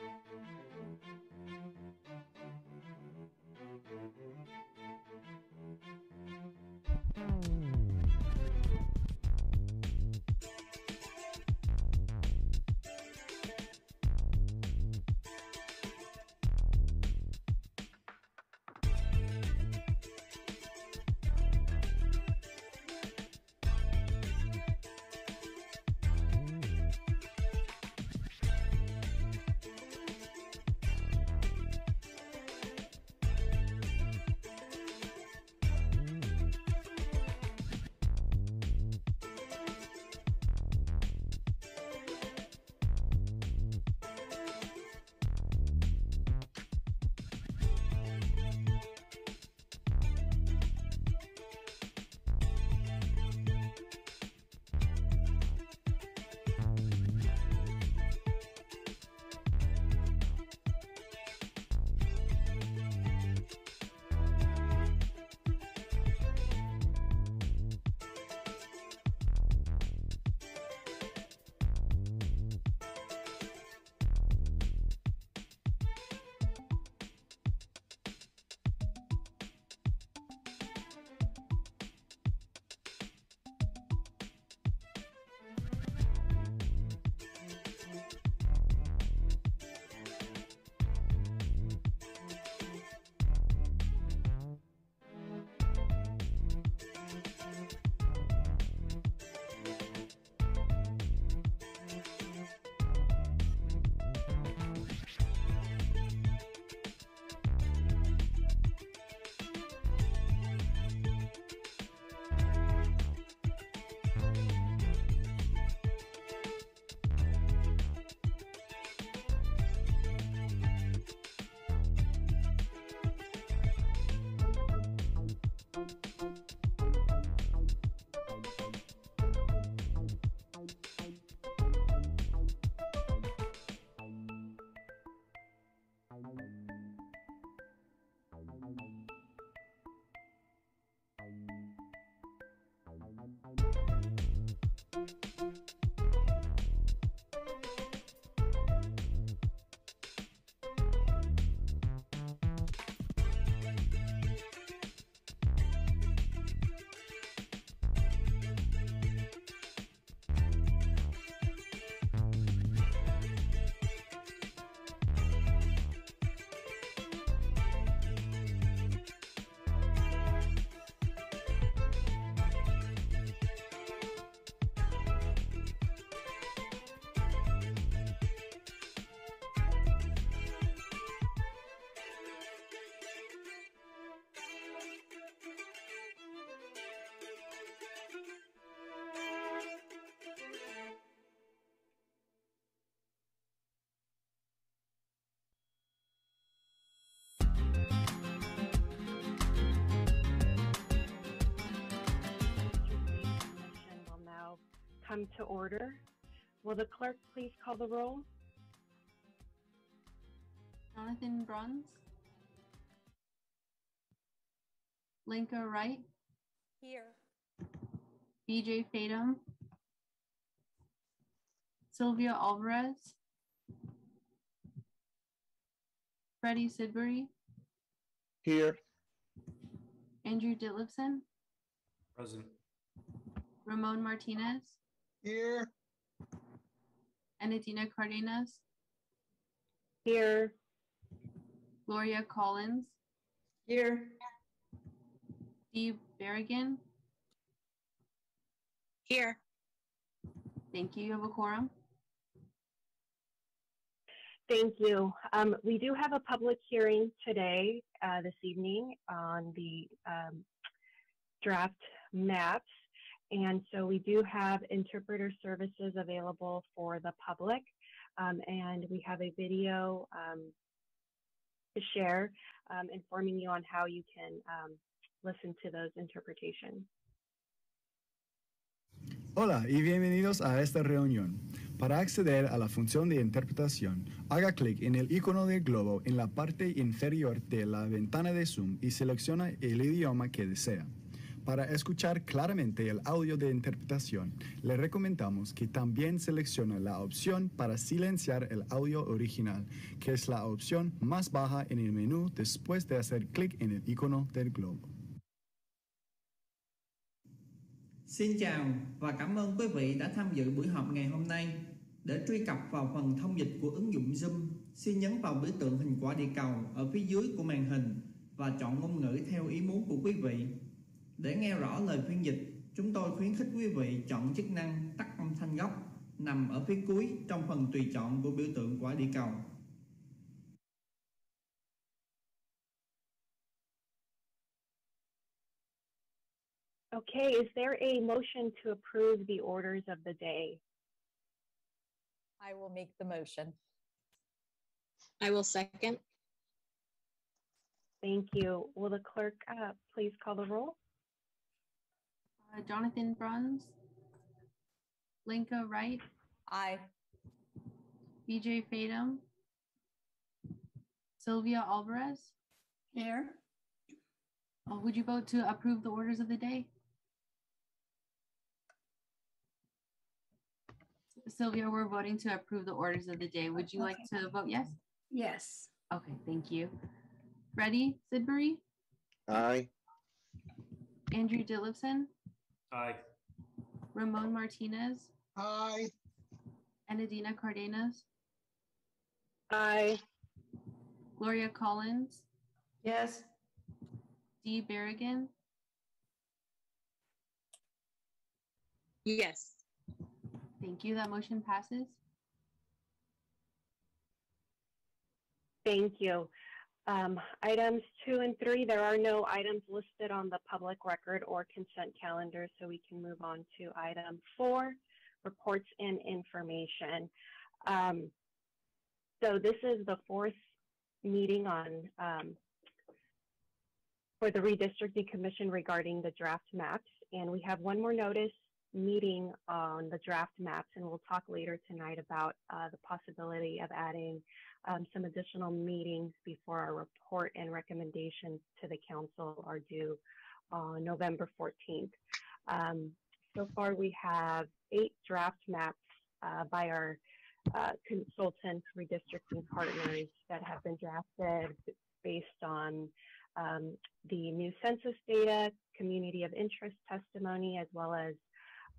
Música will come to order. Will the clerk please call the roll? Jonathan Bruns. Lenka Wright, Here. BJ Fadem, Sylvia Alvarez, Freddie Sidbury, Here. Andrew Ditlevson, Present. Ramon Martinez, Here. and Adina Cardenas, Here. Gloria Collins, Here. Dee Berrigan. Here. Thank you. You have a quorum. Thank you. Um, we do have a public hearing today, uh, this evening on the um, draft maps. And so we do have interpreter services available for the public. Um, and we have a video um, to share um, informing you on how you can um, listen to those interpretations. Hola y bienvenidos a esta reunión. Para acceder a la función de interpretación, haga clic en el icono del globo en la parte inferior de la ventana de Zoom y selecciona el idioma que desea. Para escuchar claramente el audio de interpretación, le recomendamos que también seleccione la opción para silenciar el audio original, que es la opción más baja en el menú después de hacer clic en el icono del globo. Xin chào và cảm ơn quý vị đã tham dự buổi họp ngày hôm nay. Để truy cập vào phần thông dịch của ứng dụng Zoom, xin nhấn vào biểu tượng hình quả địa cầu ở phía dưới của màn hình và chọn ngôn ngữ theo ý muốn của quý vị. Để nghe rõ lời phiên dịch, chúng tôi khuyến khích quý vị chọn chức năng tắt âm thanh gốc nằm ở phía cuối trong phần tùy chọn của biểu tượng quả địa cầu. Okay, is there a motion to approve the orders of the day? I will make the motion. I will second. Thank you. Will the clerk uh, please call the roll? Uh, Jonathan Bruns, Lenka Wright, Aye. BJ Fadem, Sylvia Alvarez. Here. Uh, would you vote to approve the orders of the day? Sylvia, we're voting to approve the orders of the day. Would you like to vote yes? Yes. Okay, thank you. Freddie Sidbury, Aye. Andrew Ditlevson, Aye. Ramon Martinez, Aye. and Adina Cardenas, Aye. Gloria Collins, Yes. Dee Berrigan, Yes. Thank you. That motion passes. Thank you. Um, items two and three, there are no items listed on the public record or consent calendar, so we can move on to item four, reports and information. Um, so this is the fourth meeting on um, for the redistricting commission regarding the draft maps. And we have one more notice meeting on the draft maps, and we'll talk later tonight about uh, the possibility of adding um, some additional meetings before our report and recommendations to the council are due on November 14th. Um, so far, we have eight draft maps uh, by our uh, consultants, redistricting partners that have been drafted based on um, the new census data, community of interest testimony, as well as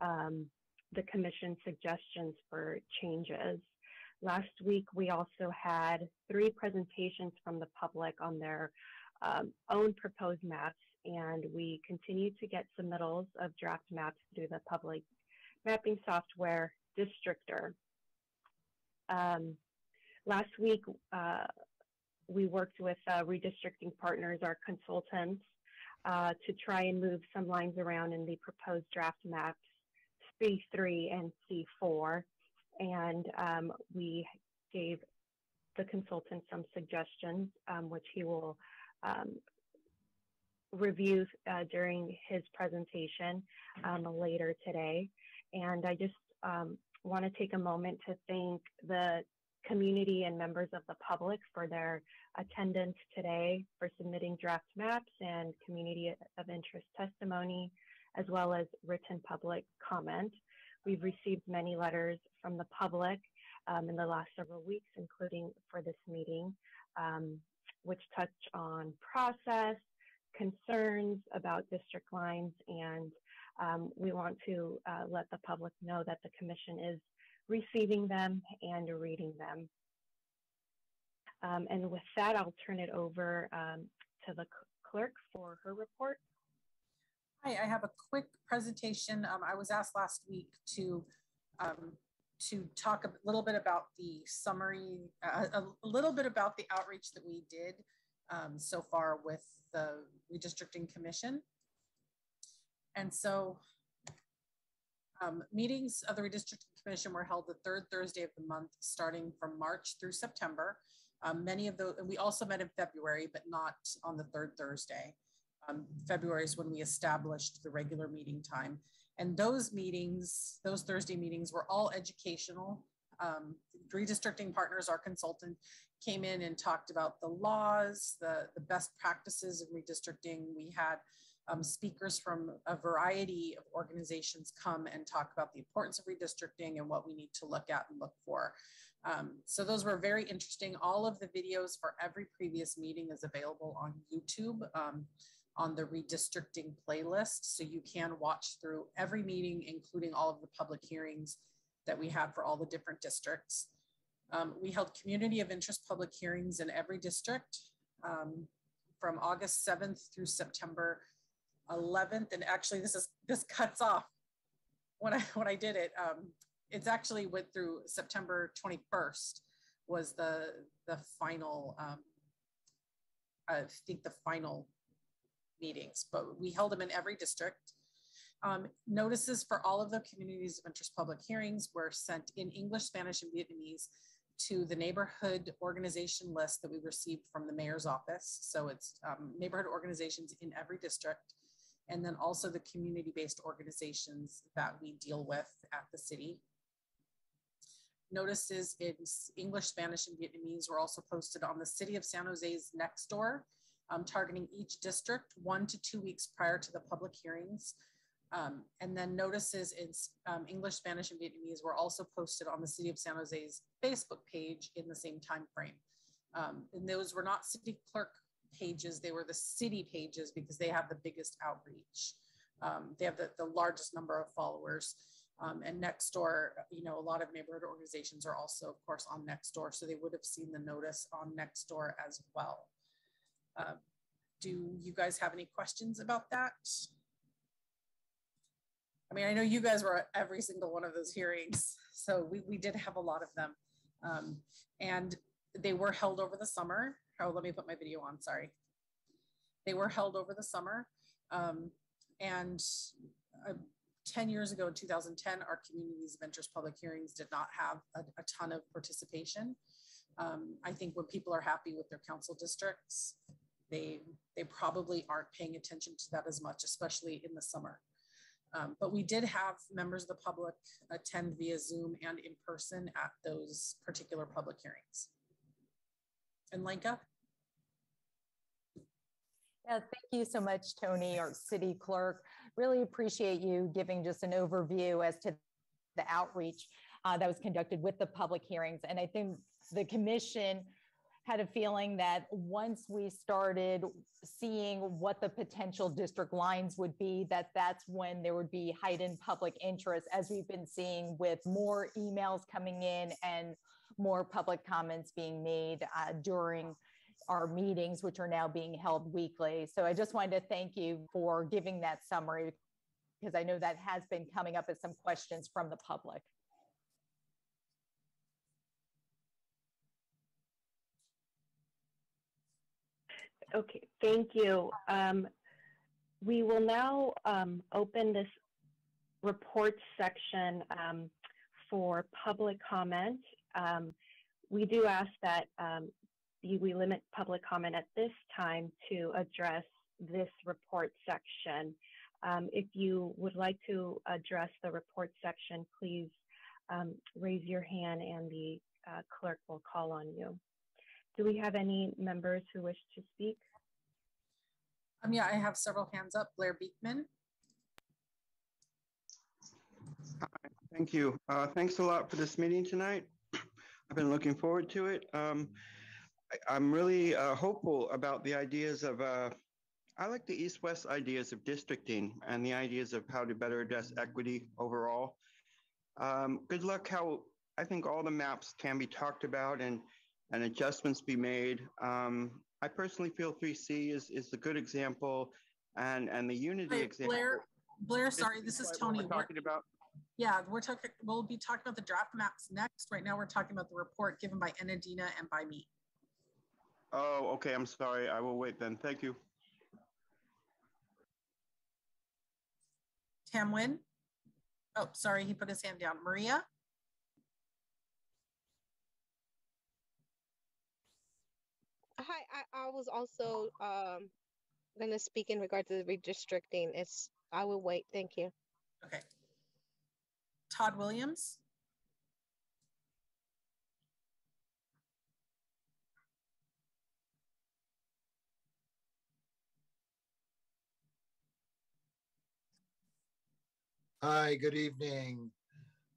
um, the commission suggestions for changes. Last week, we also had three presentations from the public on their um, own proposed maps, and we continue to get submittals of draft maps through the public mapping software Districtr. Um, last week, uh, we worked with uh, redistricting partners, our consultants, uh, to try and move some lines around in the proposed draft maps C3 and C4. And um, we gave the consultant some suggestions, um, which he will um, review uh, during his presentation um, later today. And I just um, want to take a moment to thank the community and members of the public for their attendance today, for submitting draft maps and community of interest testimony, as well as written public comment. We've received many letters from the public um, in the last several weeks, including for this meeting, um, which touch on process, concerns about district lines, and um, we want to uh, let the public know that the commission is receiving them and reading them. Um, and with that, I'll turn it over um, to the clerk for her report. Hi, I have a quick presentation. Um, I was asked last week to um, to talk a little bit about the summary, uh, a, little bit about the outreach that we did um, so far with the redistricting commission. And so um, meetings of the redistricting commission were held the third Thursday of the month, starting from March through September. Um, many of those, and we also met in February, but not on the third Thursday. Um, February is when we established the regular meeting time. And those meetings, those Thursday meetings were all educational. Um, redistricting partners, our consultant, came in and talked about the laws, the, the best practices of redistricting. We had um, speakers from a variety of organizations come and talk about the importance of redistricting and what we need to look at and look for. Um, so those were very interesting. All of the videos for every previous meeting is available on YouTube. Um, on the redistricting playlist. So you can watch through every meeting, including all of the public hearings that we had for all the different districts. Um, we held community of interest public hearings in every district um, from August 7th through September 11th. And actually this is, this cuts off when I, when I did it. Um, it's actually went through September 21st was the, the final, um, I think the final meetings, but we held them in every district. Um, notices for all of the communities of interest public hearings were sent in English, Spanish, and Vietnamese to the neighborhood organization list that we received from the mayor's office. So it's um, neighborhood organizations in every district, and then also the community-based organizations that we deal with at the city. Notices in English, Spanish, and Vietnamese were also posted on the City of San Jose's Nextdoor um, targeting each district one to two weeks prior to the public hearings. Um, and then notices in um, English, Spanish, and Vietnamese were also posted on the City of San Jose's Facebook page in the same time frame. Um, and those were not city clerk pages, they were the city pages because they have the biggest outreach. Um, they have the, the largest number of followers. Um, and Nextdoor, you know, a lot of neighborhood organizations are also, of course, on Nextdoor, so they would have seen the notice on Nextdoor as well. Uh, do you guys have any questions about that? I mean, I know you guys were at every single one of those hearings, so we, we did have a lot of them. Um, and they were held over the summer. Oh, let me put my video on, sorry. They were held over the summer. Um, and uh, 10 years ago in 2010, our communities of interest public hearings did not have a, a ton of participation. Um, I think when people are happy with their council districts, they they probably aren't paying attention to that as much, especially in the summer. Um, but we did have members of the public attend via Zoom and in person at those particular public hearings. And Lenka? Yeah, thank you so much, Toni, our city clerk. Really appreciate you giving just an overview as to the outreach uh, that was conducted with the public hearings. And I think the commission had a feeling that once we started seeing what the potential district lines would be, that that's when there would be heightened public interest, as we've been seeing with more emails coming in and more public comments being made uh, during our meetings, which are now being held weekly. So I just wanted to thank you for giving that summary because I know that has been coming up as some questions from the public. Okay, thank you. Um, we will now um, open this report section um, for public comment. Um, we do ask that um, we limit public comment at this time to address this report section. Um, if you would like to address the report section, please raise your hand and the uh, clerk will call on you. Do we have any members who wish to speak? Um, yeah, I have several hands up. Blair Beekman. Hi, thank you. Uh, thanks a lot for this meeting tonight. I've been looking forward to it. Um, I, am really uh, hopeful about the ideas of, uh, I like the East-West ideas of districting and the ideas of how to better address equity overall. Um, good luck how I think all the maps can be talked about and and adjustments be made. Um, I personally feel 3C is, is a good example and, and the unity Wait, example. Blair, Blair, sorry, this is Toni. We're talking about. Yeah, we're talking, we'll be talking about the draft maps next. Right now, we're talking about the report given by Enadina and by me. Oh, okay. I'm sorry. I will wait then. Thank you. Tam Nguyen. Oh, sorry, he put his hand down. Maria? Hi, I, I was also um, going to speak in regard to the redistricting. It's I will wait. Thank you. Okay. Todd Williams. Hi, good evening.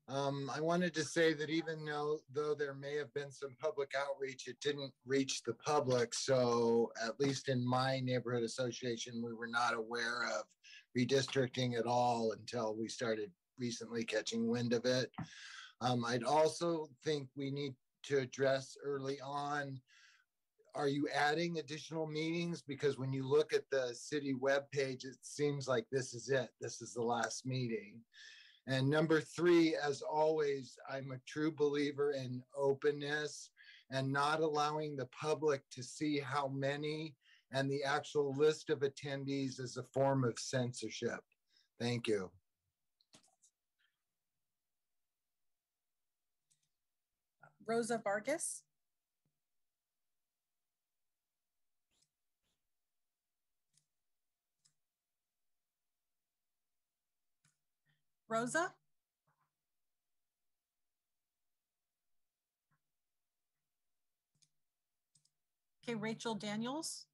Um, I wanted to say that even though, though there may have been some public outreach, it didn't reach the public. So at least in my neighborhood association, we were not aware of redistricting at all until we started recently catching wind of it. Um, I'd also think we need to address early on are you adding additional meetings? Because when you look at the city webpage, it seems like this is it. This is the last meeting. And number three, as always, I'm a true believer in openness and not allowing the public to see how many and the actual list of attendees as a form of censorship. Thank you. Rosa Vargas. Rosa? Okay, Rachel Daniels.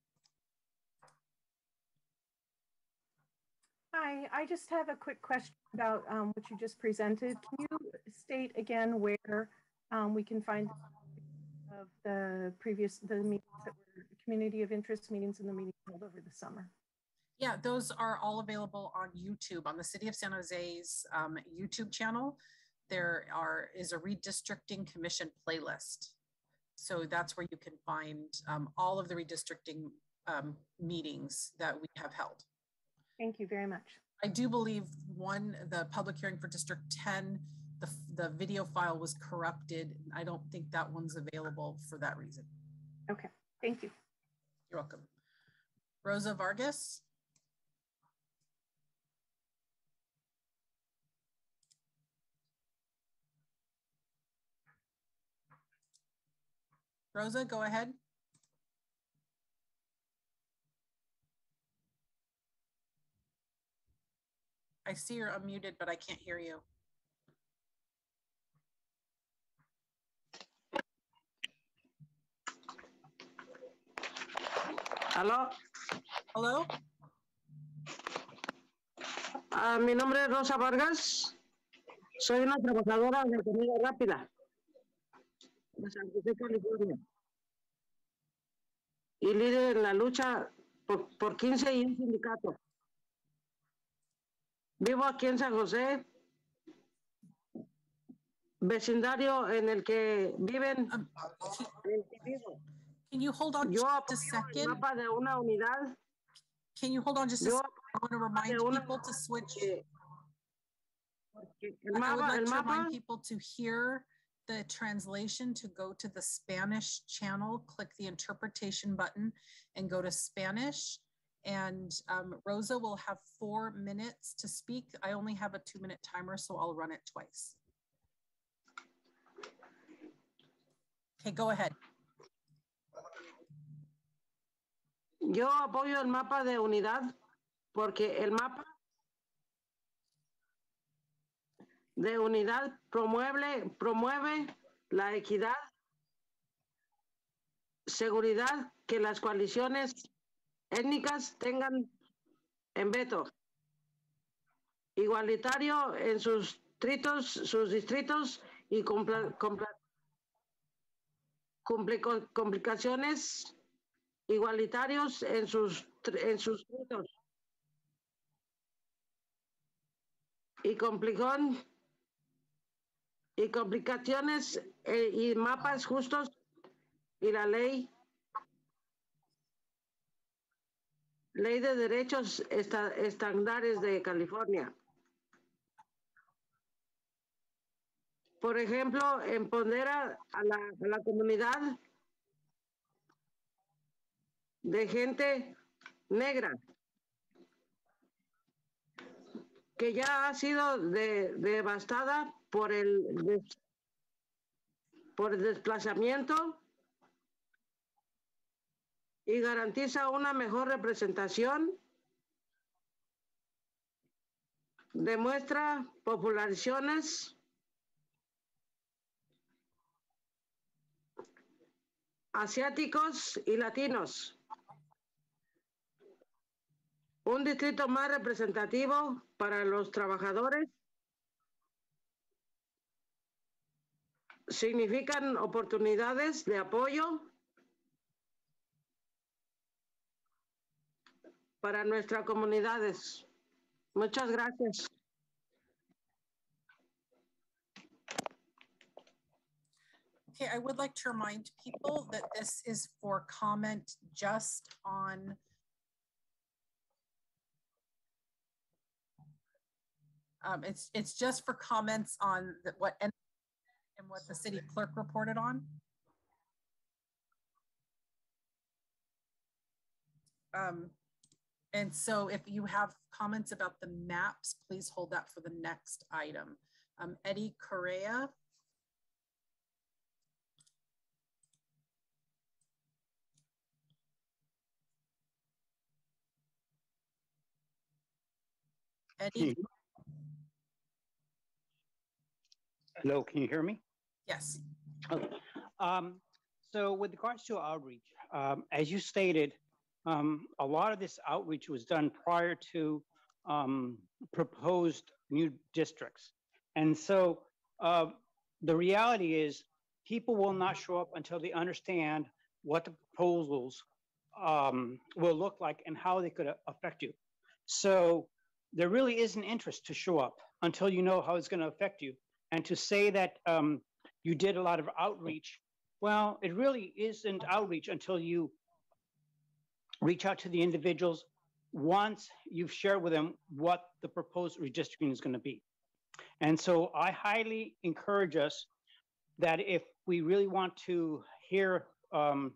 Hi, I just have a quick question about um, what you just presented. Can you state again where um, we can find of the previous the meetings that were community of interest meetings and the meetings held over the summer? Yeah, those are all available on YouTube on the City of San Jose's um, YouTube channel. There are is a redistricting commission playlist. So that's where you can find um, all of the redistricting um, meetings that we have held. Thank you very much. I do believe one, the public hearing for District 10, the, the video file was corrupted. I don't think that one's available for that reason. Okay, thank you. You're welcome. Rosa Vargas. Rosa, go ahead. I see you're unmuted, but I can't hear you. Hello. Hello. Uh, mi nombre es Rosa Vargas. Soy una trabajadora de comida rápida. De San José, California. Y líder en la lucha por, por 15 y un sindicato. Vivo aquí en San José, vecindario en el que viven. en el que vivo. Can you hold on Yo just a el second? mapa de una unidad. Can you hold on just a Yo second? I want to remind people to switch. El I would mapa, like el to mapa, remind people to hear the translation, to go to the Spanish channel, click the interpretation button and go to Spanish. And um, Rosa will have four minutes to speak. I only have a two minute timer, so I'll run it twice. Okay, go ahead. yo apoyo el mapa de unidad porque el mapa de unidad promueve, promueve la equidad, seguridad que las coaliciones étnicas tengan en veto, igualitario en sus distritos, sus distritos y complico- complicaciones igualitarios en sus, en sus distritos. Y complicón y complicaciones eh, y mapas justos y la ley ley de derechos estándares de California. Por ejemplo, empodera a la, a la comunidad de gente negra que ya ha sido de- devastada por el por el desplazamiento y garantiza una mejor representación demuestra popularizaciones asiáticos y latinos. Un distrito más representativo para los trabajadores significan oportunidades de apoyo para nuestras comunidades. Muchas gracias. Okay, I would like to remind people that this is for comment just on um, it's, it's just for comments on the- what, and and what the city clerk reported on. Um, and so if you have comments about the maps, please hold that for the next item. Um, Eddie Correa. Eddie, Hello, can you hear me? Yes. Okay. Um, so with regards to outreach, um, as you stated, um, a lot of this outreach was done prior to um, proposed new districts. And so uh, the reality is people will not show up until they understand what the proposals um, will look like and how they could affect you. So there really is an interest to show up until you know how it's going to affect you. And to say that um, you did a lot of outreach, well, it really isn't outreach until you reach out to the individuals once you've shared with them what the proposed redistricting is going to be. And so I highly encourage us that if we really want to hear um,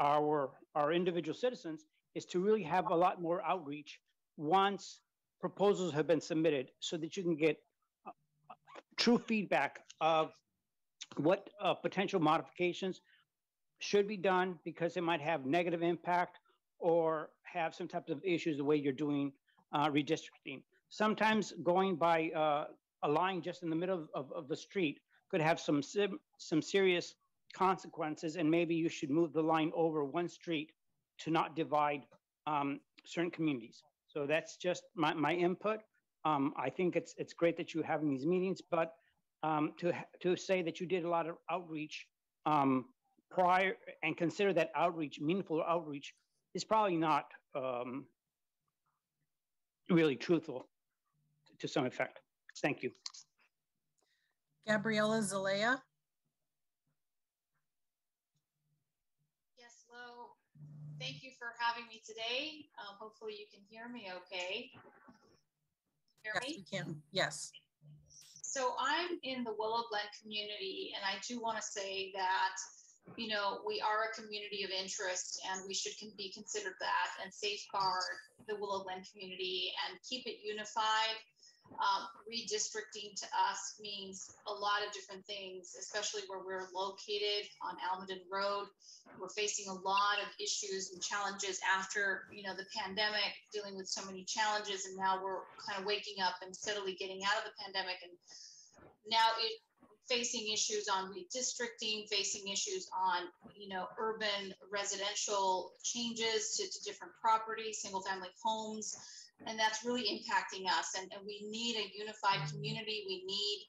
our our individual citizens, is to really have a lot more outreach once proposals have been submitted, so that you can get uh, true feedback of what uh, potential modifications should be done because it might have negative impact or have some types of issues the way you're doing uh, redistricting. sometimes going by uh, a line just in the middle of, of, the street could have some sim- some serious consequences, and maybe you should move the line over one street to not divide um, certain communities. So that's just my, my input. Um, I think it's it's great that you're having these meetings, but um, to to say that you did a lot of outreach um, prior and consider that outreach meaningful outreach is probably not um, really truthful to some effect. Thank you. Gabriela Zalea. Yes, hello. Thank you for having me today. Um, hopefully you can hear me okay. Hear yes, me? we can. Yes. So I'm in the Willow Glen community, and I do want to say that, you know, we are a community of interest and we should be considered that and safeguard the Willow Glen community and keep it unified um, redistricting to us means a lot of different things, especially where we're located on Almaden Road. We're facing a lot of issues and challenges after, you know, the pandemic, dealing with so many challenges, and now we're kind of waking up and steadily getting out of the pandemic, and now it facing issues on redistricting, facing issues on, you know, urban residential changes to, to different properties, single family homes and that's really impacting us. And, and we need a unified community. We need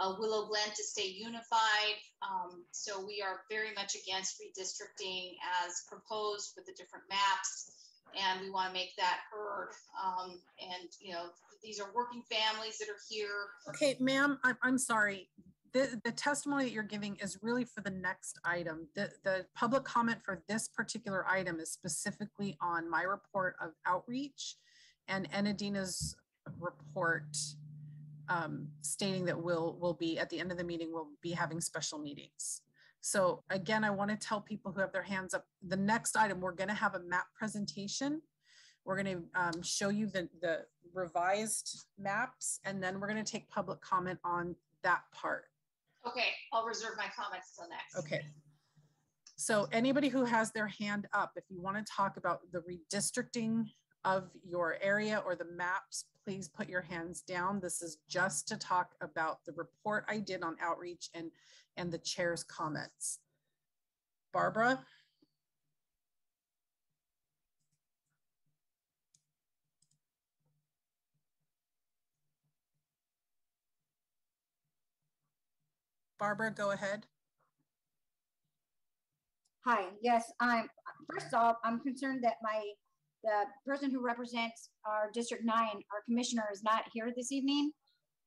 uh, Willow Glen to stay unified. Um, so we are very much against redistricting as proposed with the different maps. And we want to make that heard. Um, and, you know, these are working families that are here. Okay, ma'am, I'm, I'm sorry. The, the testimony that you're giving is really for the next item. The, the public comment for this particular item is specifically on my report of outreach and Enadina's report um, stating that we'll, we'll be, at the end of the meeting, we'll be having special meetings. So again, I want to tell people who have their hands up, the next item, we're going to have a map presentation. We're going to um, show you the, the revised maps, and then we're going to take public comment on that part. Okay, I'll reserve my comments till next. Okay. So anybody who has their hand up, if you want to talk about the redistricting of your area or the maps, please put your hands down. This is just to talk about the report I did on outreach and, and the chair's comments. Barbara? Barbara, go ahead. Hi, yes, I'm, first off, I'm concerned that my the person who represents our District 9, our commissioner, is not here this evening.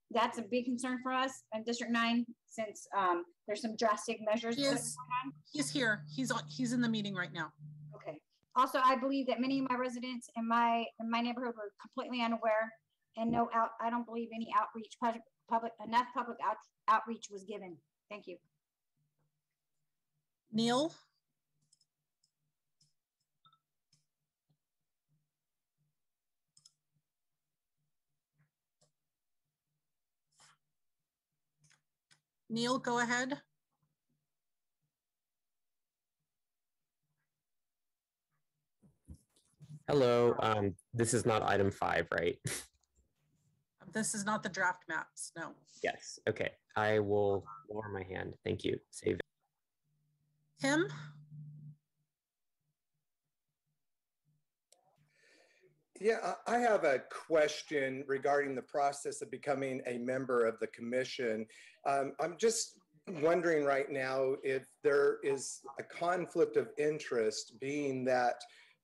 That's a big concern for us in District 9 since um, there's some drastic measures he is, He's here. He's, on, he's in the meeting right now. Okay. Also, I believe that many of my residents in my in my neighborhood were completely unaware and no out. I don't believe any outreach public, public enough public out, outreach was given. Thank you. Neil. Neil, go ahead. Hello, um, this is not item five, right? This is not the draft maps, no. Yes, okay. I will lower my hand. Thank you. Save it. Tim? Yeah, I have a question regarding the process of becoming a member of the commission. Um, I'm just wondering right now if there is a conflict of interest, being that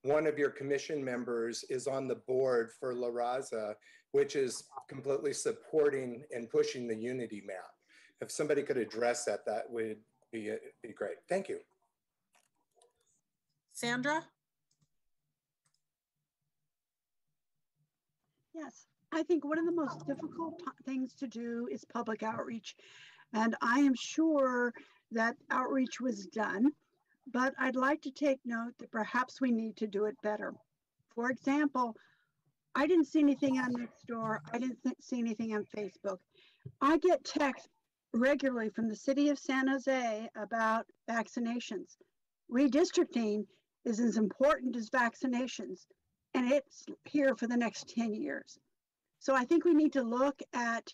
one of your commission members is on the board for La Raza, which is completely supporting and pushing the Unity map. If somebody could address that, that would be, be great. Thank you. Sandra? Yes, I think one of the most difficult things to do is public outreach. And I am sure that outreach was done, but I'd like to take note that perhaps we need to do it better. For example, I didn't see anything on Nextdoor. I didn't see anything on Facebook. I get texts regularly from the city of San Jose about vaccinations. Redistricting is as important as vaccinations and it's here for the next 10 years. So I think we need to look at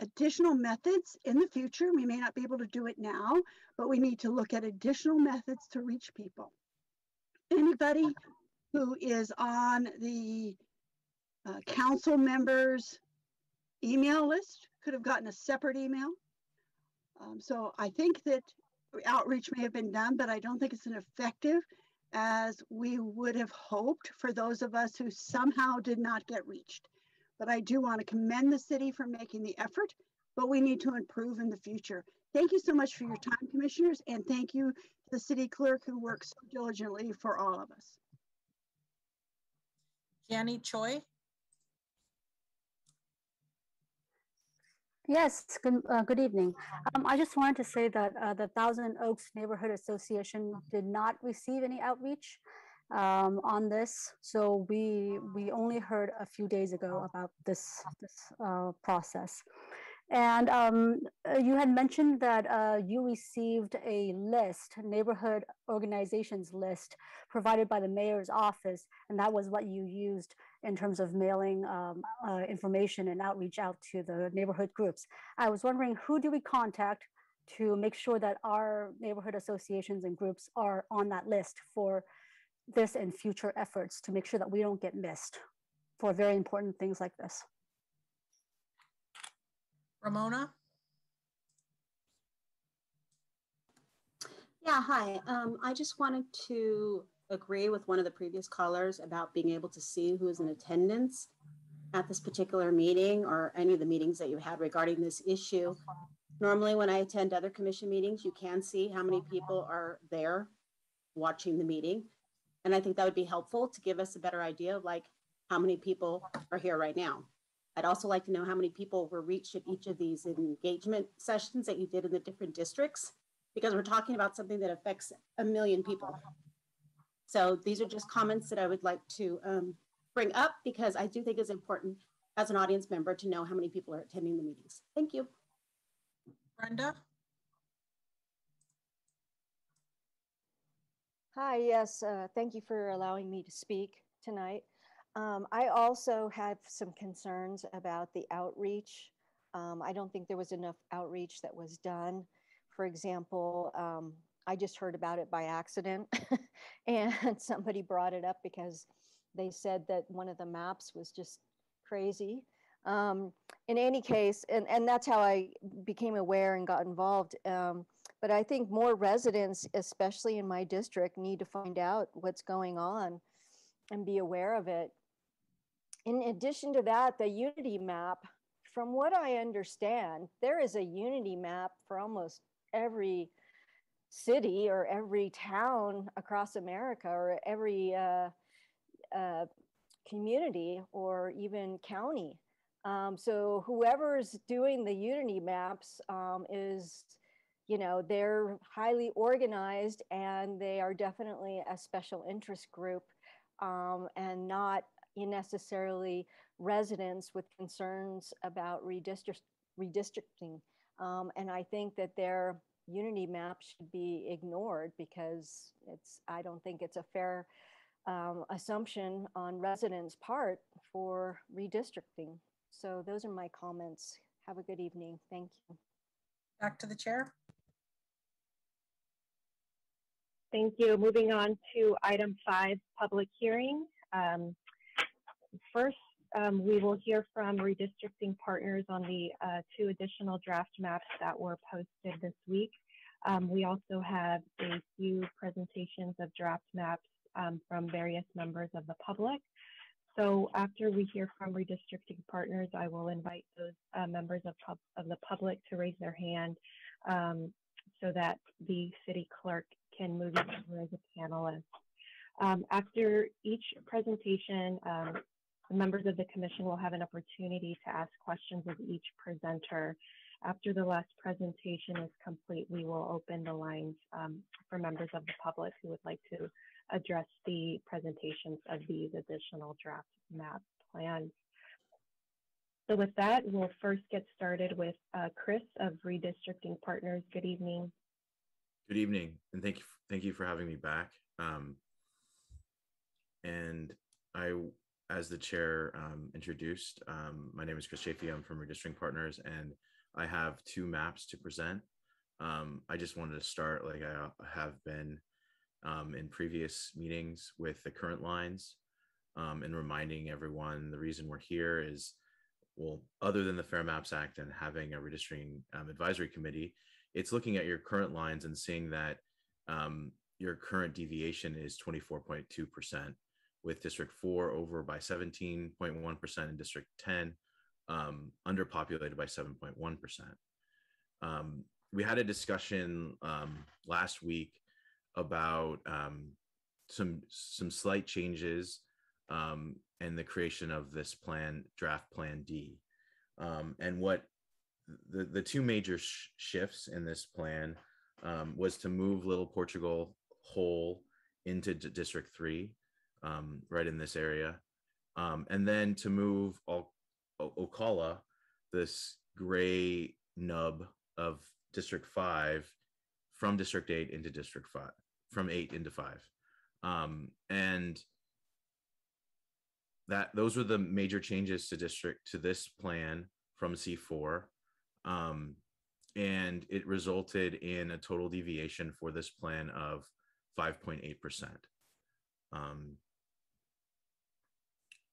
additional methods in the future. We may not be able to do it now, but we need to look at additional methods to reach people. Anybody who is on the uh, council members email list could have gotten a separate email. Um, so I think that outreach may have been done, but I don't think it's an effective as we would have hoped for those of us who somehow did not get reached. But I do want to commend the city for making the effort, but we need to improve in the future. Thank you so much for your time, commissioners, and thank you to the city clerk who works so diligently for all of us. Yanni Choi. Yes, good, uh, good evening. Um, I just wanted to say that uh, the Thousand Oaks Neighborhood Association did not receive any outreach um, on this. So we we only heard a few days ago about this, this uh, process. And um, uh, you had mentioned that uh, you received a list, neighborhood organizations list, provided by the mayor's office, and that was what you used in terms of mailing um, uh, information and outreach out to the neighborhood groups. I was wondering who do we contact to make sure that our neighborhood associations and groups are on that list for this and future efforts to make sure that we don't get missed for very important things like this. Ramona? Yeah, hi. Um, I just wanted to agree with one of the previous callers about being able to see who is in attendance at this particular meeting or any of the meetings that you had regarding this issue. Normally, when I attend other commission meetings, you can see how many people are there watching the meeting. And I think that would be helpful to give us a better idea of like how many people are here right now. I'd also like to know how many people were reached at each of these engagement sessions that you did in the different districts, because we're talking about something that affects a million people. So these are just comments that I would like to um, bring up because I do think it's important as an audience member to know how many people are attending the meetings. Thank you. Brenda? Hi, yes, uh, thank you for allowing me to speak tonight. Um, I also have some concerns about the outreach. Um, I don't think there was enough outreach that was done. For example, um, I just heard about it by accident and somebody brought it up because they said that one of the maps was just crazy. Um, in any case, and, and that's how I became aware and got involved. Um, but I think more residents, especially in my district, need to find out what's going on and be aware of it in addition to that, the Unity map, from what I understand, there is a Unity map for almost every city or every town across America or every uh, uh, community or even county. Um, so whoever's doing the Unity maps um, is, you know, they're highly organized and they are definitely a special interest group um, and not necessarily residents with concerns about redistrict, redistricting. Um, and I think that their unity map should be ignored because it's, I don't think it's a fair um, assumption on residents' part for redistricting. So those are my comments. Have a good evening. Thank you. Back to the chair. Thank you. Moving on to item five, public hearing. Um, First, um, we will hear from redistricting partners on the uh, two additional draft maps that were posted this week. Um, we also have a few presentations of draft maps um, from various members of the public. So after we hear from redistricting partners, I will invite those uh, members of, of the public to raise their hand um, so that the city clerk can move you over as a panelist. Um, after each presentation, um, members of the commission will have an opportunity to ask questions of each presenter. After the last presentation is complete, we will open the lines um, for members of the public who would like to address the presentations of these additional draft map plans. So with that, we'll first get started with uh, Chris of Redistricting Partners. Good evening. Good evening, and thank you, thank you for having me back. Um, and I as the chair um, introduced, um, my name is Chris Chafee. I'm from Redistricting Partners, and I have two maps to present. Um, I just wanted to start like I have been um, in previous meetings with the current lines um, and reminding everyone the reason we're here is, well, other than the Fair Maps Act and having a redistricting um, advisory committee, it's looking at your current lines and seeing that your current deviation is 24.2%, with District 4 over by 17.1% and District 10 um, underpopulated by 7.1%. Um, we had a discussion um, last week about um, some some slight changes um, and the creation of this plan, draft plan D. Um, and what the, the two major sh shifts in this plan um, was to move Little Portugal whole into District 3, um, right in this area, um, and then to move o Ocala, this gray nub of District 5, from District 8 into District 5, from 8 into 5. Um, and that those were the major changes to district to this plan from C4. Um, and it resulted in a total deviation for this plan of 5.8%. Um,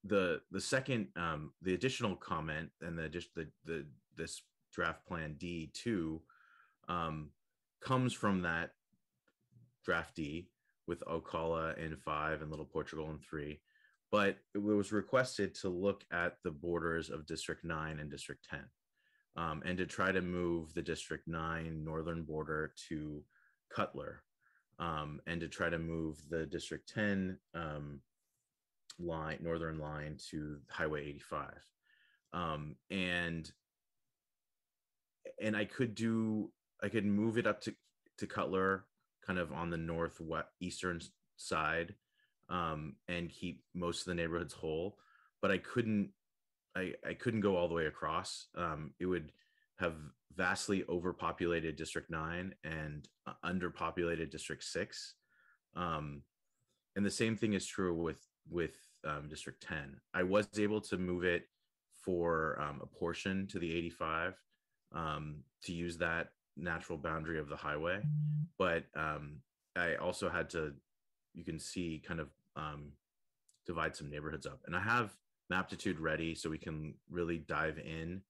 the the second um, the additional comment and the just the the this draft plan D2 um, comes from that draft D with Ocala in five and Little Portugal in three but it was requested to look at the borders of District 9 and District 10 um, and to try to move the District 9 northern border to Curtner um, and to try to move the District 10 um, line, northern line to Highway 85. Um, and and I could do, I could move it up to, to Curtner kind of on the northwest eastern side um, and keep most of the neighborhoods whole. But I couldn't, I, I couldn't go all the way across. Um, it would have vastly overpopulated District Nine and uh, underpopulated District Six. Um, and the same thing is true with with um, District 10. I was able to move it for um, a portion to the 85 um, to use that natural boundary of the highway, but um, I also had to. You can see kind of divide some neighborhoods up. And I have Maptitude ready so we can really dive in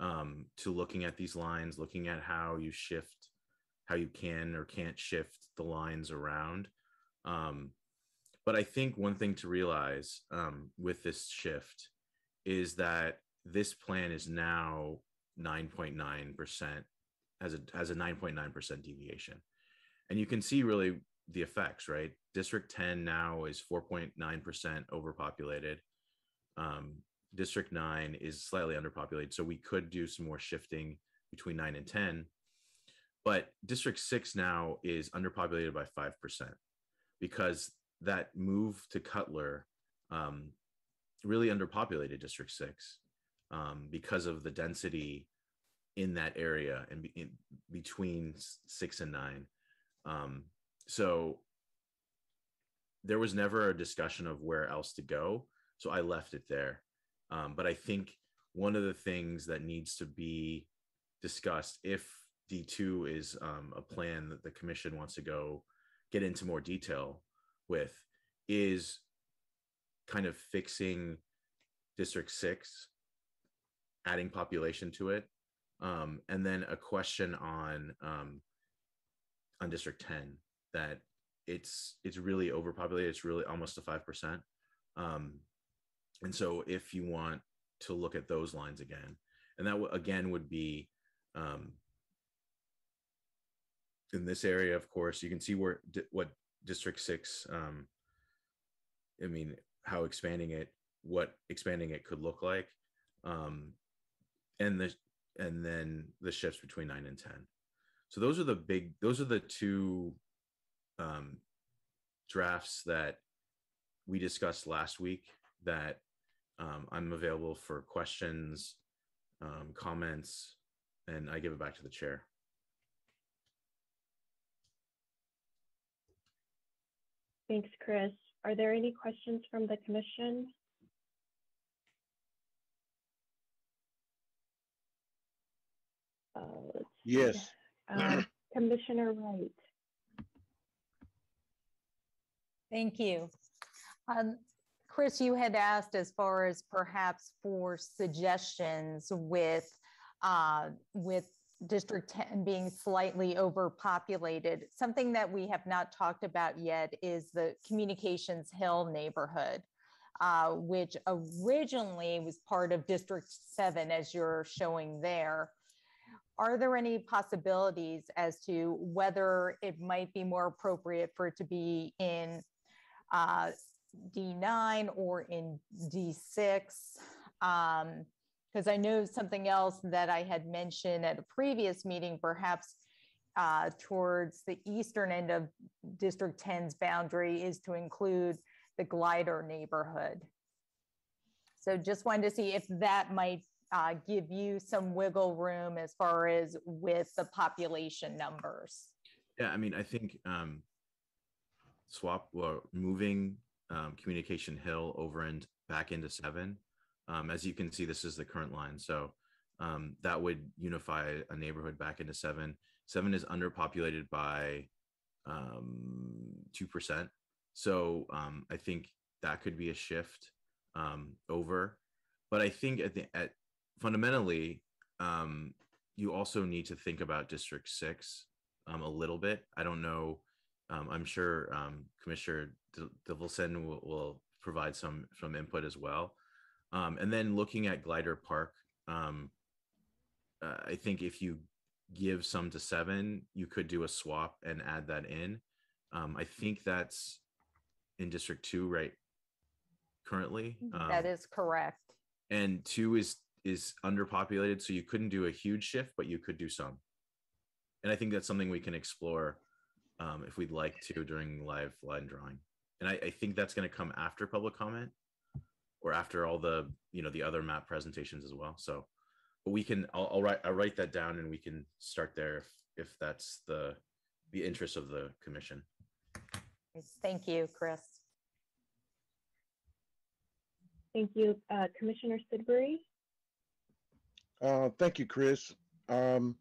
um, to looking at these lines, looking at how you shift, how you can or can't shift the lines around. Um, but I think one thing to realize um, with this shift is that this plan is now 9.9% has a has a 9.9% deviation. And you can see really the effects, right? District 10 now is 4.9% overpopulated. Um, District 9 is slightly underpopulated. So we could do some more shifting between 9 and 10. But District 6 now is underpopulated by 5% because that move to Curtner um, really underpopulated District 6 um, because of the density in that area and in, between 6 and 9. Um, so there was never a discussion of where else to go so i left it there um, but i think one of the things that needs to be discussed if d2 is um, a plan that the commission wants to go get into more detail with is kind of fixing district 6 adding population to it um, and then a question on um, on district 10 that it's it's really overpopulated. It's really almost a five percent. Um, and so if you want to look at those lines again, and that again would be um, in this area, of course, you can see where what District Six. Um, I mean, how expanding it, what expanding it could look like, um, and the and then the shifts between nine and ten. So those are the big. Those are the two um, drafts that we discussed last week that um, I'm available for questions, um, comments, and I give it back to the chair. Thanks, Chris. Are there any questions from the commission? Uh, yes. Uh, Commissioner Wright. Thank you. Um, Chris, you had asked as far as perhaps for suggestions with uh, with District 10 being slightly overpopulated. Something that we have not talked about yet is the Communications Hill neighborhood, uh, which originally was part of District 7, as you're showing there. Are there any possibilities as to whether it might be more appropriate for it to be in uh, D9 or in D6? Um, because I know something else that I had mentioned at a previous meeting, perhaps uh, towards the eastern end of District 10's boundary is to include the glider neighborhood. So just wanted to see if that might uh, give you some wiggle room as far as with the population numbers. Yeah, I mean, I think um, swap or moving um, Communication Hill over and back into seven um, as you can see, this is the current line. So um, that would unify a neighborhood back into seven. Seven is underpopulated by um, 2%. So um, I think that could be a shift um, over. But I think at the at fundamentally, um, you also need to think about District Six um, a little bit. I don't know. Um, I'm sure um, Commissioner Devilson will, will provide some some input as well. Um, and then looking at Glider Park, um, uh, I think if you give some to seven, you could do a swap and add that in. Um, I think that's in District Two, right? Currently, um, that is correct. And two is is underpopulated, so you couldn't do a huge shift, but you could do some. And I think that's something we can explore um, if we'd like to during live line drawing. And I, I think that's going to come after public comment or after all the you know the other map presentations as well. So but we can I'll, I'll write i'll write that down and we can start there if if that's the the interest of the commission. Thank you chris. Thank you uh, commissioner sidbury uh, thank you chris. Um,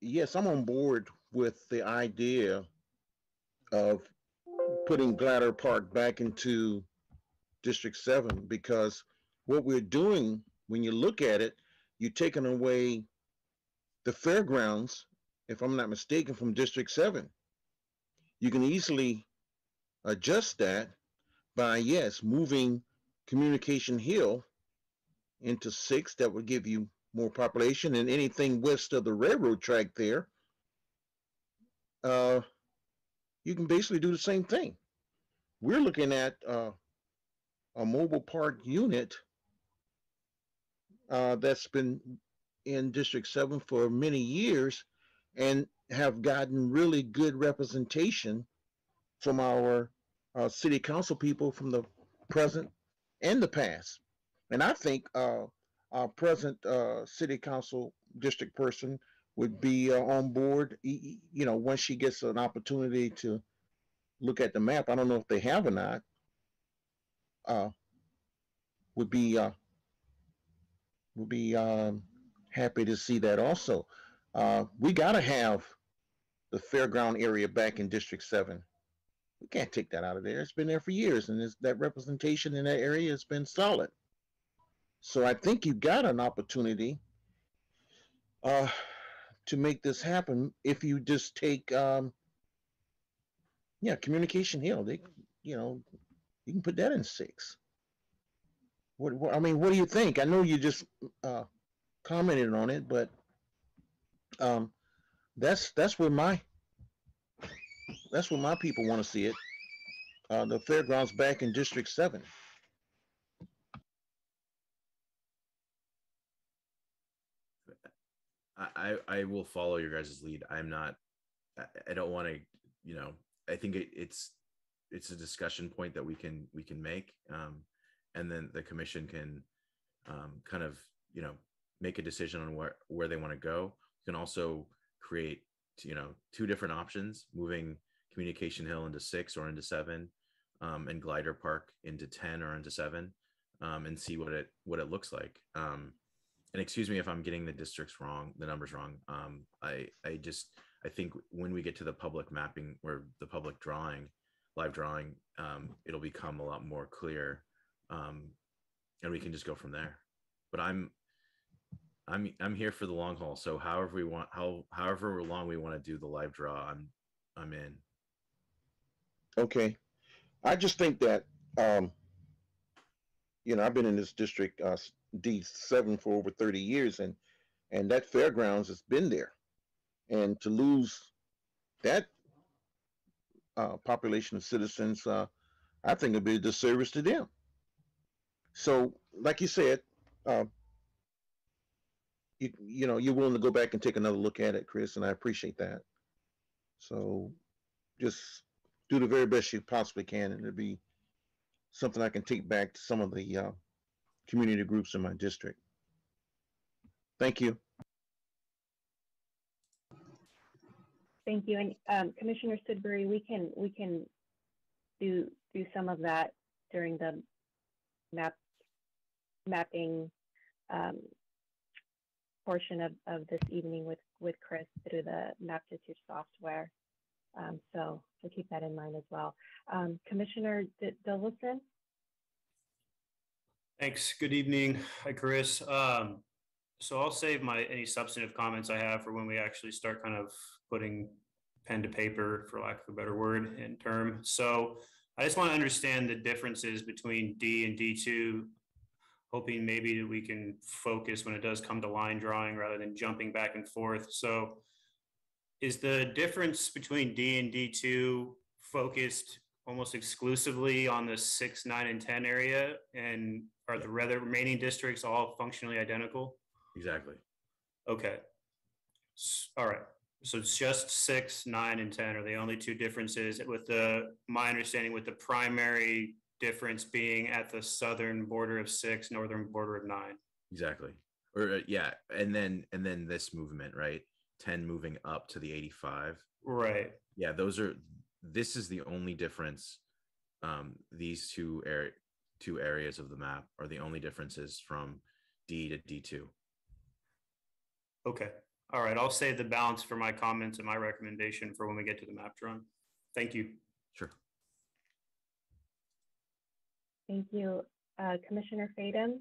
yes i'm on board with the idea of putting glider park back into District 7 because what we're doing, when you look at it, you're taking away the fairgrounds, if I'm not mistaken, from District 7. You can easily adjust that by, yes, moving Communication Hill into six. That would give you more population and anything west of the railroad track there. Uh, you can basically do the same thing. We're looking at uh, a mobile park unit uh, that's been in District 7 for many years and have gotten really good representation from our uh, city council people from the present and the past. And I think uh, our present uh, city council district person would be uh, on board, you know, once she gets an opportunity to look at the map. I don't know if they have or not, uh, would be uh, would be um, happy to see that also. Uh, we got to have the fairground area back in District 7. We can't take that out of there. It's been there for years, and that representation in that area has been solid. So I think you got an opportunity uh, to make this happen if you just take, um, yeah, Communication Hill. They, you know, you can put that in six. What, what I mean, what do you think? I know you just uh, commented on it, but um, that's that's where my that's where my people want to see it. Uh, the fairgrounds back in District Seven. I, I will follow your guys' lead. I'm not, I, don't want to, you know, I think it, it's, it's a discussion point that we can, we can make. Um, and then the commission can um, kind of you know make a decision on where where they want to go you can also create you know two different options moving communication hill into six or into seven um, and glider park into 10 or into seven um, and see what it what it looks like um, and excuse me if I'm getting the districts wrong, the numbers wrong. Um, I I just I think when we get to the public mapping or the public drawing, live drawing, um, it'll become a lot more clear, um, and we can just go from there. But I'm I'm I'm here for the long haul. So however we want, how however long we want to do the live draw, I'm I'm in. Okay. I just think that, um, you know, I've been in this district, uh, D7 for over 30 years and, and that fairgrounds has been there. And to lose that uh, population of citizens, uh, I think it'd be a disservice to them. So, like you said, uh, you, you know, you're willing to go back and take another look at it, Chris, and I appreciate that. So just do the very best you possibly can, and it'll be something I can take back to some of the uh, community groups in my district. Thank you. Thank you. And um, Commissioner Sudbury, we can we can do do some of that during the map mapping um, portion of, of this evening with, with Chris through the Maptitude software. Um, so, so keep that in mind as well. Um, Commissioner D- Dillison? Thanks. Good evening. Hi, Chris. Um, so I'll save my any substantive comments I have for when we actually start kind of putting pen to paper, for lack of a better word, in term. So I just want to understand the differences between D and D2 hoping maybe that we can focus when it does come to line drawing rather than jumping back and forth. So is the difference between D and D2 focused almost exclusively on the six, nine, and 10 area? And are the remaining districts all functionally identical? Exactly. Okay. All right. So it's just six, nine, and 10 are the only two differences with the, my understanding with the primary difference being at the southern border of six, northern border of nine. Exactly. Or uh, yeah, and then and then this movement, right? 10 moving up to the 85. Right. Yeah, those are this is the only difference um these two area two areas of the map are the only differences from D to D2. Okay. All right, I'll save the balance for my comments and my recommendation for when we get to the map drawing. Thank you. Sure. Thank you. Uh, Commissioner Fadem?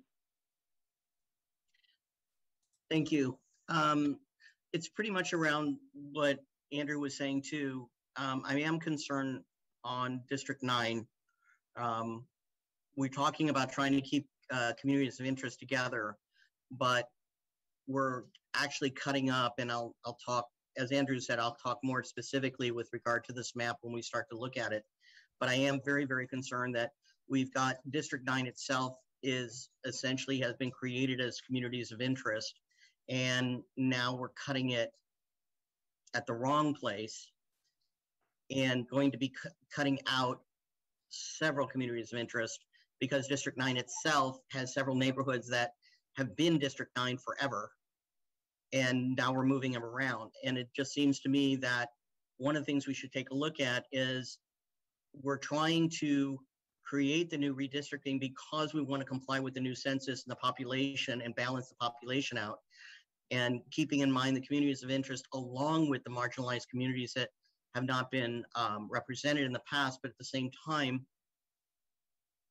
Thank you. Um, it's pretty much around what Andrew was saying too. Um, I am concerned on District 9. Um, we're talking about trying to keep uh, communities of interest together, but we're actually cutting up, and I'll, I'll talk, as Andrew said, I'll talk more specifically with regard to this map when we start to look at it. But I am very, very concerned that We've got District 9 itself is essentially has been created as communities of interest. And now we're cutting it at the wrong place and going to be cu cutting out several communities of interest because District 9 itself has several neighborhoods that have been District 9 forever. And now we're moving them around. And it just seems to me that one of the things we should take a look at is we're trying to create the new redistricting because we want to comply with the new census and the population and balance the population out. And keeping in mind the communities of interest along with the marginalized communities that have not been um, represented in the past, but at the same time,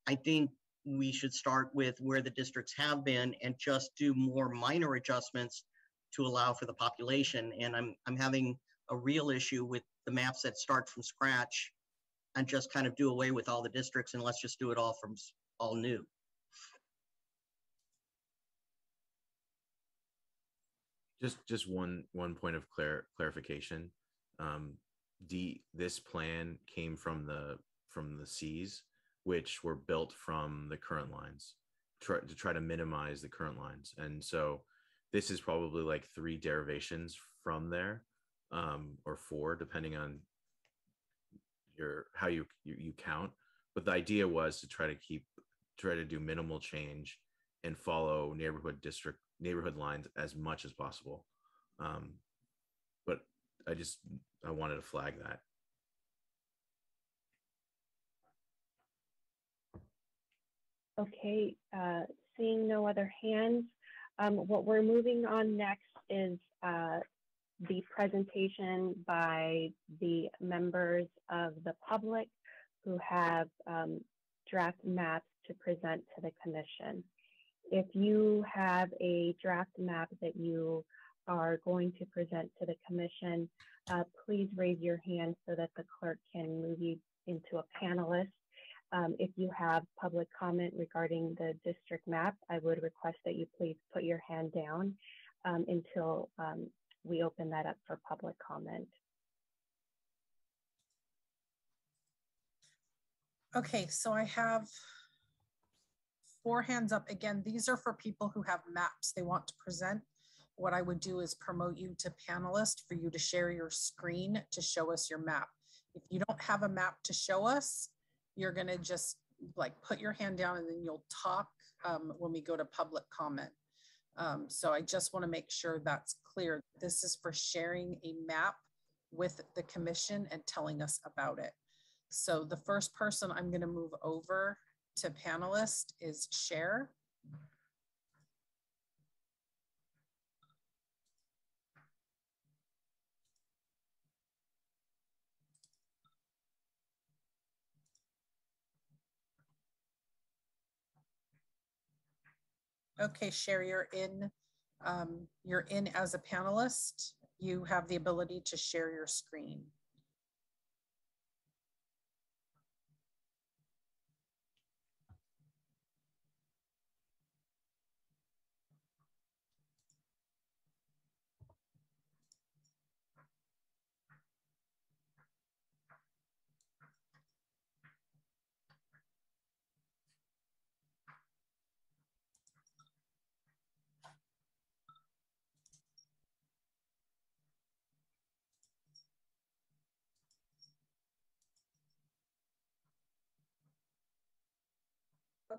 I think we should start with where the districts have been and just do more minor adjustments to allow for the population. And I'm, I'm having a real issue with the maps that start from scratch and just kind of do away with all the districts and let's just do it all from all new. Just just one one point of clar- clarification. Um, D this plan came from the from the Cs, which were built from the current lines, try, to try to minimize the current lines, and so this is probably like three derivations from there, um, or four, depending on your how you, you you count. But the idea was to try to keep try to do minimal change and follow neighborhood district neighborhood lines as much as possible. Um, but i just i wanted to flag that. Okay uh, seeing no other hands Um, what we're moving on next is uh, the presentation by the members of the public who have um, draft maps to present to the commission. If you have a draft map that you are going to present to the commission, uh, please raise your hand so that the clerk can move you into a panelist. Um, if you have public comment regarding the district map, I would request that you please put your hand down um, until um, we open that up for public comment. Okay, so I have four hands up. Again, these are for people who have maps they want to present. What I would do is promote you to panelist for you to share your screen to show us your map. If you don't have a map to show us, you're gonna just like put your hand down and then you'll talk um, when we go to public comment. Um, so I just wanna make sure that's clear. This is for sharing a map with the commission and telling us about it. So the first person I'm gonna move over to panelist is Cher. Okay, Sherry, you're in. Um, you're in as a panelist. You have the ability to share your screen.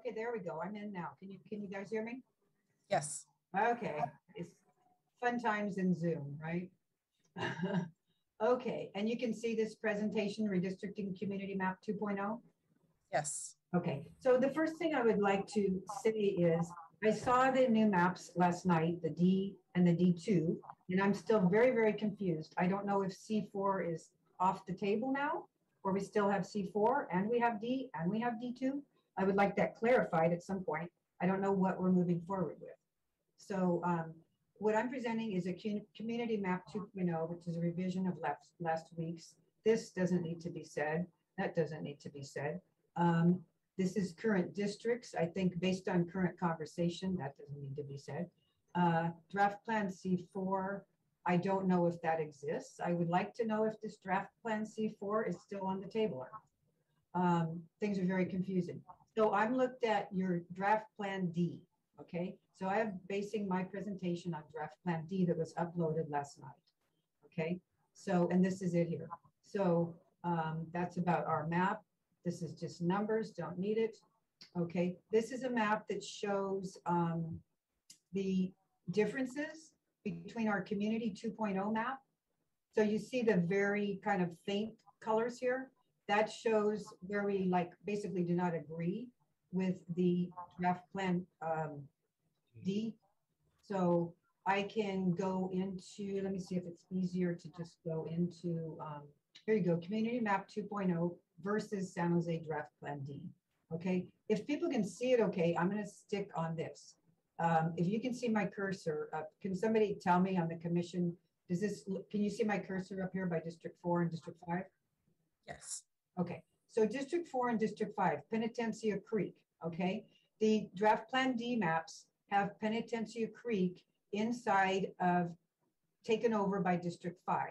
Okay, there we go. I'm in now. Can you, can you guys hear me? Yes. Okay, it's fun times in Zoom, right? Okay, and you can see this presentation, redistricting community map 2.0? Yes. Okay, so the first thing I would like to say is, I saw the new maps last night, the D and the D2, and I'm still very, very confused. I don't know if C4 is off the table now, or we still have C4 and we have D and we have D2. I would like that clarified at some point. I don't know what we're moving forward with. So um, what I'm presenting is a community map 2.0, which is a revision of last, last week's. This doesn't need to be said. That doesn't need to be said. Um, this is current districts. I think based on current conversation, that doesn't need to be said. Uh, draft plan C4, I don't know if that exists. I would like to know if this draft plan C4 is still on the table. Um, things are very confusing. So I'm looked at your draft plan D, okay? So I am basing my presentation on draft plan D that was uploaded last night, okay? So, and this is it here. So um, that's about our map. This is just numbers, don't need it. Okay, this is a map that shows um, the differences between our community 2.0 map. So you see the very kind of faint colors here that shows where we like basically do not agree with the draft plan um, D. So I can go into, let me see if it's easier to just go into, um, here you go, community map 2.0 versus San Jose draft plan D. Okay, if people can see it okay, I'm gonna stick on this. Um, if you can see my cursor, uh, can somebody tell me on the commission, does this, can you see my cursor up here by District 4 and District 5? Yes. Okay, so District 4 and District 5, Penitencia Creek, okay? The draft plan D maps have Penitencia Creek inside of, taken over by District 5.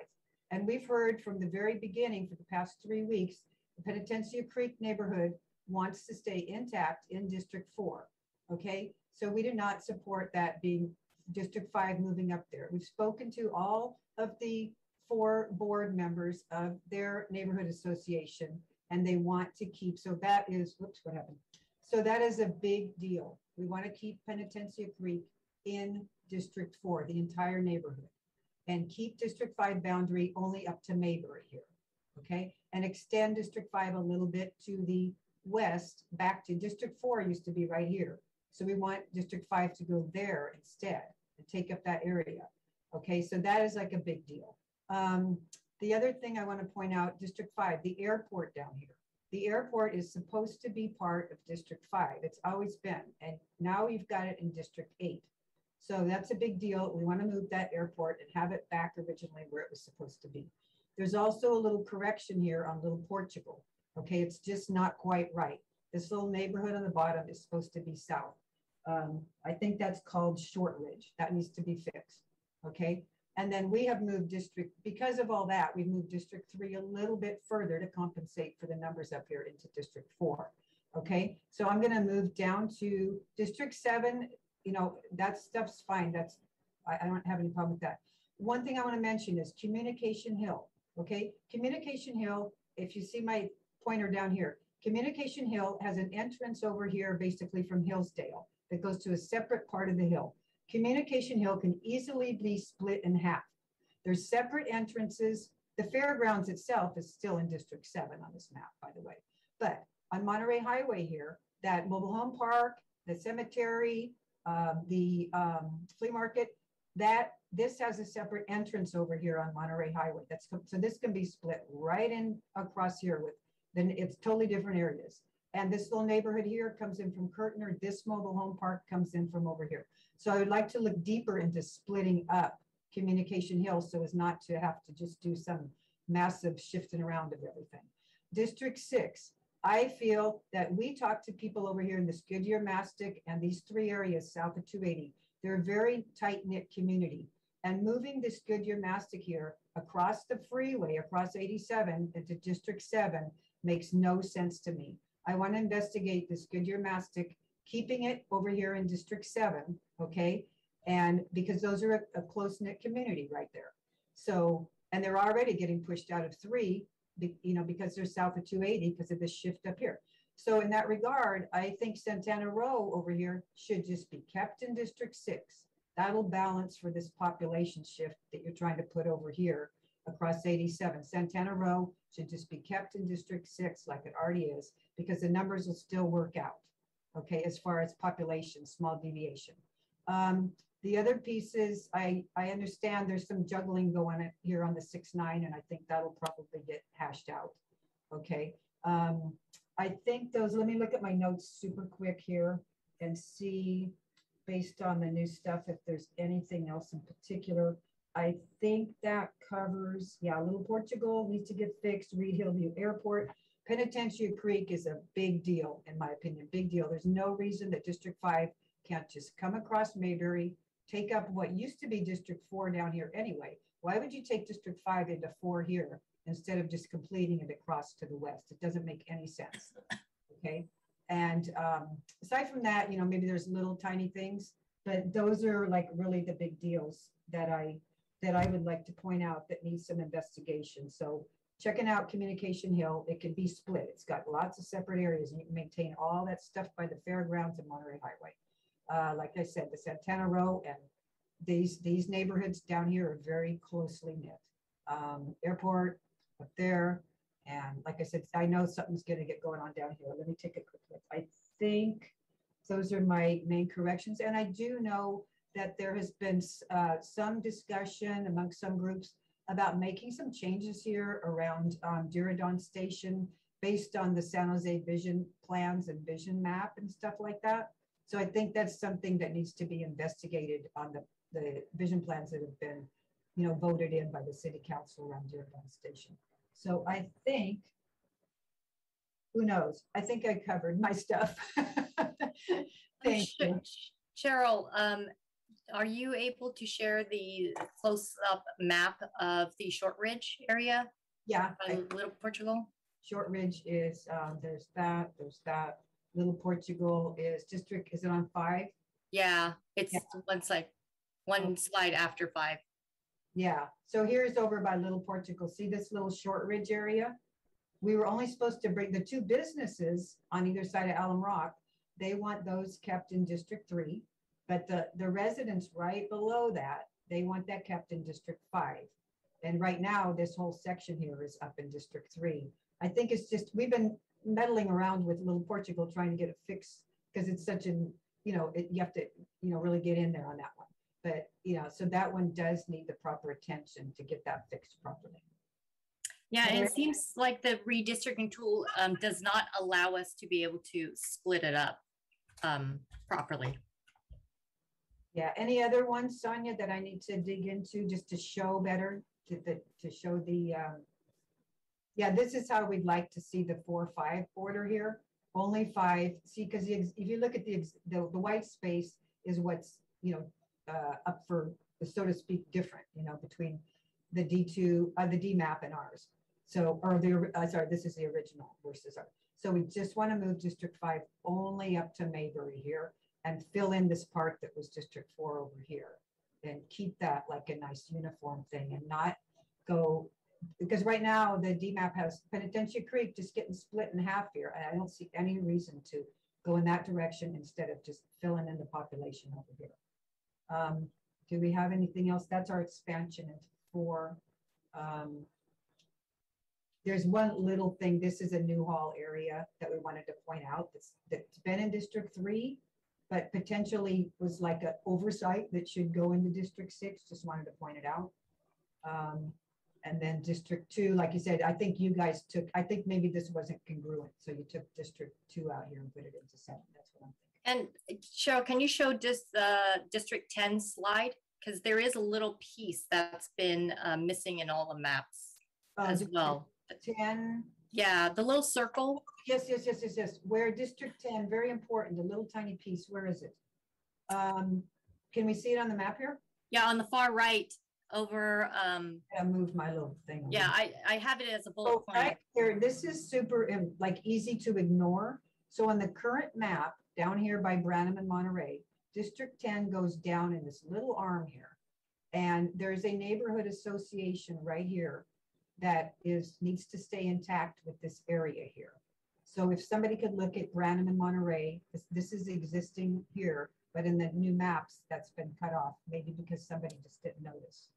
And we've heard from the very beginning for the past three weeks, the Penitencia Creek neighborhood wants to stay intact in District 4, okay? So we do not support that being District 5 moving up there. We've spoken to all of the four board members of their neighborhood association and they want to keep, so that is, whoops, what happened? So that is a big deal. We want to keep Penitencia Creek in District 4, the entire neighborhood, and keep District 5 boundary only up to Mabury here, okay? And extend District 5 a little bit to the west, back to District 4 used to be right here. So we want District Five to go there instead and take up that area. Okay, so that is like a big deal. Um, the other thing I want to point out, District Five, the airport down here. The airport is supposed to be part of District Five. It's always been, and now we've got it in District Eight. So that's a big deal. We want to move that airport and have it back originally where it was supposed to be. There's also a little correction here on Little Portugal. Okay, it's just not quite right. This little neighborhood on the bottom is supposed to be south. Um, I think that's called Shortridge. That needs to be fixed. Okay, and then we have moved district, because of all that, we've moved District Three a little bit further to compensate for the numbers up here into District Four. Okay, so I'm gonna move down to District Seven. You know, that stuff's fine. That's, I, I don't have any problem with that. One thing I wanna mention is Communication Hill, okay? Communication Hill, if you see my pointer down here, Communication Hill has an entrance over here, basically from Hillsdale, that goes to a separate part of the hill. Communication Hill can easily be split in half. There's separate entrances. The fairgrounds itself is still in District 7 on this map, by the way. But on Monterey Highway here, that mobile home park, the cemetery, uh, the um, flea market, that this has a separate entrance over here on Monterey Highway. That's so this can be split right in across here with then it's totally different areas. And this little neighborhood here comes in from Curtner. This mobile home park comes in from over here. So I would like to look deeper into splitting up Communication Hill so as not to have to just do some massive shifting around of everything. District six, I feel that we talk to people over here in this Goodyear Mastic and these three areas south of 280. They're a very tight knit community. And moving this Goodyear Mastic here across the freeway, across 87 into District 7 makes no sense to me. I want to investigate this Goodyear Mastic, keeping it over here in District 7, okay? And because those are a, a close knit community right there. So, and they're already getting pushed out of three, you know, because they're south of 280 because of this shift up here. So, in that regard, I think Santana Row over here should just be kept in District 6. That'll balance for this population shift that you're trying to put over here across 87. Santana Row should just be kept in District 6 like it already is because the numbers will still work out, okay, as far as population, small deviation. Um, the other pieces, I, I understand there's some juggling going on here on the 6-9, and I think that'll probably get hashed out, okay? Um, I think those, let me look at my notes super quick here and see based on the new stuff if there's anything else in particular. I think that covers, yeah, Little Portugal needs to get fixed, Reed Hillview Airport. Penitentiary Creek is a big deal, in my opinion, big deal. There's no reason that District 5 can't just come across Mabury, take up what used to be District 4 down here anyway. Why would you take District 5 into 4 here instead of just completing it across to the west? It doesn't make any sense. Okay. And um, aside from that, you know, maybe there's little tiny things, but those are like really the big deals that I that I would like to point out that needs some investigation. So checking out Communication Hill, it can be split. It's got lots of separate areas and you can maintain all that stuff by the fairgrounds and Monterey Highway. Uh, like I said, the Santana Row and these, these neighborhoods down here are very closely knit. Um, airport up there. And like I said, I know something's gonna get going on down here. Let me take a quick look. I think those are my main corrections. And I do know that there has been uh, some discussion among some groups about making some changes here around um, Diridon Station based on the San Jose vision plans and vision map and stuff like that. So I think that's something that needs to be investigated on the, the vision plans that have been, you know, voted in by the city council around Diridon Station. So I think, who knows? I think I covered my stuff. Thank you. Cheryl, um, are you able to share the close-up map of the Shortridge area? Yeah. Little Portugal? Shortridge is, um, there's that, there's that. Little Portugal is district, is it on five? Yeah, it's yeah. one slide, one slide after five. Yeah, so here's over by Little Portugal. See this little Shortridge area? We were only supposed to bring the two businesses on either side of Alum Rock. They want those kept in District Three. But the, the residents right below that, they want that kept in District 5. And right now, this whole section here is up in District 3. I think it's just, we've been meddling around with Little Portugal trying to get it fixed because it's such an you know, it, you have to, you know, really get in there on that one. But, you know, so that one does need the proper attention to get that fixed properly. Yeah, and it seems like the redistricting tool um, does not allow us to be able to split it up um, properly. Yeah, any other ones, Sonia, that I need to dig into just to show better, to, the, to show the, um, yeah, this is how we'd like to see the four, five border here. Only five, see, because if you look at the, the, the white space is what's, you know, uh, up for, so to speak, different, you know, between the D2, uh, the D map and ours. So, or the, uh, sorry, this is the original versus our. So we just want to move District 5 only up to Mabury here and fill in this part that was District 4 over here and keep that like a nice uniform thing and not go because right now the DMAP has Penitentiary Creek just getting split in half here. And I don't see any reason to go in that direction instead of just filling in the population over here. Um, do we have anything else? That's our expansion into four. Um, there's one little thing. This is a Newhall area that we wanted to point out that's, that's been in District 3 but potentially was like an oversight that should go into District Six. Just wanted to point it out. Um, and then District Two, like you said, I think you guys took, I think maybe this wasn't congruent. So you took District Two out here and put it into seven. That's what I'm thinking. And Cheryl, can you show just the District 10 slide? Because there is a little piece that's been uh, missing in all the maps uh, as well. 10. Yeah, the little circle. Yes, yes, yes, yes, yes. Where District 10, very important, a little tiny piece, where is it? Um, can we see it on the map here? Yeah, on the far right over. Um, I moved my little thing. Yeah, I, I have it as a bullet point. Right here, this is super like easy to ignore. So on the current map down here by Branham and Monterey, District 10 goes down in this little arm here. And there's a neighborhood association right here that is needs to stay intact with this area here. So if somebody could look at Branham and Monterey, this, this is existing here, but in the new maps, that's been cut off, maybe because somebody just didn't notice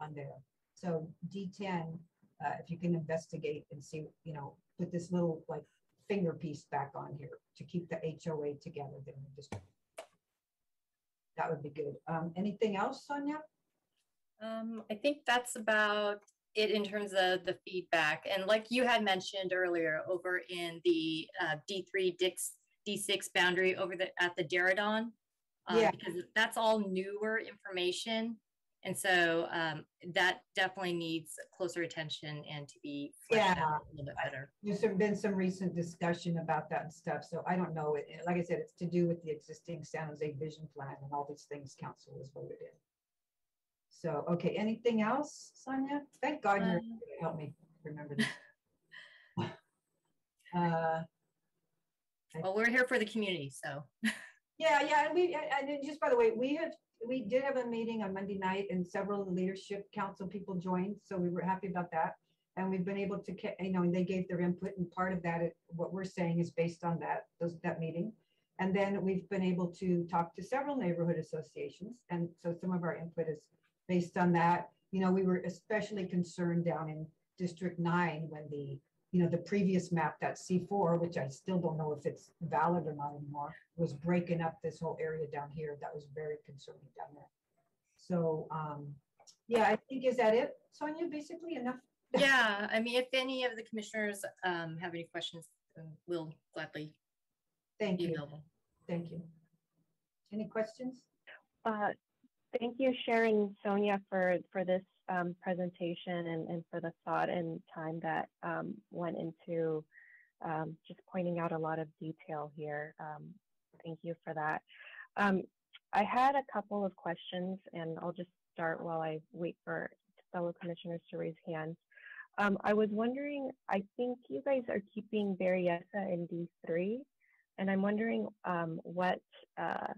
on there. So D10, uh, if you can investigate and see, you know, put this little like finger piece back on here to keep the HOA together there. That would be good. Um, anything else, Sonia? Um, I think that's about it in terms of the feedback. And like you had mentioned earlier, over in the uh, D3 Dix, D6 boundary over the at the Diridon, um, yeah. because that's all newer information. And so um, that definitely needs closer attention and to be yeah. a little bit better. There's been some recent discussion about that and stuff. So I don't know. It, like I said, it's to do with the existing San Jose vision plan and all these things council has voted in. So, okay, anything else, Sonia? Thank God you're um, to help me remember this. uh, well, we're here for the community, so. yeah, yeah, and we, and just by the way, we have, we did have a meeting on Monday night and several of the leadership council people joined, so we were happy about that. And we've been able to, you know, and they gave their input and part of that, what we're saying is based on that, those, that meeting. And then we've been able to talk to several neighborhood associations. And so some of our input is based on that. You know, we were especially concerned down in District 9 when the, you know, the previous map, that C4, which I still don't know if it's valid or not anymore, was breaking up this whole area down here. That was very concerning down there. So, um, yeah, I think, is that it, Sonia, basically enough? yeah, I mean, if any of the commissioners um, have any questions, we'll gladly Thank you. Thank you. Any questions? Uh, Thank you, Sharon, Sonia, for, for this um, presentation and, and for the thought and time that um, went into um, just pointing out a lot of detail here. Um, thank you for that. Um, I had a couple of questions, and I'll just start while I wait for fellow commissioners to raise hands. Um, I was wondering, I think you guys are keeping Berryessa in D3, and I'm wondering what uh,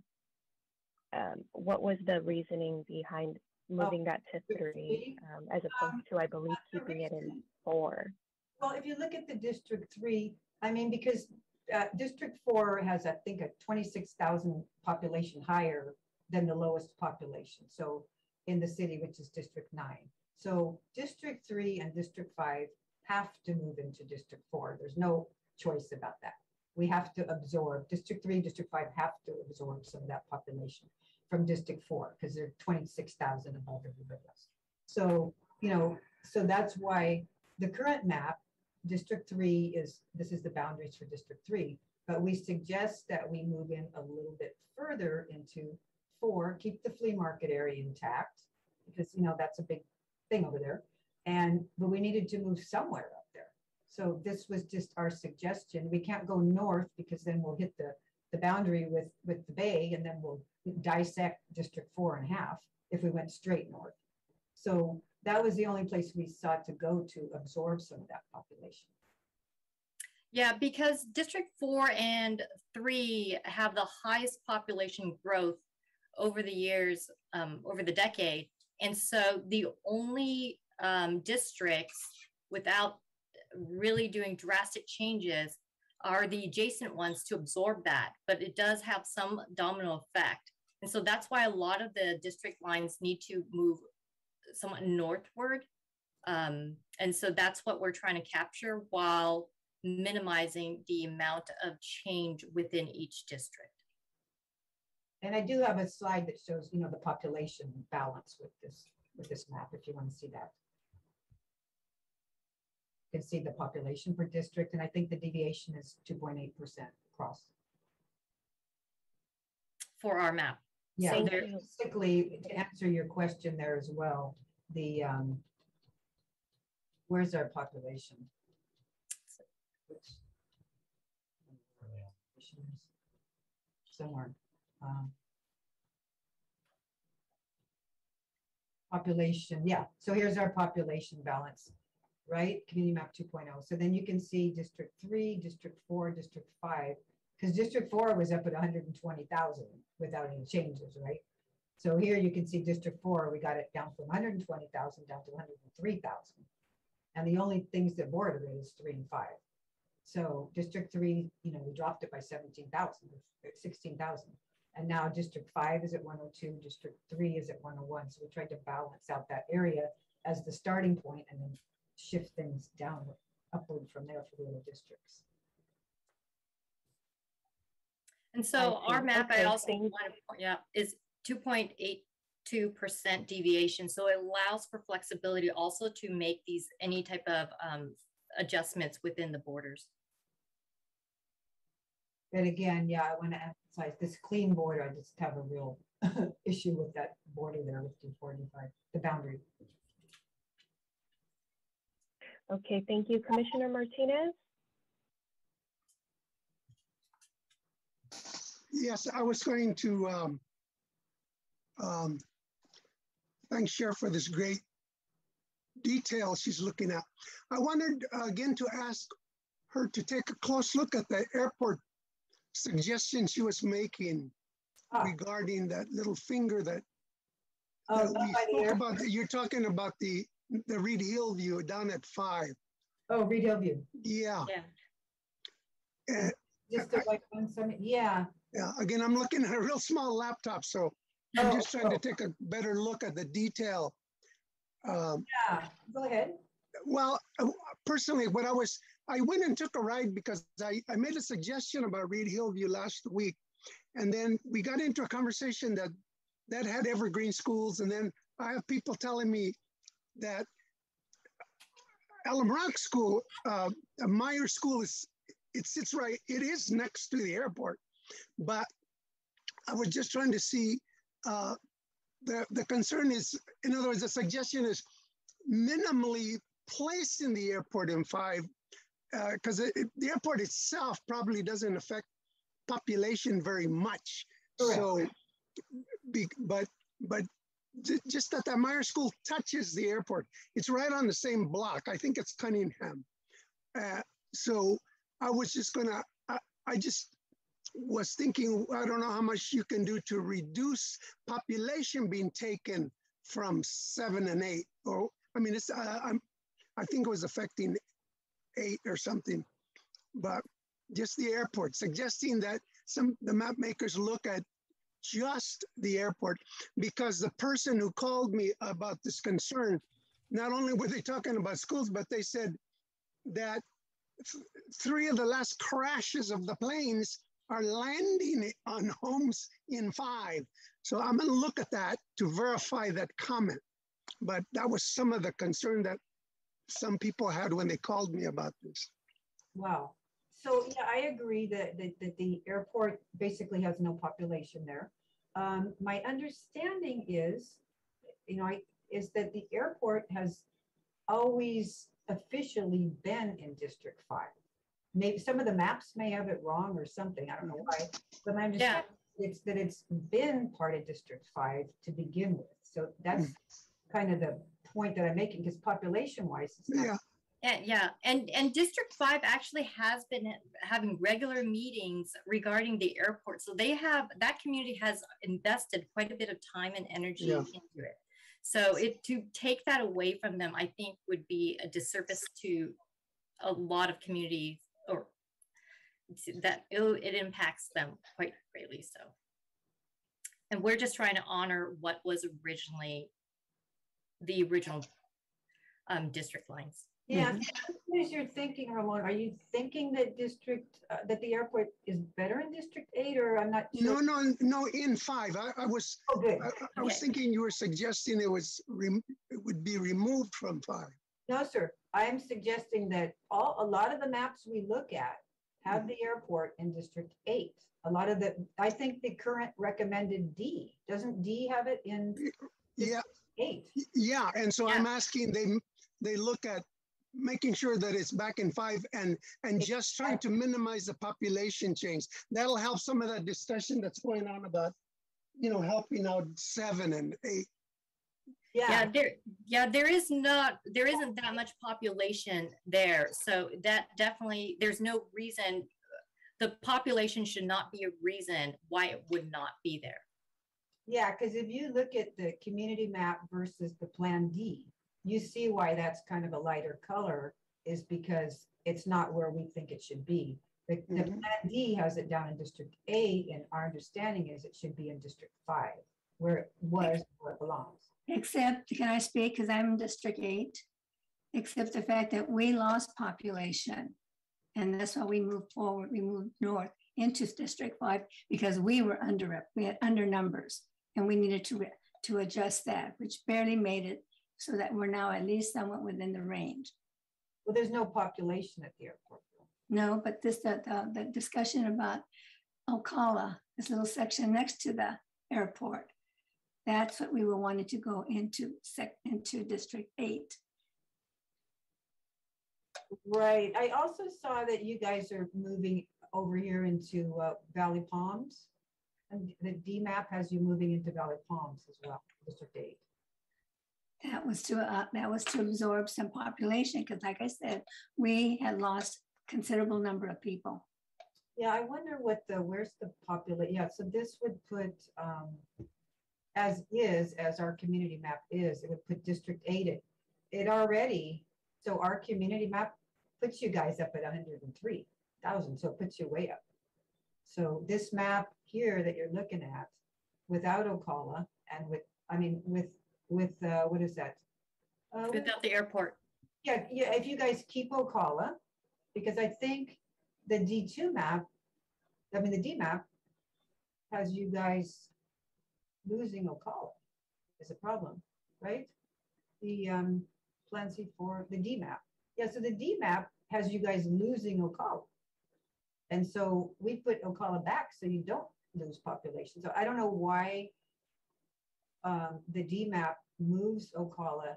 um, what was the reasoning behind moving oh, that to three um, as opposed um, to, I believe, keeping it in four? Well, if you look at the District 3, I mean, because uh, District 4 has, I think, a 26,000 population higher than the lowest population. So in the city, which is District 9. So District 3 and District 5 have to move into District 4. There's no choice about that. we have to absorb, District Three, District Five have to absorb some of that population from District Four, because they're twenty-six thousand above everybody else. So, you know, so that's why the current map, District Three is, this is the boundaries for District Three, but we suggest that we move in a little bit further into four, keep the flea market area intact, because, you know, that's a big thing over there. And, but we needed to move somewhere up there. So this was just our suggestion. We can't go north because then we'll hit the, the boundary with, with the bay and then we'll dissect District Four and a half if we went straight north. So that was the only place we sought to go to absorb some of that population. Yeah, because District 4 and 3 have the highest population growth over the years, um, over the decade. And so the only um, districts without really doing drastic changes are the adjacent ones to absorb that, but it does have some domino effect. And so that's why a lot of the district lines need to move somewhat northward. Um, and so that's what we're trying to capture while minimizing the amount of change within each district. And I do have a slide that shows, you know, the population balance with this with this map, if you want to see that. You can see the population per district, and I think the deviation is 2.8% across. For our map. Yeah, So so there- basically, to answer your question there as well, the, um, where's our population? Which- Somewhere. um, Population, yeah, so here's our population balance, right? Community map 2.0. So then you can see District 3, District 4, District 5, because District 4 was up at 120,000 without any changes, right? So here you can see District 4, we got it down from 120,000 down to 103,000. And the only things that border it is 3 and 5. So District 3, you know, we dropped it by 17,000, or 16,000. And now District 5 is at 102, District 3 is at 101. So we tried to balance out that area as the starting point and then shift things downward, upward from there for the other districts. And so I our see. map, I also thank want to point out, is 2.82% deviation. So it allows for flexibility also to make these, any type of um, adjustments within the borders. But again, yeah, I want to emphasize this clean border. I just have a real issue with that border there with 245, the boundary. Okay, thank you, Commissioner Martinez. Yes, I was going to um, um, thank Sheriff for this great detail she's looking at. I wanted uh, again to ask her to take a close look at the airport suggestion she was making regarding that little finger that, Oh, that up we spoke about. You're talking about the the Reed Hillview down at five. Oh, Reed Hillview. Yeah. Yeah. Uh, Just to like one summit, yeah. Yeah, again, I'm looking at a real small laptop, so I'm just trying to take a better look at the detail. Um, Yeah, go ahead. well, uh, personally, what I was, I went and took a ride because I, I made a suggestion about Reed Hillview last week. And then we got into a conversation that that had evergreen schools. And then I have people telling me that Alum Rock School, uh, Meyer School is, it sits right, it is next to the airport. But I was just trying to see, uh, the, the concern is, in other words, the suggestion is minimally placed in the airport in five, because the airport itself probably doesn't affect population very much. So, be, but but ju- just that the Meyer School touches the airport. It's right on the same block. I think it's Cunningham. Uh, so I was just gonna. I, I just was thinking. I don't know how much you can do to reduce population being taken from seven and eight. Or I mean, it's. Uh, I'm. I think it was affecting eight or something, but just the airport. Suggesting that some the map makers look at just the airport because the person who called me about this concern, not only were they talking about schools, but they said that three of the last crashes of the planes are landing on homes in five. So I'm going to look at that to verify that comment. But that was some of the concern that some people had when they called me about this. Wow. So yeah, I agree that, that, that the airport basically has no population there. Um, my understanding is, you know, I, is that the airport has always officially been in District Five. Maybe some of the maps may have it wrong or something. I don't know why, but my understanding it's that it's been part of District Five to begin with. So that's kind of the point that I'm making because population wise, it's not. Yeah. Yeah, yeah, and and District Five actually has been having regular meetings regarding the airport. So they have that community has invested quite a bit of time and energy Yeah. into it. So it to take that away from them, I think would be a disservice to a lot of communities or that it, it impacts them quite greatly. So, and we're just trying to honor what was originally the original um, district lines. Yeah, what is your thinking, Ramon? Are you thinking that district, uh, that the airport is better in District Eight or I'm not No, sure? no, no, in five. I, I was, Oh, good. I, I was thinking you were suggesting it was, rem- it would be removed from five. No, sir. I'm suggesting that all, a lot of the maps we look at have hmm. the airport in District Eight. A lot of the, I think the current recommended D, doesn't D have it in Yeah. eight? Yeah, and so I'm asking, they, they look at making sure that it's back in five and, and just trying to minimize the population change. That'll help some of that discussion that's going on about, you know, helping out seven and eight. Yeah there yeah there is not there isn't that much population there so that definitely there's no reason the population should not be a reason why it would not be there Yeah, because if you look at the community map versus the Plan D, you see why that's kind of a lighter color is because it's not where we think it should be. The, the mm-hmm. Plan D has it down in District A, and our understanding is it should be in District Five, where it was, where it belongs. Except, can I speak, because I'm District Eight? Except the fact that we lost population. And that's why we moved forward, we moved north into District Five because we were under, we had under numbers. And we needed to, to adjust that, which barely made it so that we're now at least somewhat within the range. Well, there's no population at the airport. No, but this, the, the, the discussion about Ocala, this little section next to the airport. That's what we were wanting to go into sec, into District Eight. Right. I also saw that you guys are moving over here into uh, Valley Palms. And the D map has you moving into Valley Palms as well, District Eight. That was to, uh, that was to absorb some population, because like I said, we had lost considerable number of people. Yeah, I wonder what the, where's the population? Yeah, so this would put, um, as is, as our community map is, it would put District Eight it. It already, so our community map puts you guys up at hundred and three thousand, so it puts you way up. So this map here that you're looking at, without Ocala and with, I mean, with, with, uh, what is that? Uh, without the airport yeah, yeah, if you guys keep Ocala, because I think the D2 map, I mean, the D map has you guys losing Ocala is a problem, right? The um, Plan C4, the D map. Yeah, so the D map has you guys losing Ocala. And so we put Ocala back so you don't lose population. So I don't know why um, the D map moves Ocala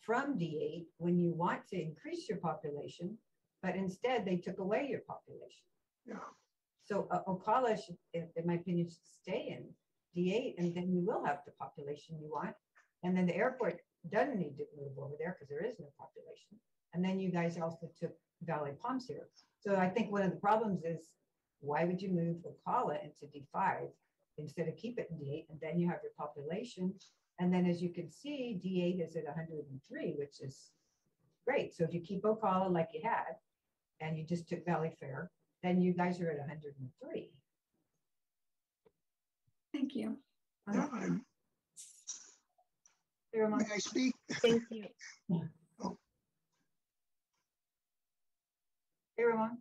from D8 when you want to increase your population, but instead they took away your population. Yeah. So uh, Ocala should, in, in my opinion, should stay in D8 and then you will have the population you want. And then the airport doesn't need to move over there because there is no population. And then you guys also took Valley Palms here. So I think one of the problems is why would you move Ocala into D5 instead of keep it in D8 and then you have your population and then as you can see, D8 is at 103, which is great. So if you keep Ocala like you had, and you just took Valley Fair, then you guys are at 103. Thank you. Yeah, I'm- May I speak? Thank you. Everyone?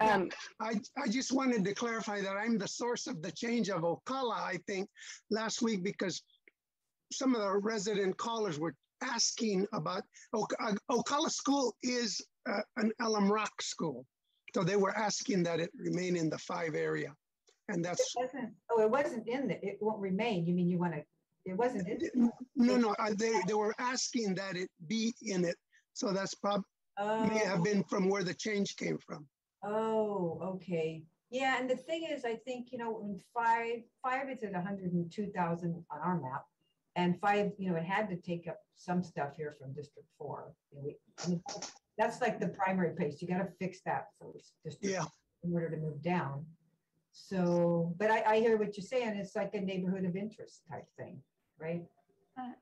Um, I, I just wanted to clarify that I'm the source of the change of Ocala, I think, last week because some of the resident callers were asking about uh, Ocala School is uh, an Alum Rock school. So they were asking that it remain in the five area. And that's. It wasn't, oh, it wasn't in the, it won't remain. You mean you want to, it wasn't in No, no, uh, they, they were asking that it be in it. So that's probably, oh. may have been from where the change came from. Oh, okay. Yeah, and the thing is, I think, you know, in five, five is at 102,000 on our map. And five, you know, it had to take up some stuff here from District Four. We, I mean, that's like the primary place. You got to fix that first, just yeah. in order to move down. So, but I, I hear what you're saying. It's like a neighborhood of interest type thing, right? Uh,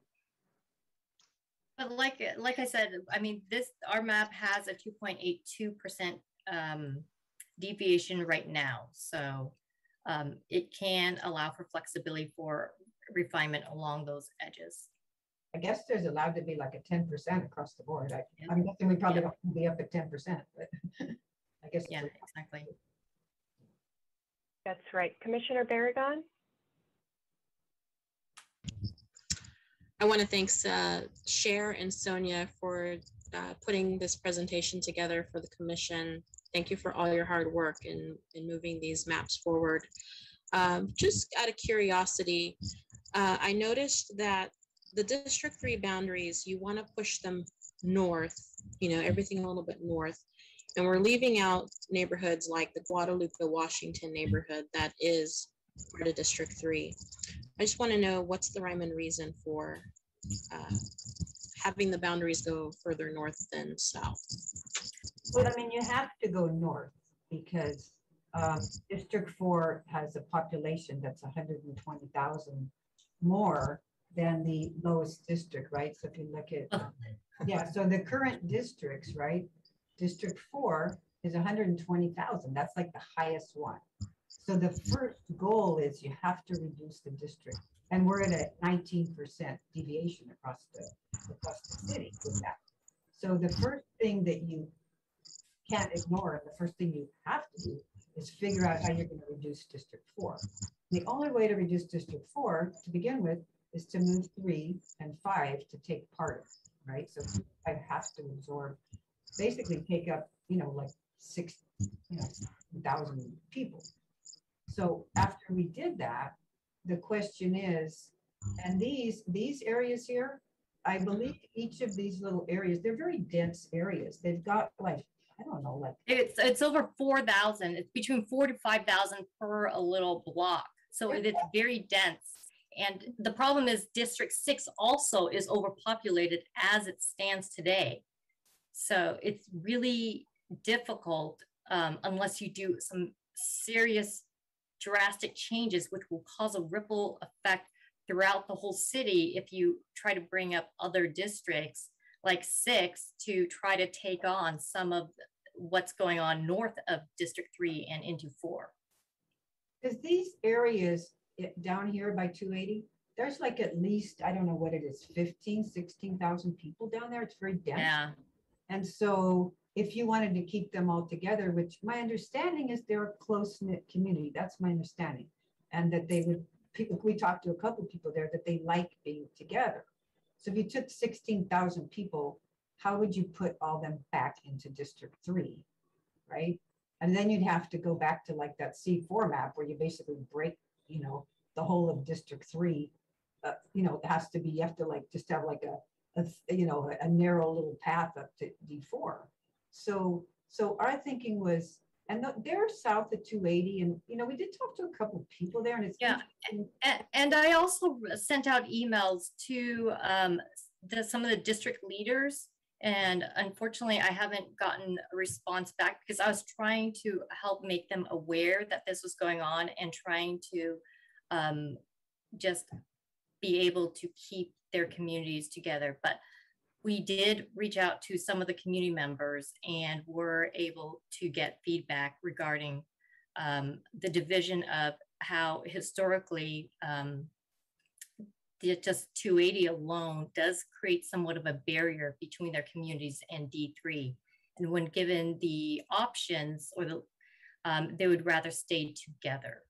but like like I said, I mean, this our map has a 2.82 percent um, deviation right now, so um, it can allow for flexibility for refinement along those edges. I guess there's allowed to be like a 10% across the board. I, am guessing we probably yeah. don't be up at 10%, but I guess. Yeah, exactly. That's right. Commissioner Barragan? I want to thank uh, and Sonia for uh, putting this presentation together for the commission. Thank you for all your hard work in, in moving these maps forward. Um, just out of curiosity, uh, I noticed that the District 3 boundaries, you want to push them north, you know, everything a little bit north. And we're leaving out neighborhoods like the Guadalupe, Washington neighborhood that is part of District 3. I just want to know what's the rhyme and reason for uh, having the boundaries go further north than south? Well, I mean, you have to go north because um, District 4 has a population that's 120,000 more than the lowest district, right? So if you look at, oh. yeah, so the current districts, right? District four is 120,000. That's like the highest one. So the first goal is you have to reduce the district. And we're at a 19% deviation across the, across the city with that. So the first thing that you can't ignore, the first thing you have to do is figure out how you're going to reduce District 4. The only way to reduce District 4 to begin with is to move 3 and 5 to take part right? So 5 has to absorb, basically take up, you know, like six, you know, thousand people. So after we did that, the question is, and these these areas here, I believe each of these little areas, they're very dense areas. They've got like I don't know, like it's it's over four thousand. It's between four to five thousand per a little block. So it's very dense. And the problem is District 6 also is overpopulated as it stands today. So it's really difficult um, unless you do some serious drastic changes, which will cause a ripple effect throughout the whole city if you try to bring up other districts like six to try to take on some of what's going on north of District 3 and into 4 because these areas down here by 280, there's like at least, I don't know what it is, 15, 16,000 people down there. It's very dense. Yeah. And so if you wanted to keep them all together, which my understanding is they're a close knit community, that's my understanding. And that they would, people, we talked to a couple people there that they like being together. So if you took 16,000 people, how would you put all them back into District 3, right? And then you'd have to go back to like that C4 map where you basically break, you know, the whole of District 3. Uh, you know, it has to be, you have to like just have like a, a you know, a, narrow little path up to D4. So, so our thinking was, and they're south of 280 and you know we did talk to a couple of people there and it's yeah and, and i also sent out emails to um, the, some of the district leaders and unfortunately, I haven't gotten a response back because I was trying to help make them aware that this was going on and trying to um, just be able to keep their communities together. But we did reach out to some of the community members and were able to get feedback regarding um, the division of how historically um, just 280 alone does create somewhat of a barrier between their communities and D3. and when given the options or the, um, they would rather stay together.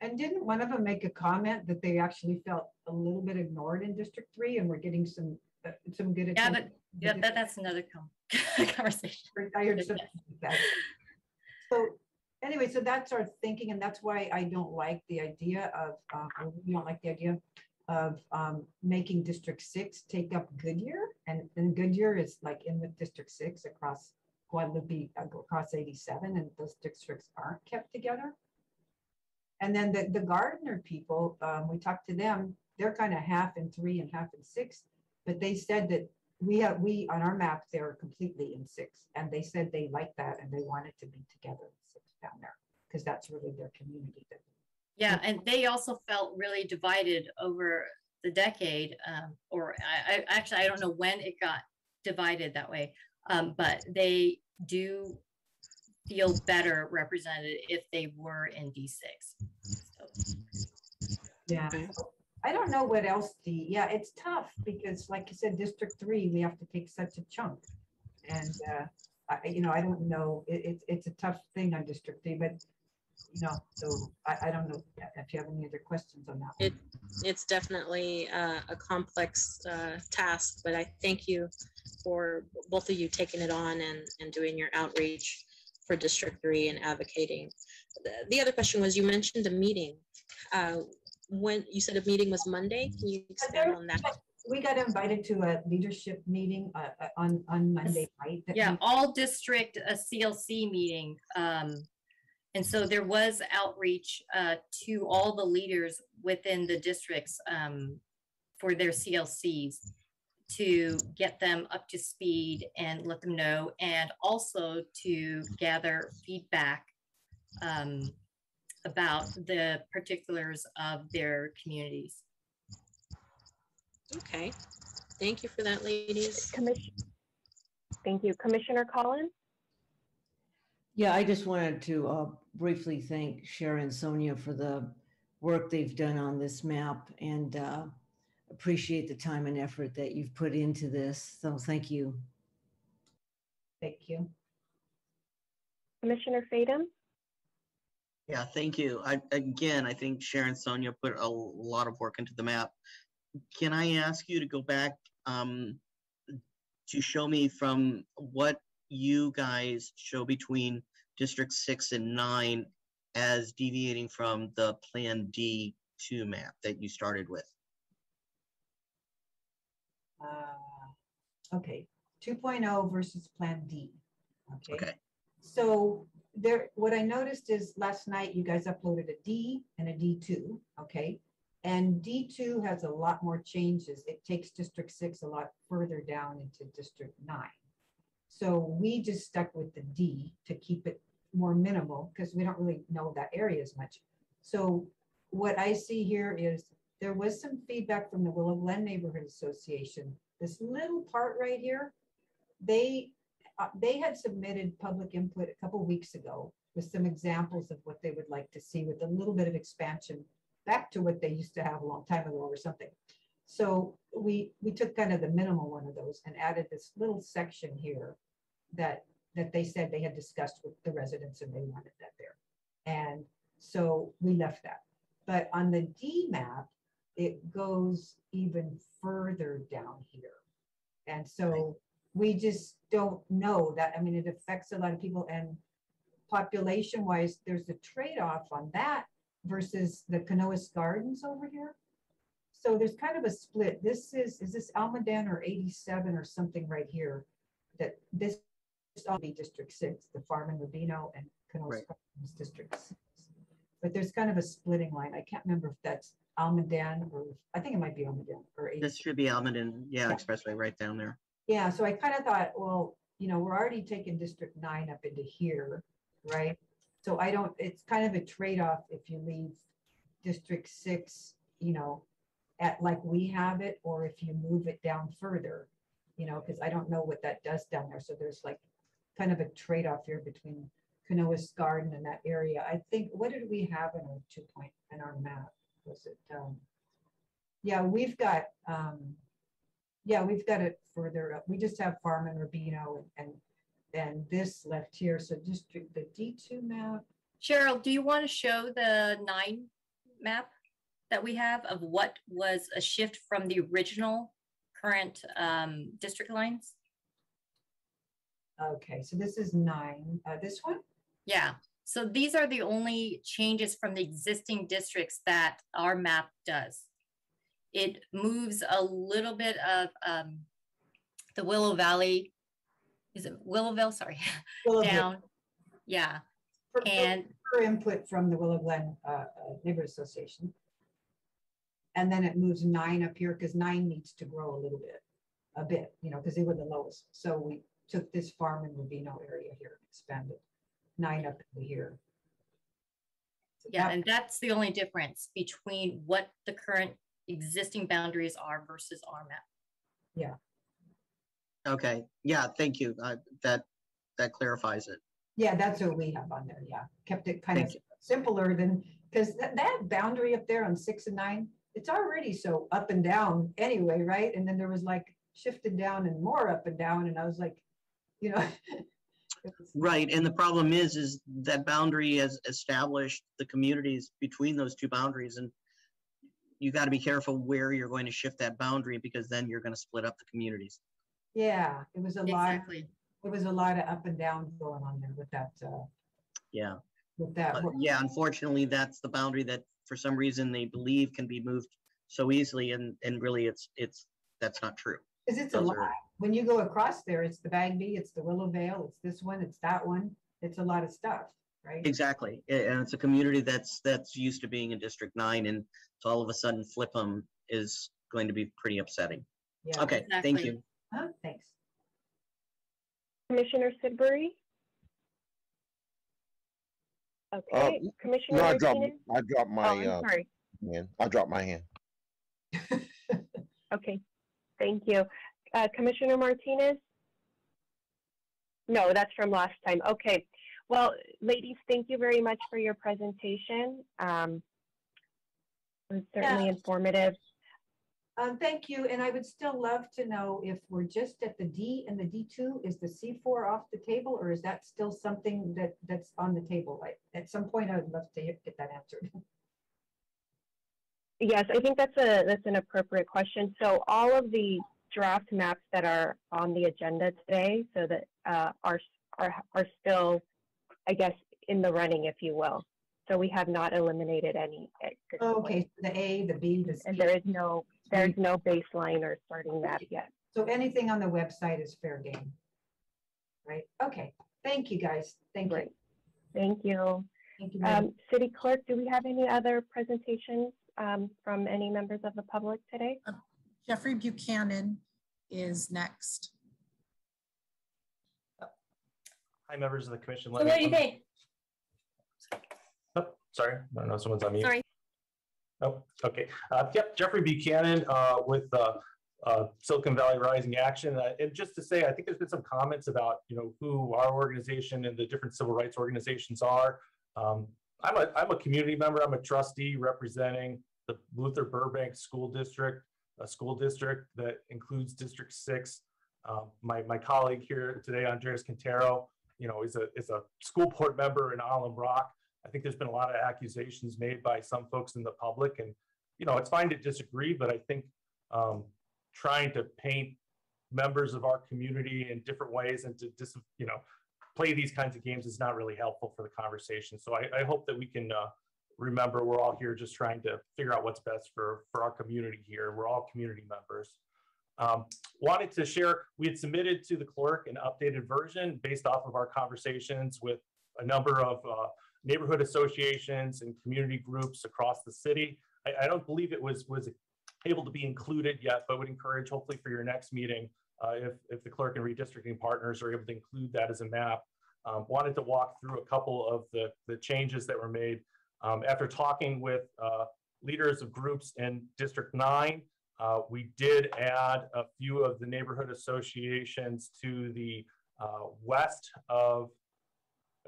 And didn't one of them make a comment that they actually felt a little bit ignored in District Three and we're getting some, uh, some good Yeah, but yeah, that, that's another conversation. I heard something like that. So anyway, so that's our thinking and that's why I don't like the idea of, uh, we don't like the idea of um, making District Six take up Goodyear and, and Goodyear is like in with District Six across Guadalupe, uh, across eighty-seven and those districts aren't kept together. And then the, the Gardner people, um, we talked to them, they're kind of half in three and half in six, but they said that we have, we, on our map, they're completely in six. And they said they like that and they wanted to be together in six down there, because that's really their community. Yeah, and they also felt really divided over the decade, um, or I, I actually I don't know when it got divided that way, um, but they do feel better represented if they were in D six. Yeah. I don't know what else the, yeah, it's tough because like you said, District Three, we have to take such a chunk. And, uh, I, you know, I don't know, it, it's, it's a tough thing on District Three, but, you know, so I, I don't know if you have any other questions on that. It, it's definitely uh, a complex uh, task, but I thank you for both of you taking it on and, and doing your outreach for District Three and advocating. The, the other question was, you mentioned a meeting. Uh, When, you said a meeting was Monday? Can you expand on that? We got invited to a leadership meeting, uh, uh, on, on Monday night. that Yeah, all district a CLC meeting. Um, and so there was outreach uh, to all the leaders within the districts um, for their CLCs to get them up to speed and let them know, and also to gather feedback um, about the particulars of their communities. Okay, thank you for that, ladies. Commission. Thank you. Commissioner Collins? Yeah, I just wanted to uh, briefly thank Sharon and Sonia for the work they've done on this map and uh, appreciate the time and effort that you've put into this. So thank you. Thank you. Commissioner Fadem? Yeah, thank you. I, again, I think Sharon Sonia put a lot of work into the map. Can I ask you to go back um, to show me from what you guys show between District Six and Nine as deviating from the Plan D two map that you started with? Uh, Okay, 2.0 versus Plan D. Okay. Okay. So there, what I noticed is last night you guys uploaded a D and a D2, okay? And D2 has a lot more changes. It takes District 6 a lot further down into District 9. So we just stuck with the D to keep it more minimal because we don't really know that area as much. So what I see here is there was some feedback from the Willow Glen Neighborhood Association. This little part right here, they uh, they had submitted public input a couple weeks ago with some examples of what they would like to see with a little bit of expansion back to what they used to have a long time ago or something. So we we took kind of the minimal one of those and added this little section here that that they said they had discussed with the residents and they wanted that there. And so we left that. But on the D map, it goes even further down here. And so we just don't know that. I mean, it affects a lot of people and population wise, there's a trade-off on that versus the Canoas Gardens over here. So there's kind of a split. This is, is this Almaden or 87 or something right here? That this all be District Six, the Farm and Rubino and Canoas Right. Gardens District Six. But there's kind of a splitting line. I can't remember if that's Almaden or, I think it might be Almaden or 87. This should be Almaden, yeah, Yeah. Expressway right down there. Yeah, so I kind of thought, well, you know, we're already taking District Nine up into here, right? So I don't, it's kind of a trade-off if you leave District Six, you know, at like we have it, or if you move it down further, you know, because I don't know what that does down there. So there's like kind of a trade-off here between Canoas Garden and that area. I think, what did we have in our two point, in our map? Was it, um, yeah, we've got, um, yeah, we've got it further up. We just have Farm and Rubino and, and and this left here. So district, the D2 map. Cheryl, do you want to show the nine map that we have of what was a shift from the original current um, district lines? Okay, so this is nine. Uh, this one? Yeah. So these are the only changes from the existing districts that our map does. It moves a little bit of um, the Willow Valley, is it Willowville? Sorry, Willowville. down. Yeah. For, and for input from the Willow Glen uh, uh, Neighborhood Association. And then it moves nine up here because nine needs to grow a little bit, a bit, you know, because they were the lowest. So we took this farm in Rubino area here, and expanded nine up to here. So yeah, that- and that's the only difference between what the current existing boundaries are versus our map. Yeah. Okay, yeah, thank you. Uh, that, that clarifies it. Yeah, that's what we have on there. Yeah, kept it kind of you. simpler than because that, that boundary up there on six and nine, it's already so up and down anyway, right? And then there was like shifted down and more up and down, and I was like, you know, it was- Right, and the problem is, is that boundary has established the communities between those two boundaries and you got to be careful where you're going to shift that boundary because then you're going to split up the communities. yeah, it was a lot. Exactly. It was a lot of up and down going on there with that. Uh, Yeah. with that. But yeah, unfortunately, that's the boundary that for some reason they believe can be moved so easily and, and really it's, it's, that's not true. Because it's a lot. are- When you go across there, it's the Bagby, it's the Willow Vale, it's this one, it's that one. It's a lot of stuff, right? Exactly. And it's a community that's, that's used to being in District Nine and to all of a sudden flip them is going to be pretty upsetting. Yeah. Okay, thank you. Huh? Thanks. Commissioner Sidbury? Okay, Commissioner Uh, No, I dropped, I dropped Oh, my, I'm uh, sorry. hand. I dropped my hand. Okay, thank you. Uh, Commissioner Martinez? No, that's from last time. Okay. Well, ladies, thank you very much for your presentation. Um, it was certainly Yeah. informative. Um, thank you, and I would still love to know if we're just at the D and the D2, is the C4 off the table, or is that still something that, that's on the table? Like, at some point, I would love to get that answered. Yes, I think that's a that's an appropriate question. So all of the draft maps that are on the agenda today, so that uh, are are are still, I guess, in the running, if you will. So we have not eliminated any. at this point. Okay, the A, the B, the C. And there is no there's no baseline or starting map yet. So anything on the website is fair game. Right? Okay, thank you, guys. Thank you. Thank you. Thank you. Um, City Clerk, do we have any other presentations um, from any members of the public today? Jeffrey Buchanan is next. Hi, members of the commission. Let me- what do you let think? Oh, sorry, I don't know, someone's on mute. Sorry. Oh, okay. Uh, Yep, Jeffrey Buchanan uh, with uh, uh, Silicon Valley Rising Action. Uh, And just to say, I think there's been some comments about, you know, who our organization and the different civil rights organizations are. Um, I'm a, I'm a community member. I'm a trustee representing the Luther Burbank School District, a school district that includes District Six. Um, My, my colleague here today, Andres Quintero, you know, is a, is a school board member in Alum Rock. I think there's been a lot of accusations made by some folks in the public and, you know, it's fine to disagree, but I think um, trying to paint members of our community in different ways and to dis, you know, play these kinds of games is not really helpful for the conversation. So I, I hope that we can uh, remember we're all here just trying to figure out what's best for, for our community here. We're all community members. Um, wanted to share, we had submitted to the clerk an updated version based off of our conversations with a number of uh, neighborhood associations and community groups across the city. I, I don't believe it was, was able to be included yet, but would encourage hopefully for your next meeting, if, if the clerk and redistricting partners are able to include that as a map. Um, wanted to walk through a couple of the, the changes that were made. Um, after talking with uh, leaders of groups in District 9, uh, we did add a few of the neighborhood associations to the uh, west of,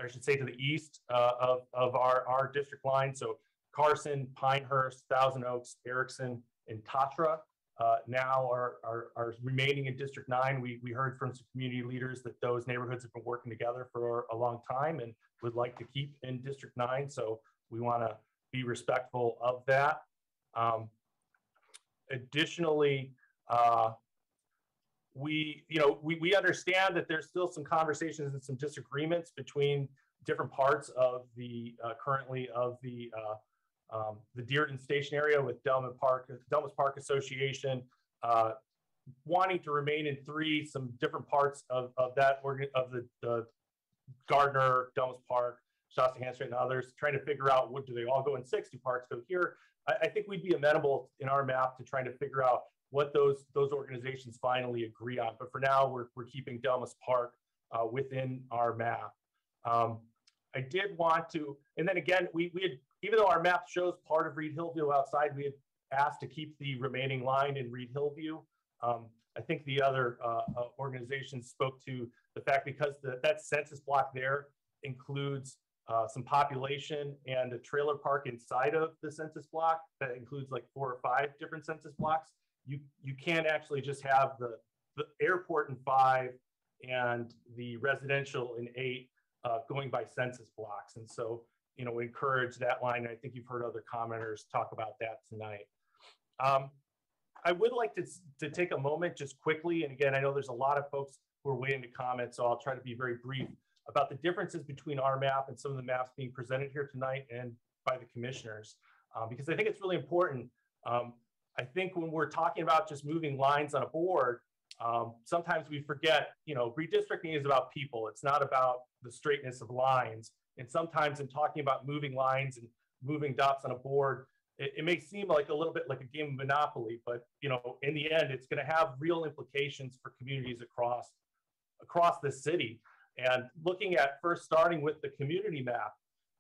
I should say to the east uh, of, of our, our district line. So Carson, Pinehurst, Thousand Oaks, Erickson, and Tatra. Uh, now are, are, are remaining in District 9. We, we heard from some community leaders that those neighborhoods have been working together for a long time and would like to keep in District 9. So we want to be respectful of that. Um, additionally, uh, we, you know, we, we understand that there's still some conversations and some disagreements between different parts of the uh, currently of the uh, um, the Diridon Station area with Delmas Park, Delmas Park Association, uh, wanting to remain in three, some different parts of, of that organ of the, the Gardner, Delmas Park, Shasta Street, and others, trying to figure out what do they all go in six, do parks go here. I, I think we'd be amenable in our map to trying to figure out what those those organizations finally agree on. But for now, we're, we're keeping Delmas Park uh, within our map. Um, I did want to, and then again, we, we had, even though our map shows part of Reed Hillview outside, we had asked to keep the remaining line in Reed Hillview. Um, I think the other uh, uh, organizations spoke to the fact because the, that census block there includes uh, some population and a trailer park inside of the census block that includes like four or five different census blocks. You you can't actually just have the the airport in five and the residential in eight uh, going by census blocks. And so, you know, we encourage that line. I think you've heard other commenters talk about that tonight. Um, I would like to, to take a moment just quickly. And again, I know there's a lot of folks who are waiting to comment, so I'll try to be very brief about the differences between our map and some of the maps being presented here tonight and by the commissioners, um, because I think it's really important. Um, I think when we're talking about just moving lines on a board, um, sometimes we forget, you know, redistricting is about people. It's not about the straightness of lines. And sometimes in talking about moving lines and moving dots on a board, it, it may seem like a little bit like a game of Monopoly, but you know, in the end, it's going to have real implications for communities across across the city. And looking at first starting with the community map,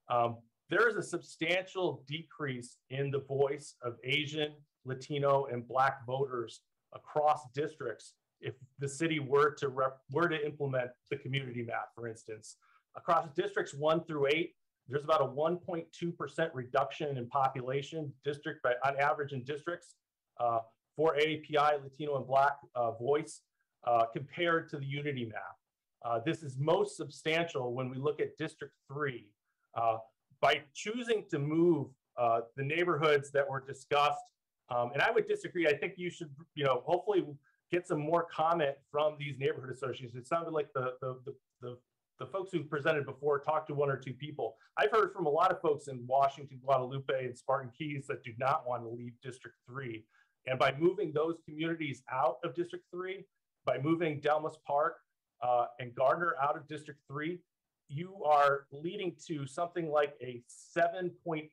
um, there is a substantial decrease in the voice of Asian, Latino, and Black voters across districts if the city were to rep, were to implement the community map, for instance. Across districts one through eight, there's about a 1.2% reduction in population district by, on average in districts uh, for AAPI, Latino and Black uh, voice uh, compared to the unity map. Uh, this is most substantial when we look at District 3. Uh, by choosing to move uh, the neighborhoods that were discussed, um, and I would disagree, I think you should, you know, hopefully get some more comment from these neighborhood associations. It sounded like the, the, the, the, the folks who presented before talked to one or two people. I've heard from a lot of folks in Washington, Guadalupe, and Spartan Keyes that do not want to leave District 3. And by moving those communities out of District 3, by moving Delmas Park uh, and Gardner out of District 3, you are leading to something like a 7.8%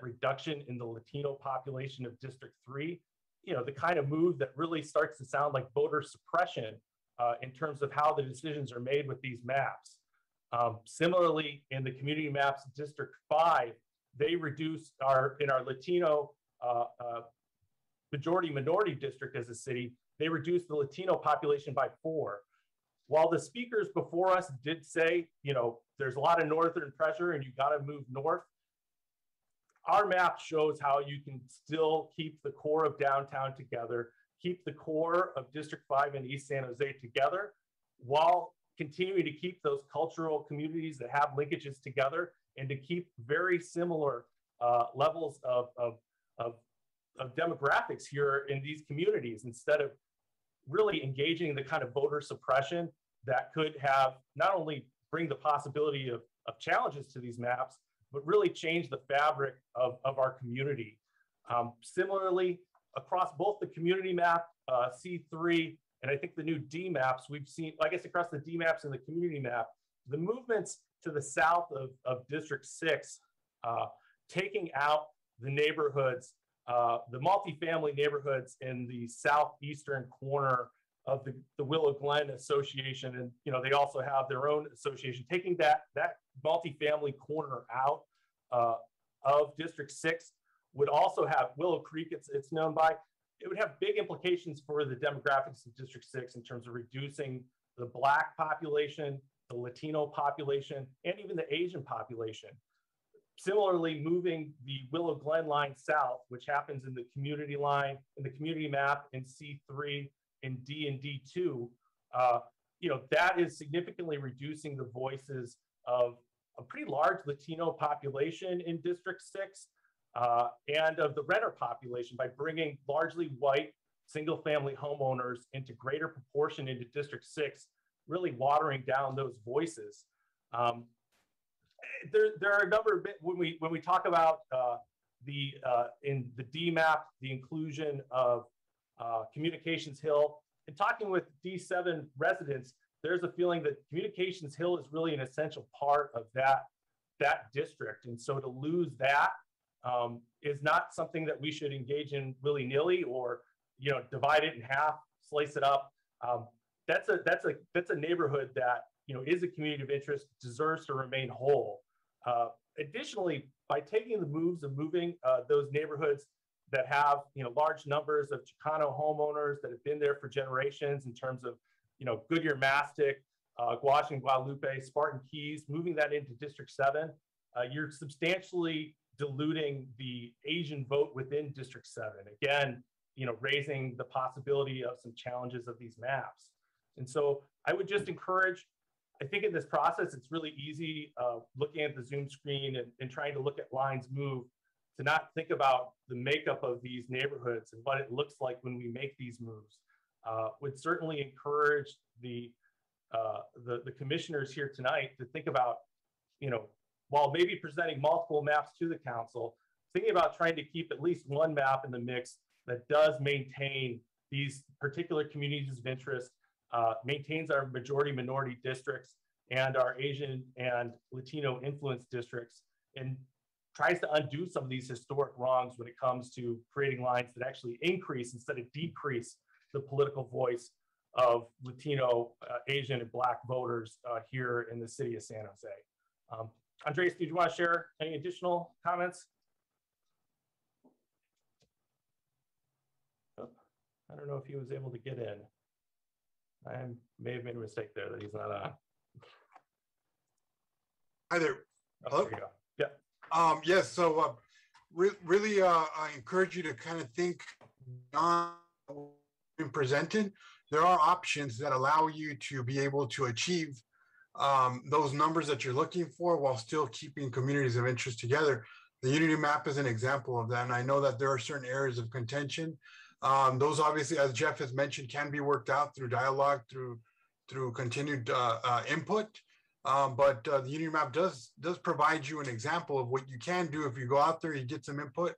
reduction in the Latino population of District 3 you know, the kind of move that really starts to sound like voter suppression uh, in terms of how the decisions are made with these maps. Um, similarly, in the community maps District 5, they reduced our, in our Latino uh, uh, majority minority district as a city, they reduced the Latino population by four. While the speakers before us did say, you know, there's a lot of northern pressure and you got to move north, our map shows how you can still keep the core of downtown together, keep the core of District 5 and East San Jose together, while continuing to keep those cultural communities that have linkages together and to keep very similar uh, levels of, of, of, of demographics here in these communities instead of really engaging the kind of voter suppression that could have not only bring the possibility of, of challenges to these maps, but really change the fabric of, of our community. Um, similarly, across both the community map, uh, C3, and I think the new D maps, we've seen, I guess across the D maps and the community map, the movements to the south of, of District 6, uh, taking out the neighborhoods, uh, the multifamily neighborhoods in the southeastern corner of the, the Willow Glen Association. And, you know, they also have their own association, taking that, that multifamily corner out uh, of District 6 would also have Willow Creek, it's, it's known by, it would have big implications for the demographics of District 6 in terms of reducing the Black population, the Latino population, and even the Asian population. similarly, moving the Willow Glen line south, which happens in the community line, in the community map in C3 in D and D2, uh, you know, that is significantly reducing the voices of a pretty large Latino population in District 6 uh, and of the renter population by bringing largely white single family homeowners into greater proportion into District 6, really watering down those voices. Um, there, there are a number of, when we, when we talk about uh, the, uh, in the DMAP, the inclusion of uh, Communications Hill, and talking with D7 residents, there's a feeling that Communications Hill is really an essential part of that, that district. And so to lose that um, is not something that we should engage in willy-nilly or, you know, divide it in half, slice it up. Um, that's a that's a that's a neighborhood that you know is a community of interest, deserves to remain whole. Uh, additionally, by taking the moves of moving uh, those neighborhoods that have you know large numbers of Chicano homeowners that have been there for generations in terms of you know Goodyear Mastic, uh, Guadalupe, Spartan Keyes, moving that into District 7, uh, you're substantially diluting the Asian vote within District 7. Again, you know, raising the possibility of some challenges of these maps. And so I would just encourage, I think in this process, it's really easy uh, looking at the Zoom screen and, and trying to look at lines move to not think about the makeup of these neighborhoods and what it looks like when we make these moves. Uh, would certainly encourage the, uh, the, the commissioners here tonight to think about, you know, while maybe presenting multiple maps to the council, thinking about trying to keep at least one map in the mix that does maintain these particular communities of interest, uh, maintains our majority minority districts and our Asian and Latino influence districts, and tries to undo some of these historic wrongs when it comes to creating lines that actually increase instead of decrease the political voice of Latino, uh, Asian, and Black voters uh, here in the city of San Jose. Um, Andres, did you want to share any additional comments? Oh, I don't know if he was able to get in. I may have made a mistake there that he's not on. Hi there. Oh, Hello. There yeah. Um, yes. So uh, re really, uh, I encourage you to kind of think beyond been presented. There are options that allow you to be able to achieve um, those numbers that you're looking for while still keeping communities of interest together. The Unity map is an example of that. And I know that there are certain areas of contention. Um, those obviously, as Jeff has mentioned, can be worked out through dialogue, through through continued uh, uh, input. Um, but uh, the Unity map does does provide you an example of what you can do if you go out there, you get some input,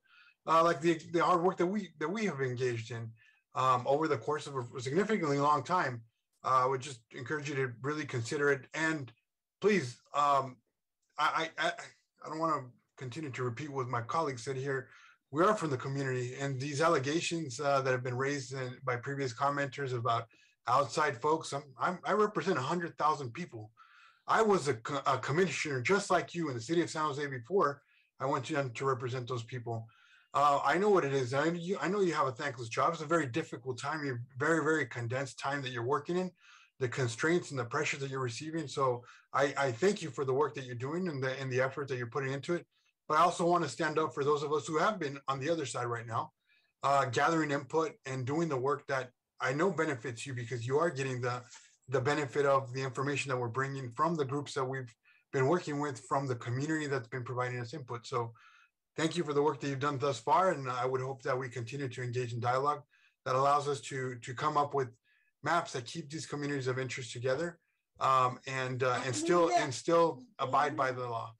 uh, like the the hard work that we that we have engaged in um, over the course of a significantly long time. Uh, I would just encourage you to really consider it. And please, um, I, I, I don't want to continue to repeat what my colleagues said here. We are from the community, and these allegations uh, that have been raised in, by previous commenters about outside folks, I'm, I'm, i represent 100,000 people. I was a, a, commissioner just like you in the city of San Jose before I went to, to represent those people. Uh, I know what it is. I, you, I know you have a thankless job. It's a very difficult time. You're very, very condensed time that you're working in, the constraints and the pressures that you're receiving. So I, I thank you for the work that you're doing and the and the effort that you're putting into it. But I also want to stand up for those of us who have been on the other side right now, uh, gathering input and doing the work that I know benefits you because you are getting the the benefit of the information that we're bringing from the groups that we've been working with, from the community that's been providing us input. So thank you for the work that you've done thus far. And I would hope that we continue to engage in dialogue that allows us to, to come up with maps that keep these communities of interest together um, and, uh, and still, and still abide by the law.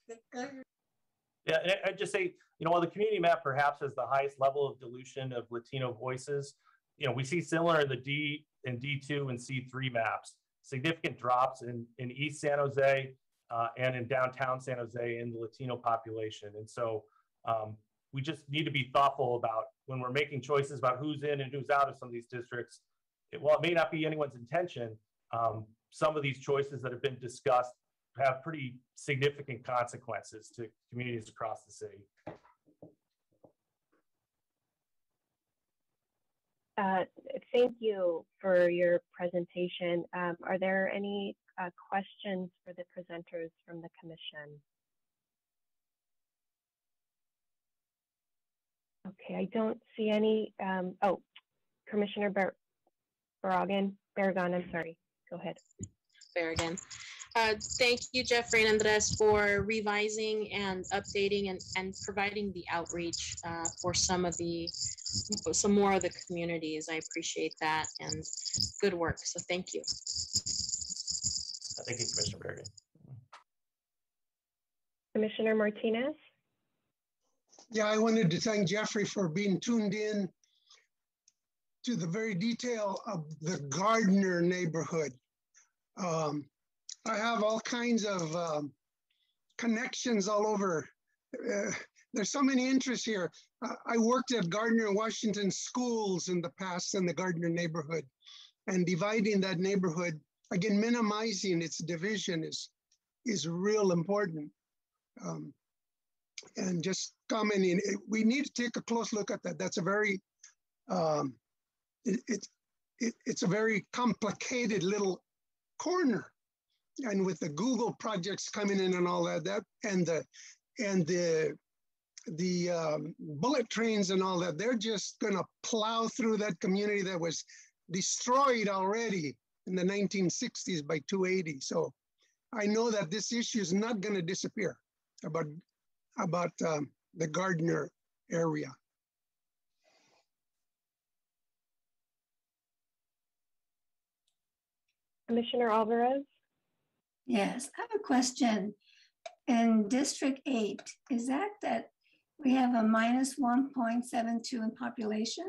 Yeah, I'd just say, you know, while the community map perhaps has the highest level of dilution of Latino voices, you know, we see similar in the D and D2 and C3 maps, significant drops in, in East San Jose uh, and in downtown San Jose in the Latino population. And so um, we just need to be thoughtful about when we're making choices about who's in and who's out of some of these districts. It, while it may not be anyone's intention, um, some of these choices that have been discussed have pretty significant consequences to communities across the city. Uh, thank you for your presentation. Um, are there any uh, questions for the presenters from the commission? Okay, I don't see any. Um, oh, Commissioner Bar- Barragan, Barragan, I'm sorry. Go ahead. Barragan. Uh, thank you, Jeffrey and Andres, for revising and updating and, and providing the outreach uh, for some of the, some more of the communities. I appreciate that and good work. So thank you. Thank you, Commissioner Bergen. Commissioner Martinez? Yeah, I wanted to thank Jeffrey for being tuned in to the very detail of the Gardner neighborhood. Um, I have all kinds of um, connections all over. Uh, there's so many interests here. Uh, I worked at Gardner Washington schools in the past in the Gardner neighborhood and dividing that neighborhood, again, minimizing its division is, is real important. Um, and just commenting, it, we need to take a close look at that. That's a very, um, it, it, it, it's a very complicated little corner and with the Google projects coming in and all that, that and the and the the um, bullet trains and all that, they're just going to plow through that community that was destroyed already in the 1960s by 280. So I know that this issue is not going to disappear about about um, the Gardner area. Commissioner Alvarez? Yes, I have a question. In District 8, is that that we have a minus 1.72 in population?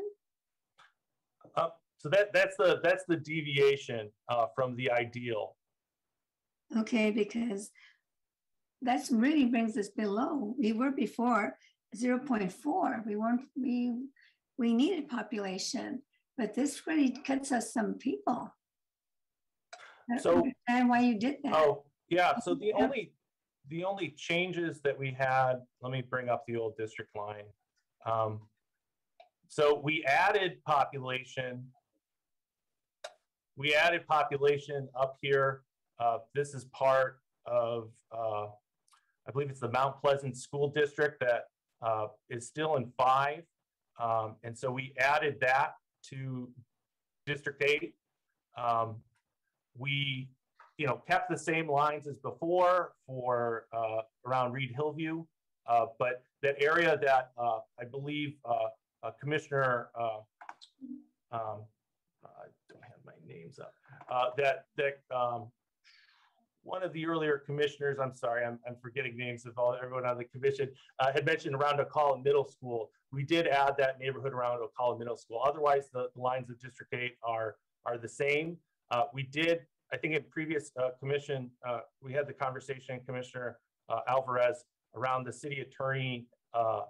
Uh, so that that's the that's the deviation uh, from the ideal. Okay, because that's really brings us below. We were before 0.4. We weren't we we needed population, but this really cuts us some people. I So- understand why you did that. Oh, yeah, so the only, the only changes that we had, let me bring up the old district line. Um, So we added population. We added population up here. Uh, This is part of, uh, I believe it's the Mount Pleasant School District that uh, is still in five. Um, And so we added that to District Eight. Um, we, you know, kept the same lines as before for uh, around Reed Hillview, uh, but that area that uh, I believe uh, uh, Commissioner, um, I don't have my names up, that that um, one of the earlier commissioners, I'm sorry, I'm, I'm forgetting names of all everyone on the commission, uh, had mentioned around Ocala Middle School. We did add that neighborhood around Ocala Middle School. Otherwise, the, the lines of District 8 are are the same. Uh, we did, I think in previous uh, commission, uh, we had the conversation, Commissioner uh, Alvarez, around the city attorney uh,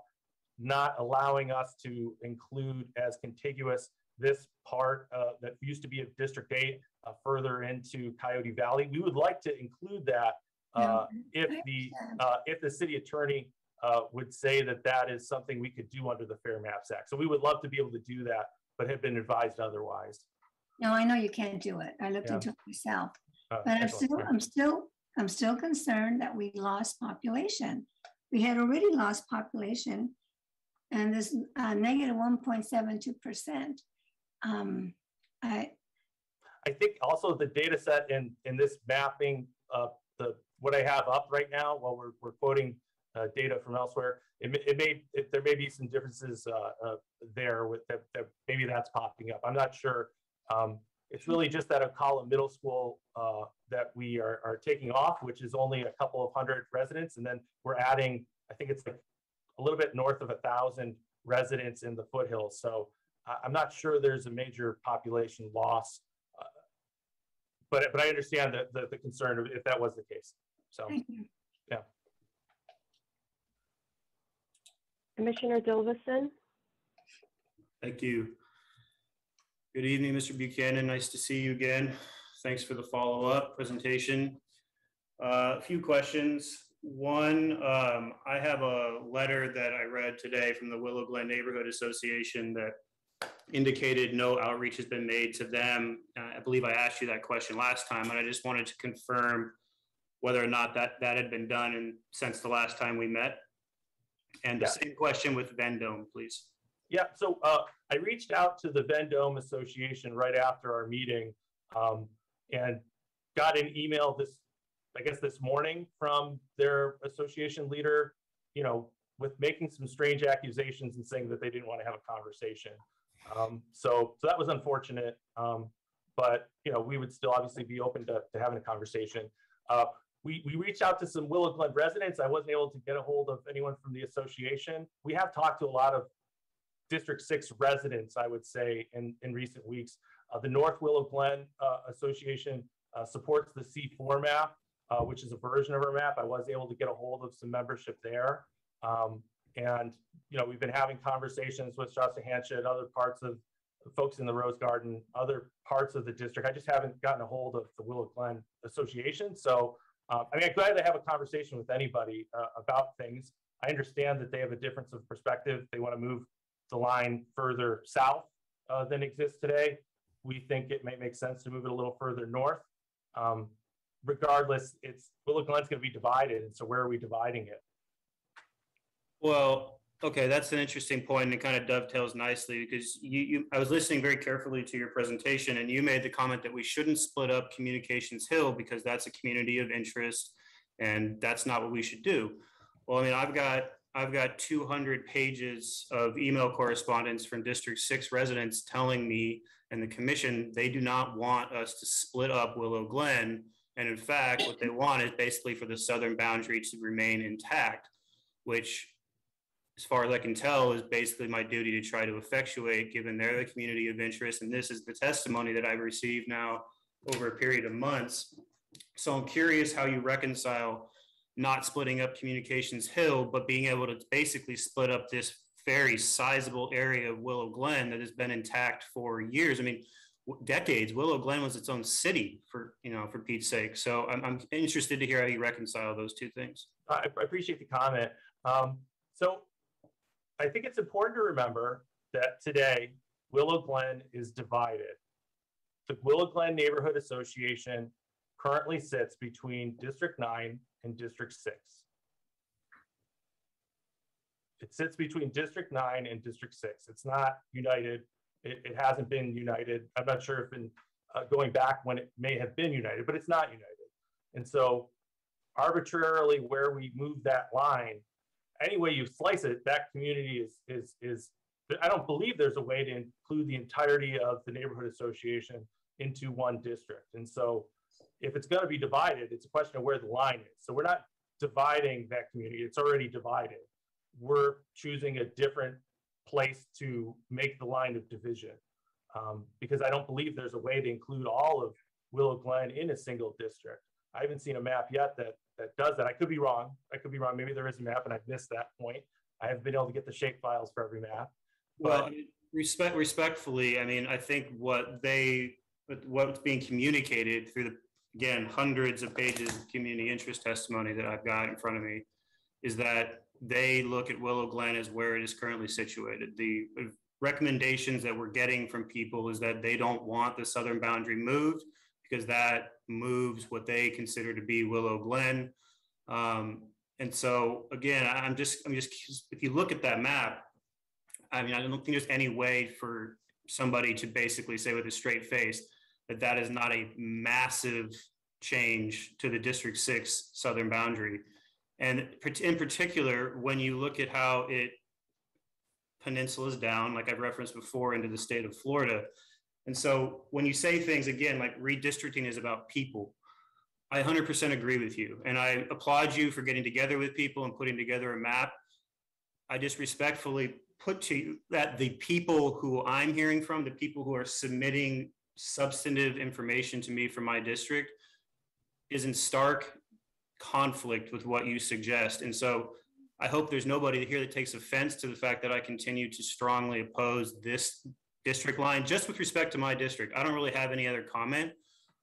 not allowing us to include as contiguous this part that used to be of District 8 uh, further into Coyote Valley. We would like to include that uh, if the uh, if the city attorney uh, would say that that is something we could do under the Fair Maps Act. So we would love to be able to do that, but have been advised otherwise. No, I know you can't do it. I looked Yeah. into it myself. Uh, But I'm still, I'm still, I'm still concerned that we lost population. We had already lost population and this uh, negative 1.72%. Um, I, I think also the data set in, in this mapping, uh, the, what I have up right now, while we're, we're quoting uh, data from elsewhere, it it may, it, there may be some differences uh, uh, there with that, that maybe that's popping up. I'm not sure. Um, it's really just that Ocala Middle School uh, that we are, are taking off, which is only a couple of hundred residents. And then we're adding, I think it's like a little bit north of a thousand residents in the foothills. So I'm not sure there's a major population loss but but I understand the, the the concern if that was the case. So yeah. Commissioner Dilveson? Thank you. Good evening, Mr. Buchanan. Nice to see you again. Thanks for the follow-up presentation. Uh, A few questions. One, um, I have a letter that I read today from the Willow Glen Neighborhood Association that indicated no outreach has been made to them. Uh, I believe I asked you that question last time, and I just wanted to confirm whether or not that, that had been done and since the last time we met. And the Yeah. same question with Vendome, please. Yeah, so uh, I reached out to the Vendome Association right after our meeting um, and got an email this, I guess this morning from their association leader, you know, with making some strange accusations and saying that they didn't want to have a conversation. Um, so, so that was unfortunate. Um, but you know, we would still obviously be open to, to having a conversation. Uh, we, we reached out to some Willow Glen residents. I wasn't able to get a hold of anyone from the association. We have talked to a lot of District 6 residents, I would say, in, in recent weeks. Uh, the North Willow Glen uh, Association uh, supports the C4 map, uh, which is a version of our map. I was able to get a hold of some membership there. Um, and, you know, we've been having conversations with Shasta-Hanchett and other parts of folks in the Rose Garden, other parts of the district. I just haven't gotten a hold of the Willow Glen Association. So um, I mean, I'm glad to have a conversation with anybody uh, about things. I understand that they have a difference of perspective. They want to move the line further south uh, than exists today. We think it may make sense to move it a little further north. Um, regardless, it's Willow Glen's going to be divided, and so where are we dividing it? Well, okay, that's an interesting point, and it kind of dovetails nicely because you, you, I was listening very carefully to your presentation, and you made the comment that we shouldn't split up Communications Hill because that's a community of interest, and that's not what we should do. Well, I mean, I've got I've got 200 pages of email correspondence from District 6 residents telling me and the commission they do not want us to split up Willow Glen. And in fact, what they want is basically for the southern boundary to remain intact, which as far as I can tell, is basically my duty to try to effectuate, given they're the community of interest. And this is the testimony that I've received now over a period of months. So I'm curious how you reconcile not splitting up Communications Hill, but being able to basically split up this very sizable area of Willow Glen that has been intact for years. I mean, decades. Willow Glen was its own city for you know for Pete's sake. So I'm, I'm interested to hear how you reconcile those two things. I, appreciate the comment. Um, so I think it's important to remember that today Willow Glen is divided. The Willow Glen Neighborhood Association currently sits between District 9 and District 6. It sits between District 9 and District 6. It's not united. It, it hasn't been united. I'm not sure if in uh, going back when it may have been united, but it's not united. And so arbitrarily where we move that line any way you slice it, that community is is is. I don't believe there's a way to include the entirety of the neighborhood association into one district. And so, if it's going to be divided, it's a question of where the line is. So we're not dividing that community; it's already divided. We're choosing a different place to make the line of division um, because I don't believe there's a way to include all of Willow Glen in a single district. I haven't seen a map yet that that does that. I could be wrong. I could be wrong. Maybe there is a map and I've missed that point. I haven't been able to get the shape files for every map. Well, respect respectfully, I mean, I think what they what's being communicated through the again hundreds of pages of community interest testimony that I've got in front of me is that they look at Willow Glen as where it is currently situated. The recommendations that we're getting from people is that they don't want the southern boundary moved because that moves what they consider to be Willow Glen. Um, and so again, I'm just, I'm just, if you look at that map, I mean, I don't think there's any way for somebody to basically say with a straight face that that is not a massive change to the District 6 southern boundary. And in particular, when you look at how it peninsulas down, like I've referenced before, into the state of Florida, and so when you say things again, like redistricting is about people, I 100% agree with you. And I applaud you for getting together with people and putting together a map. I just respectfully put to you that the people who I'm hearing from, the people who are submitting substantive information to me from my district, is in stark conflict with what you suggest. And so I hope there's nobody here that takes offense to the fact that I continue to strongly oppose this district line, just with respect to my district. I don't really have any other comment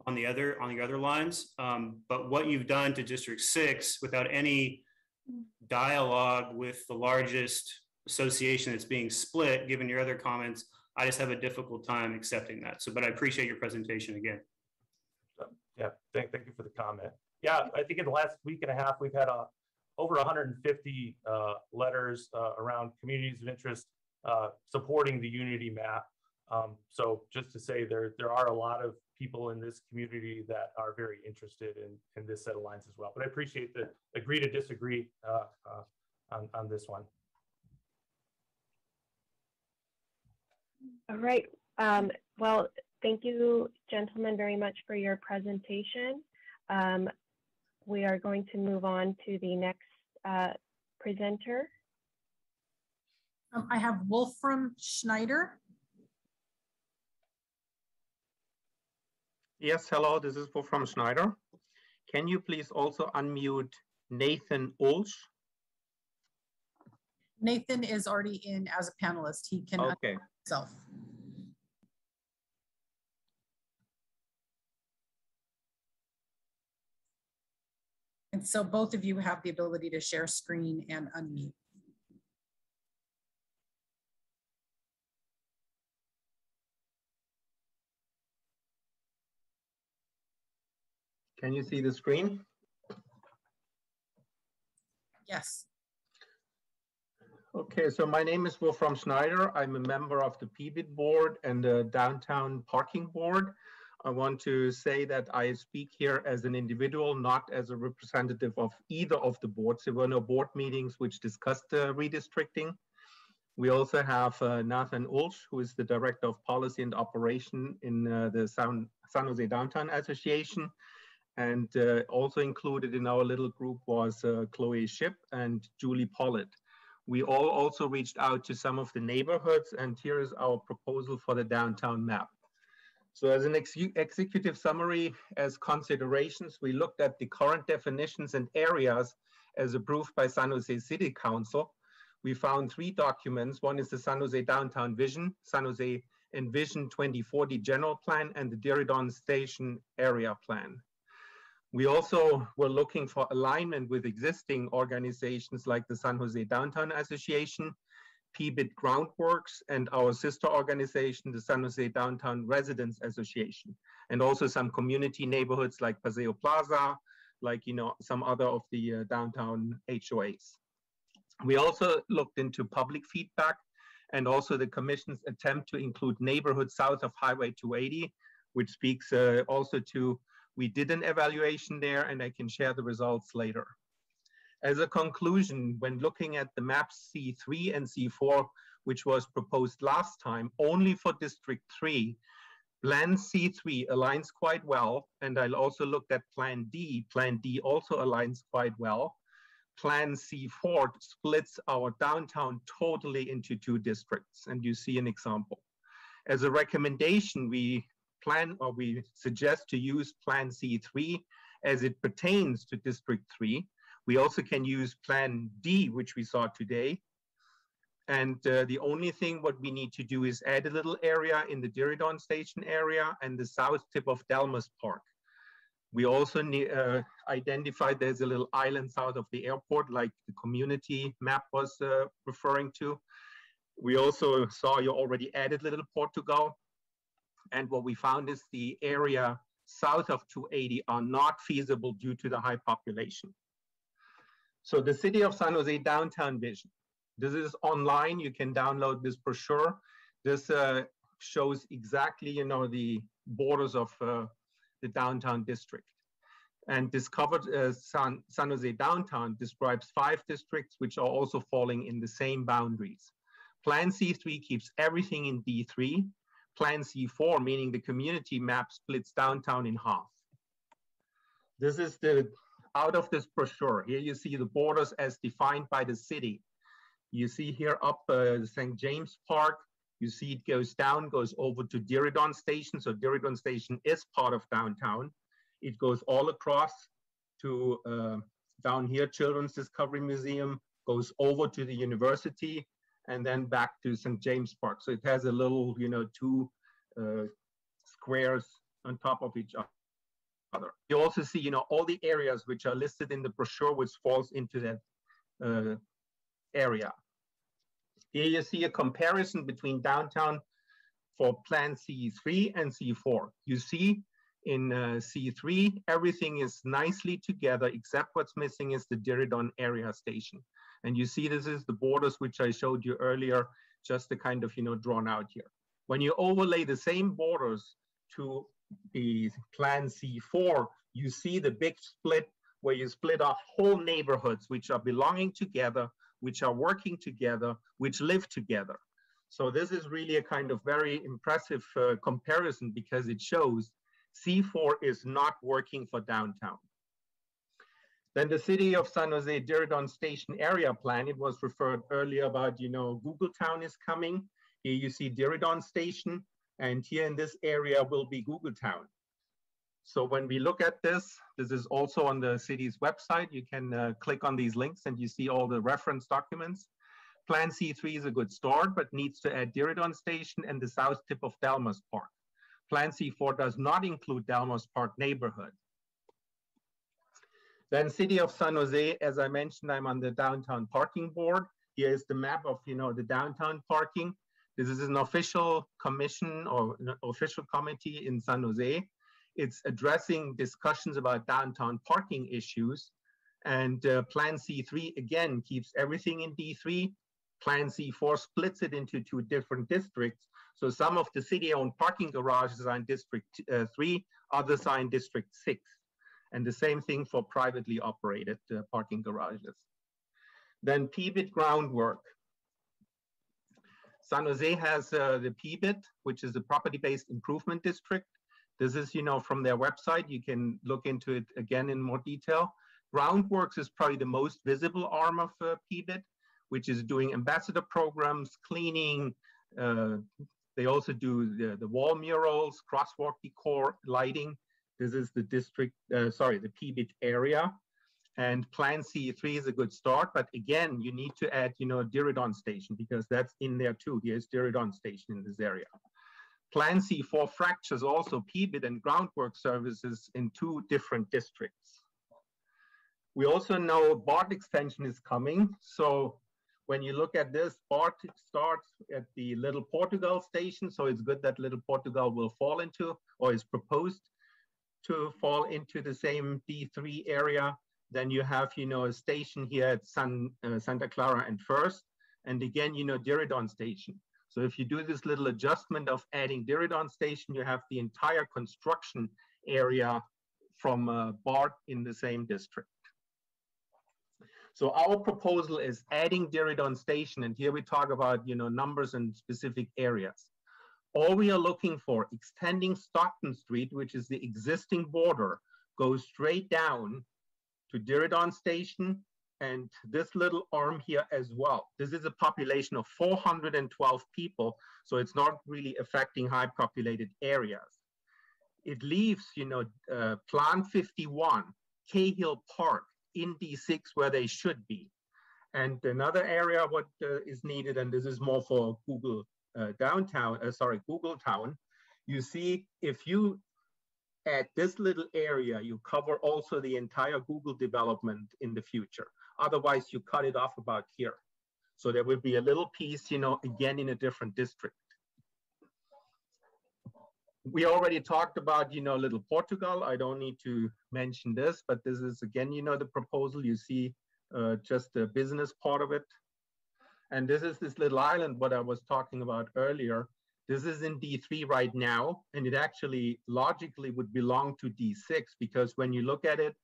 on the other on the other lines. Um, but what you've done to District Six without any dialogue with the largest association that's being split, given your other comments, I just have a difficult time accepting that. So, but I appreciate your presentation again. Yeah, thank, thank you for the comment. Yeah, I think in the last week and a half, we've had a, uh, over 150 uh, letters uh, around communities of interest uh, supporting the unity map. Um, so just to say there, there are a lot of people in this community that are very interested in, in this set of lines as well. But I appreciate the agree to disagree uh, uh, on, on this one. All right. Um, well, thank you, gentlemen, very much for your presentation. Um, we are going to move on to the next uh, presenter. Um, I have Wolfram Schneider. Yes, hello, this is Wolfram Schneider. Can you please also unmute Nathan Ulsh? Nathan is already in as a panelist. He can okay. himself. And so both of you have the ability to share screen and unmute. Can you see the screen? Yes. Okay, so my name is Wolfram Schneider. I'm a member of the PBID board and the downtown parking board. I want to say that I speak here as an individual, not as a representative of either of the boards. There were no board meetings which discussed uh, redistricting. We also have uh, Nathan Ulsh, who is the Director of Policy and Operation in uh, the San, San Jose Downtown Association. And uh, also included in our little group was uh, Chloe Ship and Julie Pollitt. We all also reached out to some of the neighborhoods, and here is our proposal for the downtown map. So as an ex executive summary, as considerations, we looked at the current definitions and areas as approved by San Jose City Council. We found three documents. One is the San Jose Downtown Vision, San Jose Envision 2040 General Plan, and the Diridon Station Area Plan. We also were looking for alignment with existing organizations like the San Jose Downtown Association, PBID Groundwerx, and our sister organization, the San Jose Downtown Residents Association, and also some community neighborhoods like Paseo Plaza, like you know some other of the uh, downtown HOAs. We also looked into public feedback and also the commission's attempt to include neighborhoods south of Highway 280, which speaks uh, also to we did an evaluation there and I can share the results later. As a conclusion, when looking at the maps C3 and C4, which was proposed last time, only for District 3, Plan C3 aligns quite well. And I also looked at Plan D. Plan D also aligns quite well. Plan C4 splits our downtown totally into two districts. And you see an example. As a recommendation, we plan or we suggest to use Plan C3 as it pertains to District 3. We also can use Plan D, which we saw today. And uh, the only thing what we need to do is add a little area in the Diridon station area and the south tip of Delmas Park. We also need, uh, identified there's a little island south of the airport, like the community map was uh, referring to. We also saw you already added Little Portugal. And what we found is the area south of 280 are not feasible due to the high population. So the city of San Jose downtown vision. This is online. You can download this brochure. This uh, shows exactly, you know, the borders of uh, the downtown district. And discovered uh, San, San Jose downtown describes five districts which are also falling in the same boundaries. Plan C3 keeps everything in D3 Plan C4, meaning the community map splits downtown in half. This is the, out of this brochure, here you see the borders as defined by the city. You see here up uh, St. James Park, you see it goes down, goes over to Diridon Station. So Diridon Station is part of downtown. It goes all across to uh, down here, Children's Discovery Museum, goes over to the university, and then back to St. James Park. So it has a little, you know, two uh, squares on top of each other. You also see, you know, all the areas which are listed in the brochure, which falls into that uh, area. Here you see a comparison between downtown for Plan C3 and C4. You see in uh, C3, everything is nicely together, except what's missing is the Diridon area station. And you see this is the borders which I showed you earlier just the kind of, you know, drawn out here. When you overlay the same borders to the Plan C4, you see the big split where you split off whole neighborhoods which are belonging together, which are working together, which live together. So this is really a kind of very impressive uh, comparison because it shows C4 is not working for downtown. Then the city of San Jose Diridon Station area plan, it was referred earlier about, you know, Google Town is coming. Here you see Diridon Station, and here in this area will be Google Town. So when we look at this, this is also on the city's website. You can uh, click on these links and you see all the reference documents. Plan C3 is a good start, but needs to add Diridon Station and the south tip of Delmas Park. Plan C4 does not include Delmas Park neighborhood. Then City of San Jose, as I mentioned, I'm on the downtown parking board. Here is the map of, you know, the downtown parking. This is an official commission or official committee in San Jose. It's addressing discussions about downtown parking issues. And uh, Plan C3, again, keeps everything in D3. Plan C4 splits it into two different districts. So some of the city-owned parking garages are in District uh, 3, others are in District 6. And the same thing for privately operated uh, parking garages. Then PBID Groundwerx. San Jose has uh, the PBID, which is the property-based improvement district. This is, you know, from their website. You can look into it again in more detail. Groundwerx is probably the most visible arm of uh, PBID, which is doing ambassador programs, cleaning. Uh, they also do the, the wall murals, crosswalk decor, lighting. This is the district, uh, sorry, the PBID area. And Plan C3 is a good start, but again, you need to add, you know, Diridon Station because that's in there too. Here's Diridon Station in this area. Plan C4 fractures also PBID and Groundwerx services in two different districts. We also know BART extension is coming. So when you look at this, BART starts at the Little Portugal station. So it's good that Little Portugal will fall into or is proposed to fall into the same D3 area. Then you have, you know, a station here at San, uh, Santa Clara and First. And again, you know, Diridon station. So if you do this little adjustment of adding Diridon station, you have the entire construction area from uh, BART in the same district. So our proposal is adding Diridon station, and here we talk about you know numbers and specific areas. All we are looking for, extending Stockton Street, which is the existing border, goes straight down to Diridon Station, and this little arm here as well. This is a population of 412 people, so it's not really affecting high populated areas. It leaves, you know, uh, Plant 51, Cahill Park in D6 where they should be. And another area what uh, is needed, and this is more for Google uh, downtown, uh, sorry, Google town, you see if you at this little area, you cover also the entire Google development in the future. Otherwise, you cut it off about here. So there will be a little piece, you know, again in a different district. We already talked about, you know, little Portugal. I don't need to mention this, but this is again, you know, the proposal. You see uh, just the business part of it. And this is this little island, what I was talking about earlier. This is in D3 right now, and it actually logically would belong to D6 because when you look at it,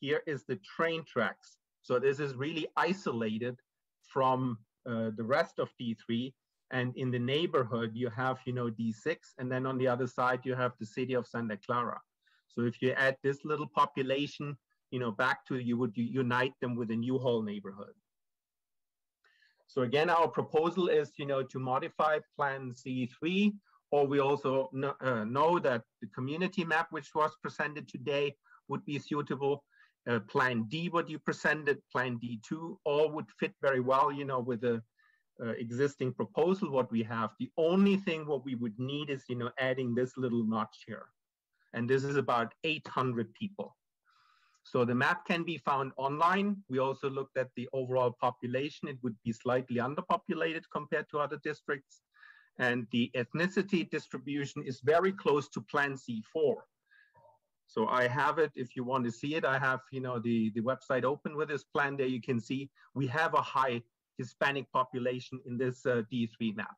here is the train tracks. So this is really isolated from uh, the rest of D3. And in the neighborhood, you have, you know, D6. And then on the other side, you have the city of Santa Clara. So if you add this little population, you know, back to, you would unite them with a new whole neighborhood. So again, our proposal is, you know, to modify Plan C3, or we also know, uh, know that the community map, which was presented today, would be suitable uh, plan D, what you presented, plan D2, all would fit very well, you know, with the uh, existing proposal, what we have. The only thing what we would need is, you know, adding this little notch here. And this is about 800 people. So the map can be found online. We also looked at the overall population. It would be slightly underpopulated compared to other districts. And the ethnicity distribution is very close to Plan C4. So I have it, if you want to see it, I have, you know, the, the website open with this plan there. You can see we have a high Hispanic population in this uh, D3 map.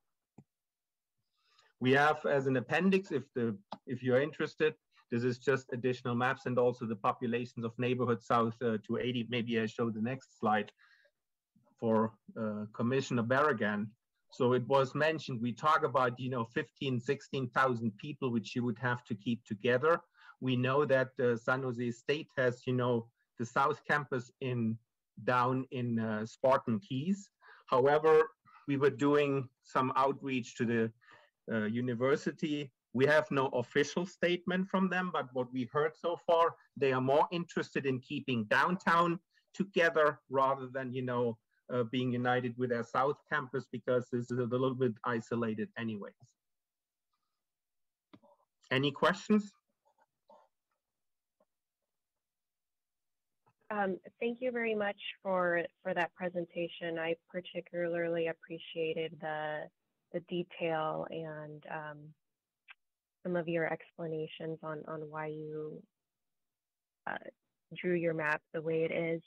We have as an appendix, if the if you're interested, this is just additional maps and also the populations of neighborhoods south uh, to 80. Maybe I show the next slide for uh, Commissioner Barragan. So it was mentioned, we talk about, you know, 15, 16,000 people, which you would have to keep together. We know that uh, San Jose State has, you know, the South Campus in down in uh, Spartan Keyes. However, we were doing some outreach to the uh, university. We have no official statement from them, but what we heard so far, they are more interested in keeping downtown together rather than, you know, uh, being united with their South Campus because this is a little bit isolated anyways. Any questions? Um, thank you very much for for that presentation. I particularly appreciated the the detail and um, some of your explanations on on why you uh, drew your map the way it is.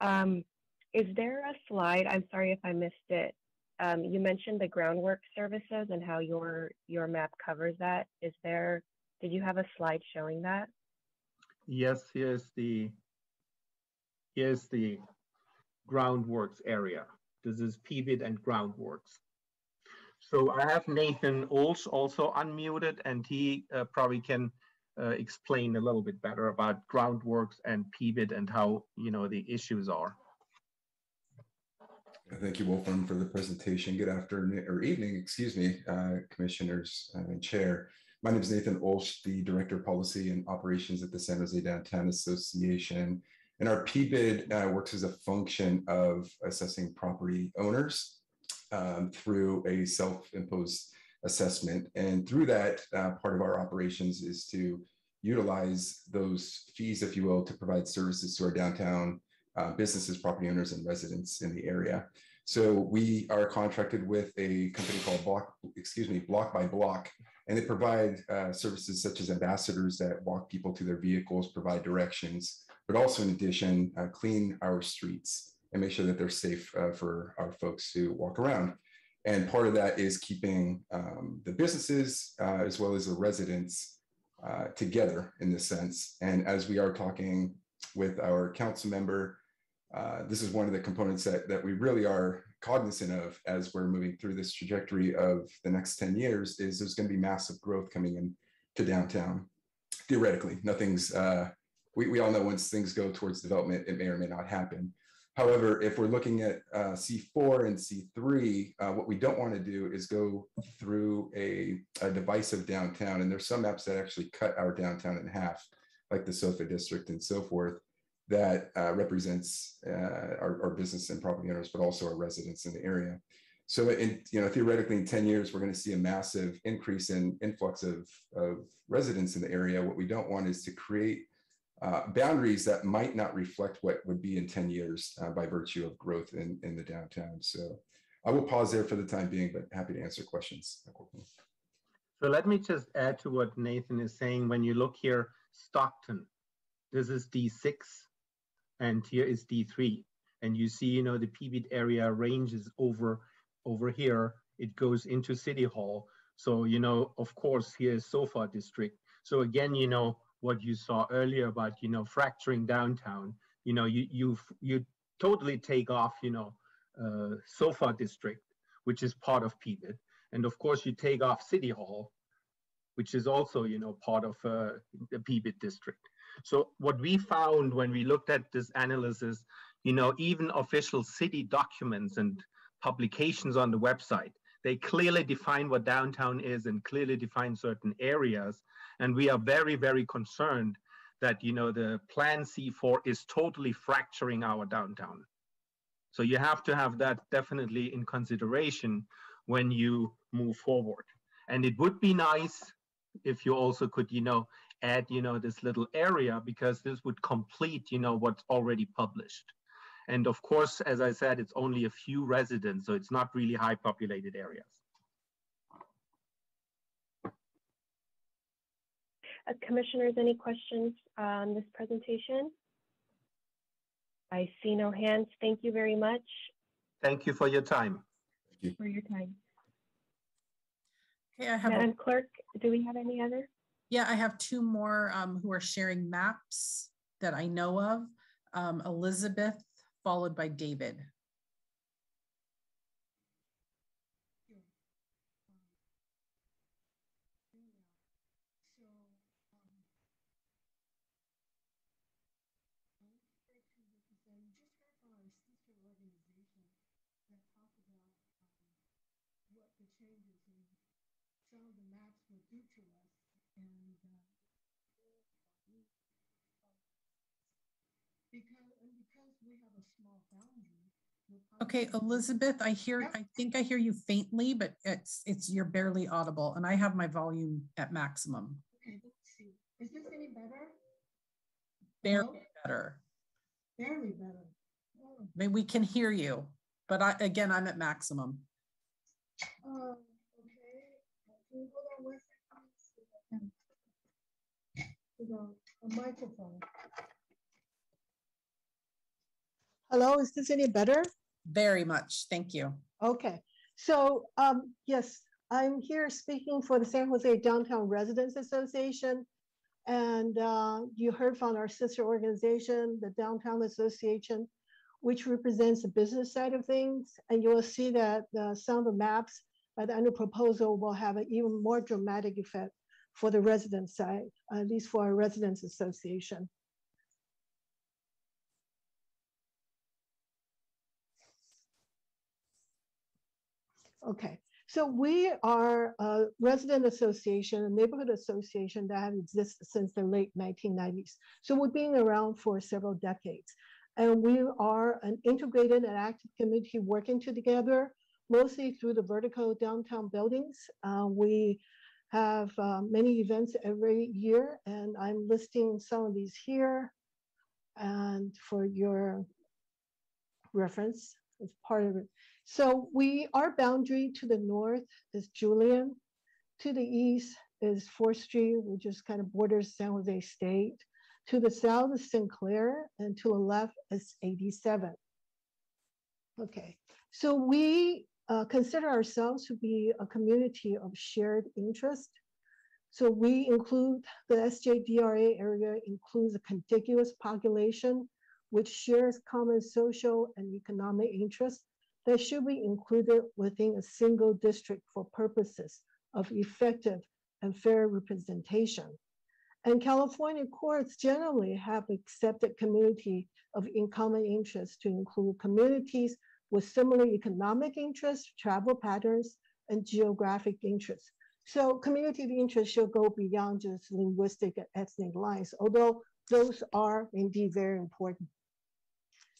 Um, is there a slide? I'm sorry if I missed it. Um, you mentioned the Groundwerx services and how your your map covers that. Is there? Did you have a slide showing that? Yes, here's the here's the Groundwerx area. This is PBID and Groundwerx. So I have Nathan Ulsh also unmuted, and he uh, probably can uh, explain a little bit better about Groundwerx and PBID and how you know the issues are. Thank you, Wolfram, for the presentation. Good afternoon or evening, excuse me, uh, commissioners and chair. My name is Nathan Ulsh, the Director of Policy and Operations at the San Jose Downtown Association. And our PBID uh, works as a function of assessing property owners um, through a self-imposed assessment. And through that, uh, part of our operations is to utilize those fees, if you will, to provide services to our downtown uh, businesses, property owners, and residents in the area. So we are contracted with a company called Block, excuse me, Block by Block, and they provide uh, services such as ambassadors that walk people to their vehicles, provide directions, but also in addition, uh, clean our streets and make sure that they're safe uh, for our folks who walk around. And part of that is keeping um, the businesses uh, as well as the residents uh, together in this sense. And as we are talking with our council member, uh, this is one of the components that, that we really are cognizant of as we're moving through this trajectory of the next 10 years is there's going to be massive growth coming in to downtown. Theoretically, nothing's, uh, we, we all know once things go towards development, it may or may not happen. However, if we're looking at uh, C4 and C3, uh, what we don't want to do is go through a, a divisive downtown. And there's some maps that actually cut our downtown in half, like the SOFA district and so forth that uh, represents uh, our, our, business and property owners, but also our residents in the area. So, in you know, theoretically, in ten years, we're going to see a massive increase in influx of, of residents in the area. What we don't want is to create uh, boundaries that might not reflect what would be in ten years uh, by virtue of growth in in the downtown. So, I will pause there for the time being, but happy to answer questions. So let me just add to what Nathan is saying. When you look here, Stockton, this is D6 and here is D3. And you see, you know, the PBID area ranges over, over here. It goes into City Hall. So, you know, of course, here is SOFA district. So again, you know, what you saw earlier about, you know, fracturing downtown, you know, you, you, you totally take off, you know, uh, SOFA district, which is part of PBID. And of course, you take off City Hall, which is also, you know, part of uh, the PBID district. So what we found when we looked at this analysis, you know, even official city documents and publications on the website, they clearly define what downtown is and clearly define certain areas. And we are very, very concerned that, you know, the plan C4 is totally fracturing our downtown. So you have to have that definitely in consideration when you move forward. And it would be nice if you also could, you know, add, you know, this little area because this would complete, you know, what's already published. And of course, as I said, it's only a few residents, so it's not really high populated areas. Uh, commissioners, any questions on this presentation? I see no hands. Thank you very much. Thank you for your time. For your time. Okay, I have, a- Madam Clerk, do we have any other? yeah, I have two more um, who are sharing maps that I know of. Um, Elizabeth, followed by David. some of the maps will do to us. And uh, because, and because we have a small boundary. Okay, Elizabeth, I hear, I think I hear you faintly, but it's, it's, you're barely audible and I have my volume at maximum. Okay, let's see. Is this any better? Barely better. Barely better. Oh, I mean, we can hear you, but I, again, I'm at maximum. uh, okay. Can you hold on one second? See if I can- With a, a microphone. Hello, is this any better? Very much. Thank you. Okay, so, um, yes, I'm here speaking for the San Jose Downtown Residents Association. And, uh, you heard from our sister organization, the Downtown Association, which represents the business side of things. And you will see that, uh, some of the maps by the under proposal will have an even more dramatic effect for the resident side, at least for our residents association. Okay, so we are a resident association, a neighborhood association that have existed since the late 1990s. So we've been around for several decades. And we are an integrated and active community working together, mostly through the vertical downtown buildings. Uh, we have uh, many events every year, and I'm listing some of these here. And for your reference, as part of it. So we, our boundary to the north is Julian. To the east is Fourth Street, which is kind of borders San Jose State. To the south is Sinclair, and to the left is 87. Okay, so we uh, consider ourselves to be a community of shared interest. So we include, the SJDRA area includes a contiguous population which shares common social and economic interests that should be included within a single district for purposes of effective and fair representation. And California courts generally have accepted community of in common interest to include communities with similar economic interests, travel patterns, and geographic interests. So community of interest should go beyond just linguistic and ethnic lines, although those are indeed very important.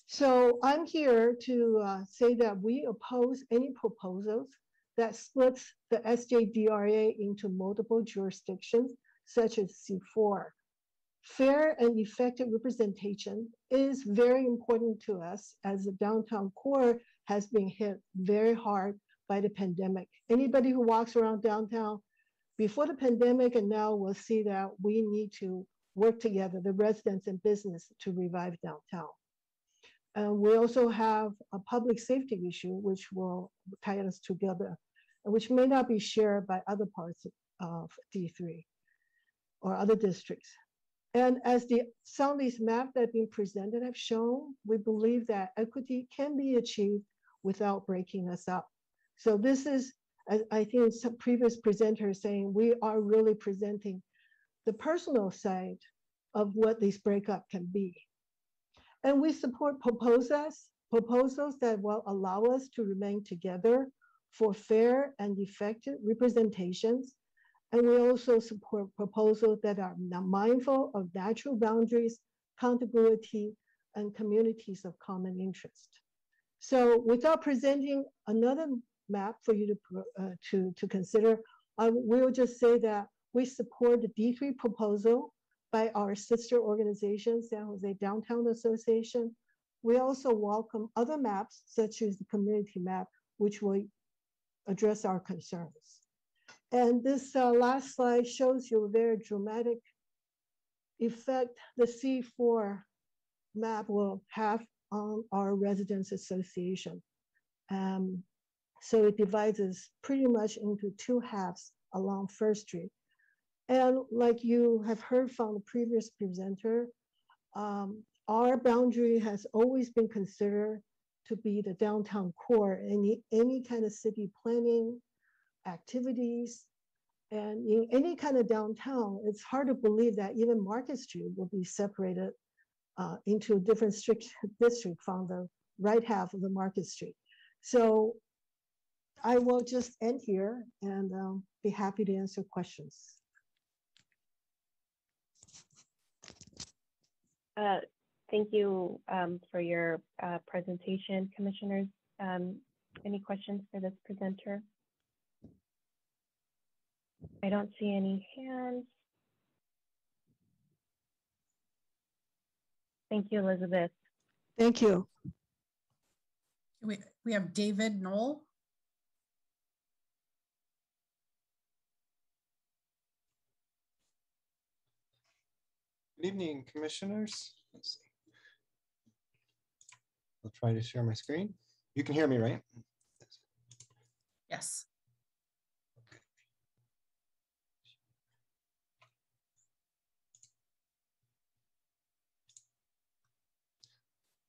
So I'm here to uh, say that we oppose any proposals that splits the SJDRA into multiple jurisdictions, such as C4. Fair and effective representation is very important to us as the downtown core has been hit very hard by the pandemic. Anybody who walks around downtown before the pandemic and now will see that we need to work together, the residents and business to revive downtown. And we also have a public safety issue, which will tie us together, which may not be shared by other parts of D3 or other districts. And as the some of these maps that have been presented have shown, we believe that equity can be achieved without breaking us up. So this is, I, I think some previous presenters saying we are really presenting the personal side of what this breakup can be. And we support proposals, proposals that will allow us to remain together for fair and effective representations. And we also support proposals that are mindful of natural boundaries, contiguity, and communities of common interest. So without presenting another map for you to, uh, to, to consider, I will just say that we support the D3 proposal by our sister organization, San Jose Downtown Association. We also welcome other maps, such as the community map, which will address our concerns. And this uh, last slide shows you a very dramatic effect the C4 map will have on our residents association. Um, so it divides us pretty much into two halves along First Street. And like you have heard from the previous presenter, um, our boundary has always been considered to be the downtown core. Any, any kind of city planning activities and in any kind of downtown, it's hard to believe that even Market Street will be separated uh, into a different strict district from the right half of the Market Street. So I will just end here and um, be happy to answer questions. Uh, thank you um, for your uh, presentation, commissioners. Um, any questions for this presenter? I don't see any hands. Thank you, Elizabeth. Thank you. We, we have David Knoll. Good evening, commissioners. Let's see. I'll try to share my screen. You can hear me, right? Yes.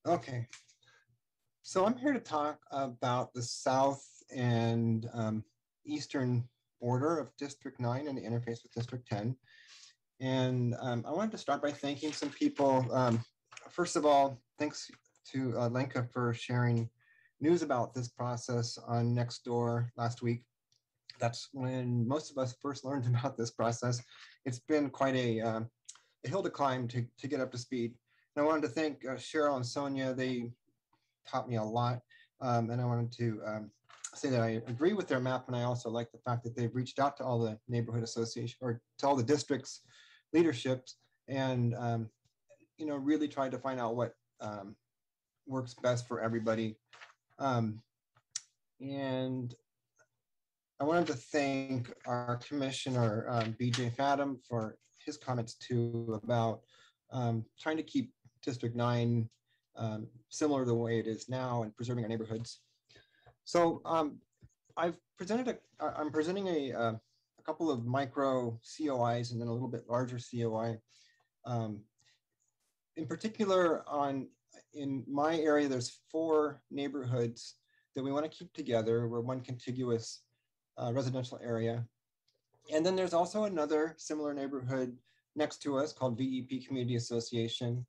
Okay. So I'm here to talk about the south and um, eastern border of District 9 and the interface with District 10. And um, I wanted to start by thanking some people. Um, first of all, thanks to uh, Lenka for sharing news about this process on Nextdoor last week. That's when most of us first learned about this process. It's been quite a, uh, a hill to climb to, to get up to speed. And I wanted to thank uh, Cheryl and Sonia. They taught me a lot. Um, and I wanted to um, say that I agree with their map. And I also like the fact that they've reached out to all the neighborhood association or to all the districts leaderships and, um, you know, really tried to find out what um, works best for everybody. Um, and I wanted to thank our commissioner, um, BJ Fadem, for his comments too about um, trying to keep District 9 um, similar to the way it is now and preserving our neighborhoods. So I've presented a, I'm presenting a, uh, a couple of micro COIs and then a little bit larger COI. Um, in particular, on in my area, there's four neighborhoods that we want to keep together. We're one contiguous uh, residential area. And then there's also another similar neighborhood next to us called VEP Community Association.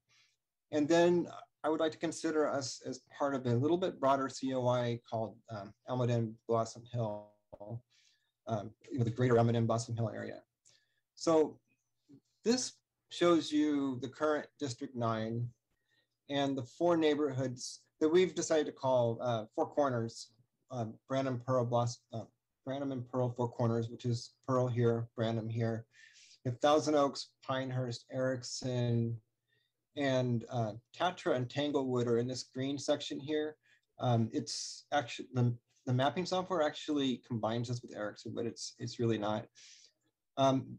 And then I would like to consider us as part of a little bit broader COI called um, Almaden Blossom Hill, um, you know, the greater Almaden Blossom Hill area. So this shows you the current District 9 and the four neighborhoods that we've decided to call uh, Four Corners, um, Branham, Pearl, uh, Branham and Pearl Four Corners, which is Pearl here, Branham here. We have Thousand Oaks, Pinehurst, Erickson, and uh, Tatra and Tanglewood are in this green section here. Um, it's actually, the, the mapping software actually combines us with Erickson, but it's, it's really not. Um,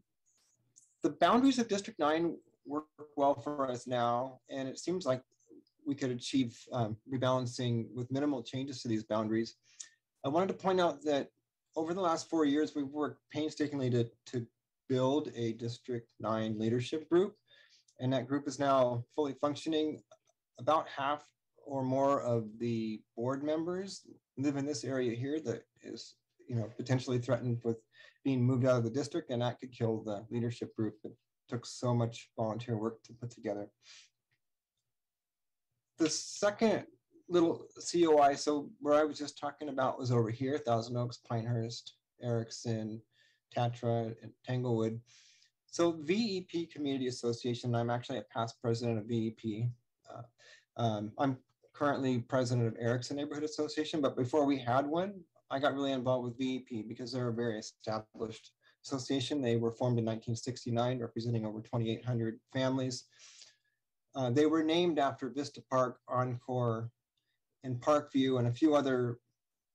the boundaries of District 9 work well for us now, and it seems like we could achieve um, rebalancing with minimal changes to these boundaries. I wanted to point out that over the last four years, we've worked painstakingly to, to build a District 9 leadership group and that group is now fully functioning. About half or more of the board members live in this area here that is, you know, potentially threatened with being moved out of the district, and that could kill the leadership group that took so much volunteer work to put together. The second little COI, so where I was just talking about was over here, Thousand Oaks, Pinehurst, Erickson, Tatra, and Tanglewood. So VEP Community Association, I'm actually a past president of VEP. Uh, um, I'm currently president of Erickson Neighborhood Association, but before we had one, I got really involved with VEP because they're a very established association. They were formed in 1969, representing over 2,800 families. Uh, they were named after Vista Park, Encore, and Parkview, and a few other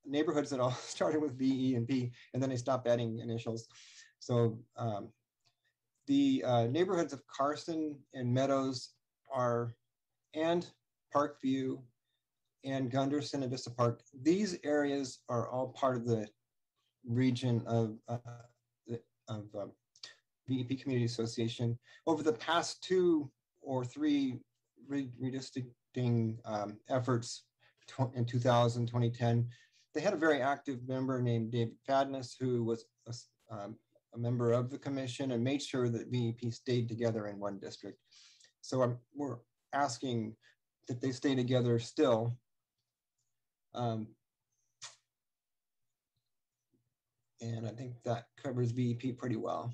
neighborhoods that all started with VE and B, and then they stopped adding initials. So um, the uh, neighborhoods of Carson and Meadows are, and Parkview and Gunderson and Vista Park. These areas are all part of the region of, uh, of uh, VEP Community Association. Over the past two or three redistricting um, efforts in 2000, 2010, they had a very active member named David Fadness who was a, um, a member of the commission and made sure that VEP stayed together in one district. So we're asking that they stay together still. Um, and I think that covers VEP pretty well.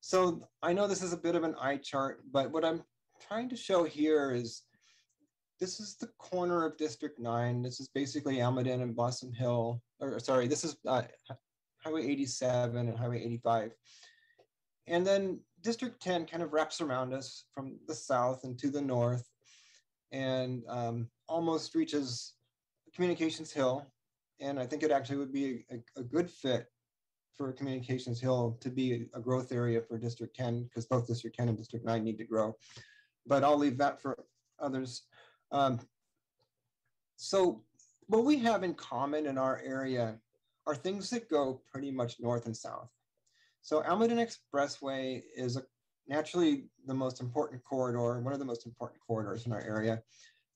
So I know this is a bit of an eye chart, but what I'm trying to show here is this is the corner of District 9. This is basically Almaden and Blossom Hill, or sorry, this is uh, Highway 87 and Highway 85. And then District 10 kind of wraps around us from the south and to the north and um, almost reaches Communications Hill. And I think it actually would be a, a good fit for Communications Hill to be a growth area for District 10 because both District 10 and District 9 need to grow. But I'll leave that for others. Um, so what we have in common in our area are things that go pretty much north and south. So Almaden Expressway is a, naturally the most important corridor, one of the most important corridors in our area.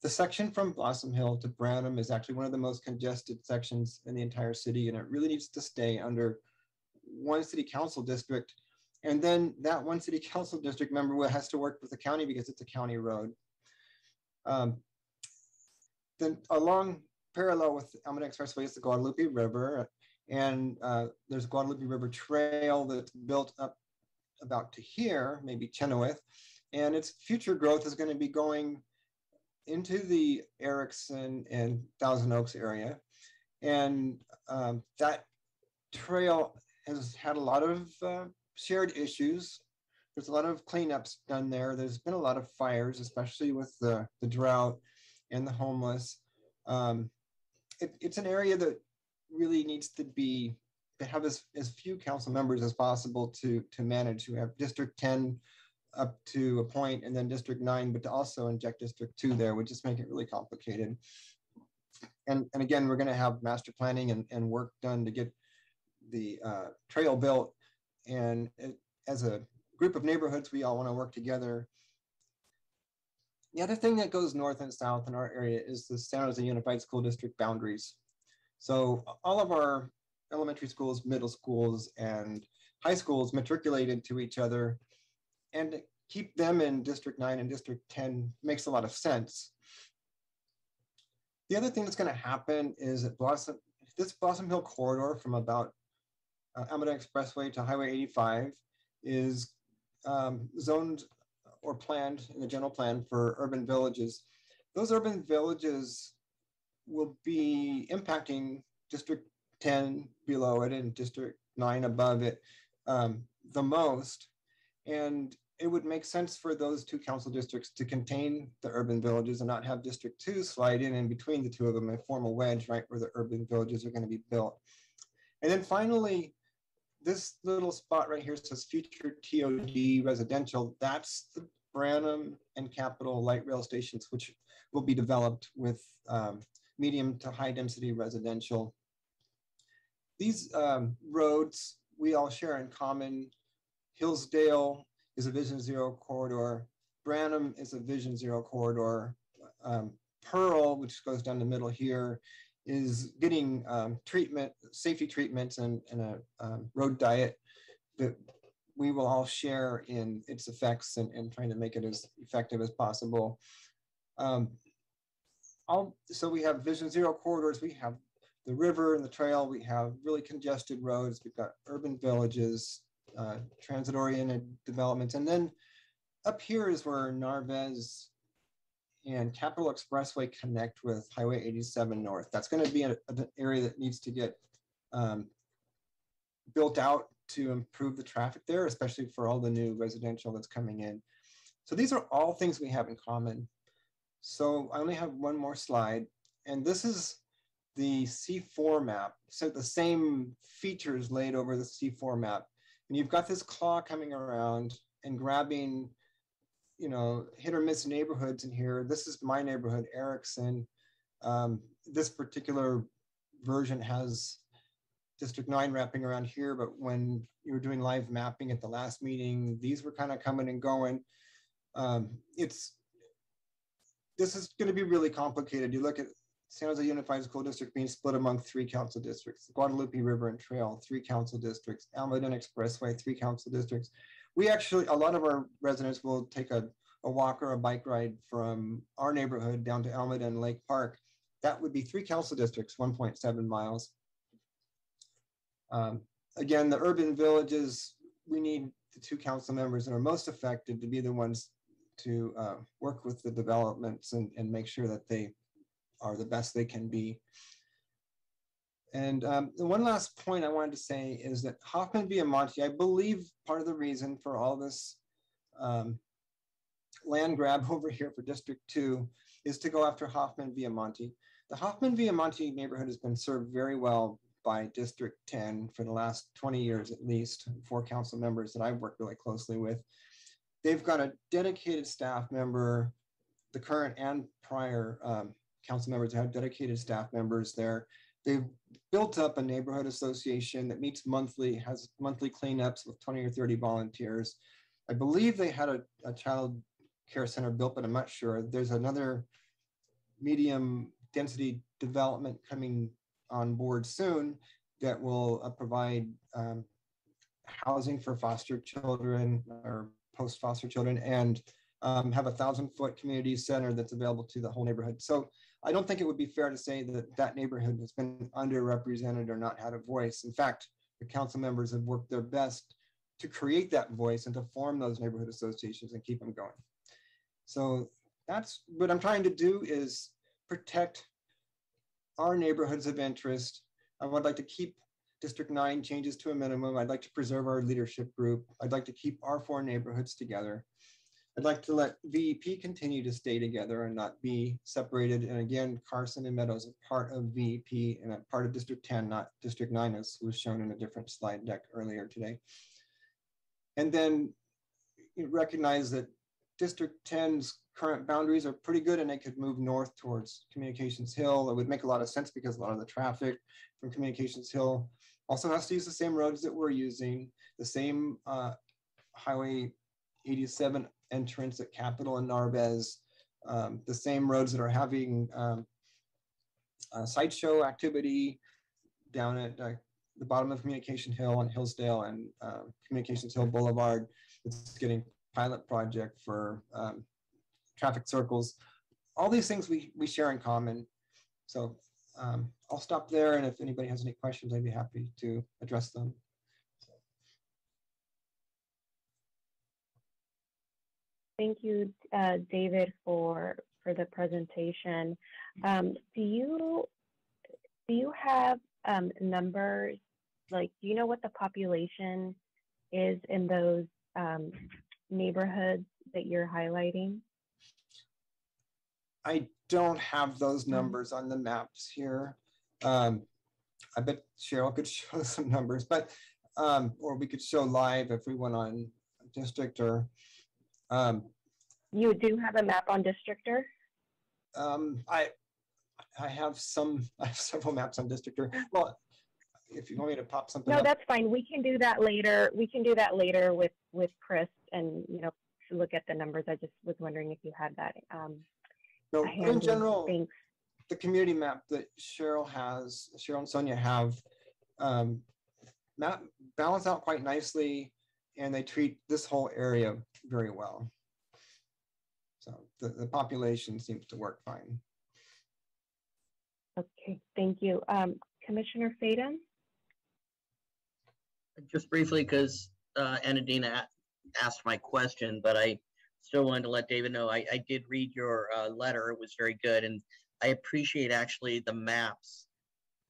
The section from Blossom Hill to Branham is actually one of the most congested sections in the entire city, and it really needs to stay under one city council district. And then that one city council district member has to work with the county because it's a county road. Um, then along parallel with Almaden Expressway is the Guadalupe River. And uh, there's Guadalupe River Trail that's built up about to here, maybe Chenoweth. And its future growth is going to be going into the Erickson and Thousand Oaks area. And um, that trail has had a lot of uh, shared issues. There's a lot of cleanups done there. There's been a lot of fires, especially with the, the drought and the homeless. Um, it, it's an area that really needs to be to have as, as few council members as possible to to manage. We have District 10 up to a point and then District 9, but to also inject District 2 there would just make it really complicated. And, and again, we're going to have master planning and, and work done to get the uh, trail built. And it, as a group of neighborhoods, we all want to work together the other thing that goes north and south in our area is the San Jose Unified School District boundaries. So all of our elementary schools, middle schools, and high schools matriculated to each other and keep them in District 9 and District 10 makes a lot of sense. The other thing that's going to happen is that Blossom, this Blossom Hill corridor from about uh, Almaden Expressway to Highway 85 is um, zoned or planned in the general plan for urban villages, those urban villages will be impacting District 10 below it and District 9 above it um, the most. And it would make sense for those two council districts to contain the urban villages and not have District 2 slide in in between the two of them and form a wedge right where the urban villages are going to be built. And then finally, this little spot right here says future TOD residential. That's the Branham and Capitol light rail stations, which will be developed with um, medium to high density residential. These um, roads we all share in common. Hillsdale is a Vision Zero corridor. Branham is a Vision Zero corridor. Um, Pearl, which goes down the middle here, is getting um, treatment, safety treatments and, and a um, road diet that we will all share in its effects and, and trying to make it as effective as possible. Um, all, so we have Vision Zero corridors, we have the river and the trail, we have really congested roads, we've got urban villages, uh, transit-oriented developments, and then up here is where Narvaez and Capitol Expressway connect with Highway 87 North. That's going to be an area that needs to get um, built out to improve the traffic there, especially for all the new residential that's coming in. So these are all things we have in common. So I only have one more slide, and this is the C4 map. So the same features laid over the C4 map. And you've got this claw coming around and grabbing, you know, hit or miss neighborhoods in here. This is my neighborhood, Erickson. Um, this particular version has District 9 wrapping around here, but when you were doing live mapping at the last meeting, these were kind of coming and going. Um, it's this is going to be really complicated. You look at San Jose Unified School District being split among three council districts, Guadalupe River and Trail, three council districts, Almaden Expressway, three council districts. We actually, a lot of our residents will take a, a walk or a bike ride from our neighborhood down to Almaden Lake Park. That would be three council districts, 1.7 miles. Um, again, the urban villages, we need the two council members that are most affected to be the ones to uh, work with the developments and, and make sure that they are the best they can be. And um, the one last point I wanted to say is that Hoffman Viamonte, I believe part of the reason for all this um, land grab over here for District 2 is to go after Hoffman Viamonte. The Hoffman Viamonte neighborhood has been served very well by District 10 for the last 20 years at least, four council members that I've worked really closely with. They've got a dedicated staff member, the current and prior um, council members have dedicated staff members there. They've built up a neighborhood association that meets monthly, has monthly cleanups with 20 or 30 volunteers. I believe they had a, a child care center built, but I'm not sure. There's another medium density development coming on board soon that will uh, provide um, housing for foster children or post foster children and um, have a thousand foot community center that's available to the whole neighborhood. So I don't think it would be fair to say that that neighborhood has been underrepresented or not had a voice. In fact, the council members have worked their best to create that voice and to form those neighborhood associations and keep them going. So that's what I'm trying to do is protect our neighborhoods of interest. I would like to keep District 9 changes to a minimum. I'd like to preserve our leadership group. I'd like to keep our four neighborhoods together. I'd like to let VEP continue to stay together and not be separated. And again, Carson and Meadows are part of VEP and a part of District 10, not District 9, as was shown in a different slide deck earlier today. And then recognize that District 10's current boundaries are pretty good and they could move north towards Communications Hill. It would make a lot of sense because a lot of the traffic from Communications Hill also has to use the same roads that we're using, the same uh, Highway 87 entrance at Capitol and Narvaez, um, the same roads that are having um, sideshow activity down at uh, the bottom of Communication Hill and Hillsdale and uh, Communications Hill Boulevard. It's getting pilot project for um, traffic circles. All these things we, we share in common. So um, I'll stop there. And if anybody has any questions, I'd be happy to address them. Thank you, uh, David, for for the presentation. Um, do you do you have um, numbers? Like, do you know what the population is in those um, neighborhoods that you're highlighting? I don't have those numbers on the maps here. Um, I bet Cheryl could show some numbers, but um, or we could show live if we went on district or. Um, you do have a map on Districtr. Um, I I have some. I have several maps on Districtr. Well, if you want me to pop something. No, up. that's fine. We can do that later. We can do that later with with Chris and you know to look at the numbers. I just was wondering if you had that. Um, No, handy. in general, Thanks. the community map that Cheryl has, Cheryl and Sonia have, um, map balance out quite nicely, and they treat this whole area very well. So the, the population seems to work fine. Okay, thank you. Um, Commissioner Fadem? Just briefly, because uh, Anadina asked my question, but I still wanted to let David know, I, I did read your uh, letter. It was very good. And I appreciate actually the maps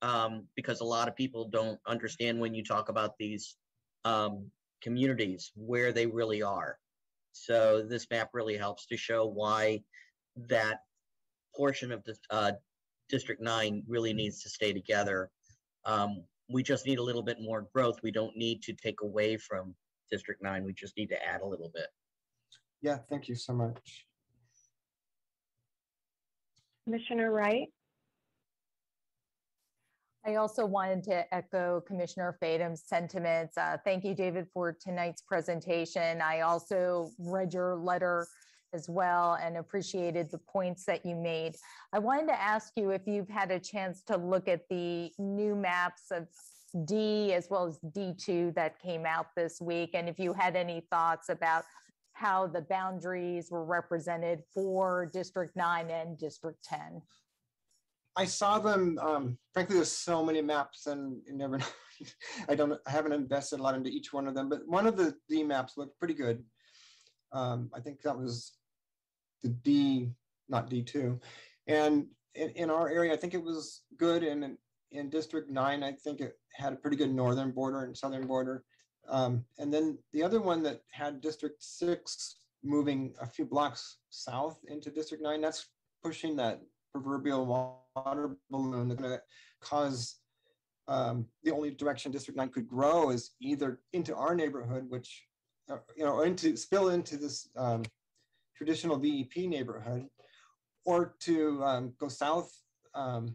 um, because a lot of people don't understand when you talk about these um, communities, where they really are. So this map really helps to show why that portion of the uh, District 9 really needs to stay together. Um, we just need a little bit more growth. We don't need to take away from District 9. We just need to add a little bit. Yeah, thank you so much. Commissioner Wright? I also wanted to echo Commissioner Fadem's sentiments. Uh, thank you, David, for tonight's presentation. I also read your letter as well and appreciated the points that you made. I wanted to ask you if you've had a chance to look at the new maps of D as well as D2 that came out this week, and if you had any thoughts about how the boundaries were represented for District 9 and District 10. I saw them. Um, frankly, there's so many maps, and you never know. I don't. I haven't invested a lot into each one of them, but one of the D maps looked pretty good. Um, I think that was the D, not D2, and in, in, our area, I think it was good. And in, in District Nine, I think it had a pretty good northern border and southern border. Um, and then the other one that had District Six moving a few blocks south into District Nine, that's pushing that proverbial water balloon that's going to cause um, the only direction District 9 could grow is either into our neighborhood, which, uh, you know, into spill into this um, traditional VEP neighborhood, or to um, go south um,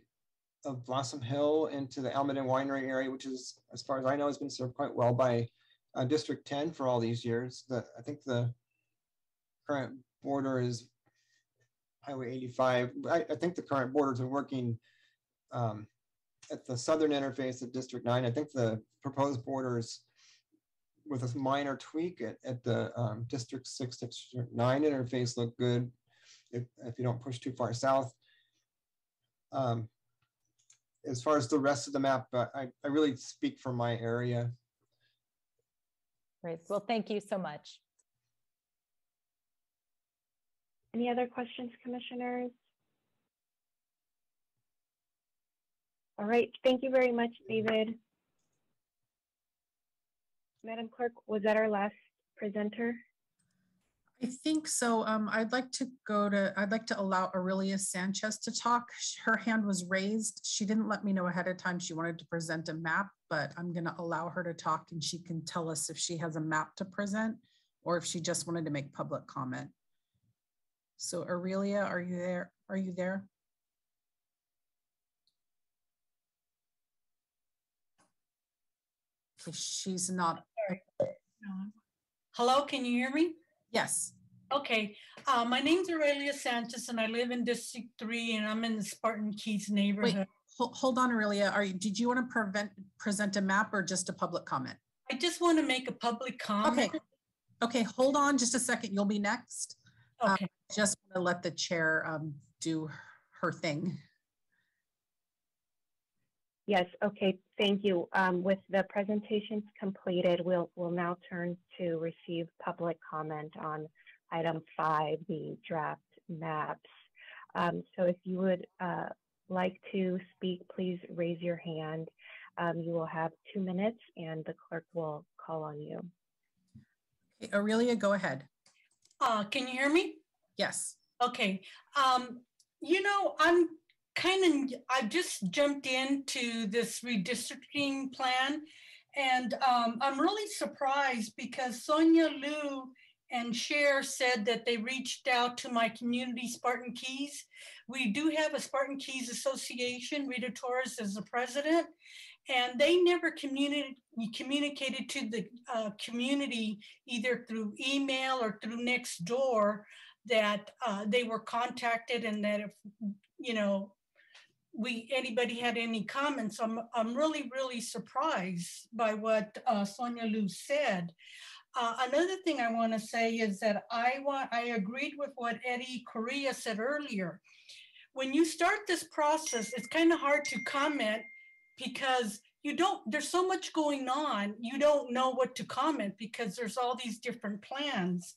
of Blossom Hill into the Almaden Winery area, which is, as far as I know, has been served quite well by uh, District 10 for all these years. The, I think the current border is Highway 85. I, I think the current borders are working um, at the southern interface of District 9. I think the proposed borders with a minor tweak at, at the um, District 6, District 9 interface look good if, if you don't push too far south. Um, as far as the rest of the map, uh, I, I really speak for my area. Great. Well, thank you so much. Any other questions, commissioners? All right, thank you very much, David. Madam Clerk, was that our last presenter? I think so. Um, I'd like to go to, I'd like to allow Aurelia Sanchez to talk. Her hand was raised. She didn't let me know ahead of time she wanted to present a map, but I'm gonna allow her to talk and she can tell us if she has a map to present or if she just wanted to make public comment. So Aurelia, are you there? Are you there? Okay, she's not. Hello, can you hear me? Yes. Okay, uh, my name's Aurelia Sanchez and I live in District 3 and I'm in the Spartan Keyes neighborhood. Wait, hold, hold on, Aurelia. Are you, did you want to prevent, present a map or just a public comment? I just want to make a public comment. Okay. Okay, hold on just a second. You'll be next. Uh, okay. Uh, just want to let the chair um, do her thing. Yes, okay, thank you. Um, with the presentations completed, we'll, we'll now turn to receive public comment on item five, the draft maps. Um, so if you would uh, like to speak, please raise your hand. Um, you will have two minutes and the clerk will call on you. Okay, Aurelia, go ahead. Uh, can you hear me? Yes. Okay. Um, you know, I'm kind of, I just jumped into this redistricting plan and um, I'm really surprised because Sonia Liu and Cher said that they reached out to my community, Spartan Keyes. We do have a Spartan Keyes Association. Rita Torres is the president, and they never communicated communicated to the uh, community either through email or through Nextdoor that uh, they were contacted and that if you know we anybody had any comments i'm i'm really really surprised by what uh, sonia Liu said. Uh, another thing i want to say is that i want i agreed with what eddie correa said earlier. When you start this process it's kind of hard to comment because you don't there's so much going on you don't know what to comment because there's all these different plans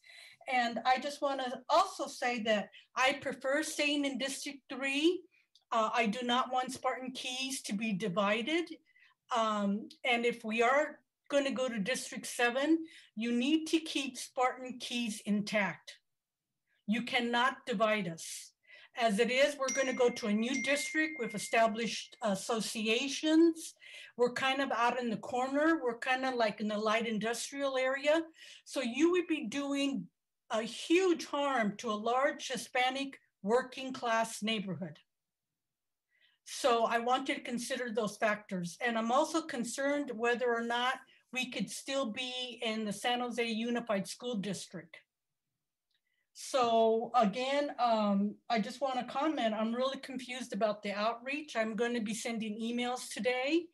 and I just want to also say that I prefer staying in District 3. Uh, I do not want Spartan Keyes to be divided. Um, and if we are going to go to District 7, you need to keep Spartan Keyes intact. You cannot divide us. As it is, we're going to go to a new district with established associations. We're kind of out in the corner. We're kind of like in the light industrial area. So you would be doing a huge harm to a large Hispanic working class neighborhood. So I want you to consider those factors. And I'm also concerned whether or not we could still be in the San Jose Unified School District. So again, um, I just want to comment, I'm really confused about the outreach. I'm going to be sending emails today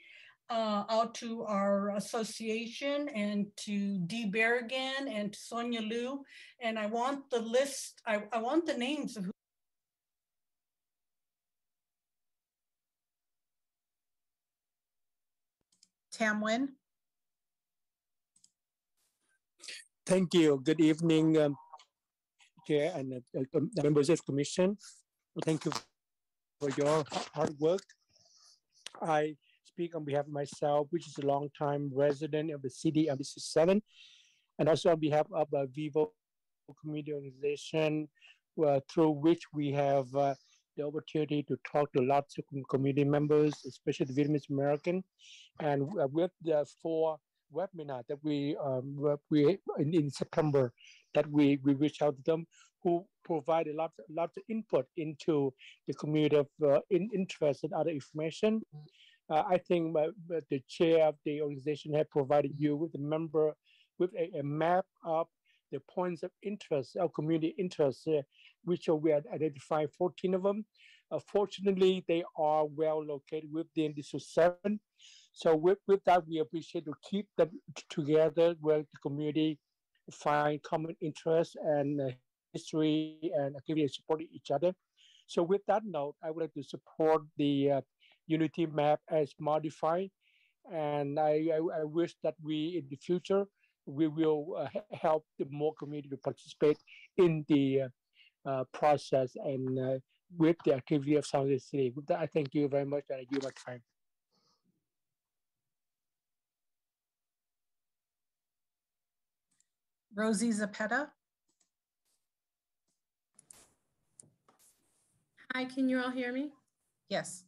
uh, out to our association and to Dee Berrigan and to Sonia Liu. And I want the list, I, I want the names of who Tamwin. Thank you. Good evening, um, Chair and uh, members of the Commission. Thank you for your hard work. I speak on behalf of myself, which is a long-time resident of the city of District 7, and also on behalf of a Vivo community organization uh, through which we have uh, the opportunity to talk to lots of community members, especially the Vietnamese American. And uh, with the four webinar that we um, we in, in, September that we we reach out to them who provide a lot lot of input into the community of uh, in, interest and other information. Uh, I think uh, the chair of the organization had provided you with a member with a, a map of the points of interest, our community interests, uh, which we had identified 14 of them. Uh, fortunately, they are well located within District 7. So with, with that, we appreciate to keep them together where the community find common interests and uh, history and activity supporting each other. So with that note, I would like to support the uh, Unity map as modified. And I, I, I, wish that we, in the future, we will uh, help the more community to participate in the uh, uh process and uh, with the activity of Jose City. With that, I thank you very much and I give my time. Rosie Zapeta. Hi, can you all hear me? Yes.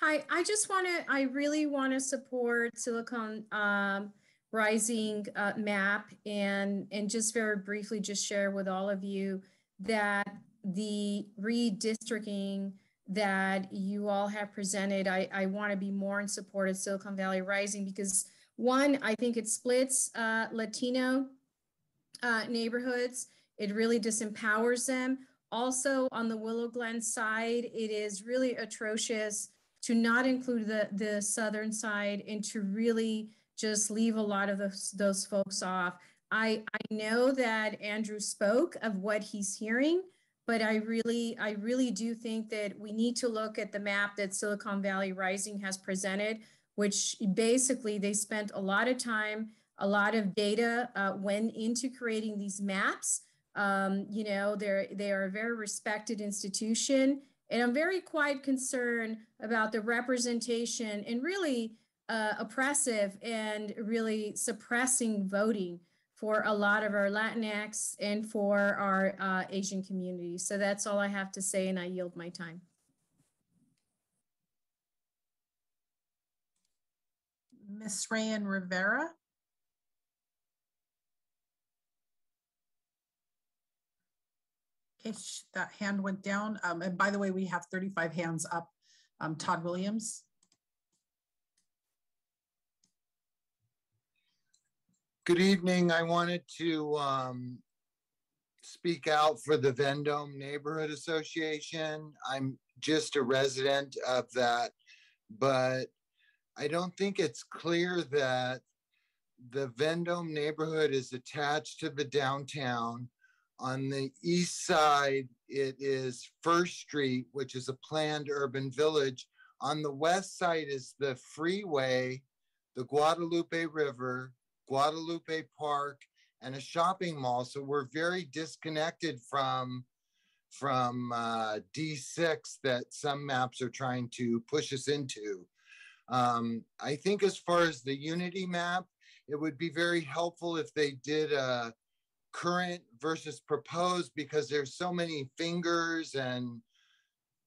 Hi, I just want to, I really want to support Silicon um, Rising uh, map and, and just very briefly just share with all of you that the redistricting that you all have presented, I, I want to be more in support of Silicon Valley Rising because one, I think it splits uh, Latino uh, neighborhoods. It really disempowers them. Also on the Willow Glen side, it is really atrocious to not include the, the southern side and to really just leave a lot of those, those folks off. I, I know that Andrew spoke of what he's hearing, but I really, I really do think that we need to look at the map that Silicon Valley Rising has presented, which basically they spent a lot of time, a lot of data uh, went into creating these maps. Um, you know, they're, they are a very respected institution and I'm very quite concerned about the representation and really uh, oppressive and really suppressing voting for a lot of our Latinx and for our uh, Asian communities. So that's all I have to say, and I yield my time. Miss Rayan Rivera. Okay, that hand went down. Um, and by the way, we have 35 hands up. Um, Todd Williams. Good evening. I wanted to um, speak out for the Vendome Neighborhood Association. I'm just a resident of that, but I don't think it's clear that the Vendome neighborhood is attached to the downtown on the east side, it is First Street, which is a planned urban village. On the west side is the freeway, the Guadalupe River, Guadalupe Park, and a shopping mall. So we're very disconnected from from uh, D6 that some maps are trying to push us into. Um, I think as far as the Unity map, it would be very helpful if they did a current versus proposed because there's so many fingers and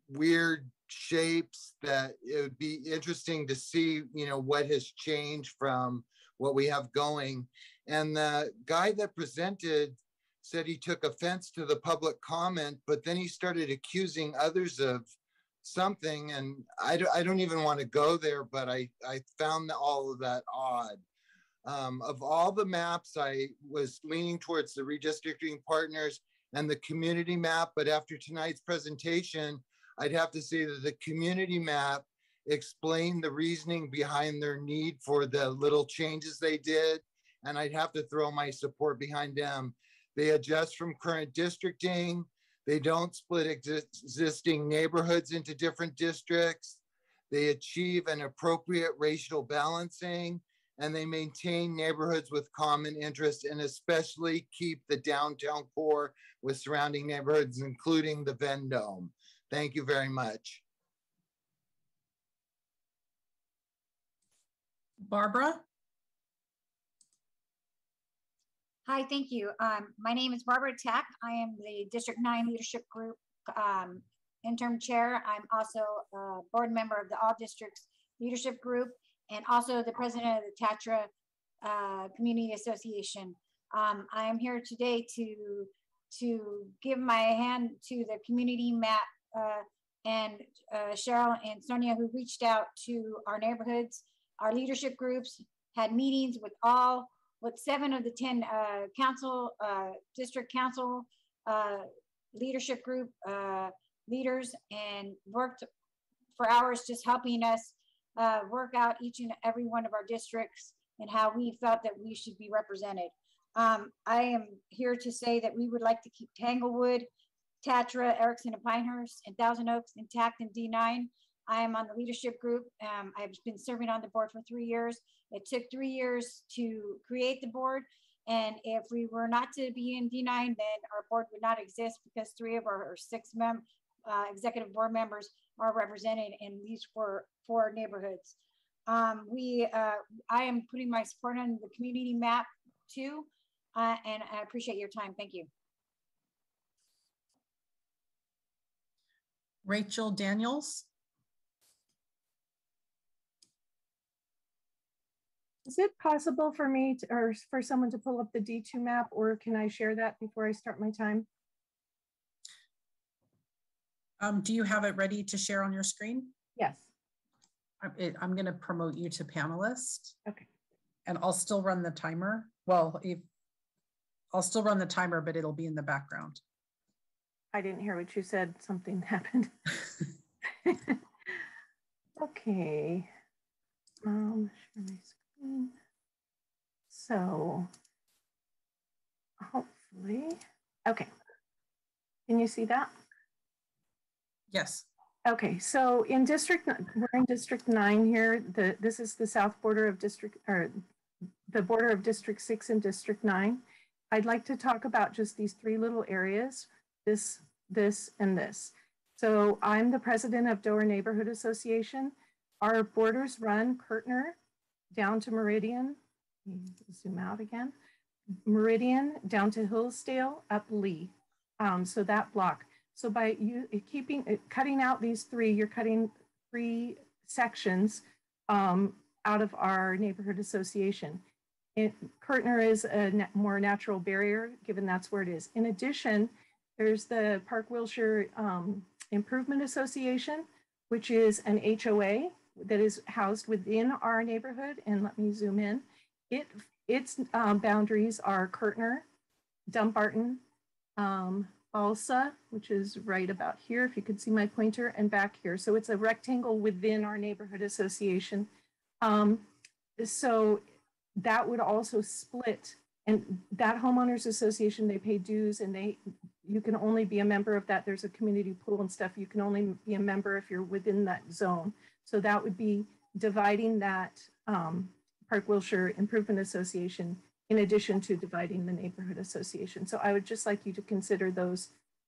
weird shapes that it would be interesting to see you know what has changed from what we have going and the guy that presented said he took offense to the public comment but then he started accusing others of something. And I, I don't even want to go there, but I, I found all of that odd. Um, of all the maps, I was leaning towards the redistricting partners and the community map. But after tonight's presentation, I'd have to say that the community map explained the reasoning behind their need for the little changes they did. And I'd have to throw my support behind them. They adjust from current districting. They don't split existing neighborhoods into different districts. They achieve an appropriate racial balancing and they maintain neighborhoods with common interests and especially keep the downtown core with surrounding neighborhoods, including the Vendome. Thank you very much. Barbara? Hi, thank you. Um, my name is Barbara Tack. I am the District 9 Leadership Group um, interim chair. I'm also a board member of the All Districts Leadership Group and also the president of the Tatra uh, Community Association. Um, I am here today to, to give my hand to the community map uh, and uh, Cheryl and Sonia who reached out to our neighborhoods, our leadership groups, had meetings with all, with seven of the 10 uh, council, uh, district council uh, leadership group leaders and worked for hours just helping us uh, work out each and every one of our districts and how we felt that we should be represented. Um, I am here to say that we would like to keep Tanglewood, Tatra, Erickson and Pinehurst, and Thousand Oaks intact in D9. I am on the leadership group. Um, I've been serving on the board for three years. It took three years to create the board. And if we were not to be in D9, then our board would not exist because three of our six mem uh, executive board members are represented in these four, four neighborhoods. Um, we, uh, I am putting my support on the community map too, uh, and I appreciate your time. Thank you. Rachel Daniels. Is it possible for me to, or for someone to pull up the D2 map or can I share that before I start my time? Um, do you have it ready to share on your screen? Yes. I'm, I'm going to promote you to panelist. Okay. And I'll still run the timer. Well, if I'll still run the timer, but it'll be in the background. I didn't hear what you said. Something happened. okay. Um, share my screen. So hopefully, okay. Can you see that? Yes. Okay, so in district, we're in district nine here. The this is the south border of district or the border of district six and district nine. I'd like to talk about just these three little areas, this, this, and this. So I'm the president of Dover Neighborhood Association. Our borders run Curtner down to Meridian, zoom out again, Meridian down to Hillsdale, up Lee. Um, so that block. So by you keeping uh, cutting out these three, you're cutting three sections um, out of our neighborhood association. It, Curtner is a na more natural barrier, given that's where it is. In addition, there's the Park Wilshire um, Improvement Association, which is an HOA that is housed within our neighborhood. And let me zoom in. It, its um, boundaries are Curtner, Dumbarton, um, Balsa, which is right about here, if you could see my pointer, and back here. So it's a rectangle within our neighborhood association. Um, so that would also split, and that homeowners association, they pay dues and they, you can only be a member of that. There's a community pool and stuff. You can only be a member if you're within that zone. So that would be dividing that um, Park Wilshire Improvement Association in addition to dividing the neighborhood association. So I would just like you to consider those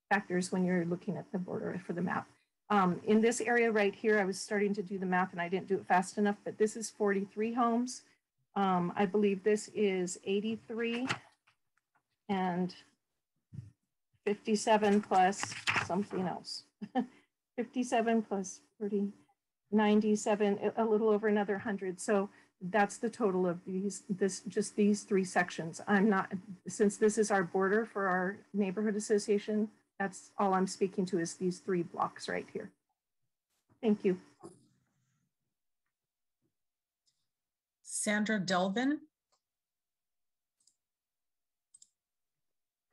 factors when you're looking at the border for the map. Um, in this area right here, I was starting to do the math and I didn't do it fast enough, but this is 43 homes. Um, I believe this is 83 and 57 plus something else. 57 plus 30, 97, a little over another 100. So that's the total of these, this, just these three sections. I'm not, since this is our border for our neighborhood association, that's all I'm speaking to is these three blocks right here. Thank you. Sandra Delvin.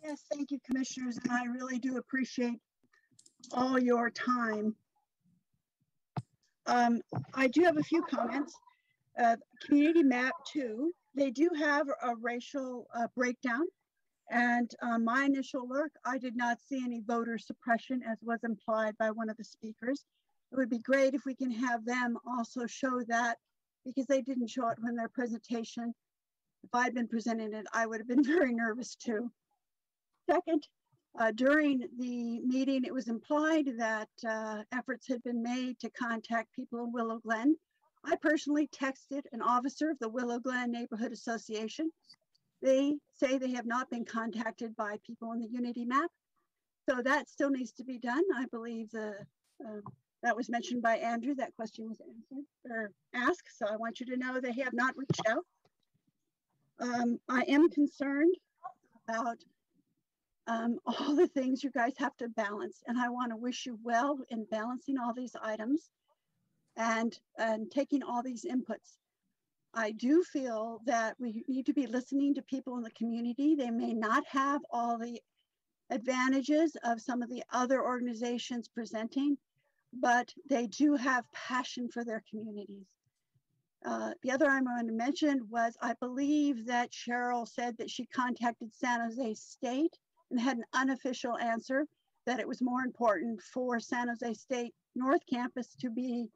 Yes, thank you, commissioners, and I really do appreciate all your time. Um, I do have a few comments. Uh, community map two, they do have a racial uh, breakdown. And on my initial look, I did not see any voter suppression as was implied by one of the speakers. It would be great if we can have them also show that because they didn't show it when their presentation. If I'd been presenting it, I would have been very nervous too. Second, uh, during the meeting, it was implied that uh, efforts had been made to contact people in Willow Glen. I personally texted an officer of the Willow Glen Neighborhood Association. They say they have not been contacted by people in the Unity map. So that still needs to be done. I believe the uh, that was mentioned by Andrew. That question was answered or asked. So I want you to know they have not reached out. Um, I am concerned about um, all the things you guys have to balance. And I want to wish you well in balancing all these items and, and taking all these inputs. I do feel that we need to be listening to people in the community. They may not have all the advantages of some of the other organizations presenting, but they do have passion for their communities. Uh, the other I'm going to mention was I believe that Cheryl said that she contacted San Jose State and had an unofficial answer that it was more important for San Jose State North Campus to be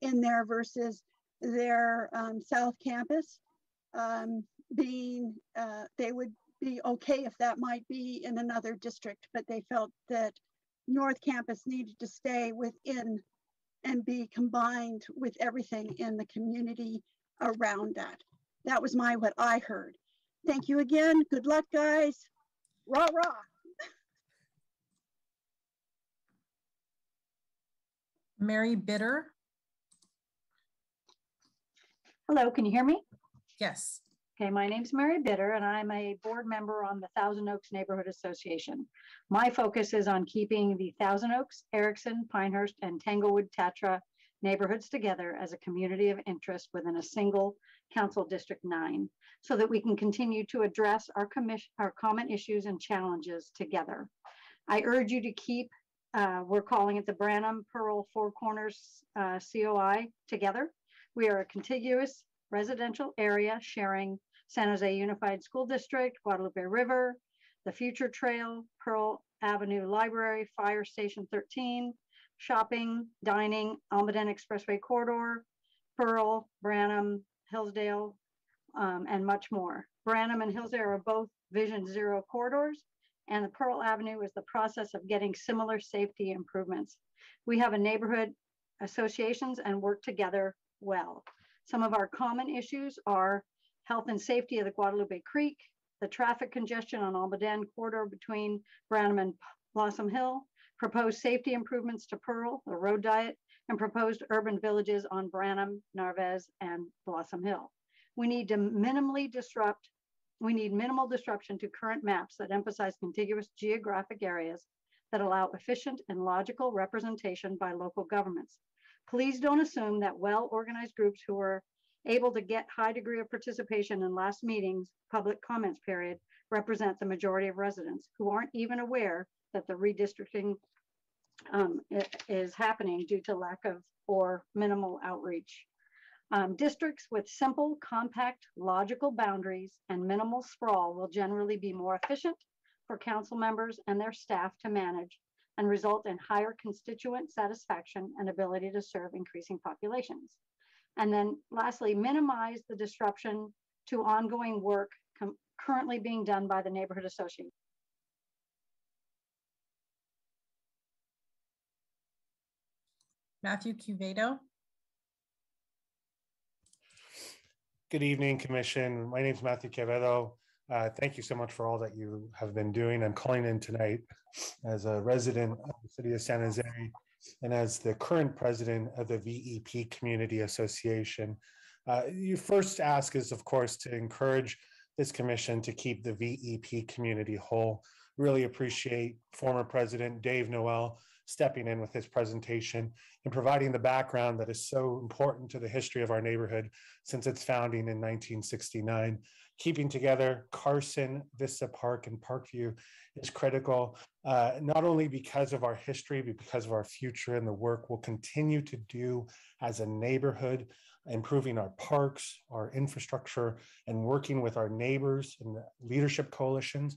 in there versus their um, South Campus um, being, uh, they would be okay if that might be in another district, but they felt that North Campus needed to stay within and be combined with everything in the community around that. That was my what I heard. Thank you again. Good luck, guys. Rah, rah. Mary Bitter. Hello, can you hear me? Yes. Okay, my name's Mary Bitter and I'm a board member on the Thousand Oaks Neighborhood Association. My focus is on keeping the Thousand Oaks, Erickson, Pinehurst, and Tanglewood Tatra neighborhoods together as a community of interest within a single council district nine so that we can continue to address our commission our common issues and challenges together. I urge you to keep uh, we're calling it the Branham Pearl Four Corners uh, COI together. We are a contiguous residential area sharing San Jose Unified School District, Guadalupe River, the Future Trail, Pearl Avenue Library, Fire Station 13, shopping, dining, Almaden Expressway Corridor, Pearl, Branham, Hillsdale, um, and much more. Branham and Hillsdale are both Vision Zero corridors, and the Pearl Avenue is the process of getting similar safety improvements. We have a neighborhood associations and work together well. Some of our common issues are health and safety of the Guadalupe Creek, the traffic congestion on Almaden corridor between Branham and Blossom Hill, proposed safety improvements to Pearl, the road diet, and proposed urban villages on Branham, Narvaez, and Blossom Hill. We need to minimally disrupt, we need minimal disruption to current maps that emphasize contiguous geographic areas that allow efficient and logical representation by local governments. Please don't assume that well-organized groups who are able to get high degree of participation in last meeting's public comments period represent the majority of residents who aren't even aware that the redistricting um, is happening due to lack of or minimal outreach. Um, districts with simple, compact, logical boundaries and minimal sprawl will generally be more efficient for council members and their staff to manage and result in higher constituent satisfaction and ability to serve increasing populations. And then lastly, minimize the disruption to ongoing work currently being done by the neighborhood association. Matthew Quevedo. Good evening, Commission. My name is Matthew Quevedo. Uh, thank you so much for all that you have been doing. I'm calling in tonight as a resident of the city of San Jose and as the current president of the VEP Community Association. Uh, your first ask is, of course, to encourage this commission to keep the VEP community whole. Really appreciate former President Dave Noel stepping in with his presentation and providing the background that is so important to the history of our neighborhood since its founding in 1969. Keeping together Carson, Vista Park, and Parkview is critical, uh, not only because of our history, but because of our future and the work we'll continue to do as a neighborhood, improving our parks, our infrastructure, and working with our neighbors and leadership coalitions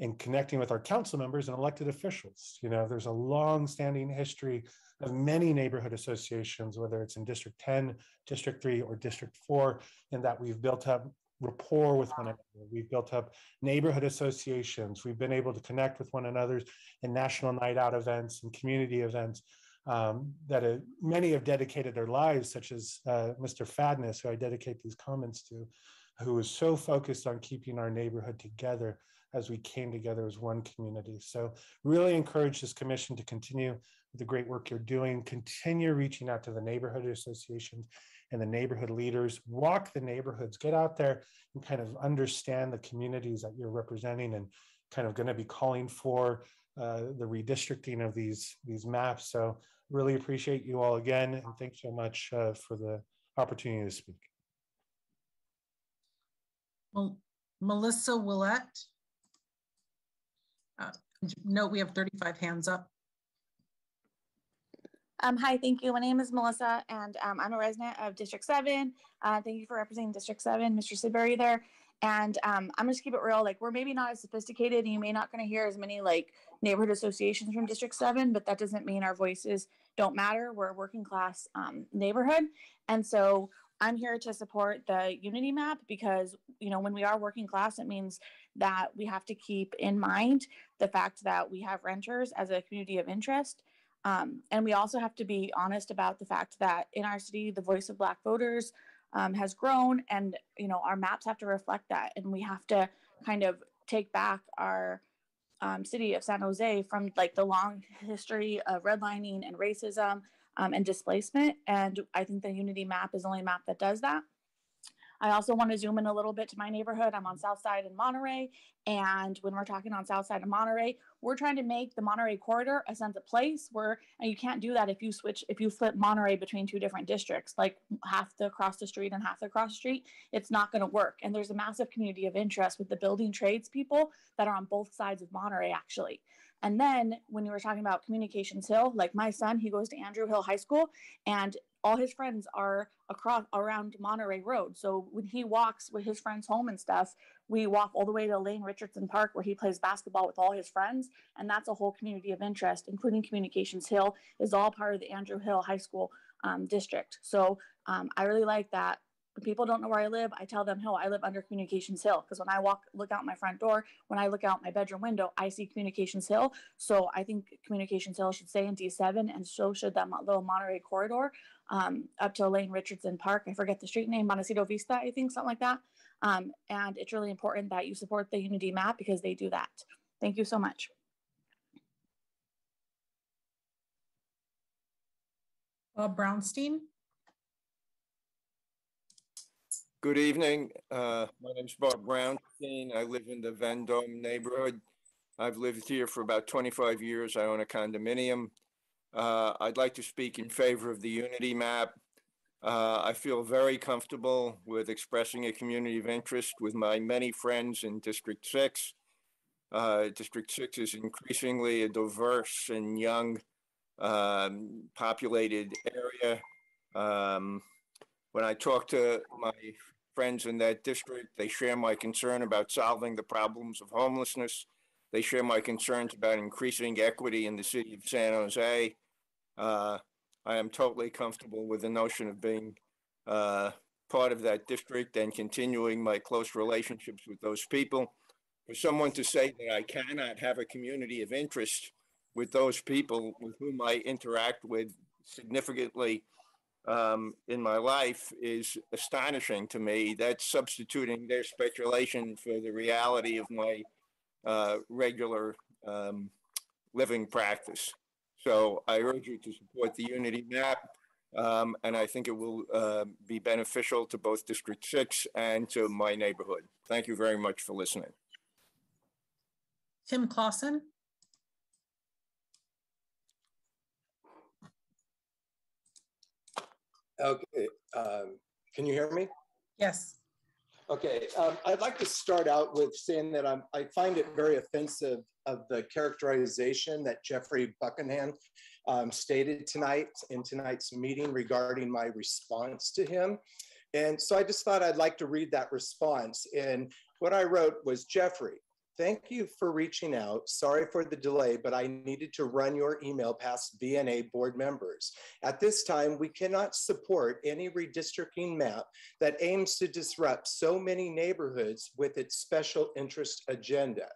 and connecting with our council members and elected officials. You know, there's a long-standing history of many neighborhood associations, whether it's in District 10, District 3, or District 4, in that we've built up rapport with one another. We've built up neighborhood associations. We've been able to connect with one another in national night out events and community events um, that uh, many have dedicated their lives, such as uh, Mr. Fadness, who I dedicate these comments to, who is so focused on keeping our neighborhood together as we came together as one community. So really encourage this commission to continue the great work you're doing, continue reaching out to the neighborhood associations and the neighborhood leaders, walk the neighborhoods, get out there and kind of understand the communities that you're representing and kind of going to be calling for uh, the redistricting of these, these maps. So really appreciate you all again. And thanks so much uh, for the opportunity to speak. Well, Melissa Willett. Uh, note we have 35 hands up. Um, hi, thank you. My name is Melissa, and um, I'm a resident of District 7. Uh, thank you for representing District 7, Mr. Sidbury there. And um, I'm just keep it real. Like, we're maybe not as sophisticated, and you may not going to hear as many like neighborhood associations from District 7, but that doesn't mean our voices don't matter. We're a working class um, neighborhood. And so I'm here to support the unity map because, you know, when we are working class, it means that we have to keep in mind the fact that we have renters as a community of interest um, and we also have to be honest about the fact that in our city, the voice of Black voters um, has grown, and you know our maps have to reflect that, and we have to kind of take back our um, city of San Jose from like the long history of redlining and racism um, and displacement. And I think the Unity map is the only map that does that. I also want to zoom in a little bit to my neighborhood. I'm on South Side in Monterey. And when we're talking on South Side of Monterey, we're trying to make the Monterey corridor a sense of place where and you can't do that if you switch if you flip Monterey between two different districts, like half the across the street and half the cross street. It's not going to work. And there's a massive community of interest with the building trades people that are on both sides of Monterey actually. And then when you were talking about Communications Hill, like my son, he goes to Andrew Hill High School, and all his friends are across around Monterey Road. So when he walks with his friends home and stuff, we walk all the way to Lane Richardson Park where he plays basketball with all his friends. And that's a whole community of interest, including Communications Hill is all part of the Andrew Hill High School um, district. So um, I really like that when people don't know where I live, I tell them, "No, I live under Communications Hill." Because when I walk, look out my front door, when I look out my bedroom window, I see Communications Hill. So I think Communications Hill should stay in D7, and so should that little Monterey corridor um, up to Elaine Richardson Park. I forget the street name, Montecito Vista, I think, something like that. Um, and it's really important that you support the Unity map because they do that. Thank you so much. Bob Brownstein. Good evening. Uh, my name is Bob Brownstein. I live in the Vendome neighborhood. I've lived here for about 25 years. I own a condominium. Uh, I'd like to speak in favor of the Unity map. Uh, I feel very comfortable with expressing a community of interest with my many friends in District 6. Uh, District 6 is increasingly a diverse and young um, populated area. Um, when I talk to my friends in that district, they share my concern about solving the problems of homelessness. They share my concerns about increasing equity in the city of San Jose. Uh, I am totally comfortable with the notion of being uh, part of that district and continuing my close relationships with those people. For someone to say that I cannot have a community of interest with those people with whom I interact with significantly um, in my life is astonishing to me. That's substituting their speculation for the reality of my uh, regular um, living practice. So I urge you to support the Unity map, um, and I think it will uh, be beneficial to both District 6 and to my neighborhood. Thank you very much for listening. Tim Clausen. Okay, um, can you hear me? Yes. Okay, um, I'd like to start out with saying that I'm, I find it very offensive of the characterization that Jeffrey Buckingham um, stated tonight in tonight's meeting regarding my response to him. And so I just thought I'd like to read that response. And what I wrote was Jeffrey, Thank you for reaching out. Sorry for the delay, but I needed to run your email past VNA board members. At this time, we cannot support any redistricting map that aims to disrupt so many neighborhoods with its special interest agenda.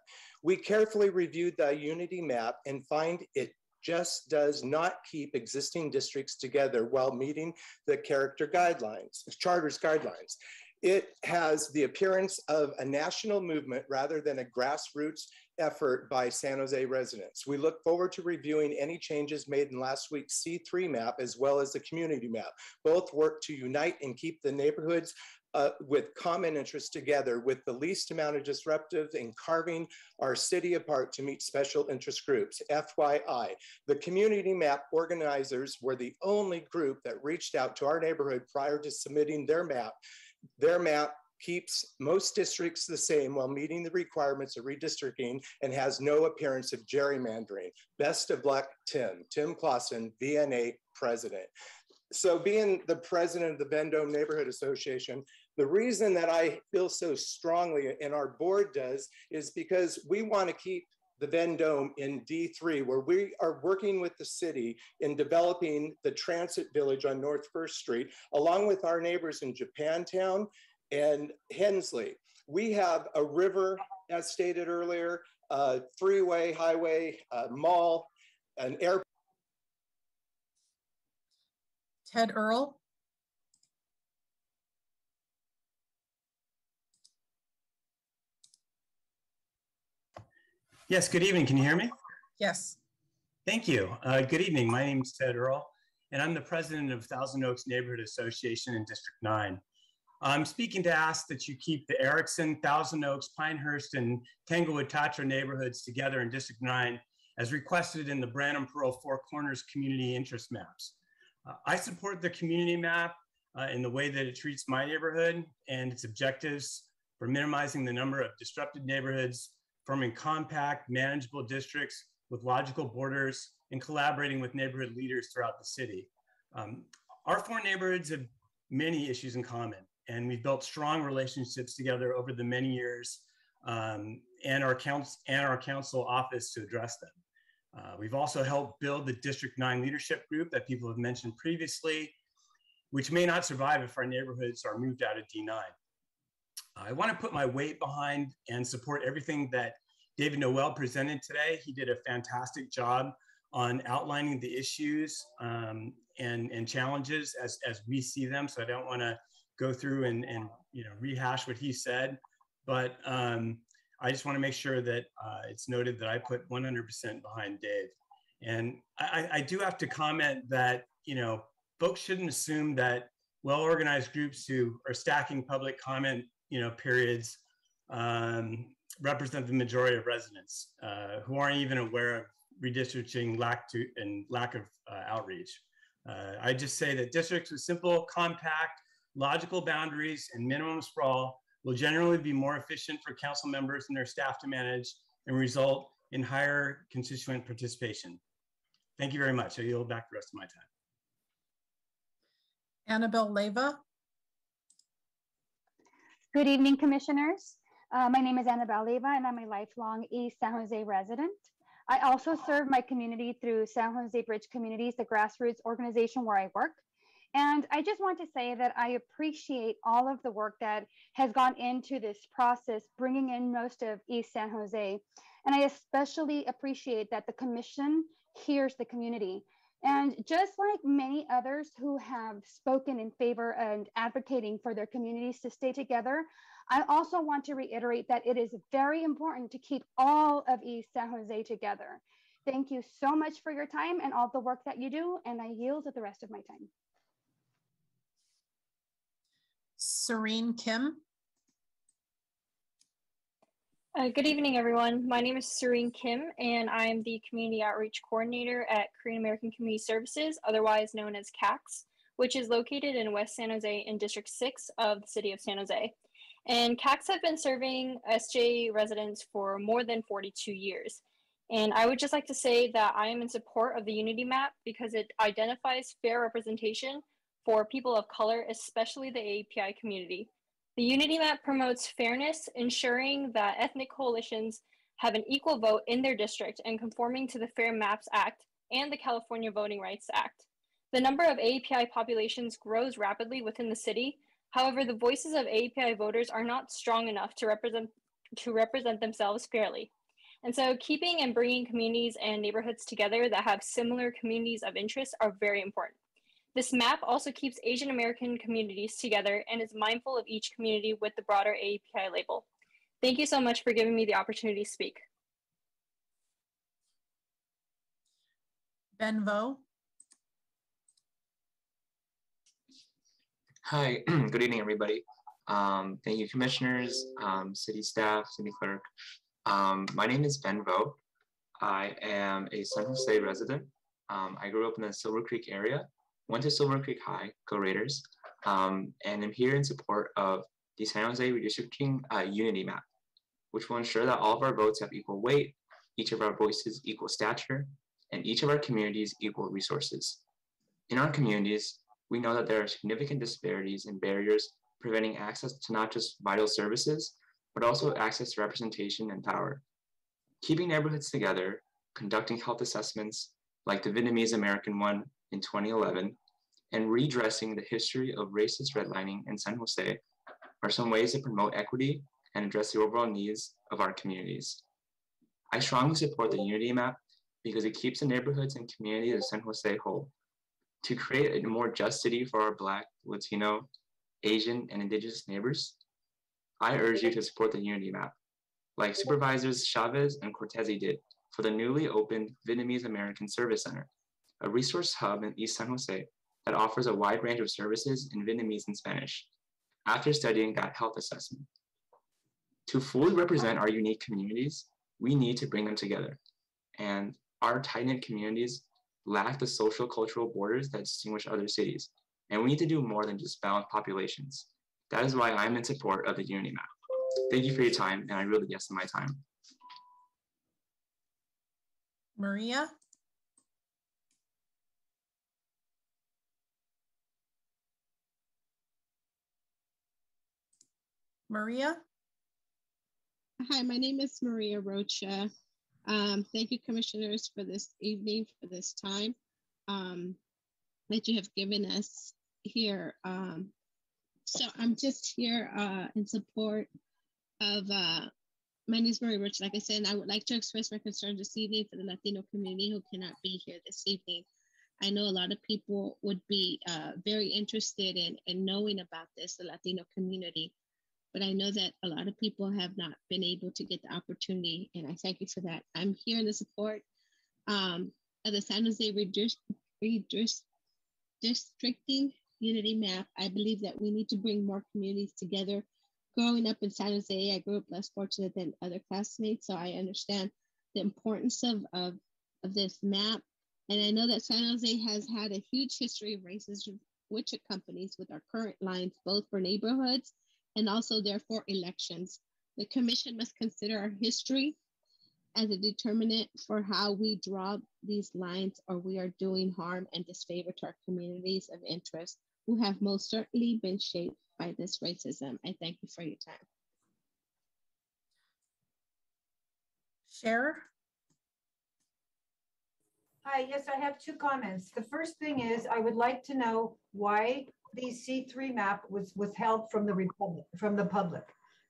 We carefully reviewed the unity map and find it just does not keep existing districts together while meeting the character guidelines, charter's guidelines. It has the appearance of a national movement rather than a grassroots effort by San Jose residents. We look forward to reviewing any changes made in last week's C3 map as well as the community map. Both work to unite and keep the neighborhoods uh, with common interests together with the least amount of disruptive in carving our city apart to meet special interest groups. FYI, the community map organizers were the only group that reached out to our neighborhood prior to submitting their map their map keeps most districts the same while meeting the requirements of redistricting and has no appearance of gerrymandering. Best of luck, Tim. Tim Clausen, VNA president. So being the president of the Vendome Neighborhood Association, the reason that I feel so strongly and our board does is because we want to keep the Vendome in D3, where we are working with the city in developing the transit village on North First Street, along with our neighbors in Japantown and Hensley. We have a river, as stated earlier, a freeway, highway, a mall, an airport. Ted Earl. Yes, good evening. Can you hear me? Yes. Thank you. Uh, good evening. My name is Ted Earl, and I'm the president of Thousand Oaks Neighborhood Association in District 9. I'm speaking to ask that you keep the Erickson, Thousand Oaks, Pinehurst, and Tanglewood Tatra neighborhoods together in District 9 as requested in the Branham Pearl Four Corners community interest maps. Uh, I support the community map uh, in the way that it treats my neighborhood and its objectives for minimizing the number of disrupted neighborhoods forming compact, manageable districts with logical borders, and collaborating with neighborhood leaders throughout the city. Um, our four neighborhoods have many issues in common, and we've built strong relationships together over the many years um, and, our council, and our council office to address them. Uh, we've also helped build the District 9 leadership group that people have mentioned previously, which may not survive if our neighborhoods are moved out of D9. I want to put my weight behind and support everything that David Noel presented today. He did a fantastic job on outlining the issues um, and, and challenges as, as we see them. So I don't want to go through and, and you know rehash what he said, but um, I just want to make sure that uh, it's noted that I put 100% behind Dave. And I, I do have to comment that you know folks shouldn't assume that well-organized groups who are stacking public comment you know, periods um, represent the majority of residents uh, who aren't even aware of redistricting lack to and lack of uh, outreach. Uh, I just say that districts with simple, compact, logical boundaries and minimum sprawl will generally be more efficient for council members and their staff to manage and result in higher constituent participation. Thank you very much. I yield back the rest of my time. Annabelle Leva. Good evening, commissioners. Uh, my name is Annabelle Leva, and I'm a lifelong East San Jose resident. I also serve my community through San Jose Bridge Communities, the grassroots organization where I work. And I just want to say that I appreciate all of the work that has gone into this process, bringing in most of East San Jose. And I especially appreciate that the commission hears the community. And just like many others who have spoken in favor and advocating for their communities to stay together, I also want to reiterate that it is very important to keep all of East San Jose together. Thank you so much for your time and all the work that you do, and I yield to the rest of my time. Serene Kim. Uh, good evening, everyone. My name is Serene Kim, and I am the Community Outreach Coordinator at Korean American Community Services, otherwise known as KACS. which is located in West San Jose in District 6 of the City of San Jose. And KACS have been serving SJ residents for more than 42 years. And I would just like to say that I am in support of the Unity Map because it identifies fair representation for people of color, especially the API community. The Unity Map promotes fairness, ensuring that ethnic coalitions have an equal vote in their district and conforming to the Fair Maps Act and the California Voting Rights Act. The number of API populations grows rapidly within the city. However, the voices of API voters are not strong enough to represent, to represent themselves fairly. And so keeping and bringing communities and neighborhoods together that have similar communities of interest are very important. This map also keeps Asian American communities together and is mindful of each community with the broader API label. Thank you so much for giving me the opportunity to speak. Ben Vo. Hi, good evening, everybody. Um, thank you, commissioners, um, city staff, city clerk. Um, my name is Ben Vo. I am a San Jose resident. Um, I grew up in the Silver Creek area, went to Silver Creek High, go Raiders, um, and I'm here in support of the San Jose Redistricting uh, Unity Map, which will ensure that all of our votes have equal weight, each of our voices equal stature, and each of our communities equal resources. In our communities, we know that there are significant disparities and barriers preventing access to not just vital services, but also access to representation and power. Keeping neighborhoods together, conducting health assessments like the Vietnamese American one in 2011, and redressing the history of racist redlining in San Jose are some ways to promote equity and address the overall needs of our communities. I strongly support the Unity Map because it keeps the neighborhoods and communities of San Jose whole. To create a more just city for our Black, Latino, Asian, and Indigenous neighbors, I urge you to support the Unity Map, like Supervisors Chavez and Cortese did for the newly opened Vietnamese American Service Center, a resource hub in East San Jose that offers a wide range of services in Vietnamese and Spanish, after studying that health assessment. To fully represent our unique communities, we need to bring them together. And our tight-knit communities lack the social cultural borders that distinguish other cities. And we need to do more than just balance populations. That is why I'm in support of the Unity Map. Thank you for your time, and I really guess my time. Maria. Maria. Hi, my name is Maria Rocha. Um, thank you, commissioners, for this evening, for this time um, that you have given us here. Um, so I'm just here uh, in support of, uh, my name is Maria Rocha, like I said, and I would like to express my concern this evening for the Latino community who cannot be here this evening. I know a lot of people would be uh, very interested in, in knowing about this, the Latino community but I know that a lot of people have not been able to get the opportunity, and I thank you for that. I'm here in the support um, of the San Jose redistricting unity map. I believe that we need to bring more communities together. Growing up in San Jose, I grew up less fortunate than other classmates, so I understand the importance of, of, of this map. And I know that San Jose has had a huge history of racism, which accompanies with our current lines, both for neighborhoods and also therefore elections. The commission must consider our history as a determinant for how we draw these lines or we are doing harm and disfavor to our communities of interest who have most certainly been shaped by this racism. I thank you for your time. Share. Hi, yes, I have two comments. The first thing is I would like to know why the C3 map was withheld from the Republic, from the public.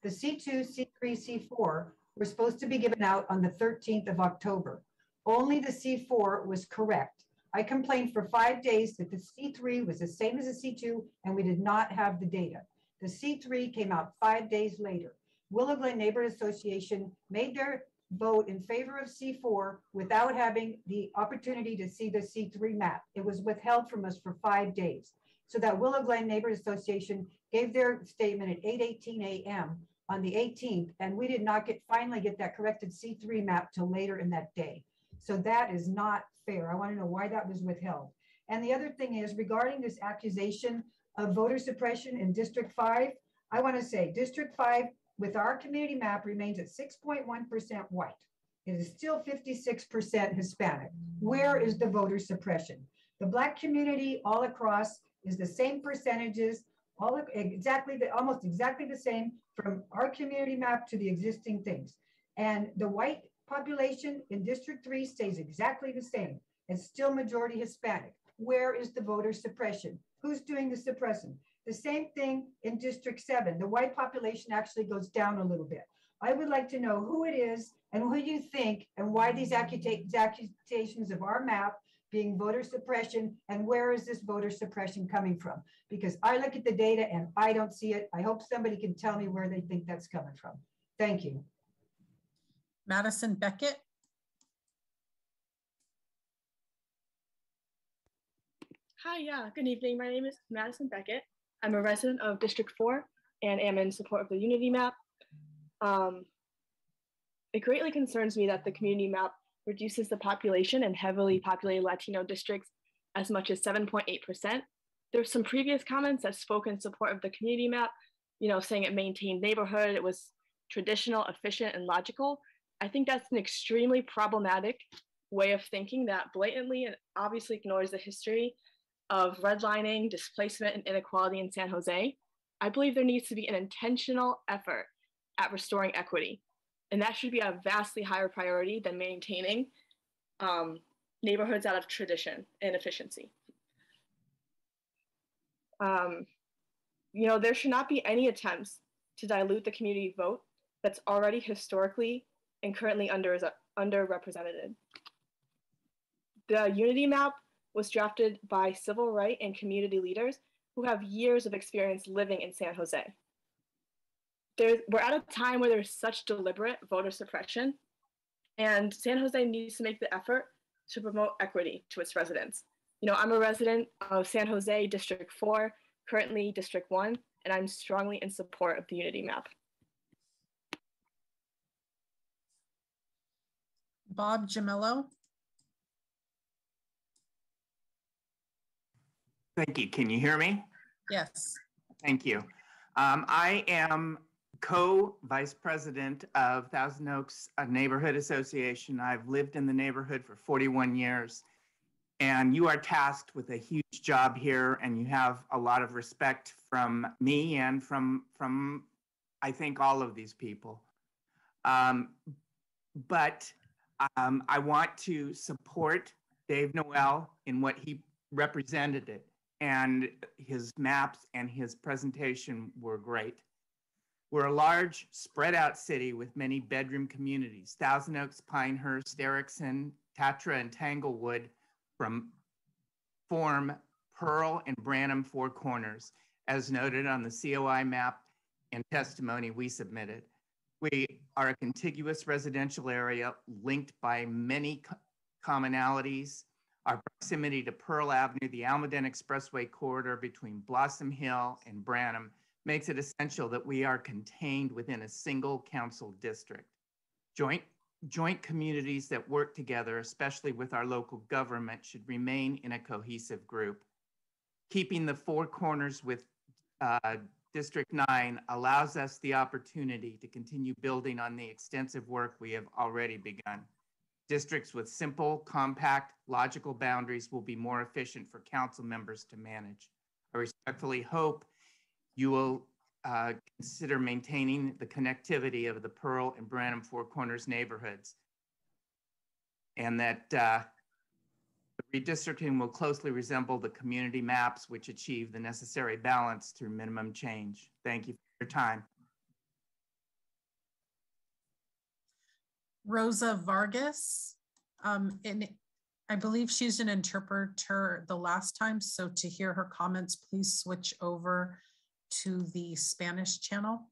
The C2, C3, C4 were supposed to be given out on the 13th of October. Only the C4 was correct. I complained for five days that the C3 was the same as the C2 and we did not have the data. The C3 came out five days later. Willow Glen Neighborhood Association made their vote in favor of C4 without having the opportunity to see the C3 map. It was withheld from us for five days. So that Willow Glen Neighbors Association gave their statement at 8:18 a.m. on the 18th, and we did not get finally get that corrected C3 map till later in that day. So that is not fair. I want to know why that was withheld. And the other thing is regarding this accusation of voter suppression in District 5, I want to say District 5 with our community map remains at 6.1% white. It is still 56% Hispanic. Where is the voter suppression? The Black community all across is the same percentages, all exactly the almost exactly the same from our community map to the existing things. And the white population in District 3 stays exactly the same. It's still majority Hispanic. Where is the voter suppression? Who's doing the suppression? The same thing in District 7. The white population actually goes down a little bit. I would like to know who it is and who you think and why these accusations of our map being voter suppression and where is this voter suppression coming from? Because I look at the data and I don't see it. I hope somebody can tell me where they think that's coming from. Thank you. Madison Beckett. Hi, yeah, good evening. My name is Madison Beckett. I'm a resident of District 4 and am in support of the Unity Map. Um, it greatly concerns me that the community map reduces the population in heavily populated Latino districts as much as 7.8%. There's some previous comments that spoke in support of the community map, you know, saying it maintained neighborhood, it was traditional, efficient, and logical. I think that's an extremely problematic way of thinking that blatantly and obviously ignores the history of redlining, displacement, and inequality in San Jose. I believe there needs to be an intentional effort at restoring equity. And that should be a vastly higher priority than maintaining um, neighborhoods out of tradition and efficiency. Um, you know, there should not be any attempts to dilute the community vote that's already historically and currently under, underrepresented. The Unity Map was drafted by civil rights and community leaders who have years of experience living in San Jose. There's, we're at a time where there's such deliberate voter suppression, and San Jose needs to make the effort to promote equity to its residents. You know, I'm a resident of San Jose District 4, currently District 1, and I'm strongly in support of the Unity Map. Bob Jamello. Thank you. Can you hear me? Yes. Thank you. Um, I am co-vice president of Thousand Oaks Neighborhood Association. I've lived in the neighborhood for 41 years and you are tasked with a huge job here and you have a lot of respect from me and from from I think all of these people. Um, but um, I want to support Dave Noel in what he represented it, and his maps and his presentation were great. We're a large, spread out city with many bedroom communities Thousand Oaks, Pinehurst, Erickson, Tatra, and Tanglewood from form Pearl and Branham Four Corners, as noted on the COI map and testimony we submitted. We are a contiguous residential area linked by many co commonalities. Our proximity to Pearl Avenue, the Almaden Expressway corridor between Blossom Hill and Branham makes it essential that we are contained within a single council district. Joint, joint communities that work together, especially with our local government, should remain in a cohesive group. Keeping the four corners with uh, District 9 allows us the opportunity to continue building on the extensive work we have already begun. Districts with simple, compact, logical boundaries will be more efficient for council members to manage. I respectfully hope you will uh, consider maintaining the connectivity of the Pearl and Branham Four Corners neighborhoods and that uh, Redistricting will closely resemble the community maps which achieve the necessary balance through minimum change. Thank you for your time. Rosa Vargas, um, and I believe she's an interpreter the last time, so to hear her comments, please switch over to the Spanish channel.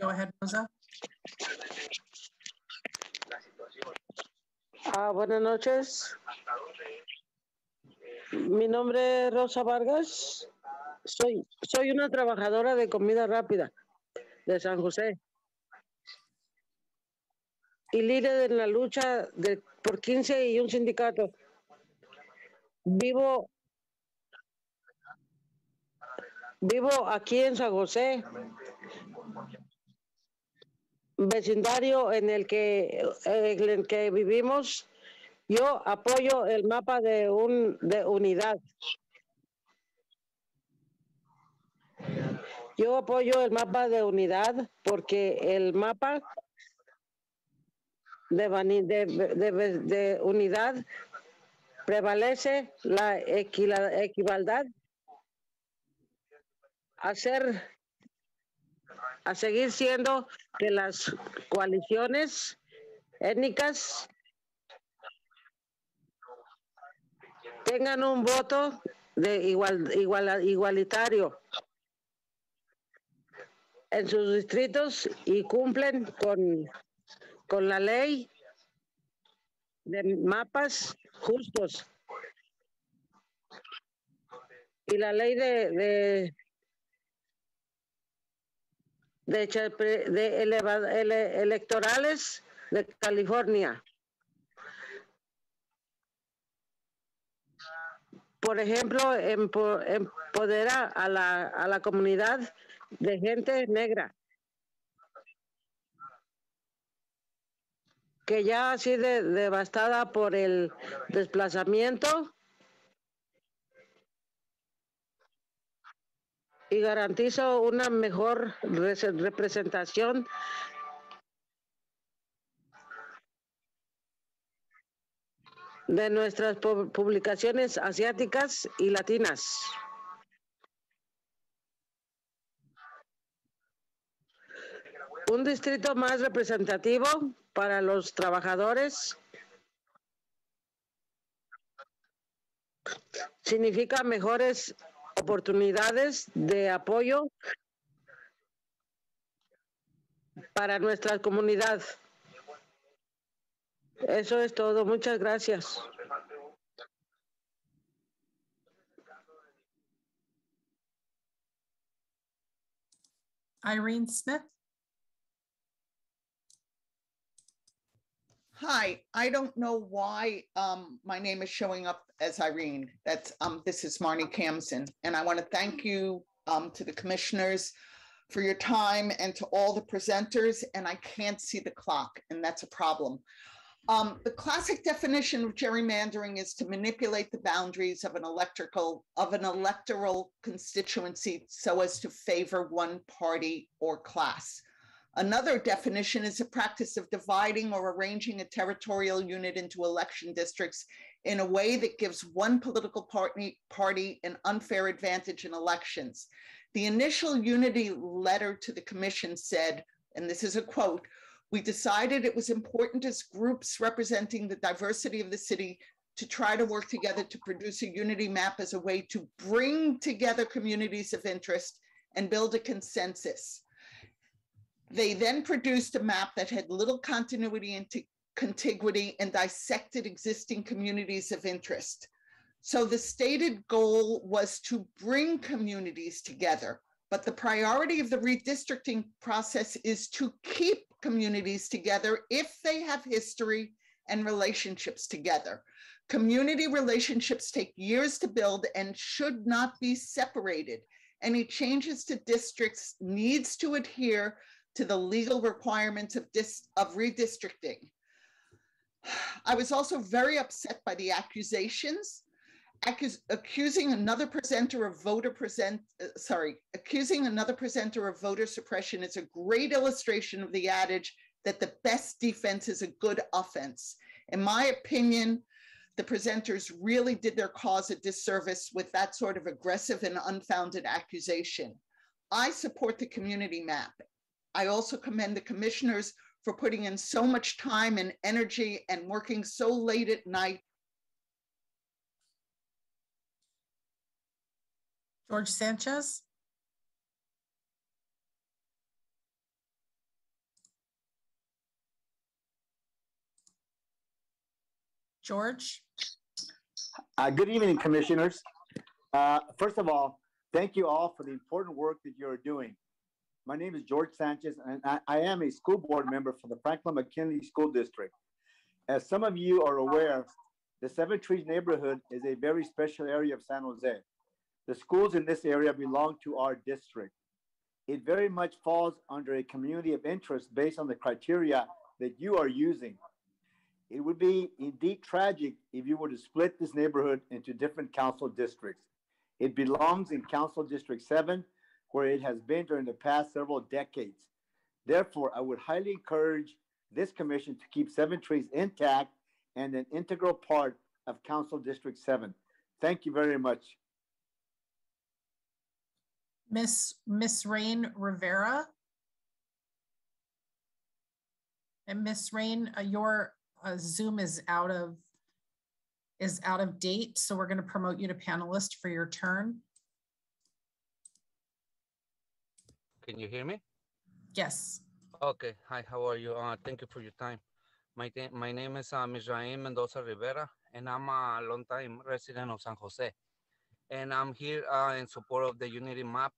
Go ahead, Rosa. Ah, buenas noches. Mi nombre es Rosa Vargas. Soy, soy una trabajadora de comida rápida de San José. Y líder en la lucha de, por 15 y un sindicato. Vivo, vivo aquí en San José, vecindario en el que, en el que vivimos. Yo apoyo el mapa de, un, de unidad. Yo apoyo el mapa de unidad porque el mapa de, de, de- de unidad prevalece la equila- ser a seguir siendo que las coaliciones étnicas. Tengan un voto de igual, igual, igualitario en sus distritos y cumplen con, con la ley de mapas justos. Y la ley de, de de, electorales de California. Por ejemplo, empo- empodera a la, a la comunidad de gente negra que ya ha sido de- devastada por el desplazamiento y garantizo una mejor res- representación de nuestras pu- publicaciones asiáticas y latinas. Un distrito más representativo para los trabajadores significa mejores oportunidades de apoyo para nuestra comunidad. Eso es todo. Muchas gracias. Irene Smith. Hi, I don't know why um, my name is showing up as Irene. That's, um, this is Marnie Camson. And I want to thank you um, to the commissioners for your time and to all the presenters. And I can't see the clock, and that's a problem. Um, the classic definition of gerrymandering is to manipulate the boundaries of an electrical, of an electoral constituency so as to favor one party or class. Another definition is a practice of dividing or arranging a territorial unit into election districts in a way that gives one political party, party an unfair advantage in elections. The initial unity letter to the commission said, and this is a quote, we decided it was important as groups representing the diversity of the city to try to work together to produce a unity map as a way to bring together communities of interest and build a consensus. They then produced a map that had little continuity and contiguity and dissected existing communities of interest. So the stated goal was to bring communities together, but the priority of the redistricting process is to keep communities together if they have history and relationships together. Community relationships take years to build and should not be separated. Any changes to districts needs to adhere to the legal requirements of dis, of redistricting. I was also very upset by the accusations accus- accusing another presenter of voter present, uh, sorry, accusing another presenter of voter suppression is a great illustration of the adage that the best defense is a good offense. In my opinion, the presenters really did their cause a disservice with that sort of aggressive and unfounded accusation. I support the community map. I also commend the commissioners for putting in so much time and energy and working so late at night George Sanchez. George. Uh, good evening, commissioners. Uh, first of all, thank you all for the important work that you're doing. My name is George Sanchez, and I, I am a school board member for the Franklin McKinley School District. As some of you are aware, The Seven Trees neighborhood is a very special area of San Jose. The schools in this area belong to our district. It very much falls under a community of interest based on the criteria that you are using. It would be indeed tragic if you were to split this neighborhood into different council districts. It belongs in Council District 7, where it has been during the past several decades. Therefore, I would highly encourage this commission to keep Seven Trees intact and an integral part of Council District 7. Thank you very much. Miss Misraim Rivera. And Misraim, uh, your uh, Zoom is out of is out of date, so we're going to promote you to panelist for your turn. Can you hear me? Yes. Okay. Hi, how are you? Uh, thank you for your time. My, my name is uh, Misraim Mendoza Rivera, and I'm a long-time resident of San Jose. And I'm here uh, in support of the Unity map.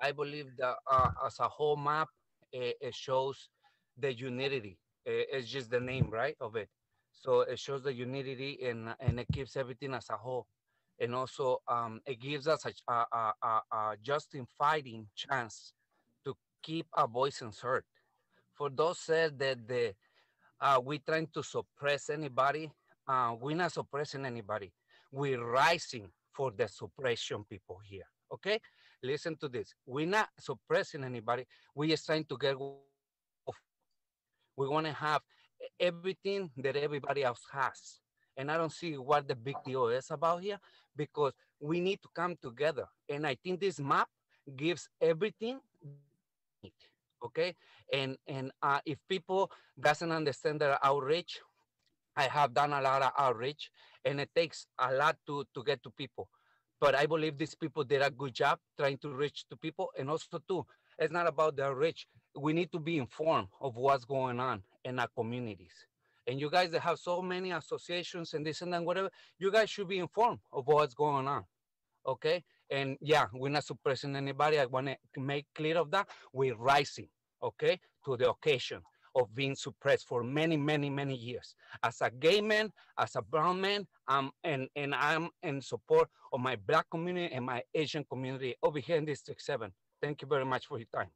I believe that uh, as a whole map, it, it shows the unity. It, it's just the name, right, of it. So it shows the unity and, and it keeps everything as a whole. And also um, it gives us a, a, a, a justifying chance keep our voices heard. For those said that the uh, we trying to suppress anybody, uh, we're not suppressing anybody. We're rising for the suppression people here, okay? Listen to this. We're not suppressing anybody. We're just trying to get we want to have everything that everybody else has. And I don't see what the big deal is about here because we need to come together. And I think this map gives everything, okay? And and uh, if people doesn't understand their outreach, I have done a lot of outreach and it takes a lot to, to get to people. But I believe these people did a good job trying to reach to people. And also too, it's not about the reach. We need to be informed of what's going on in our communities. And you guys that have so many associations and this and that, whatever, you guys should be informed of what's going on. Okay. And yeah, we're not suppressing anybody. I want to make clear of that. We're rising, okay, to the occasion of being suppressed for many, many, many years. As a gay man, as a brown man, um, and, and I'm in support of my black community and my Asian community over here in District 7. Thank you very much for your time.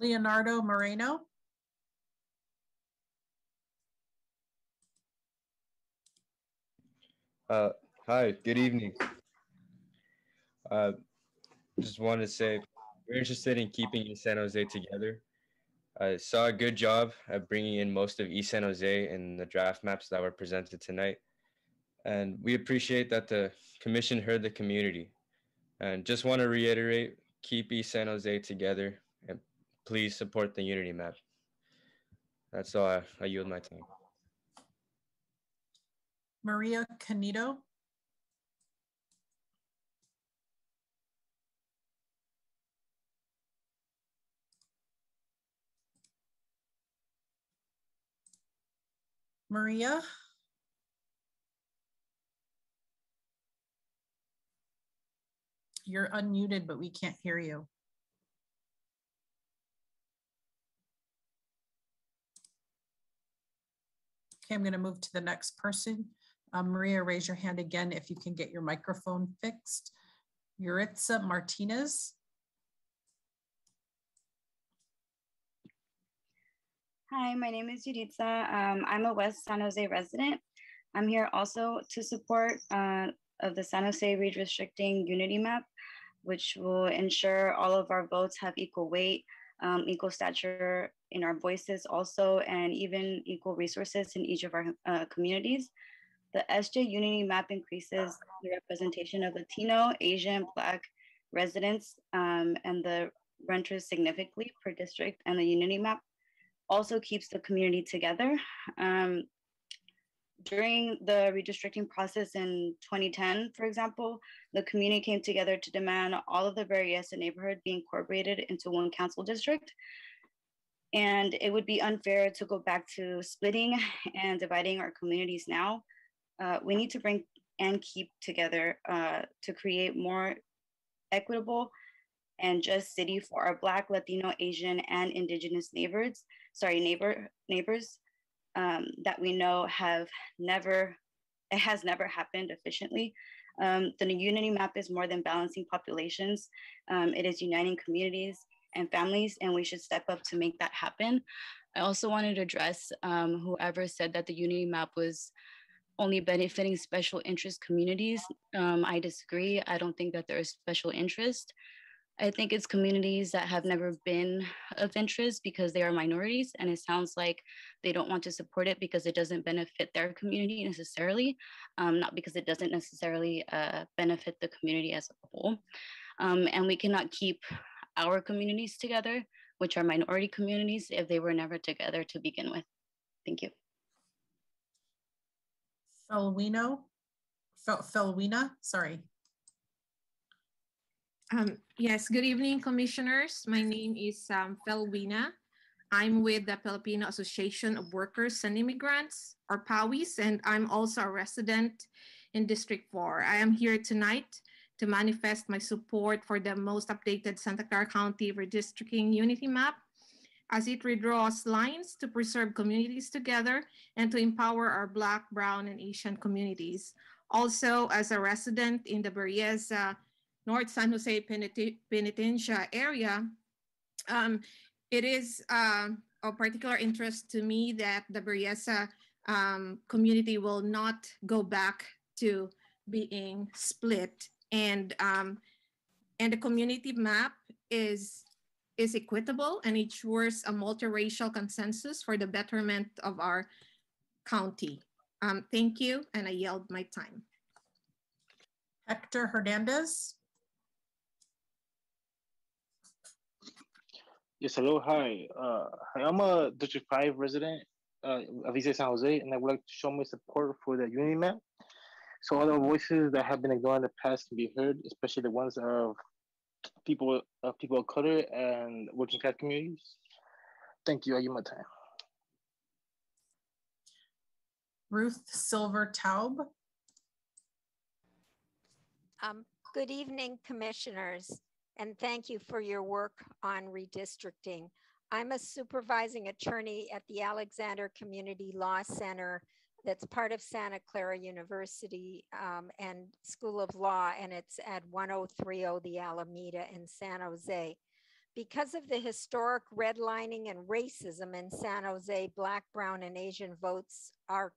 Leonardo Moreno. Uh, hi, good evening. Uh, just want to say we're interested in keeping East San Jose together. I saw a good job at bringing in most of East San Jose in the draft maps that were presented tonight. And we appreciate that the commission heard the community. And just want to reiterate, keep East San Jose together and please support the Unity map. That's all I, I yield my time. Maria Canito. Maria. You're unmuted, but we can't hear you. Okay, I'm going to move to the next person. Um, Maria, raise your hand again if you can get your microphone fixed. Yuritsa Martinez. Hi, my name is Yuritsa. Um, I'm a West San Jose resident. I'm here also to support uh, of the San Jose redistricting unity map, which will ensure all of our votes have equal weight, um, equal stature in our voices also, and even equal resources in each of our uh, communities. The SJ Unity map increases the representation of Latino, Asian, Black residents um, and the renters significantly per district, and the Unity map also keeps the community together. Um, during the redistricting process in 2010, for example, the community came together to demand all of the Berryessa neighborhood be incorporated into one council district. And it would be unfair to go back to splitting and dividing our communities now. Uh, we need to bring and keep together uh, to create more equitable and just city for our Black, Latino, Asian, and Indigenous neighbors. Sorry, neighbor neighbors um, that we know have never, it has never happened efficiently. Um, the Unity Map is more than balancing populations. Um, it is uniting communities and families, and we should step up to make that happen. I also wanted to address um, whoever said that the Unity Map was only benefiting special interest communities. Um, I disagree. I don't think that there is special interest. I think it's communities that have never been of interest because they are minorities, and it sounds like they don't want to support it because it doesn't benefit their community necessarily, um, not because it doesn't necessarily uh, benefit the community as a whole. Um, and we cannot keep our communities together, which are minority communities, if they were never together to begin with. Thank you. Felwino, Fel, Felwina, sorry. Um, yes, good evening, commissioners. My name is um, Felwina. I'm with the Filipino Association of Workers and Immigrants, or PAWIS, and I'm also a resident in District 4. I am here tonight to manifest my support for the most updated Santa Clara County redistricting unity map as it redraws lines to preserve communities together and to empower our Black, Brown, and Asian communities. Also, as a resident in the Berryessa North San Jose Penitencia area, um, it is uh, of particular interest to me that the Berryessa um, community will not go back to being split and um, and the community map is is equitable and ensures a multiracial consensus for the betterment of our county. Um, thank you, and I yield my time. Hector Hernandez. Yes, hello, hi. Uh, I'm a District 5 resident uh, of East San Jose, and I would like to show my support for the Unity Map. So all the voices that have been ignored in the past can be heard, especially the ones of people of people of color and working class communities. Thank you. I give my time. Ruth Silver Taub. Um, good evening, commissioners, and thank you for your work on redistricting. I'm a supervising attorney at the Alexander Community Law Center that's part of Santa Clara University um, and School of Law, and it's at 1030 the Alameda in San Jose. Because of the historic redlining and racism in San Jose, Black, Brown, and Asian votes are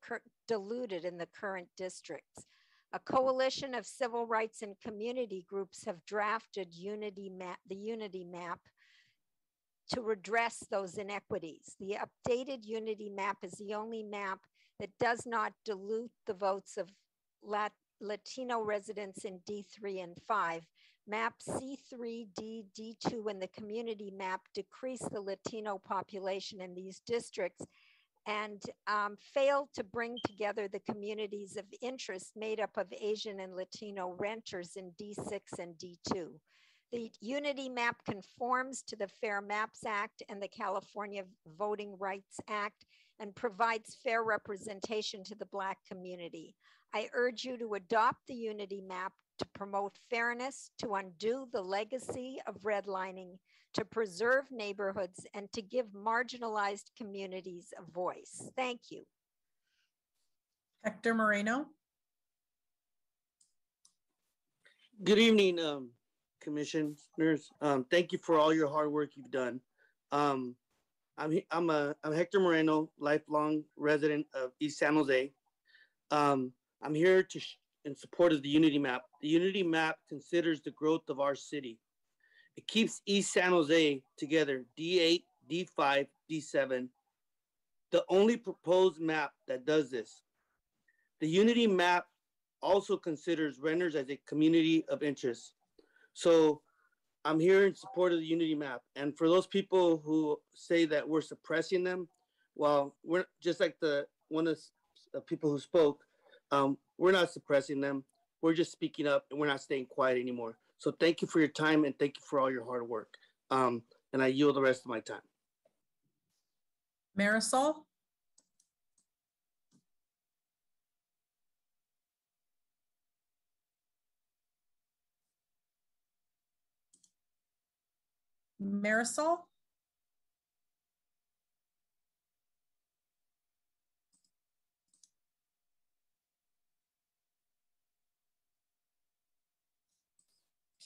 diluted in the current districts. A coalition of civil rights and community groups have drafted unity map, the Unity Map to redress those inequities. The updated Unity Map is the only map that does not dilute the votes of Lat Latino residents in D3 and 5. Map C3D, D2, and the community map decrease the Latino population in these districts and um, failed to bring together the communities of interest made up of Asian and Latino renters in D6 and D2. The Unity Map conforms to the Fair Maps Act and the California Voting Rights Act and provides fair representation to the Black community. I urge you to adopt the Unity Map to promote fairness, to undo the legacy of redlining, to preserve neighborhoods, and to give marginalized communities a voice. Thank you. Hector Moreno. Good evening, um, commissioners. Um, thank you for all your hard work you've done. Um, I'm I'm a I'm Hector Moreno, lifelong resident of East San Jose. Um, I'm here to in support of the Unity Map. The Unity Map considers the growth of our city. It keeps East San Jose together, D8, D5, D7. The only proposed map that does this. The Unity Map also considers renters as a community of interest. So I'm here in support of the Unity Map. And for those people who say that we're suppressing them, well, we're just like the one of the people who spoke. Um, we're not suppressing them. We're just speaking up, and we're not staying quiet anymore. So thank you for your time, and thank you for all your hard work. Um, and I yield the rest of my time. Marisol. Marisol?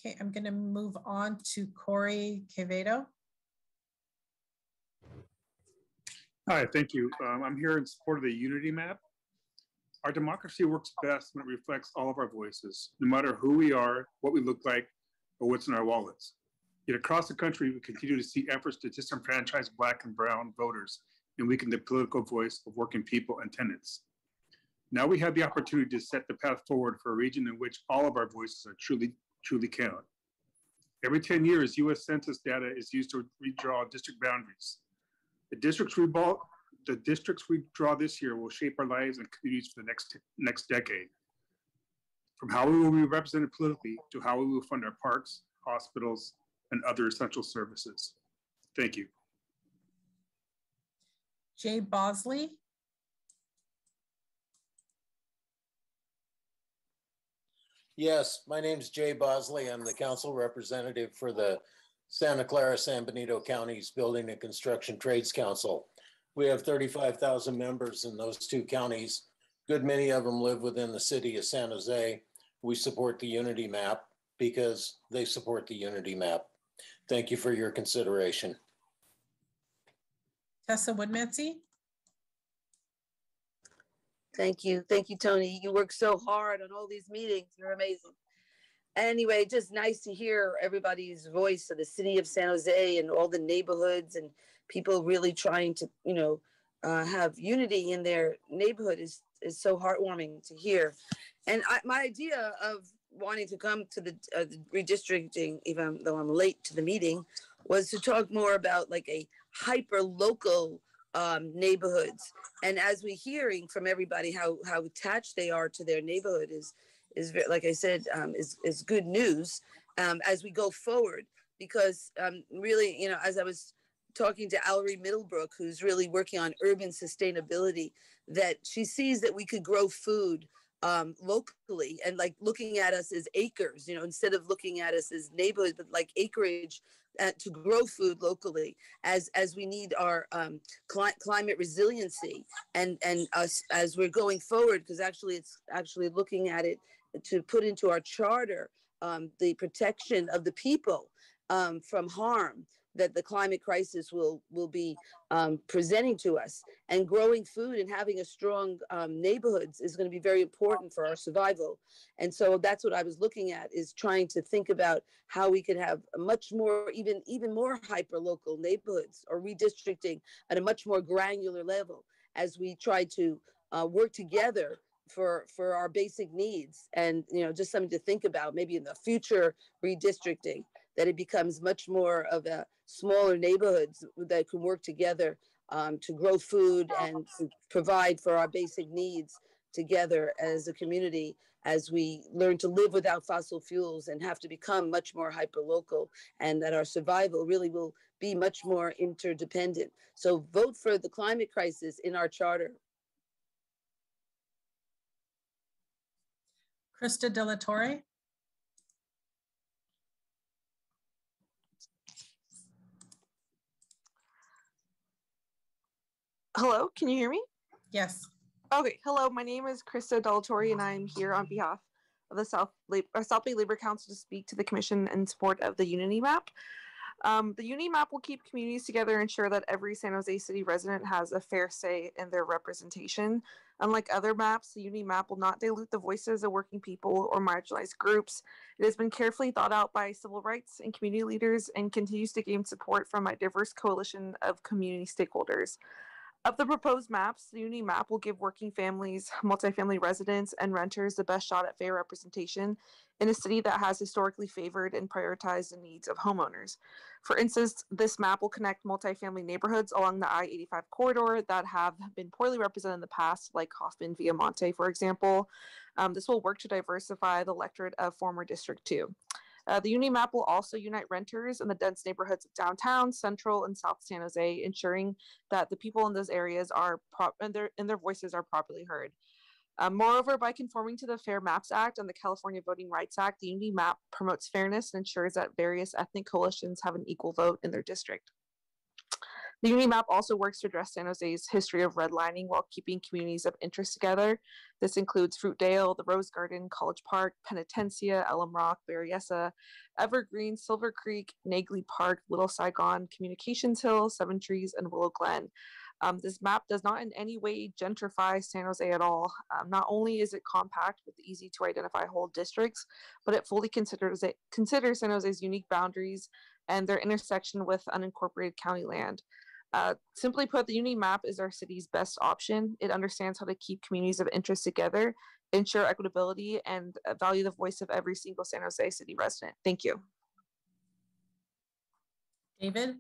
Okay, I'm going to move on to Corey Quevedo. Hi, thank you. Um, I'm here in support of the Unity Map. Our democracy works best when it reflects all of our voices, no matter who we are, what we look like, or what's in our wallets. Yet across the country, we continue to see efforts to disenfranchise Black and Brown voters and weaken the political voice of working people and tenants. Now we have the opportunity to set the path forward for a region in which all of our voices are truly, truly count. Every 10 years, US Census data is used to redraw district boundaries. The districts we bought, the districts we draw this year will shape our lives and communities for the next, next decade. From how we will be represented politically to how we will fund our parks, hospitals, and other essential services. Thank you. Jay Bosley. Yes, my name is Jay Bosley. I'm the council representative for the Santa Clara San Benito Counties Building and Construction Trades Council. We have 35,000 members in those two counties. Good many of them live within the city of San Jose. We support the Unity Map because they support the Unity Map. Thank you for your consideration. Tessa Woodmansee. Thank you. Thank you, Toni. You work so hard on all these meetings. You're amazing. Anyway, just nice to hear everybody's voice of the city of San Jose and all the neighborhoods and people really trying to, you know, uh, have unity in their neighborhood is is so heartwarming to hear. And I, my idea of wanting to come to the, uh, the redistricting, even though I'm late to the meeting, was to talk more about like a hyper local um, neighborhoods. And as we're hearing from everybody how how attached they are to their neighborhood is is like I said um, is is good news um, as we go forward because um, really you know as I was talking to Allery Middlebrook who's really working on urban sustainability that she sees that we could grow food um, locally and like looking at us as acres, you know, instead of looking at us as neighborhoods, but like acreage uh, to grow food locally as as we need our um, cli- climate resiliency and and us as we're going forward because actually it's actually looking at it to put into our charter um, the protection of the people um, from harm that the climate crisis will will be um, presenting to us. And growing food and having a strong um, neighborhoods is going to be very important for our survival. And so that's what I was looking at is trying to think about how we could have much more even even more hyper local neighborhoods or redistricting at a much more granular level as we try to uh, work together for for our basic needs and you know just something to think about maybe in the future redistricting that it becomes much more of a smaller neighborhoods that can work together um, to grow food and to provide for our basic needs together as a community as we learn to live without fossil fuels and have to become much more hyperlocal and that our survival really will be much more interdependent. So vote for the climate crisis in our charter. Krista De La Torre. Hello, can you hear me? Yes. Okay, hello, my name is Krista De La Torre and I'm here on behalf of the South, Lab- uh, South Bay Labor Council to speak to the Commission in support of the Unity Map. Um, the Unity Map will keep communities together and ensure that every San Jose City resident has a fair say in their representation. Unlike other maps, the Unity Map will not dilute the voices of working people or marginalized groups. It has been carefully thought out by civil rights and community leaders and continues to gain support from a diverse coalition of community stakeholders. Of the proposed maps, the Unity map will give working families, multifamily residents, and renters the best shot at fair representation in a city that has historically favored and prioritized the needs of homeowners. For instance, this map will connect multifamily neighborhoods along the I 85 corridor that have been poorly represented in the past, like Hoffman Via Monte, for example. Um, this will work to diversify the electorate of former District 2. Uh, the Unity map will also unite renters in the dense neighborhoods of downtown, central, and South San Jose, ensuring that the people in those areas are and their and their voices are properly heard. Uh, moreover, by conforming to the Fair Maps Act and the California Voting Rights Act, the Unity Map promotes fairness and ensures that various ethnic coalitions have an equal vote in their district. The Unity Map also works to address San Jose's history of redlining while keeping communities of interest together. This includes Fruitdale, the Rose Garden, College Park, Penitencia, Alum Rock, Berryessa, Evergreen, Silver Creek, Naglee Park, Little Saigon, Communications Hill, Seven Trees, and Willow Glen. Um, this map does not in any way gentrify San Jose at all. Um, not only is it compact with easy to identify whole districts, but it fully considers it considers San Jose's unique boundaries and their intersection with unincorporated county land. Uh, simply put, the Unity map is our city's best option. It understands how to keep communities of interest together, ensure equitability, and uh, value the voice of every single San Jose city resident. Thank you. David?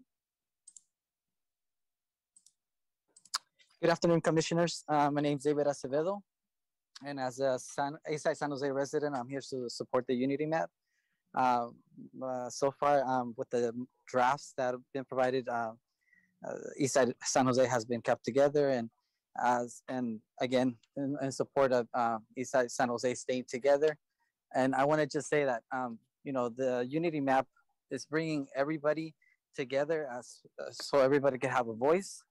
Good afternoon, commissioners. Uh, my name is David Acevedo. And as a San, Eastside San Jose resident, I'm here to support the Unity map. Uh, uh, so far, um, with the drafts that have been provided, uh, uh, Eastside San Jose has been kept together and as and again in, in support of uh, Eastside San Jose staying together. And I want to just say that um, you know the Unity map is bringing everybody together as so everybody can have a voice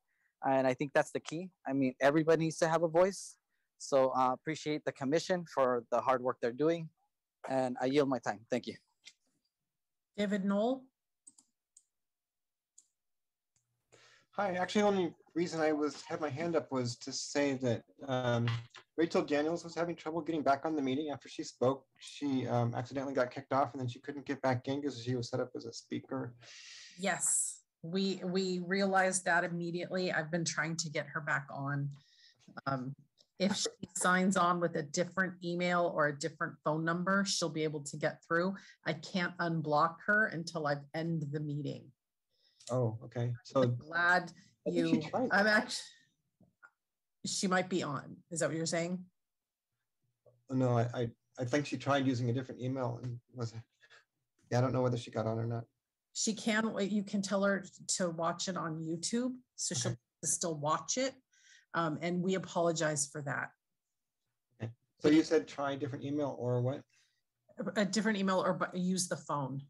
and I think that's the key. I mean, everybody needs to have a voice. So uh, appreciate the commission for the hard work they're doing, and I yield my time. Thank you. David Knoll. Hi, actually, the only reason I was had my hand up was to say that um, Rachel Daniels was having trouble getting back on the meeting after she spoke. She um, accidentally got kicked off, and then she couldn't get back in because she was set up as a speaker. Yes we we realized that immediately. I've been trying to get her back on. Um, if she signs on with a different email or a different phone number, she'll be able to get through. I can't unblock her until I've end the meeting. Oh, okay. So I'm glad you. I'm actually. She might be on. Is that what you're saying? No, I, I I think she tried using a different email and was. Yeah, I don't know whether she got on or not she can you can tell her to watch it on youtube so she'll still watch it um, and we apologize for that okay. so you said try a different email or what a different email or use the phone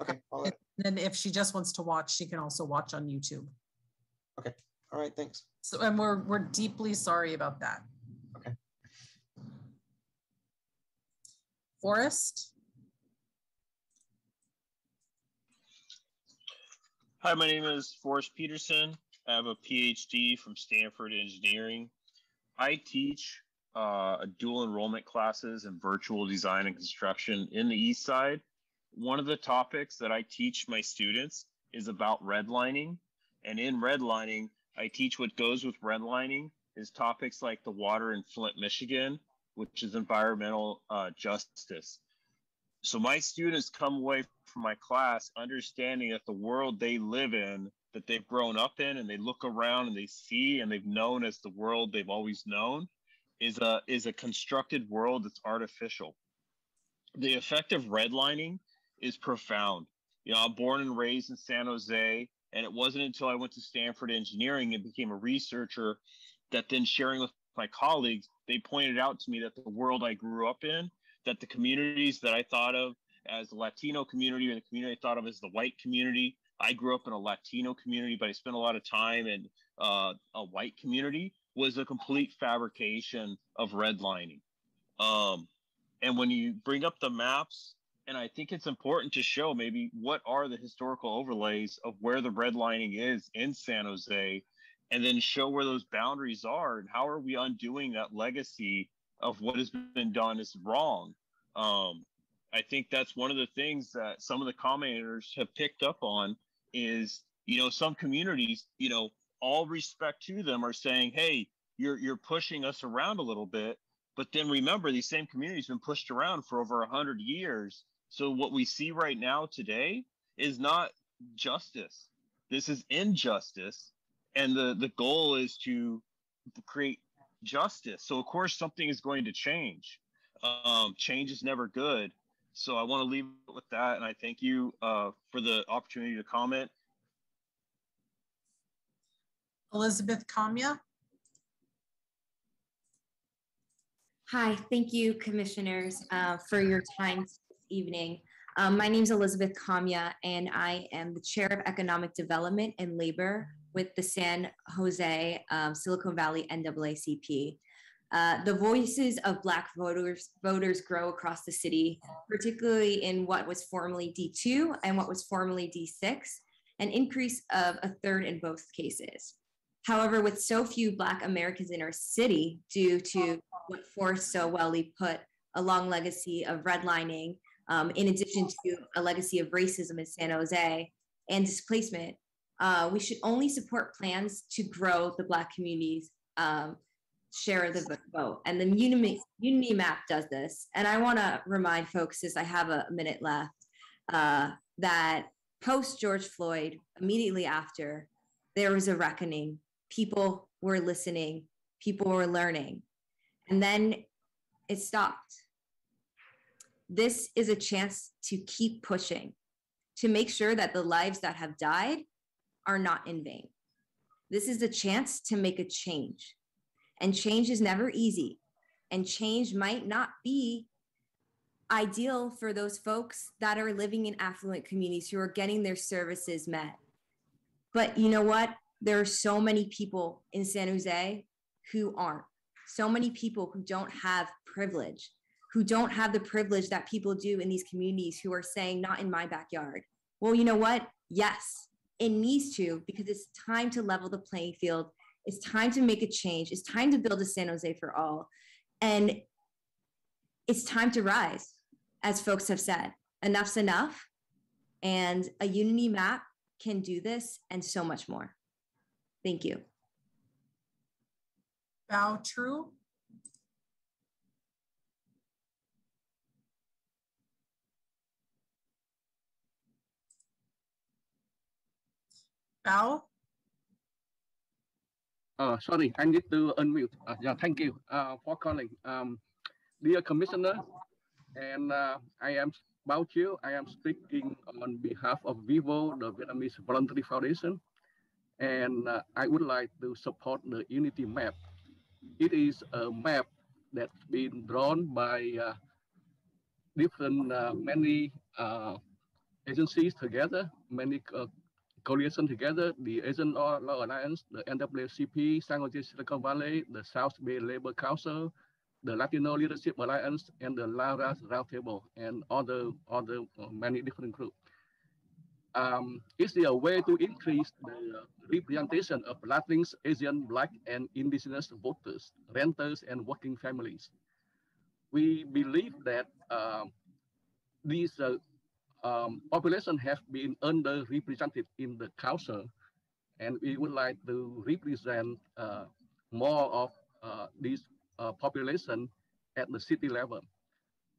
okay and then if she just wants to watch she can also watch on youtube okay all right thanks so and we're we're deeply sorry about that okay forrest Hi, my name is Forrest Peterson. I have a PhD from Stanford Engineering. I teach uh, dual enrollment classes in virtual design and construction in the East Side. One of the topics that I teach my students is about redlining. And in redlining, I teach what goes with redlining is topics like the water in Flint, Michigan, which is environmental uh, justice. So my students come away from my class understanding that the world they live in, that they've grown up in, and they look around and they see and they've known as the world they've always known, is a is a constructed world that's artificial. The effect of redlining is profound. You know, I'm born and raised in San Jose, and it wasn't until I went to Stanford Engineering and became a researcher that then sharing with my colleagues, they pointed out to me that the world I grew up in that the communities that I thought of as the Latino community or the community I thought of as the white community, I grew up in a Latino community, but I spent a lot of time in uh, a white community, was a complete fabrication of redlining. Um, and when you bring up the maps, and I think it's important to show maybe what are the historical overlays of where the redlining is in San Jose, and then show where those boundaries are and how are we undoing that legacy of what has been done is wrong. Um, I think that's one of the things that some of the commentators have picked up on is, you know, some communities, you know, all respect to them are saying, hey, you're you're pushing us around a little bit. But then remember, these same communities have been pushed around for over a hundred years. So what we see right now today is not justice. This is injustice. And the, the goal is to create justice. So of course something is going to change. Um, change is never good. So I want to leave it with that, and I thank you uh, for the opportunity to comment. Elizabeth Kamya. Hi, thank you, commissioners, uh, for your time this evening. Um, my name is Elizabeth Kamya, and I am the Chair of Economic Development and Labor with the San Jose um, Silicon Valley NAACP. Uh, the voices of Black voters voters grow across the city, particularly in what was formerly D2 and what was formerly D6, an increase of a third in both cases. However, with so few Black Americans in our city, due to what Forrest so wellly put, a long legacy of redlining, um, in addition to a legacy of racism in San Jose and displacement, uh, we should only support plans to grow the Black communities um, share of the vote. And the Unity, Unity Map does this. And I want to remind folks, as I have a minute left, uh, that post George Floyd, immediately after, there was a reckoning. People were listening, people were learning. And then it stopped. This is a chance to keep pushing, to make sure that the lives that have died are not in vain. This is a chance to make a change and change is never easy. And change might not be ideal for those folks that are living in affluent communities who are getting their services met. But you know what? There are so many people in San Jose who aren't. So many people who don't have privilege, who don't have the privilege that people do in these communities who are saying, not in my backyard. Well, you know what? Yes, it needs to because it's time to level the playing field it's time to make a change. It's time to build a San Jose for all. And it's time to rise, as folks have said. Enough's enough. And a unity map can do this and so much more. Thank you. Bao True. Bao. Uh, sorry, I need to unmute. Uh, yeah, thank you uh, for calling. Um, dear Commissioner, and uh, I am Bao Chiu. I am speaking on behalf of Vivo, the Vietnamese Voluntary Foundation, and uh, I would like to support the Unity Map. It is a map that's been drawn by uh, different uh, many uh, agencies together, many uh, coalition together, the Asian Law Alliance, the NAACP, San Jose Silicon Valley, the South Bay Labor Council, the Latino Leadership Alliance, and the La Raza Roundtable, and other, other uh, many different groups. Um, is there a way to increase the representation of Latinx, Asian, Black, and Indigenous voters, renters, and working families? We believe that uh, these uh, um, population have been underrepresented in the council, and we would like to represent uh, more of uh, this uh, population at the city level.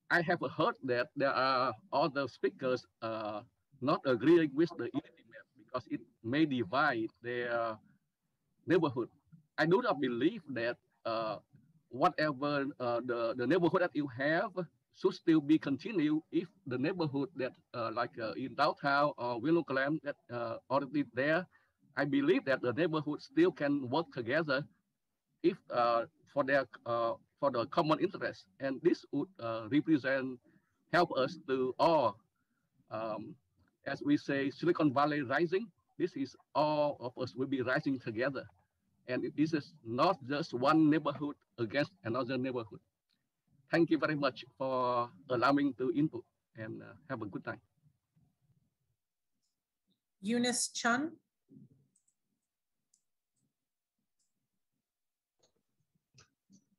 I have heard that there are other speakers uh, not agreeing with the unity map because it may divide their neighborhood. I do not believe that uh, whatever uh, the, the neighborhood that you have should still be continued if the neighborhood that uh, like uh, in downtown or Willow Glen that uh, already there, I believe that the neighborhood still can work together if uh, for their uh, for the common interest, and this would uh, represent help us to all, um, as we say, Silicon Valley rising. This is all of us will be rising together, and this is not just one neighborhood against another neighborhood. Thank you very much for allowing to input and uh, have a good time. Eunice Chun.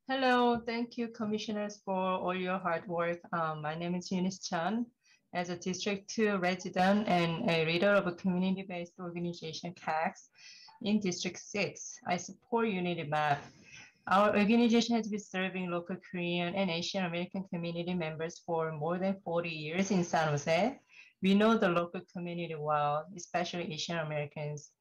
Hello, thank you commissioners for all your hard work. Um, my name is Eunice Chan. As a District 2 resident and a leader of a community-based organization, KACS, in District 6, I support Unity Map our organization has been serving local Korean and Asian American community members for more than 40 years in San Jose. We know the local community well, especially Asian Americans.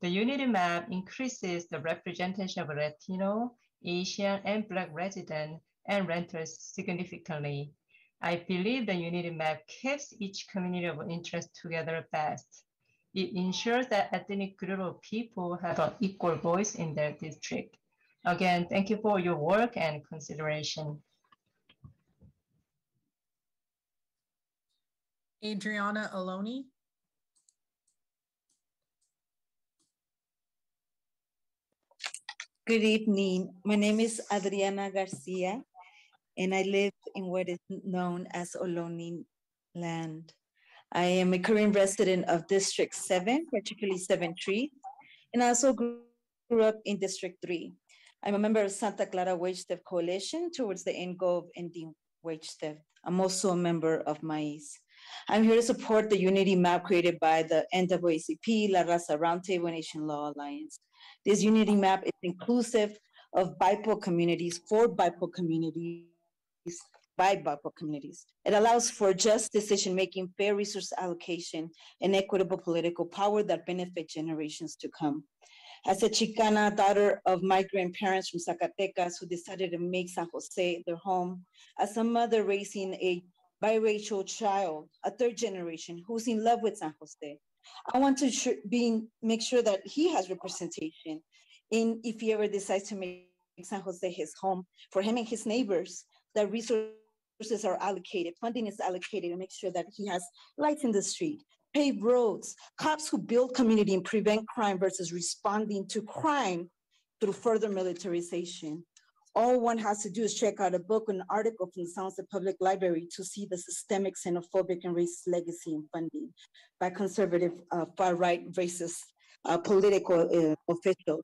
The Unity Map increases the representation of Latino, Asian, and Black residents and renters significantly. I believe the Unity Map keeps each community of interest together best. It ensures that ethnic group of people have an equal voice in their district. Again, thank you for your work and consideration. Adriana Aloni. Good evening. My name is Adriana Garcia, and I live in what is known as Ohlone land. I am a current resident of District 7, particularly 7 Tree, and I also grew up in District 3. I'm a member of Santa Clara Wage Theft Coalition towards the end goal of ending wage theft. I'm also a member of MAIZ. I'm here to support the unity map created by the NAACP, La Raza Roundtable Asian Law Alliance. This unity map is inclusive of BIPOC communities for BIPOC communities by BIPOC communities. It allows for just decision-making, fair resource allocation, and equitable political power that benefit generations to come. As a Chicana daughter of migrant parents from Zacatecas who decided to make San Jose their home, as a mother raising a biracial child, a third generation who's in love with San Jose, I want to be, make sure that he has representation in if he ever decides to make San Jose his home for him and his neighbors, that resources are allocated, funding is allocated to make sure that he has lights in the street, paved roads, cops who build community and prevent crime versus responding to crime through further militarization. All one has to do is check out a book or an article from the Jose Public Library to see the systemic xenophobic and racist legacy in funding by conservative uh, far-right racist uh, political uh, officials.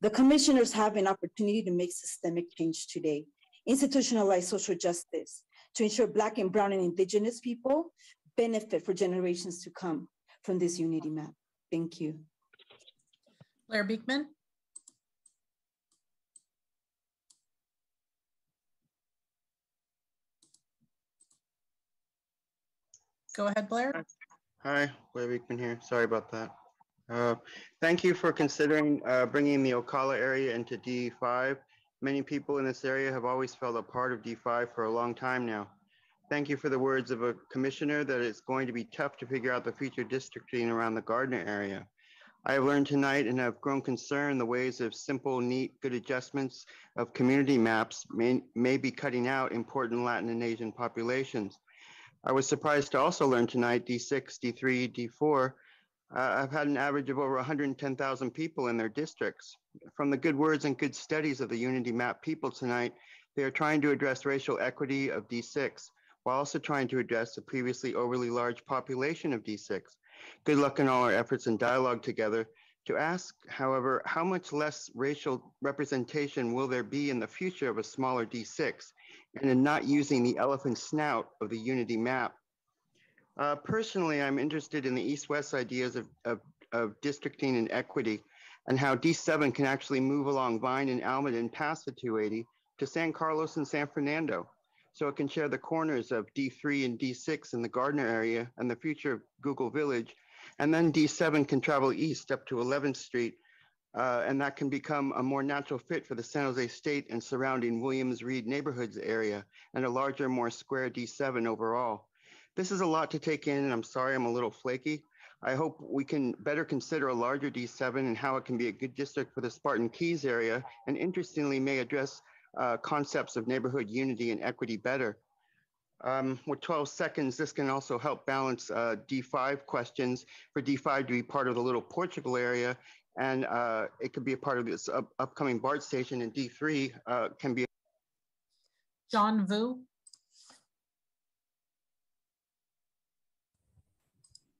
The commissioners have an opportunity to make systemic change today, institutionalize social justice, to ensure Black and Brown and Indigenous people benefit for generations to come from this unity map. Thank you. Blair Beekman. Go ahead, Blair. Hi, Blair Beekman here. Sorry about that. Uh, thank you for considering uh, bringing the Ocala area into D5. Many people in this area have always felt a part of D5 for a long time now. Thank you for the words of a commissioner that it's going to be tough to figure out the future districting around the Gardner area. I have learned tonight and have grown concerned the ways of simple, neat, good adjustments of community maps may, may be cutting out important Latin and Asian populations. I was surprised to also learn tonight D6, D3, D4 uh, I've had an average of over 110,000 people in their districts. From the good words and good studies of the Unity Map people tonight, they are trying to address racial equity of D6 while also trying to address the previously overly large population of D6. Good luck in all our efforts and dialogue together. To ask, however, how much less racial representation will there be in the future of a smaller D6 and in not using the elephant snout of the Unity map. Uh, personally, I'm interested in the East-West ideas of, of, of, districting and equity and how D7 can actually move along Vine and Almaden past the 280 to San Carlos and San Fernando. So it can share the corners of D3 and D6 in the Gardner area and the future of Google Village. And then D7 can travel east up to 11th Street uh, and that can become a more natural fit for the San Jose State and surrounding Williams Reed neighborhoods area and a larger, more square D7 overall. This is a lot to take in, and I'm sorry I'm a little flaky. I hope we can better consider a larger D7 and how it can be a good district for the Spartan Keyes area, and interestingly may address uh, concepts of neighborhood unity and equity better. Um, with 12 seconds, this can also help balance uh, D5 questions for D5 to be part of the Little Portugal area and uh, it could be a part of this up upcoming BART station in D3 uh, can be. John Vu.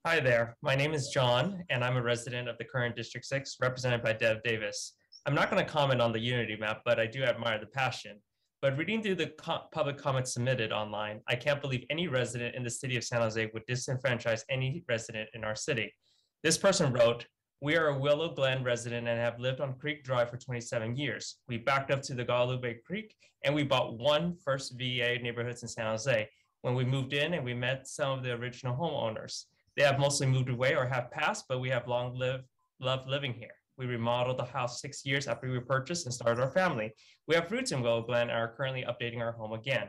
Hi there, my name is John, and I'm a resident of the current District 6, represented by Dev Davis. I'm not going to comment on the Unity map, but I do admire the passion. But reading through the co public comments submitted online, I can't believe any resident in the city of San Jose would disenfranchise any resident in our city. This person wrote, we are a Willow Glen resident and have lived on Creek Drive for 27 years. We backed up to the Guadalupe Creek and we bought one first VA neighborhoods in San Jose. When we moved in and we met some of the original homeowners, they have mostly moved away or have passed, but we have long lived, loved living here. We remodeled the house six years after we purchased and started our family. We have roots in Willow Glen and are currently updating our home again.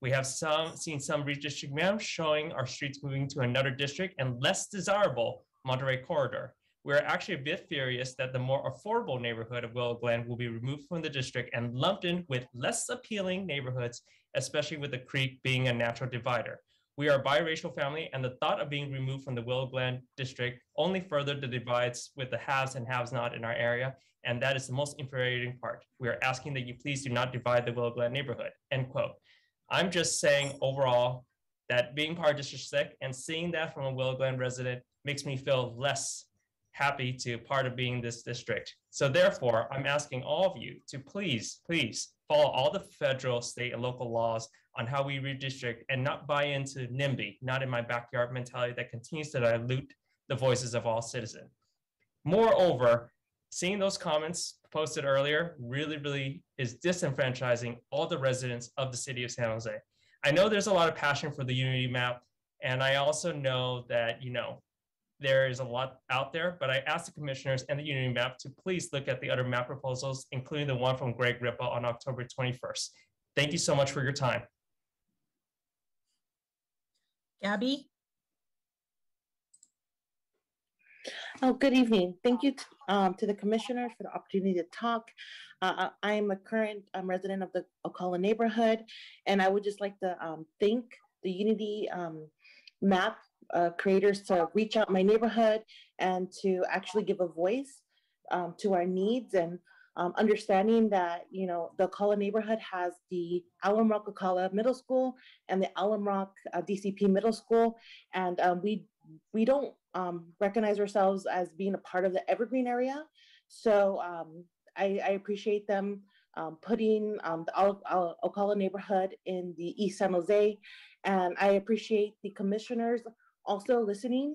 We have some seen some redistricting maps showing our streets moving to another district and less desirable Monterey corridor we're actually a bit furious that the more affordable neighborhood of Willow Glen will be removed from the district and lumped in with less appealing neighborhoods, especially with the creek being a natural divider. We are a biracial family, and the thought of being removed from the Willow Glen district only furthered the divides with the haves and haves not in our area, and that is the most infuriating part. We are asking that you please do not divide the Willow Glen neighborhood, end quote. I'm just saying overall that being part of District 6 and seeing that from a Willow Glen resident makes me feel less happy to part of being this district. So therefore, I'm asking all of you to please, please follow all the federal, state, and local laws on how we redistrict and not buy into NIMBY, not in my backyard mentality that continues to dilute the voices of all citizens. Moreover, seeing those comments posted earlier really, really is disenfranchising all the residents of the city of San Jose. I know there's a lot of passion for the Unity map, and I also know that, you know, there is a lot out there, but I asked the commissioners and the Unity map to please look at the other map proposals, including the one from Greg Ripa on October 21st. Thank you so much for your time. Gabby? Oh, good evening. Thank you um, to the commissioners for the opportunity to talk. Uh, I I am a current um, resident of the Ocala neighborhood, and I would just like to um, thank the Unity um, map uh, creators to reach out my neighborhood and to actually give a voice um, to our needs and um, understanding that you know the Ocala neighborhood has the Alum Rock Ocala Middle School and the Alum Rock uh, DCP Middle School, and um, we we don't um, recognize ourselves as being a part of the Evergreen area. So um, I, I, appreciate them um, putting um, the Al- Al- Ocala neighborhood in the East San Jose. And I appreciate the commissioners also listening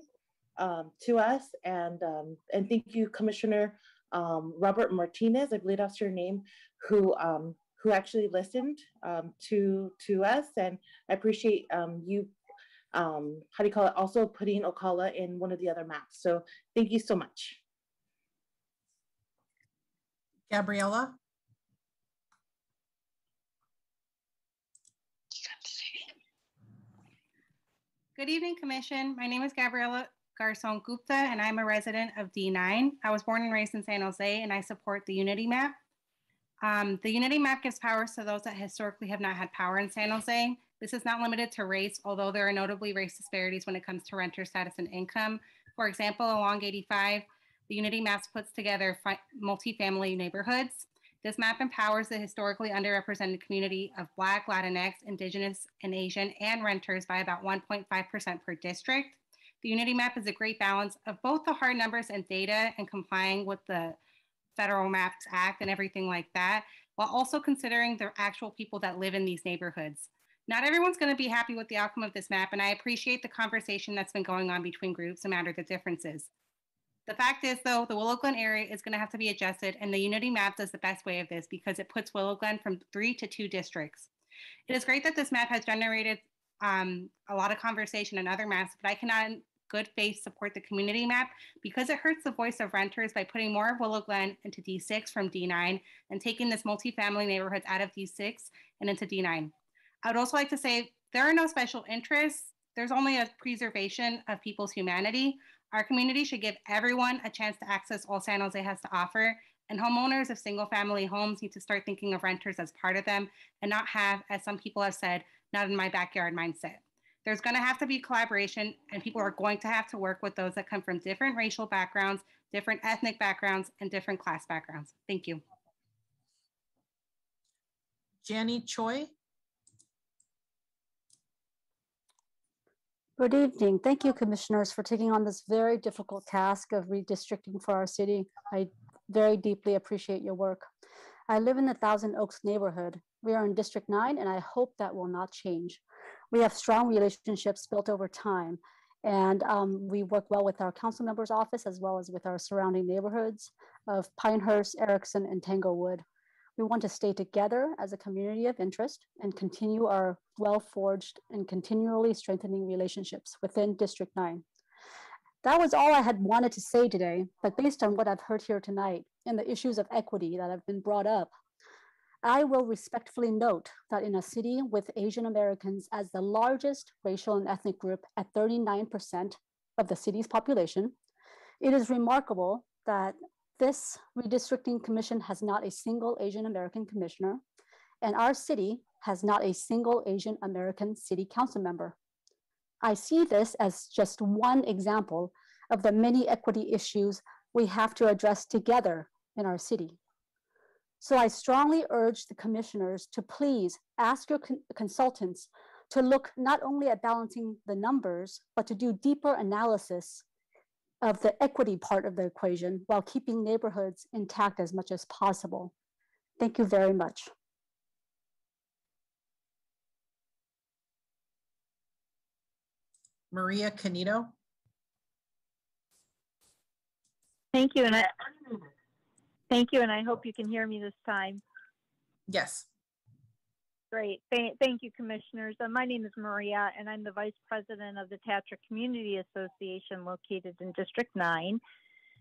um, to us. And, um, and thank you, Commissioner Um, Robert Martinez, I believe that's your name, who um, who actually listened um, to to us. And I appreciate you um, how do you call it, also putting Ocala in one of the other maps. So thank you so much. Gabriella? Good evening, Commission. My name is Gabriela Garcon Gupta, and I'm a resident of D9. I was born and raised in San Jose, and I support the Unity Map. Um, the Unity Map gives powers to those that historically have not had power in San Jose. This is not limited to race, although there are notably race disparities when it comes to renter status and income. For example, along 85, the Unity Maps puts together multifamily neighborhoods. This map empowers the historically underrepresented community of Black, Latinx, Indigenous, and Asian and renters by about 1.5% per district. The Unity Map is a great balance of both the hard numbers and data and complying with the Federal Maps Act and everything like that, while also considering the actual people that live in these neighborhoods. Not everyone's going to be happy with the outcome of this map, and I appreciate the conversation that's been going on between groups no matter the differences. The fact is, though, the Willow Glen area is going to have to be adjusted, and the Unity map does the best way of this because it puts Willow Glen from three to two districts. It is great that this map has generated um, a lot of conversation and other maps, but I cannot good faith support the community map because it hurts the voice of renters by putting more of Willow Glen into D6 from D9 and taking this multifamily neighborhoods out of D6 and into D9. I would also like to say there are no special interests. There's only a preservation of people's humanity. Our community should give everyone a chance to access all San Jose has to offer. And homeowners of single family homes need to start thinking of renters as part of them and not have, as some people have said, not in my backyard mindset. There's going to have to be collaboration, and people are going to have to work with those that come from different racial backgrounds, different ethnic backgrounds, and different class backgrounds. Thank you. Jenny Choi. Good evening. Thank you, commissioners, for taking on this very difficult task of redistricting for our city. I very deeply appreciate your work. I live in the Thousand Oaks neighborhood. We are in District 9, and I hope that will not change. We have strong relationships built over time, and um, we work well with our council member's office as well as with our surrounding neighborhoods of Pinehurst, Erickson, and Tanglewood. We want to stay together as a community of interest and continue our well forged and continually strengthening relationships within District 9. That was all I had wanted to say today, but based on what I've heard here tonight and the issues of equity that have been brought up, I will respectfully note that in a city with Asian Americans as the largest racial and ethnic group at 39% of the city's population, it is remarkable that this redistricting commission has not a single Asian American commissioner, and our city has not a single Asian American city council member. I see this as just one example of the many equity issues we have to address together in our city. So I strongly urge the commissioners to please ask your con consultants to look not only at balancing the numbers, but to do deeper analysis of the equity part of the equation while keeping neighborhoods intact as much as possible. Thank you very much. Maria Canito. Thank you, and I thank you, and I hope you can hear me this time. Yes. Great. Thank, thank you, commissioners. Uh, my name is Maria, and I'm the vice president of the Tatra Community Association located in District 9.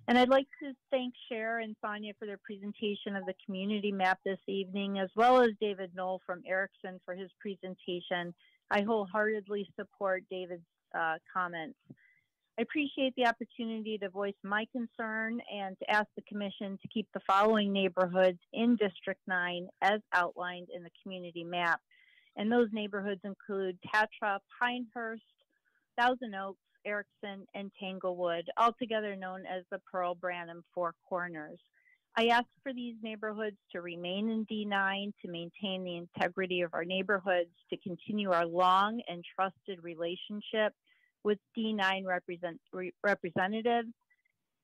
And I'd like to thank Cher and Sonia for their presentation of the community map this evening, as well as David Knoll from Erickson for his presentation. I wholeheartedly support David's uh, comments. I appreciate the opportunity to voice my concern and to ask the Commission to keep the following neighborhoods in District 9 as outlined in the community map. And those neighborhoods include Tatra, Pinehurst, Thousand Oaks, Erickson, and Tanglewood, altogether known as the Pearl Branham Four Corners. I ask for these neighborhoods to remain in D9 to maintain the integrity of our neighborhoods, to continue our long and trusted relationship with D9 represent, re, representatives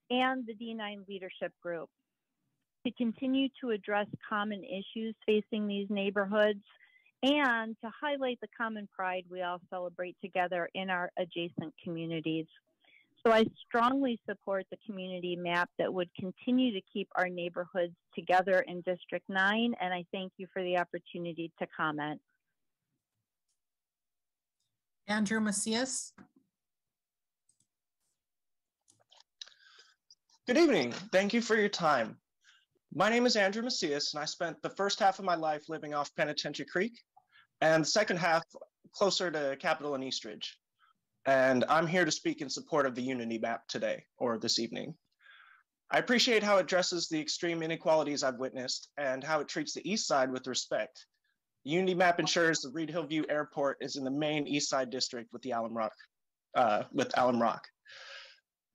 and the D9 leadership group, to continue to address common issues facing these neighborhoods and to highlight the common pride we all celebrate together in our adjacent communities. So I strongly support the community map that would continue to keep our neighborhoods together in District 9, and I thank you for the opportunity to comment. Andrew Macias. Good evening. Thank you for your time. My name is Andrew Macias, and I spent the first half of my life living off Penitencia Creek, and the second half closer to Capitol and Eastridge and I'm here to speak in support of the Unity Map today or this evening. I appreciate how it addresses the extreme inequalities I've witnessed and how it treats the East Side with respect. The Unity Map ensures the Reed Hillview Airport is in the main East Side district with the Alum Rock, uh, with Alum Rock.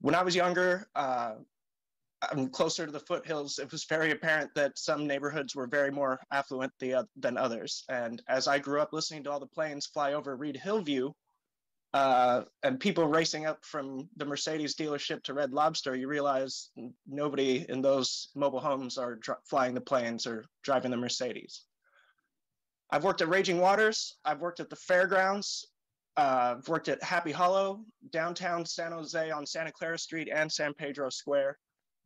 When I was younger, uh, I'm closer to the foothills. It was very apparent that some neighborhoods were very more affluent the, uh, than others. And as I grew up listening to all the planes fly over Reed Hillview, uh, and people racing up from the Mercedes dealership to Red Lobster, you realize nobody in those mobile homes are flying the planes or driving the Mercedes. I've worked at Raging Waters. I've worked at the fairgrounds. Uh, I've worked at Happy Hollow, downtown San Jose on Santa Clara Street and San Pedro Square.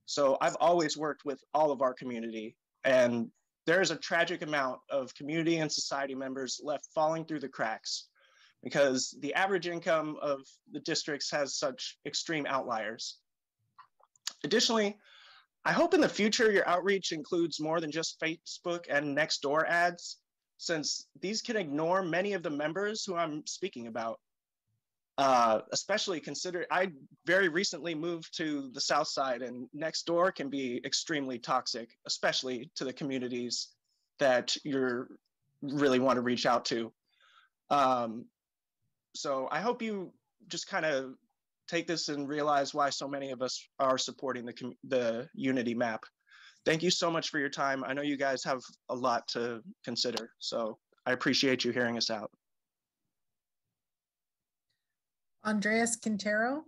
So I've always worked with all of our community. And there is a tragic amount of community and society members left falling through the cracks because the average income of the districts has such extreme outliers. Additionally, I hope in the future your outreach includes more than just Facebook and Nextdoor ads, since these can ignore many of the members who I'm speaking about. Uh, especially consider, I very recently moved to the South Side and next door can be extremely toxic, especially to the communities that you're really want to reach out to. Um, so I hope you just kind of take this and realize why so many of us are supporting the the unity map. Thank you so much for your time. I know you guys have a lot to consider, so I appreciate you hearing us out. Andres Quintero.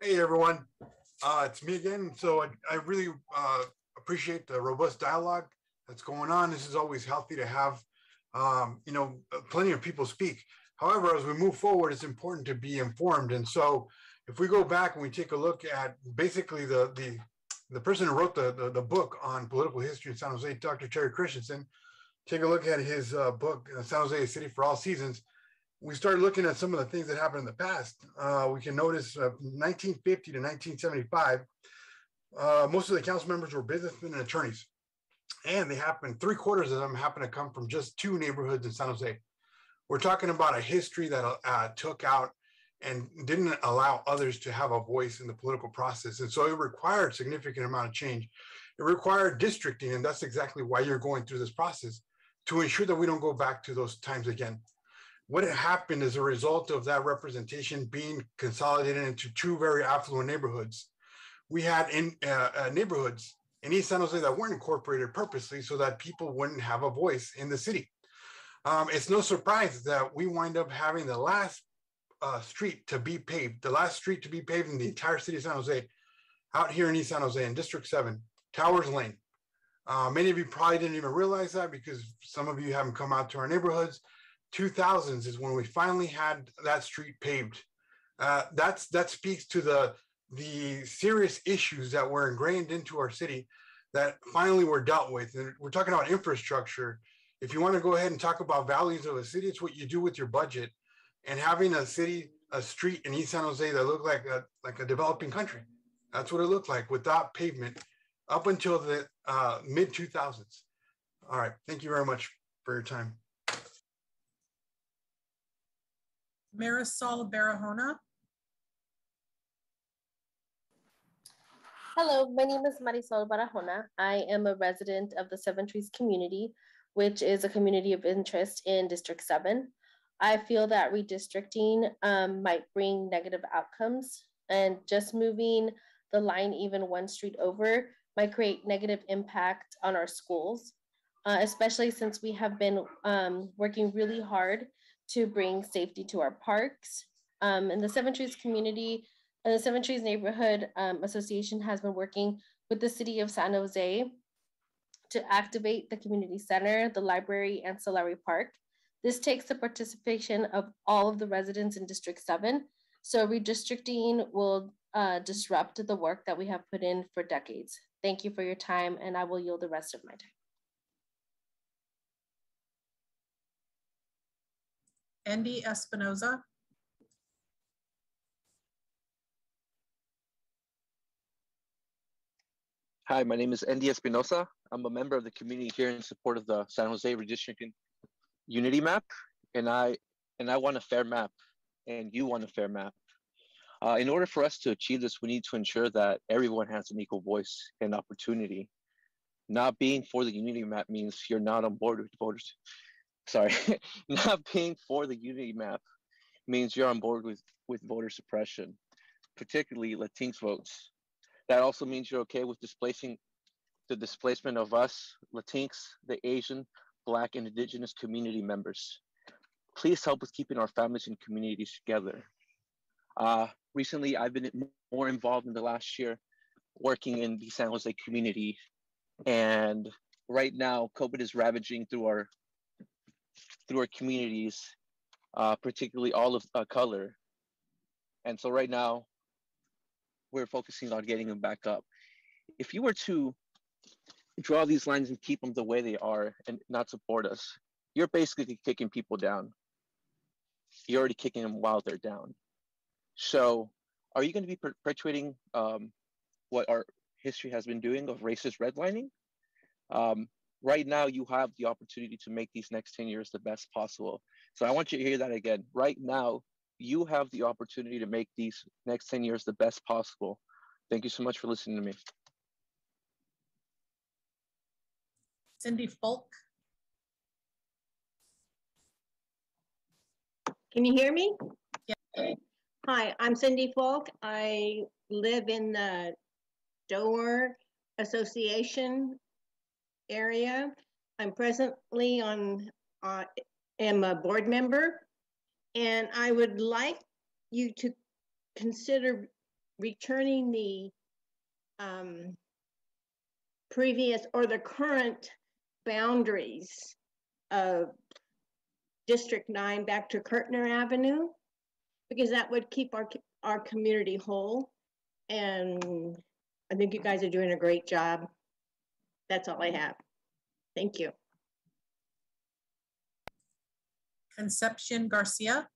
Hey everyone, uh, it's me again. So I, I really uh, appreciate the robust dialogue that's going on. This is always healthy to have um, you know, plenty of people speak. However, as we move forward, it's important to be informed. And so if we go back and we take a look at basically the, the, the person who wrote the, the, the book on political history in San Jose, Dr. Terry Christensen, take a look at his uh, book, uh, San Jose, City for All Seasons. We start looking at some of the things that happened in the past. Uh, we can notice uh, 1950 to 1975, uh, most of the council members were businessmen and attorneys and they happen three quarters of them happened to come from just two neighborhoods in San Jose. We're talking about a history that uh, took out and didn't allow others to have a voice in the political process, and so it required significant amount of change. It required districting, and that's exactly why you're going through this process to ensure that we don't go back to those times again. What happened as a result of that representation being consolidated into two very affluent neighborhoods, we had in uh, uh, neighborhoods in East San Jose that weren't incorporated purposely so that people wouldn't have a voice in the city. Um, it's no surprise that we wind up having the last uh, street to be paved, the last street to be paved in the entire city of San Jose, out here in East San Jose in District 7, Towers Lane. Uh, many of you probably didn't even realize that because some of you haven't come out to our neighborhoods. 2000s is when we finally had that street paved. Uh, that's that speaks to the the serious issues that were ingrained into our city that finally were dealt with. And we're talking about infrastructure. If you want to go ahead and talk about values of a city, it's what you do with your budget. And having a city, a street in East San Jose that looked like a like a developing country. That's what it looked like without pavement up until the uh, mid 2000s. All right. Thank you very much for your time. Marisol Barahona. Hello, my name is Marisol Barahona. I am a resident of the Seven Trees community, which is a community of interest in District 7. I feel that redistricting um, might bring negative outcomes, and just moving the line even one street over might create negative impact on our schools, uh, especially since we have been um, working really hard to bring safety to our parks. Um, and the Seven Trees community, and the Seven Trees Neighborhood um, Association has been working with the city of San Jose to activate the community center, the library, and Solari Park. This takes the participation of all of the residents in District 7. So redistricting will uh, disrupt the work that we have put in for decades. Thank you for your time, and I will yield the rest of my time. Andy Espinoza. Hi, my name is Andy Espinosa. I'm a member of the community here in support of the San Jose redistricting unity map, and I and I want a fair map, and you want a fair map. Uh, in order for us to achieve this, we need to ensure that everyone has an equal voice and opportunity. Not being for the unity map means you're not on board with voters. Sorry, not being for the unity map means you're on board with, with voter suppression, particularly Latinx votes. That also means you're okay with displacing the displacement of us, Latinx, the Asian, Black, and Indigenous community members. Please help with keeping our families and communities together. Uh, recently, I've been more involved in the last year working in the San Jose community. And right now, COVID is ravaging through our through our communities, uh, particularly all of uh, color. And so right now, we're focusing on getting them back up. If you were to draw these lines and keep them the way they are and not support us, you're basically kicking people down. You're already kicking them while they're down. So, are you going to be perpetuating um, what our history has been doing of racist redlining? Um, right now, you have the opportunity to make these next 10 years the best possible. So, I want you to hear that again. Right now, you have the opportunity to make these next 10 years the best possible. Thank you so much for listening to me. Cindy Folk. Can you hear me? Yeah. Hi, I'm Cindy Falk. I live in the Dover Association area. I'm presently on, uh, am a board member, and I would like you to consider returning the um, previous or the current boundaries of District 9 back to Curtner Avenue because that would keep our our community whole. And I think you guys are doing a great job. That's all I have. Thank you. Concepcion Garcia.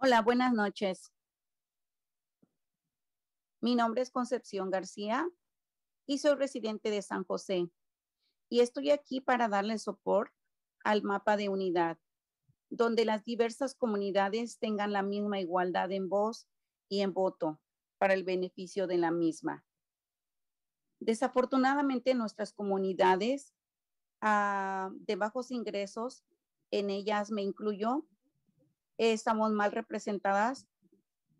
Hola, buenas noches. Mi nombre es Concepción García y soy residente de San José y estoy aquí para darle soporte al mapa de unidad, donde las diversas comunidades tengan la misma igualdad en voz y en voto, para el beneficio de la misma. Desafortunadamente, nuestras comunidades ah, de bajos ingresos, en ellas me incluyo, estamos mal representadas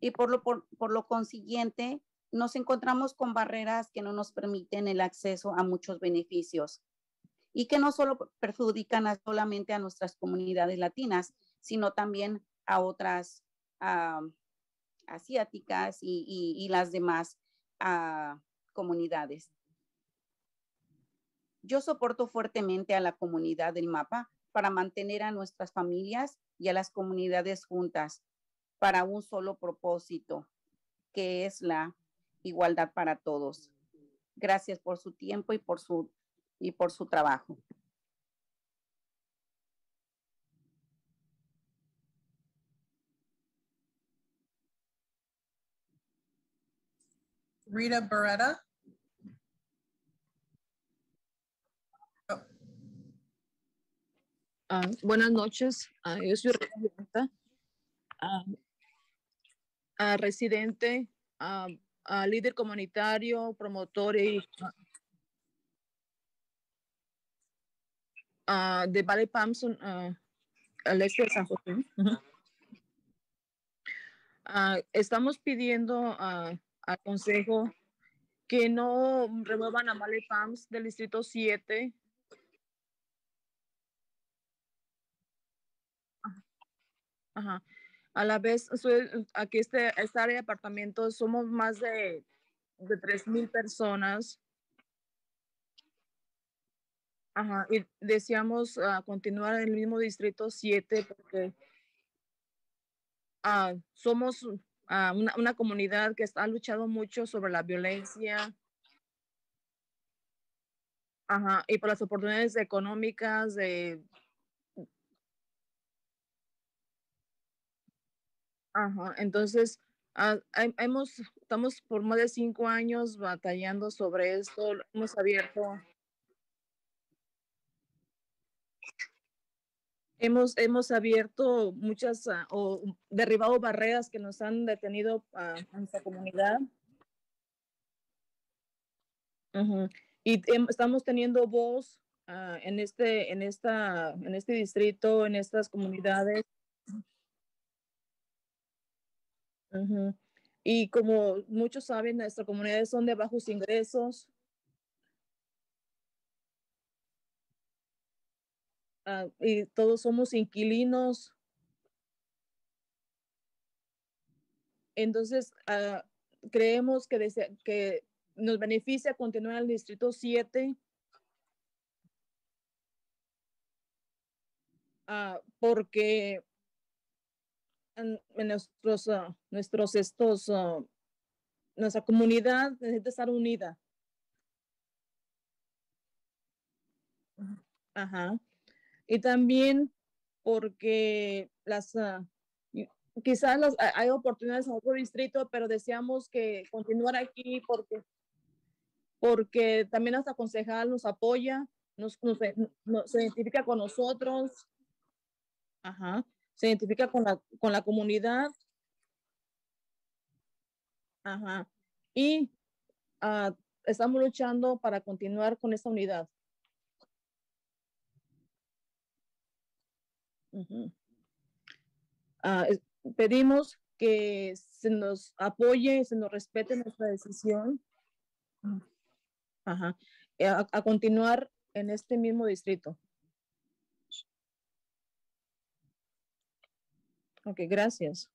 y por lo, por, por lo consiguiente nos encontramos con barreras que no nos permiten el acceso a muchos beneficios y que no solo perjudican solamente a nuestras comunidades latinas, sino también a otras asiáticas y las demás ah, comunidades. Yo soporto fuertemente a la comunidad del mapa para mantener a nuestras familias y a las comunidades juntas para un solo propósito, que es la igualdad para todos. Gracias por su tiempo y por su, y por su trabajo. Rita Beretta. Ah, buenas noches, Ah, yo soy Rita residente, ah, líder comunitario, promotor y ah, de Valley Palms, ah, al este de San José. Ah, estamos pidiendo ah, al consejo que no remuevan a Valley Palms del distrito 7 Ajá. A la vez, soy- aquí este, esta área de apartamentos somos más de, de 3,000 personas. Ajá, y deseamos ah, continuar en el mismo distrito 7 porque ah, somos ah, una, una comunidad que ha luchado mucho sobre la violencia. Ajá, y por las oportunidades económicas de Ajá, entonces, hem- hemos, estamos por más de cinco años batallando sobre esto, hemos abierto, hemos, hemos abierto muchas ah, o derribado barreras que nos han detenido a nuestra comunidad. Ujú, Y hem- estamos teniendo voz ah, en este, en esta, en este distrito, en estas comunidades. Ujú. Y como muchos saben, nuestras comunidades son de bajos ingresos. Ah, y todos somos inquilinos. Entonces, ah, creemos que, desea- que nos beneficia continuar en el Distrito 7 ah, porque en, en nuestros, ah, nuestros estos, ah, nuestra comunidad necesita estar unida. Ajá. Y también porque las, y- quizás las, hay- oportunidades en otro distrito, pero deseamos que continuar aquí porque, porque también nuestra concejal nos apoya, nos, nos- nos- se identifica con nosotros, ajá, se identifica con la, con la comunidad, ajá, y ah, estamos luchando para continuar con esta unidad. Ah, es- pedimos que se nos apoye, se nos respete nuestra decisión. Ajá. eh, A, a continuar en este mismo distrito. Ok, gracias.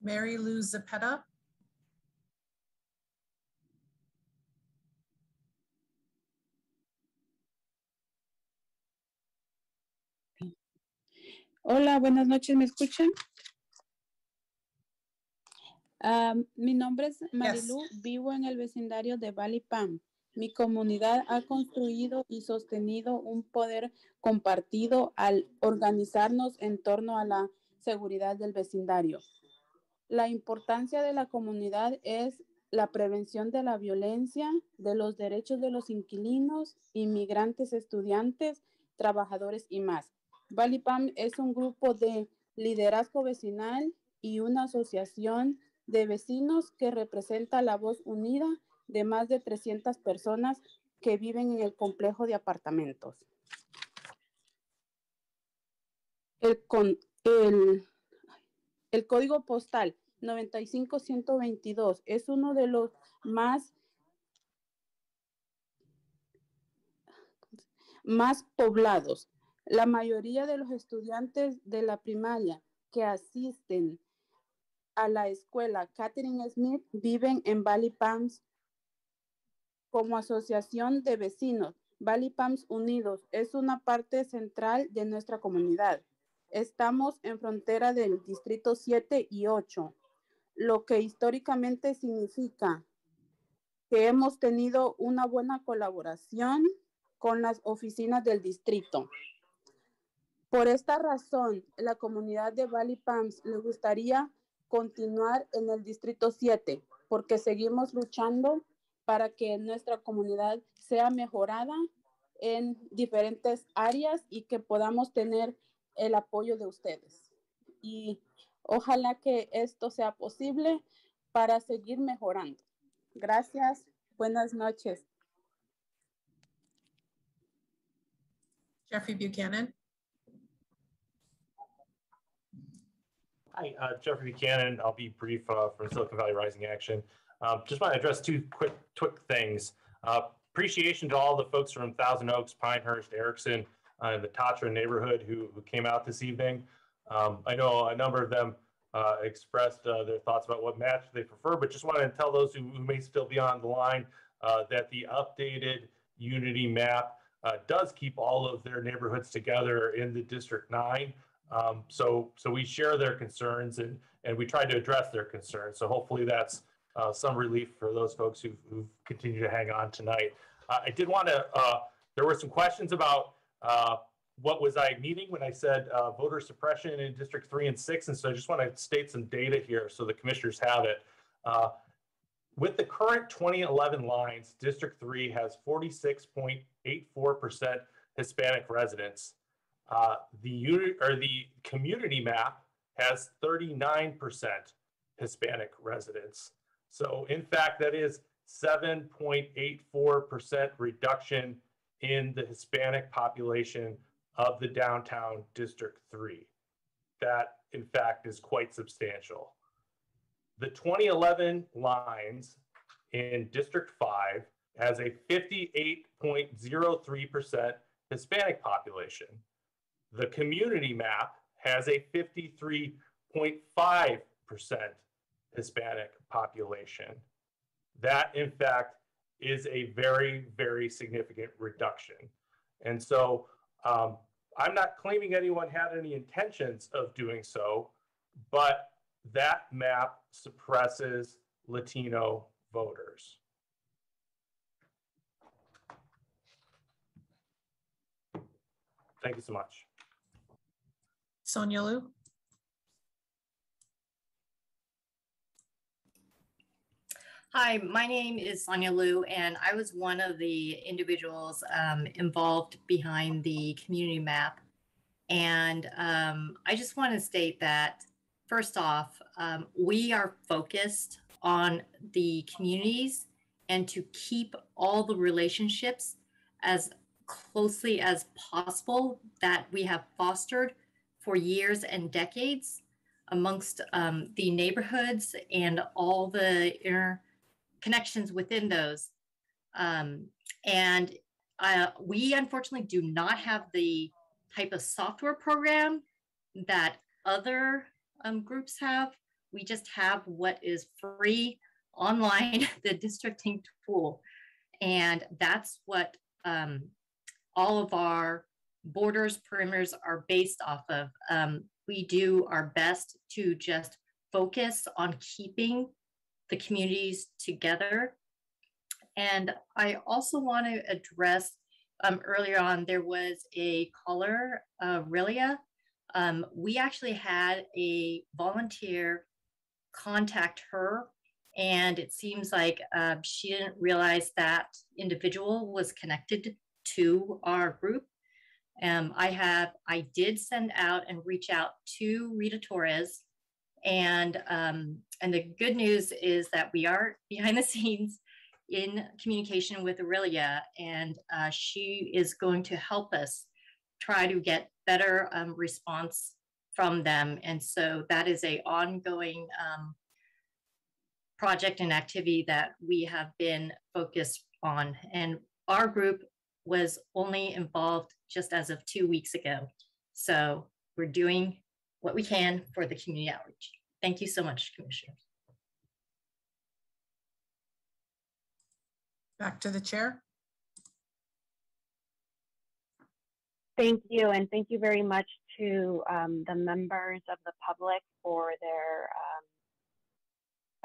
Mary Lou Zepeda. Hola, buenas noches, ¿me escuchan? Mi nombre es Marilu, vivo en el vecindario de Valley Palm. Mi comunidad ha construido y sostenido un poder compartido al organizarnos en torno a la seguridad del vecindario. La importancia de la comunidad es la prevención de la violencia, de los derechos de los inquilinos, inmigrantes, estudiantes, trabajadores y más. Valley Palm es un grupo de liderazgo vecinal y una asociación de vecinos que representa la voz unida de más de 300 personas que viven en el complejo de apartamentos. El, con, el, el código postal 95122 es uno de los más más poblados. La mayoría de los estudiantes de la primaria que asisten a la escuela Catherine Smith viven en Valley Palms como asociación de vecinos. Valley Palms Unidos es una parte central de nuestra comunidad. Estamos en frontera del distrito 7 y 8, lo que históricamente significa que hemos tenido una buena colaboración con las oficinas del distrito. Por esta razón, la comunidad de Valley Palms le gustaría continuar en el distrito 7 porque seguimos luchando para que nuestra comunidad sea mejorada en diferentes áreas y que podamos tener el apoyo de ustedes. Y ojalá que esto sea posible para seguir mejorando. Gracias. Buenas noches. Jeffrey Buchanan. Hi, uh, Jeffrey Buchanan. I'll be brief uh, from Silicon Valley Rising Action. Um, just want to address two quick, quick things. Uh, appreciation to all the folks from Thousand Oaks, Pinehurst, Erickson, uh, the Tatra neighborhood who, who came out this evening. Um, I know a number of them uh, expressed their thoughts about what match they prefer, but just wanted to tell those who, who may still be on the line that the updated Unity map does keep all of their neighborhoods together in the District 9. Um, so, so we share their concerns and, and we try to address their concerns. So hopefully that's uh, some relief for those folks who who continue to hang on tonight. Uh, I did want to, uh, there were some questions about uh, what was I meaning when I said uh, voter suppression in District 3 and 6. And so I just want to state some data here so the commissioners have it. Uh, with the current 2011 lines, District 3 has 46.84% Hispanic residents. Uh, the unit or the community map has 39% Hispanic residents. So in fact, that is 7.84% reduction in the Hispanic population of the downtown District 3. That, in fact, is quite substantial. The 2011 lines in District 5 has a 58.03% Hispanic population. The community map has a 53.5% Hispanic population. That, in fact, is a very, very significant reduction. And so um, I'm not claiming anyone had any intentions of doing so, but that map suppresses Latino voters. Thank you so much. Sonia Liu. Hi, my name is Sonia Liu, and I was one of the individuals um, involved behind the community map. And um, I just want to state that, first off, um, we are focused on the communities and to keep all the relationships as closely as possible that we have fostered for years and decades amongst um, the neighborhoods and all the inner connections within those. Um, and uh, we unfortunately do not have the type of software program that other um, groups have. We just have what is free online, the districting tool. And that's what um, all of our borders, perimeters are based off of. Um, we do our best to just focus on keeping the communities together. And I also want to address um, earlier on, there was a caller, uh, Relia. Um, we actually had a volunteer contact her, and it seems like uh, she didn't realize that individual was connected to our group. Um, I have, I did send out and reach out to Rita Torres, and um, and the good news is that we are behind the scenes in communication with Aurelia, and uh, she is going to help us try to get better um, response from them. And so that is a ongoing um, project and activity that we have been focused on. And our group was only involved just as of two weeks ago. So we're doing what we can for the community outreach. Thank you so much, Commissioners. Back to the chair. Thank you, and thank you very much to um, the members of the public for their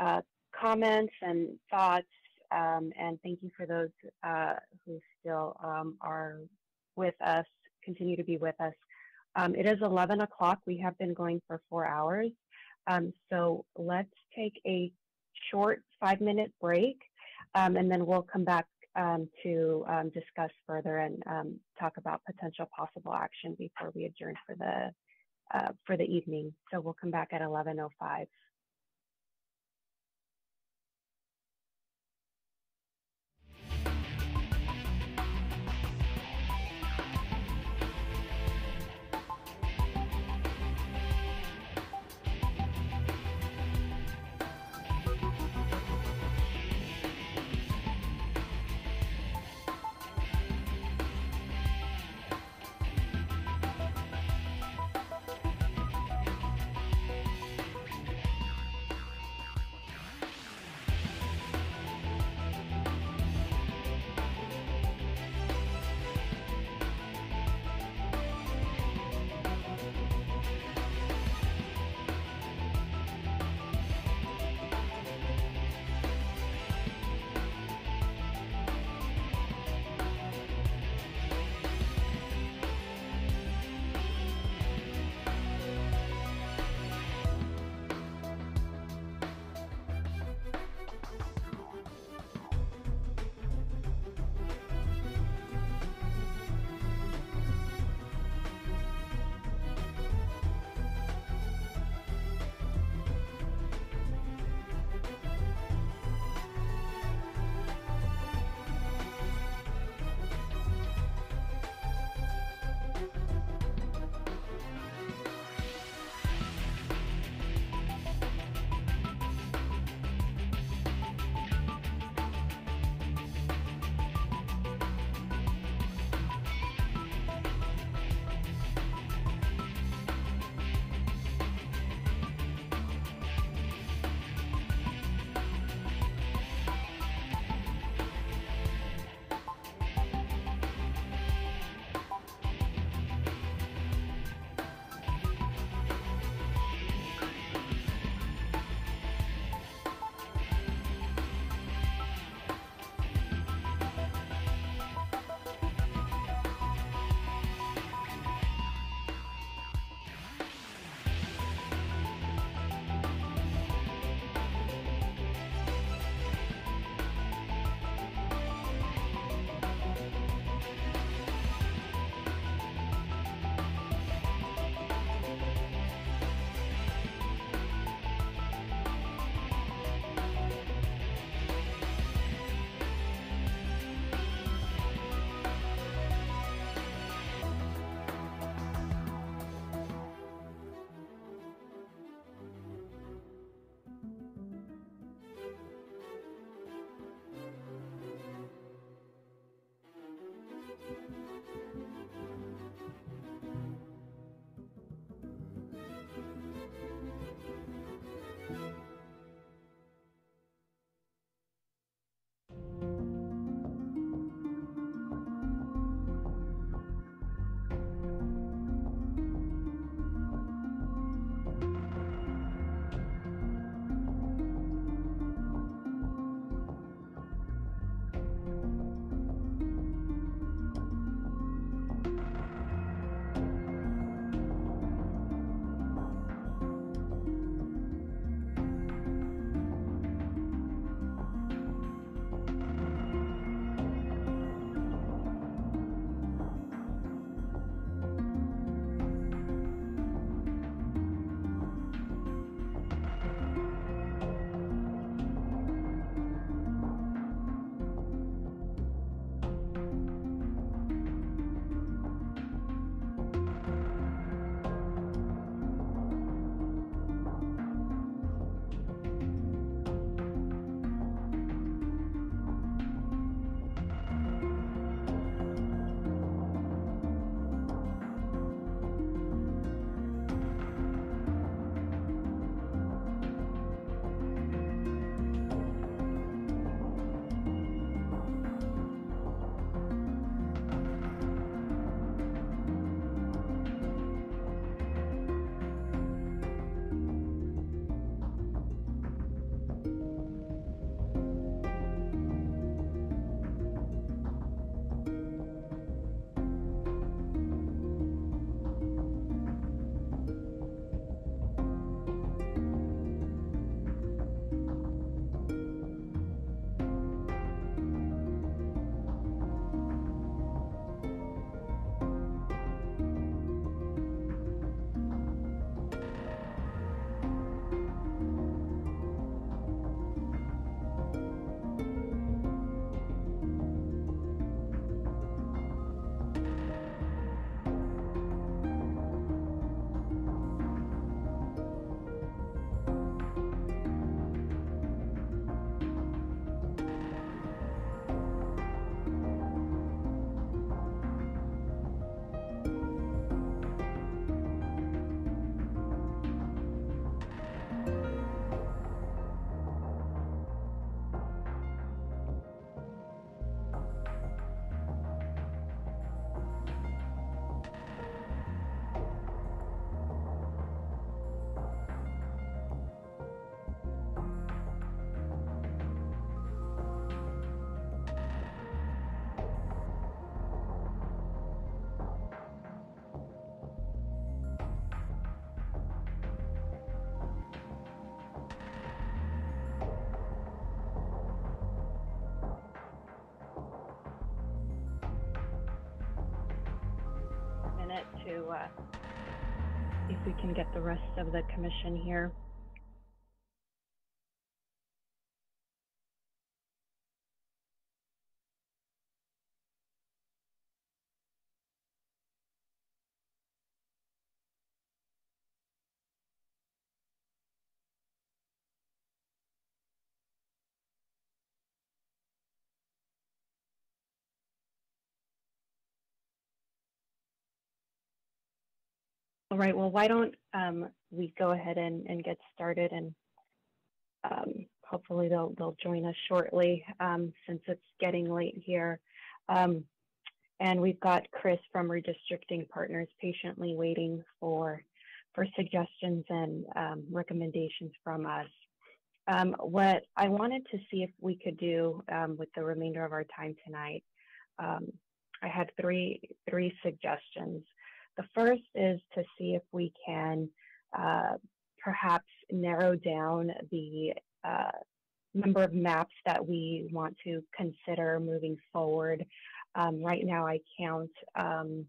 um, uh, comments and thoughts, um, and thank you for those uh, who still um, are with us, continue to be with us. Um, it is 11 o'clock. We have been going for four hours, um, so let's take a short five-minute break, and then we'll come back um, to um, discuss further and um, talk about potential possible action before we adjourn for the uh, for the evening. So we'll come back at 11:05. To uh, see if we can get the rest of the commission here. All right, well, why don't um, we go ahead and, and get started and um, hopefully they'll, they'll join us shortly um, since it's getting late here. Um, and we've got Chris from Redistricting Partners patiently waiting for, for suggestions and um, recommendations from us. Um, what I wanted to see if we could do with the remainder of our time tonight, I had three, three suggestions. The first is to see if we can uh, perhaps narrow down the uh, number of maps that we want to consider moving forward. Um, right now, I count um,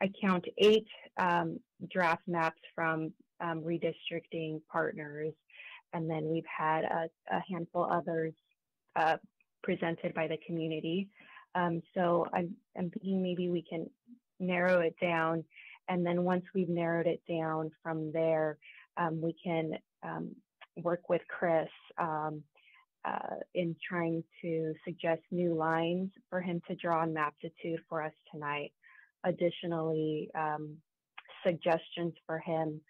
I count eight um, draft maps from um, redistricting partners, and then we've had a, a handful others uh, presented by the community. Um, so I'm, I'm thinking maybe we can narrow it down. And then once we've narrowed it down from there, um, we can um, work with Chris um, uh, in trying to suggest new lines for him to draw on Maptitude for us tonight. Additionally, um, suggestions for him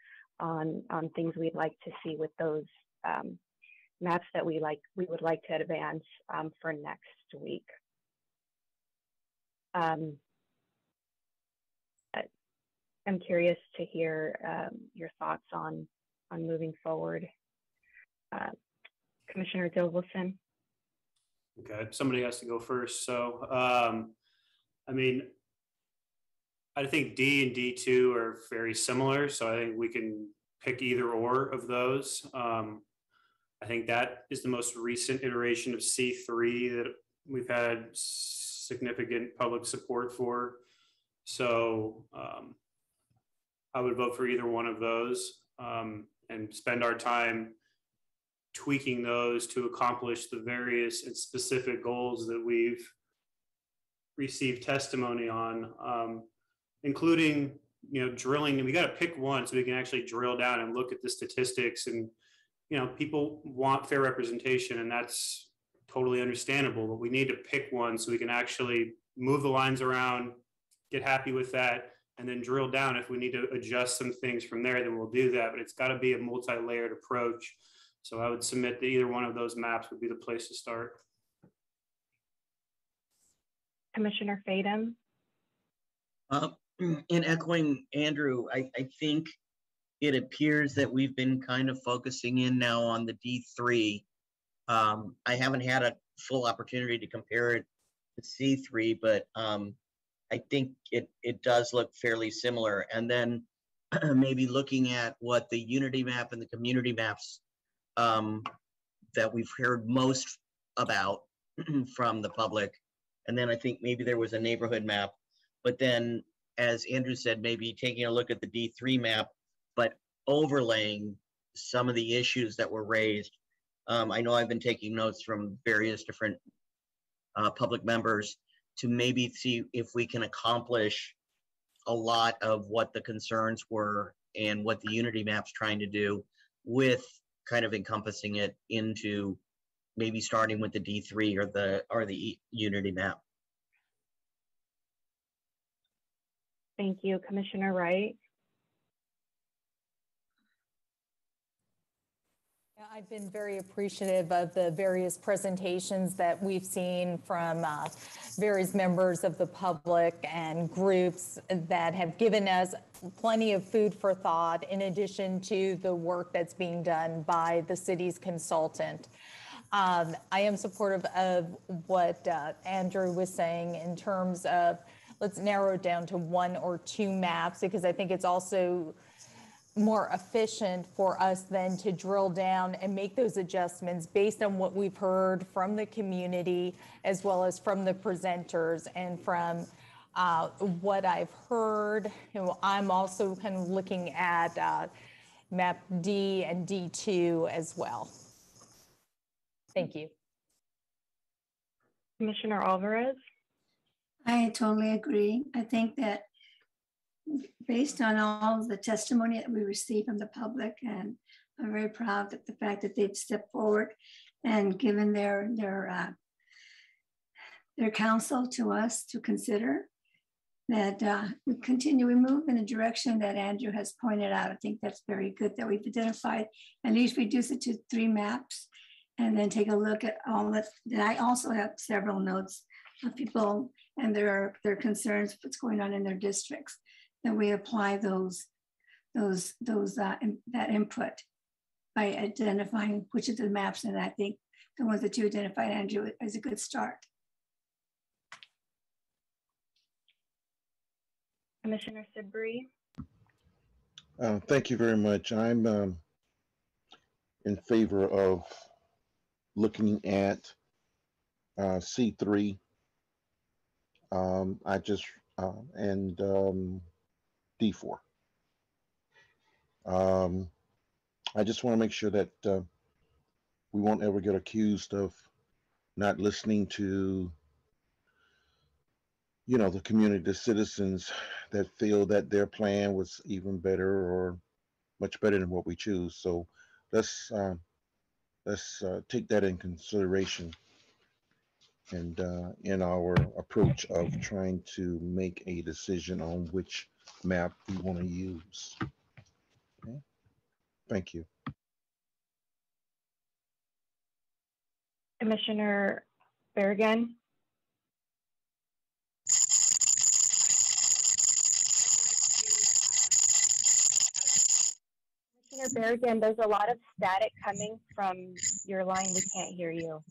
on, on things we'd like to see with those um, maps that we like we would like to advance um, for next week. Um, I'm curious to hear um, your thoughts on on moving forward. Uh, Commissioner Dilvelson. Okay, somebody has to go first. So, um, I mean, I think D and D2 are very similar. So I think we can pick either or of those. Um, I think that is the most recent iteration of C3 that we've had significant public support for. So um, I would vote for either one of those um, and spend our time tweaking those to accomplish the various and specific goals that we've received testimony on, um, including you know drilling. And we got to pick one so we can actually drill down and look at the statistics. And you know, people want fair representation, and that's totally understandable. But we need to pick one so we can actually move the lines around, get happy with that, and then drill down. If we need to adjust some things from there, then we'll do that. But it's got to be a multi-layered approach. So I would submit that either one of those maps would be the place to start. Commissioner Fadem. Uh, in echoing Andrew, I, I think it appears that we've been kind of focusing in now on the D3. Um, I haven't had a full opportunity to compare it to C3, but um, I think it, it does look fairly similar. And then maybe looking at what the unity map and the community maps um, that we've heard most about from the public. And then I think maybe there was a neighborhood map. But then, as Andrew said, maybe taking a look at the D3 map, but overlaying some of the issues that were raised. Um, I know I've been taking notes from various different uh, public members to maybe see if we can accomplish a lot of what the concerns were and what the unity map's trying to do with kind of encompassing it into maybe starting with the D3 or the or the unity map. Thank you, Commissioner Wright. I've been very appreciative of the various presentations that we've seen from uh, various members of the public and groups that have given us plenty of food for thought in addition to the work that's being done by the city's consultant. Um, I am supportive of what uh, Andrew was saying in terms of let's narrow it down to one or two maps because I think it's also more efficient for us then to drill down and make those adjustments based on what we've heard from the community as well as from the presenters and from uh, what I've heard, you know, I'm also kind of looking at uh, map D and D2 as well. Thank you. Commissioner Alvarez? I totally agree. I think that based on all the testimony that we received from the public, and I'm very proud that the fact that they've stepped forward and given their their uh, their counsel to us to consider that uh, we continue, we move in the direction that Andrew has pointed out. I think that's very good that we've identified, at least reduce it to three maps and then take a look at all that. I also have several notes of people and their, their concerns, what's going on in their districts, that we apply those, those, those, uh, in, that input by identifying which of the maps. And I think the ones that you identified, Andrew, is a good start. Commissioner Sibree? Uh, thank you very much. I'm um, in favor of looking at uh, C3. Um, I just, uh, and um, D4. Um, I just want to make sure that uh, we won't ever get accused of not listening to you know, the community, the citizens that feel that their plan was even better or much better than what we choose. So let's uh, let's uh, take that in consideration and uh, in our approach of trying to make a decision on which map we want to use. Okay. Thank you. Commissioner Berrigan? Commissioner Berrigan, there's a lot of static coming from your line. We can't hear you.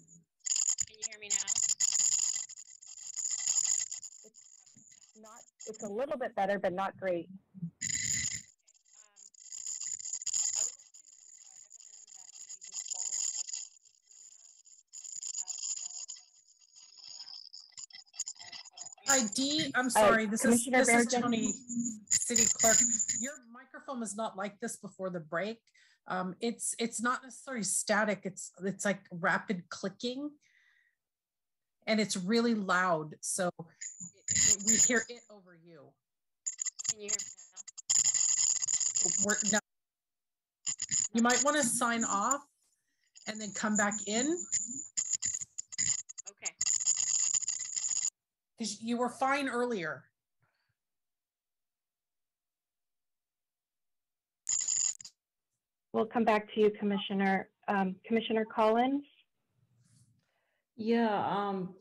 Can you hear me now? It's a little bit better, but not great. Hi, Dee. I'm sorry. This is this is Toni, City Clerk. Your microphone was not like this before the break. Um, it's it's not necessarily static. It's it's like rapid clicking, and it's really loud. So we hear it over you. Can you hear me We're, no. You might want to sign off and then come back in. Okay. Because you were fine earlier. We'll come back to you, Commissioner. Um, Commissioner Collins? Yeah, um,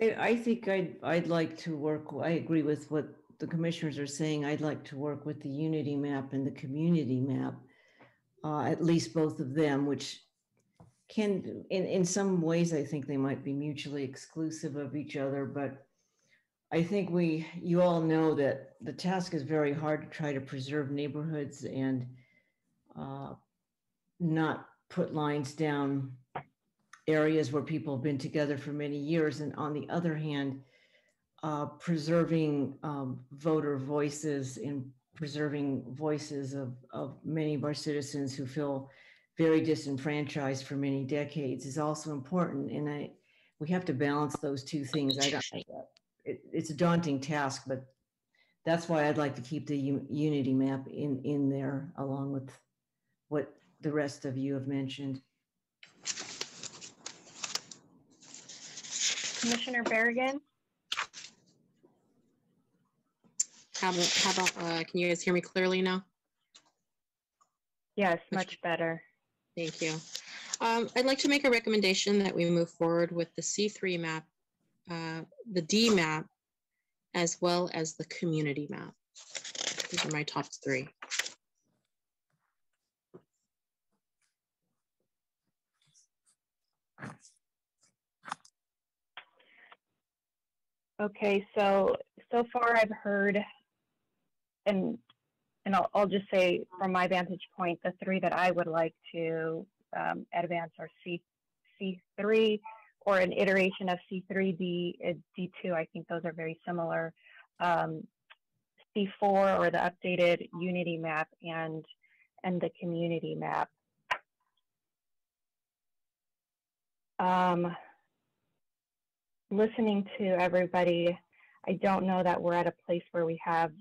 I, I think I'd, I'd like to work, I agree with what the commissioners are saying. I'd like to work with the unity map and the community map. Uh, at least both of them, which can, in, in some ways, I think they might be mutually exclusive of each other, but I think we, you all know that the task is very hard to try to preserve neighborhoods and uh, not put lines down areas where people have been together for many years. And on the other hand, uh, preserving um, voter voices and preserving voices of, of many of our citizens who feel very disenfranchised for many decades is also important. And I, we have to balance those two things. I don't, it, it's a daunting task, but that's why I'd like to keep the u- unity map in, in there along with what the rest of you have mentioned. Commissioner Berrigan? How about, how about, uh, can you guys hear me clearly now? Yes, much better. Thank you. Um, I'd like to make a recommendation that we move forward with the C3 map, uh, the D map, as well as the community map. These are my top three. Okay, so, so far I've heard, and, and I'll, I'll just say from my vantage point, the three that I would like to um, advance are C, C3 or an iteration of C3, D, uh, D2. I think those are very similar. um, C4 or the updated unity map and, and the community map. Um, listening to everybody, I don't know that we're at a place where we have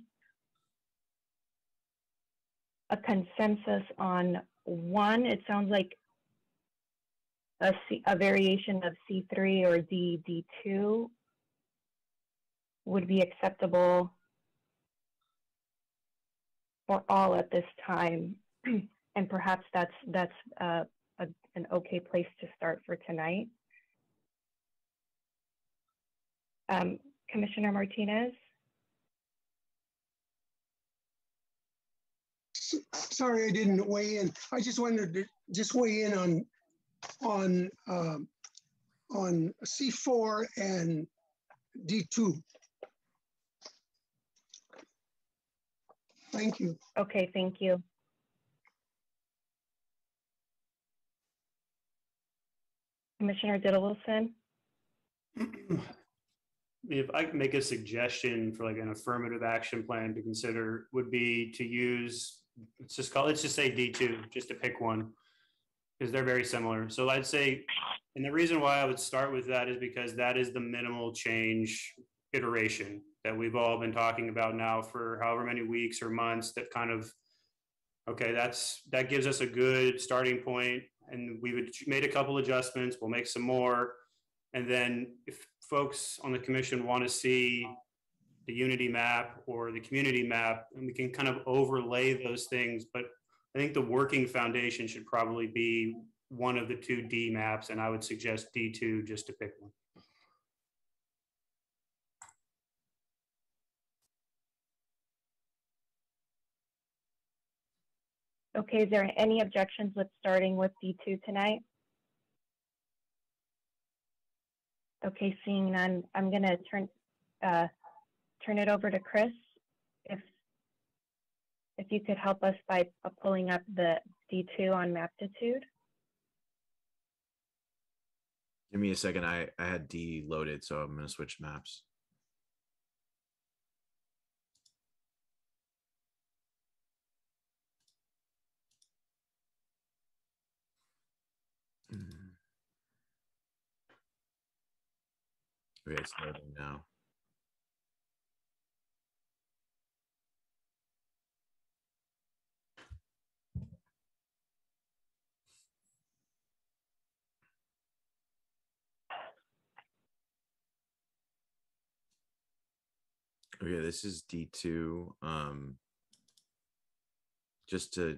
a consensus on one. It sounds like a, C, a variation of C3 or D, D2 would be acceptable for all at this time. and perhaps that's, that's uh, a, an okay place to start for tonight. Um, Commissioner Martinez? Sorry, I didn't weigh in. I just wanted to just weigh in on on um, on C4 and D2. Thank you. Okay, thank you. Commissioner Diddle Wilson? If I could make a suggestion for like an affirmative action plan to consider would be to use, let's just call, let's just say D2, just to pick one because they're very similar. So I'd say, and the reason why I would start with that is because that is the minimal change iteration that we've all been talking about now for however many weeks or months that kind of, okay, that's, that gives us a good starting point and we've made a couple adjustments. We'll make some more. And then if folks on the commission want to see the unity map or the community map, and we can kind of overlay those things, but I think the working foundation should probably be one of the two D maps, and I would suggest D2 just to pick one. Okay, is there any objections with starting with D2 tonight? Okay, seeing none, I'm gonna turn uh, turn it over to Chris. If if you could help us by pulling up the D2 on Maptitude. Give me a second. I, I had D loaded, so I'm going to switch maps. Okay, it's loading now. Okay, this is D2. Um, just to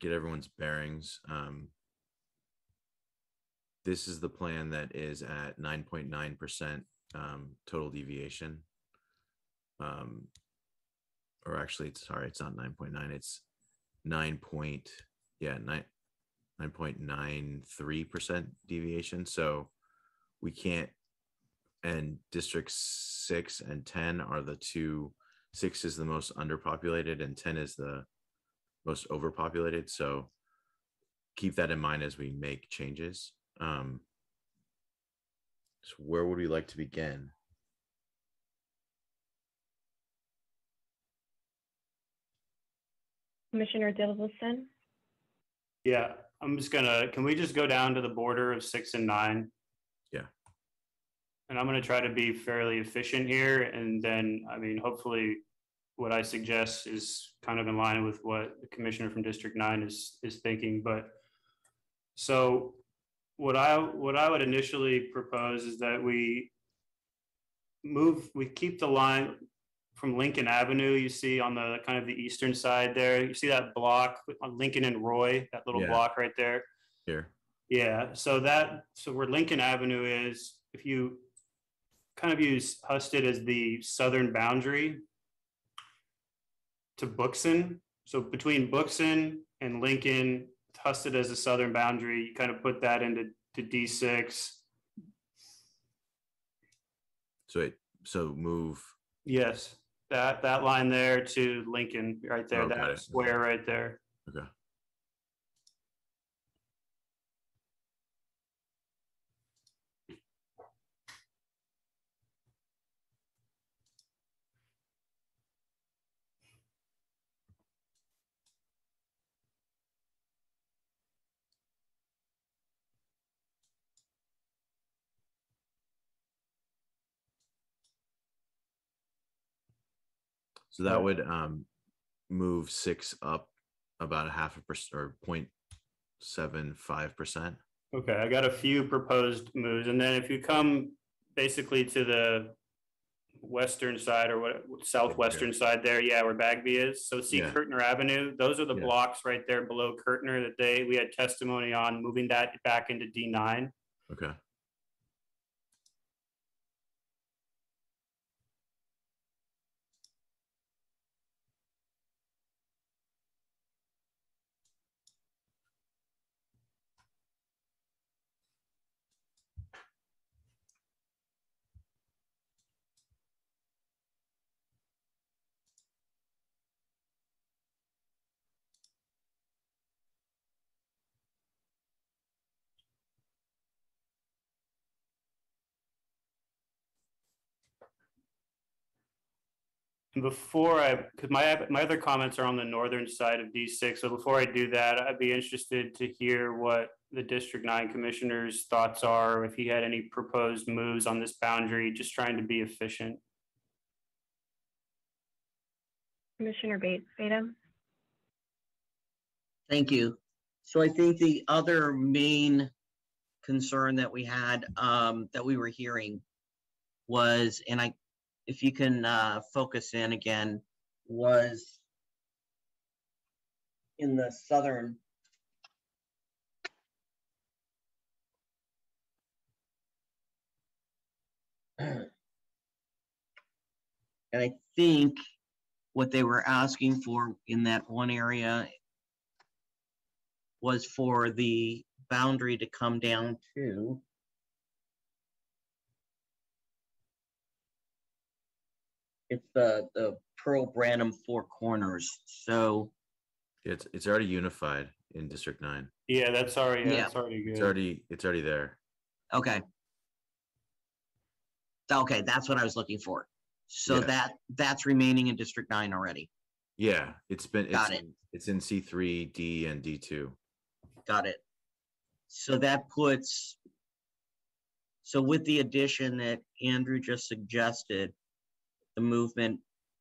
get everyone's bearings, um, this is the plan that is at 9.9% um, total deviation. Um, or actually, it's sorry, it's not 9.9, it's 9 point, yeah, 9, 9.93% deviation. So we can't and district six and 10 are the two six is the most underpopulated and 10 is the most overpopulated so keep that in mind as we make changes um so where would we like to begin Commissioner Dilvelson? Yeah, I'm just gonna, can we just go down to the border of six and nine? Yeah. And I'm gonna try to be fairly efficient here and then, I mean, hopefully what I suggest is kind of in line with what the commissioner from District Nine is, is thinking, but so what I, what I would initially propose is that we move, we keep the line from Lincoln Avenue, you see on the kind of the eastern side there, you see that block on Lincoln and Roy, that little Yeah. block right there? here Yeah, so that, so where Lincoln Avenue is, if you kind of use Husted as the southern boundary to Buxton, so between Buxton and Lincoln, Husted as a southern boundary, you kind of put that into to D6. so it so move Yes, that, that line there to Lincoln, right there, Oh, got that it. square right there. okay So that would um move six up about a half a percent or point seven five percent. Okay, I got a few proposed moves, and then if you come basically to the western side or what, southwestern side there, yeah, where Bagby is, so see Yeah. Curtner Avenue, those are the Yeah. blocks right there below Curtner that they, we had testimony on moving that back into D nine. Okay. And before I, because my, my other comments are on the northern side of D6, so before I do that, I'd be interested to hear what the District Nine Commissioner's thoughts are, if he had any proposed moves on this boundary, just trying to be efficient. Commissioner Bates, Beta? Thank you. So I think the other main concern that we had, um, that we were hearing was, and I, if you can, uh, focus in again, was in the southern And I think what they were asking for in that one area was for the boundary to come down to it's the, the Pearl Branham Four Corners. So It's it's already unified in District Nine. Yeah, that's already, Yeah. that's already good. It's already it's already there. Okay. Okay, that's what I was looking for. So Yeah. that, that's remaining in District Nine already. Yeah, it's been it's Got it. it's in C three, D, and D two. Got it. So that puts, so with the addition that Andrew just suggested, the movement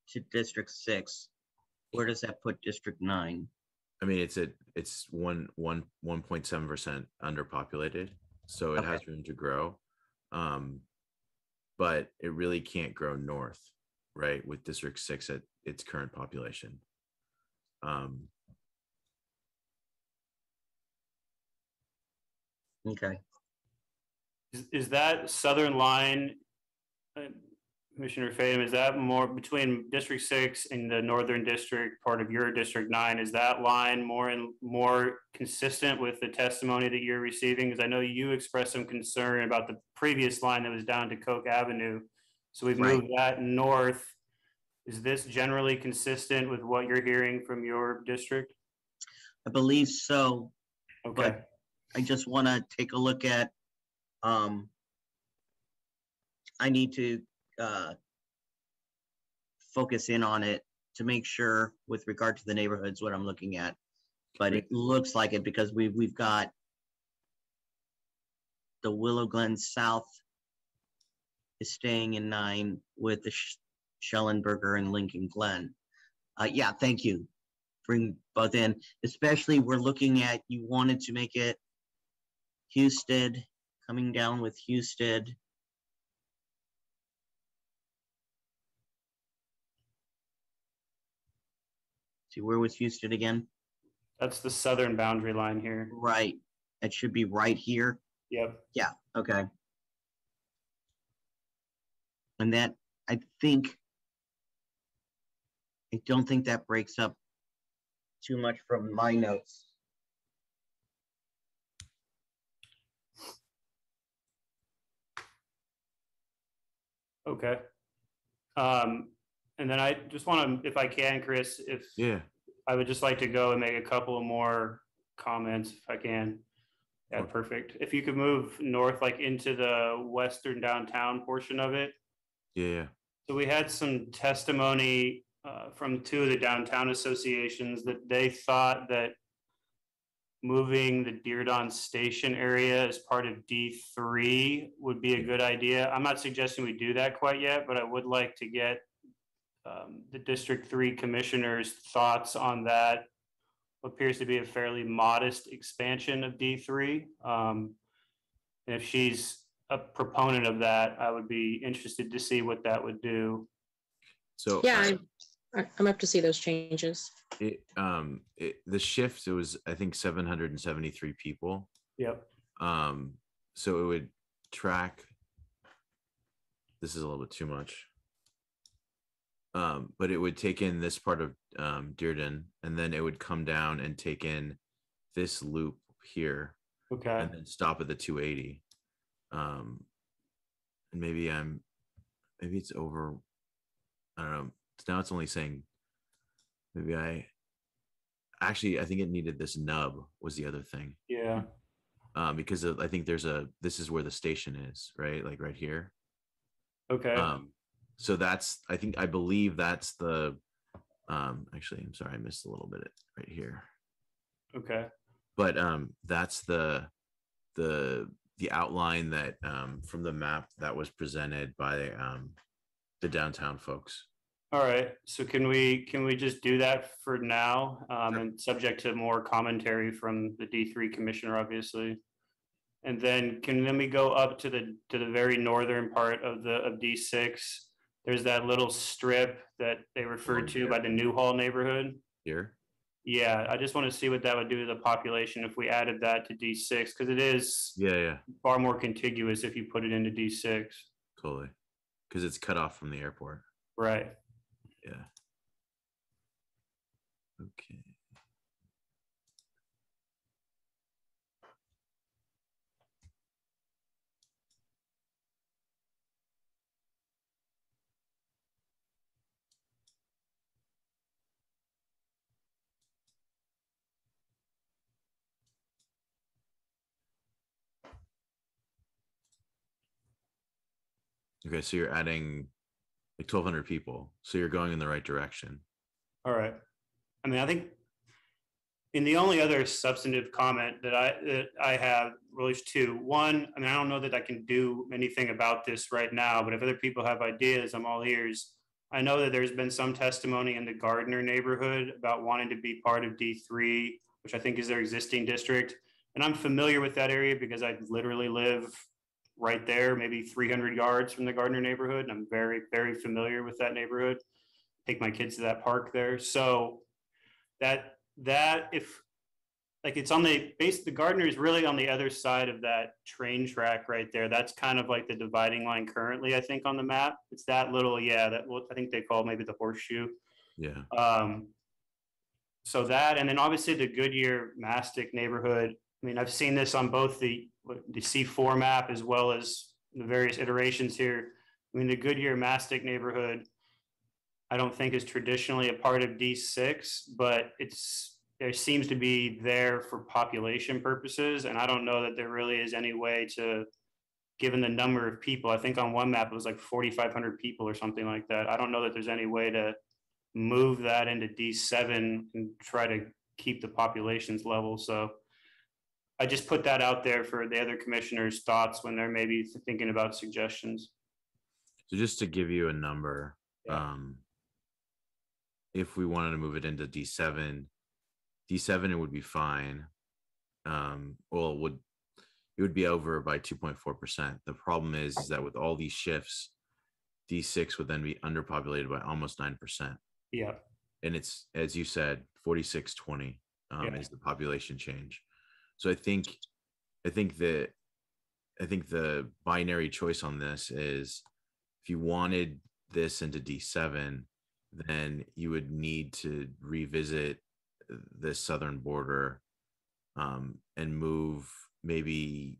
to District Six, where does that put District Nine? I mean, it's at it's one one one point seven percent underpopulated, so it Okay. has room to grow. Um, but it really can't grow north, right? With District Six at its current population. Um, Okay. Is, is that southern line, uh, Commissioner Fadem, is that more between District Six and the Northern District, part of your District Nine? Is that line more and more consistent with the testimony that you're receiving? Because I know you expressed some concern about the previous line that was down to Coke Avenue. So we've Right. moved that north. Is this generally consistent with what you're hearing from your district? I believe so. Okay. But I just want to take a look at, um, I need to, uh, focus in on it to make sure with regard to the neighborhoods, what I'm looking at. But it looks like it because we, we've got the Willow Glen South is staying in nine with the Sch- Schallenberger and Lincoln Glen. Uh, yeah, thank you. Bring both in, especially we're looking at, you wanted to make it Houston, coming down with Houston. See, where was Houston again? That's the southern boundary line here. Right. It should be right here. Yep. Yeah, okay. And that, I think, I don't think that breaks up too much from my notes. Okay. Um, and then I just want to, if I can, Chris, if yeah, I would just like to go and make a couple of more comments if I can. Yeah, perfect. If you could move north, like into the western downtown portion of it. yeah. So we had some testimony uh, from two of the downtown associations that they thought that moving the Diridon Station area as part of D3 would be a good idea. I'm not suggesting we do that quite yet, but I would like to get um, the District Three Commissioner's thoughts on that. Appears to be a fairly modest expansion of D three. Um, and if she's a proponent of that, I would be interested to see what that would do. So Yeah, I'm, I- I'm up to see those changes. it, um, it, the shift, it was, I think, seven hundred and seventy-three people. Yep. Um, so it would track. This is a little bit too much. Um, but it would take in this part of um Diridon and then it would come down and take in this loop here. Okay. And then stop at the two eighty. Um, and maybe I'm, maybe it's over. I don't know. Now it's only saying. Maybe I. Actually, I think it needed this nub was the other thing Yeah. um, because of, I think there's a this is where the station is, right? Like right here. Okay. Um, so that's I think I believe that's the um actually I'm sorry I missed a little bit right here. Okay. But um that's the the the outline that um from the map that was presented by um the downtown folks. All right, so can we, can we just do that for now? Um, and subject to more commentary from the D three commissioner, obviously. And then can, then we go up to the, to the very northern part of the, of D six? There's that little strip that they referred to by the Newhall neighborhood. Here. Yeah, I just want to see what that would do to the population if we added that to D six, because it is Yeah, yeah, far more contiguous if you put it into D six. totally. Because it's cut off from the airport. Right. Yeah. Okay. Okay, so you're adding like twelve hundred people. So you're going in the right direction. All right. I mean, I think in the only other substantive comment that I, that I have really two. One, I mean, I don't know that I can do anything about this right now, but if other people have ideas, I'm all ears. I know that there's been some testimony in the Gardner neighborhood about wanting to be part of D3, which I think is their existing district. And I'm familiar with that area because I literally live right there, maybe 300 yards from the Gardner neighborhood. And I'm very, very familiar with that neighborhood. Take my kids to that park there. So that, that if, like it's on the base, the Gardner is really on the other side of that train track right there. That's kind of like the dividing line currently, I think, on the map. It's that little, yeah, that what I think they call maybe the horseshoe. Yeah. Um, so that, and then obviously the Goodyear Mastic neighborhood. I mean, I've seen this on both the the C4 map as well as the various iterations here. I mean, the Goodyear Mastic neighborhood, I don't think is traditionally a part of D6, but it's there seems to be there for population purposes, and I don't know that there really is any way to, given the number of people. I think on one map it was like 4,500 people or something like that. I don't know that there's any way to move that into D7 and try to keep the populations level. So I just put that out there for the other commissioners' thoughts when they're maybe thinking about suggestions. So just to give you a number, um, if we wanted to move it into D seven, D seven, it would be fine. Um, well, it would, it would be over by two point four percent. The problem is, is that with all these shifts, D six would then be underpopulated by almost nine percent. Yeah. And it's, as you said, forty-six twenty, um, Yeah. is the population change. So I think, I think that, I think the binary choice on this is if you wanted this into D7, then you would need to revisit the southern border um, and move maybe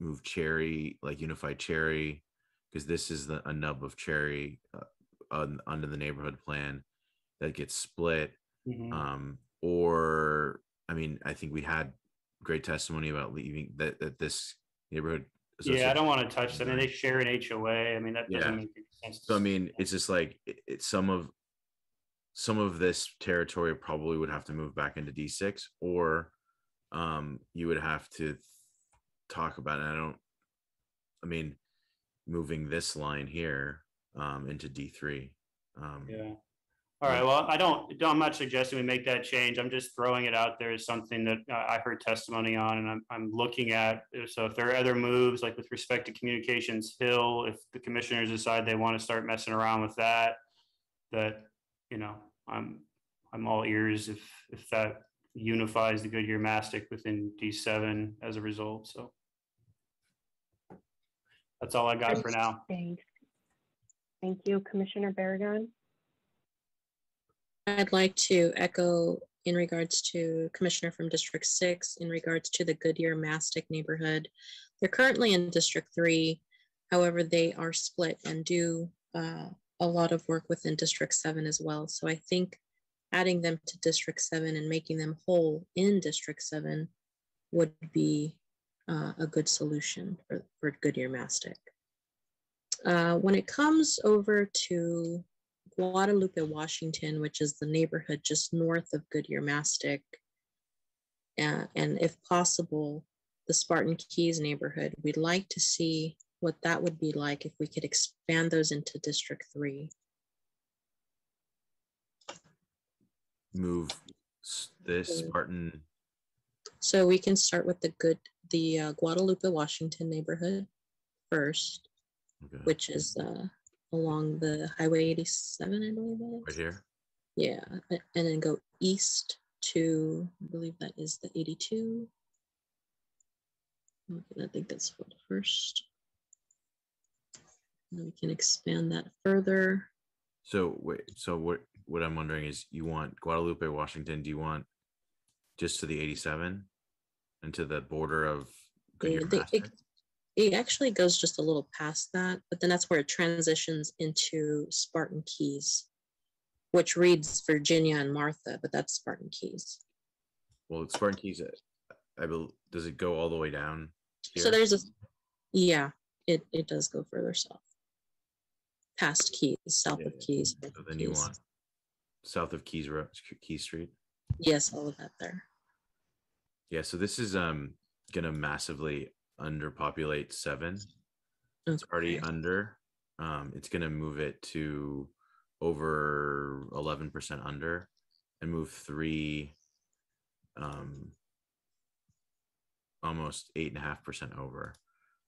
move Cherry, like Unified Cherry, because this is the, a nub of Cherry uh, on, under the neighborhood plan that gets split. Mhm. Um, or, I mean, I think we had great testimony about leaving that, that this neighborhood. Yeah, I don't want to touch that. I mean, they share an HOA. I mean, that doesn't Yeah. make any sense. So I mean, it's just like it, it's some of some of this territory probably would have to move back into D6 or um you would have to talk about it. I don't I mean moving this line here um into D3. Um, Yeah. All right, well, I don't, I'm not suggesting we make that change. I'm just throwing it out there as something that uh, I heard testimony on and I'm, I'm looking at. So if there are other moves, like with respect to Communications Hill, if the commissioners decide they want to start messing around with that, that, you know, I'm, I'm all ears if, if that unifies the Goodyear Mastic within D7 as a result, so. That's all I got for now. Thanks. Thank you, Commissioner Barragan. I'd like to echo in regards to Commissioner from District Six, in regards to the Goodyear Mastic neighborhood. They're currently in District Three. However, they are split and do uh, a lot of work within District Seven as well. So I think adding them to District Seven and making them whole in District Seven would be uh, a good solution for, for Goodyear Mastic. Uh, when it comes over to Guadalupe, Washington, which is the neighborhood just north of Goodyear Mastic, uh, and if possible, the Spartan Keyes neighborhood, we'd like to see what that would be like if we could expand those into District 3. Move this Spartan. So we can start with the good, the uh, Guadalupe, Washington neighborhood first, Okay. which is uh, along the Highway 87, I believe that Right here. Yeah, and then go east to, I believe that is the 82. Okay, I think that's for the first. And we can expand that further. So wait, so what, what I'm wondering is you want Guadalupe, Washington, do you want just to the eighty-seven? And to the border of Goodyear They- they- Mastic? It actually goes just a little past that, but then that's where it transitions into Spartan Keyes, which reads Virginia and Martha, but that's Spartan Keyes. Well, it's Spartan Keyes, I bel does it go all the way down? So there's a, yeah, it, it does go further south. Past Keyes, south of Keyes. So then you Keyes. want south of Keyes Road, Key Street? Yes, all of that there. Yeah, so this is um gonna massively underpopulate seven. It's already under. Um, it's gonna move it to over eleven percent under and move three um almost eight and a half percent over.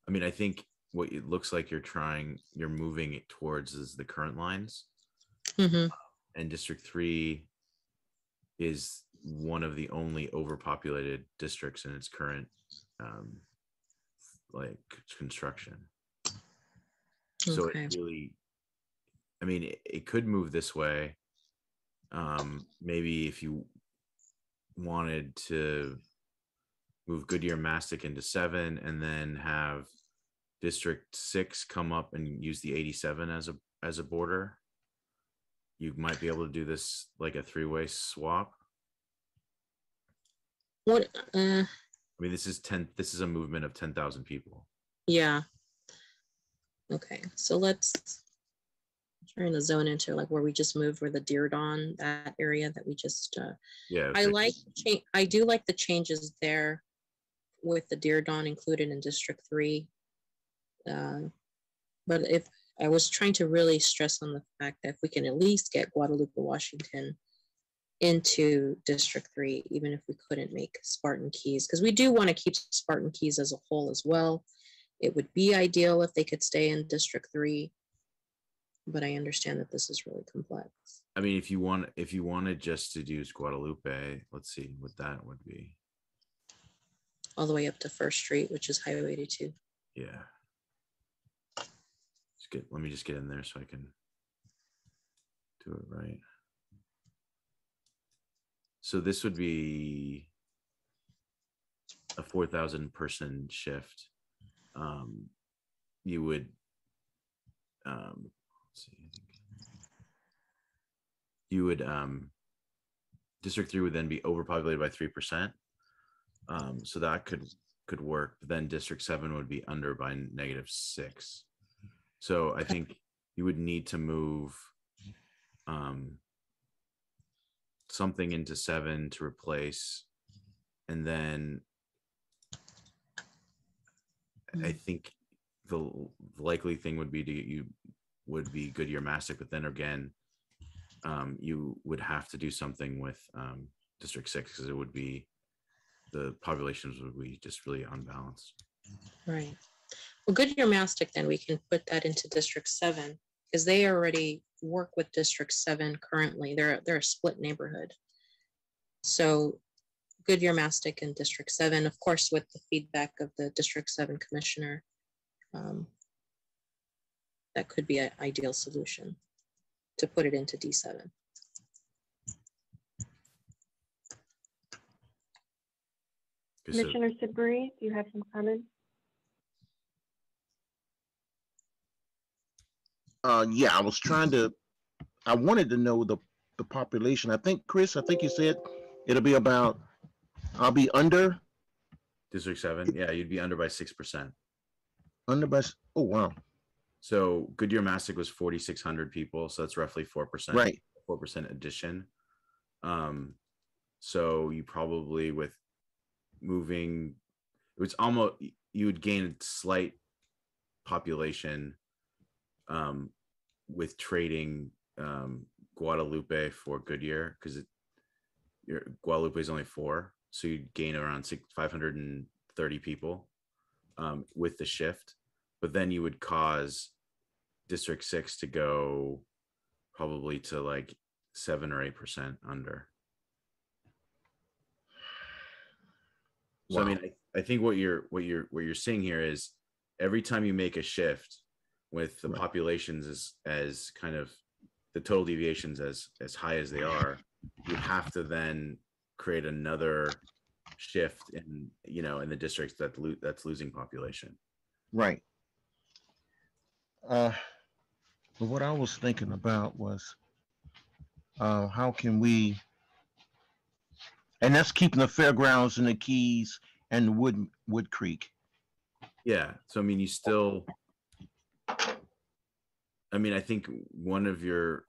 I mean, I think what it looks like you're trying, you're moving it towards is the current lines. Mhm. And District Three is one of the only overpopulated districts in its current um like construction. So it really, I mean, it, it could move this way. Um, maybe if you wanted to move Goodyear Mastic into seven and then have District Six come up and use the eighty-seven as a as a border, you might be able to do this like a three-way swap. What, uh, mean, this is ten. This is a movement of ten thousand people. yeah. Okay, so let's trying to zone into like where we just moved, where the Diridon, that area that we just, uh, Yeah. I like, cha- I do like the changes there with the Diridon included in District Three. Uh, But if, I was trying to really stress on the fact that if we can at least get Guadalupe, Washington into District Three, even if we couldn't make Spartan Keyes, because we do want to keep Spartan Keyes as a whole as well. It would be ideal if they could stay in District Three. But I understand that this is really complex. I mean, if you want, if you wanted just to do Guadalupe, let's see what that would be. all the way up to First Street, which is Highway 82. Yeah. Let's get, let me just get in there so I can do it right. So this would be a four thousand person shift. Um, you would, um, let's see, I think. You would, um, District Three would then be overpopulated by three percent. Um, so that could could work. But then District Seven would be under by negative six. So I think you would need to move um, something into seven to replace, and then I think the likely thing would be to you would be Goodyear Mastic, but then again, um, you would have to do something with um, District Six because it would be the populations would be just really unbalanced. Right. Well, Goodyear Mastic, then we can put that into District Seven, because they already work with District Seven currently. They're, they're a split neighborhood. So Goodyear Mastic and District Seven, of course, with the feedback of the District Seven Commissioner. um, That could be an ideal solution to put it into D seven. Commissioner Sabri, do you have some comments? Uh, yeah, I was trying to, I wanted to know the, the population. I think, Chris, I think you said it'll be about, I'll be under, District Seven, yeah, you'd be under by six percent. under by, oh, wow. So Goodyear Mastic was forty six hundred people, so that's roughly four percent. Right. Four percent addition. Um, so you probably with moving, it was almost you would gain a slight population. Um, with trading um Guadalupe for Goodyear because it your Guadalupe is only four, so you'd gain around six five hundred and thirty people um with the shift. But then you would cause district six to go probably to like seven or eight percent under. So i mean I, I think what you're what you're what you're seeing here is every time you make a shift with the populations as as kind of the total deviations as as high as they are you have to then create another shift in you know in the districts that lo- that's losing population Right. Uh, but what I was thinking about was, uh, how can we, and that's keeping the fairgrounds and the Keyes and Wood, Wool Creek. Yeah. So I mean, you still. I mean, I think one of your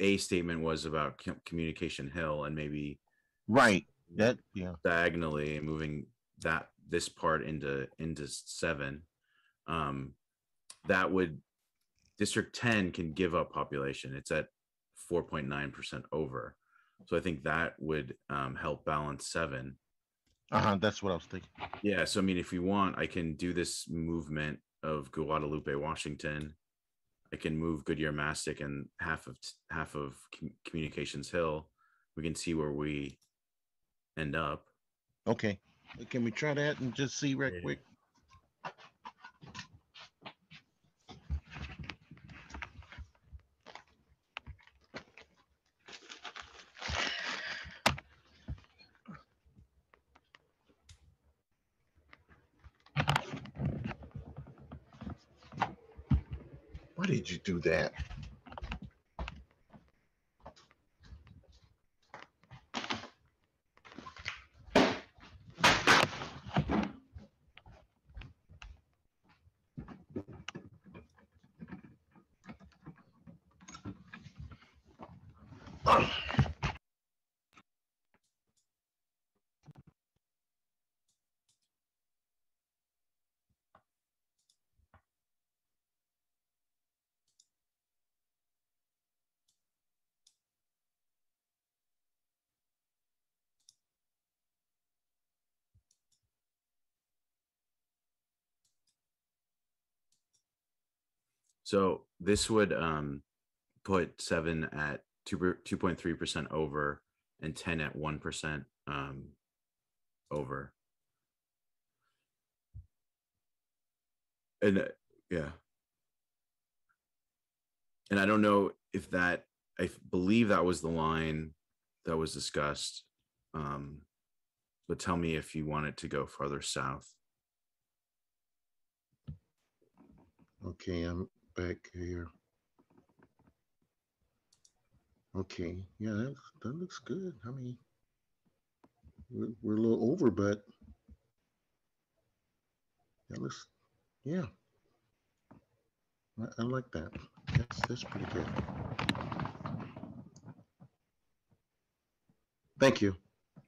a statement was about communication hill and maybe Right. That yeah. diagonally and moving that this part into into seven. Um, that would district ten can give up population. It's at four point nine percent over. So I think that would um, help balance seven. Uh-huh, that's what I was thinking. Yeah, so I mean, if you want, I can do this movement of Guadalupe, Washington. I can move Goodyear Mastic and half of half of Communications Hill. We can see where we end up. Okay. Can we try that and just see real quick? Why did you do that? So this would um, put seven at two two point three percent over and ten at one percent um, over. And uh, yeah, and I don't know if that I believe that was the line that was discussed. Um, but tell me if you want it to go farther south. Okay, I'm back here. Okay, yeah, that, that looks good. I mean, we're, we're a little over, but that looks, yeah. I, I like that. That's, that's pretty good. Thank you.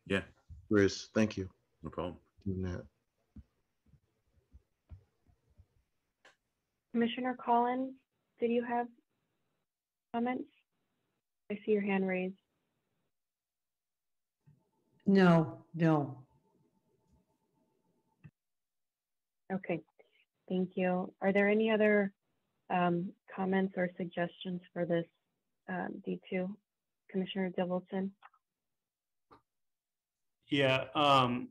Yeah. Chris, thank you. No problem. Doing that. Commissioner Collins, did you have comments? I see your hand raised. No, no. Okay, thank you. Are there any other um, comments or suggestions for this um, D2? Commissioner Divelson? Yeah, um,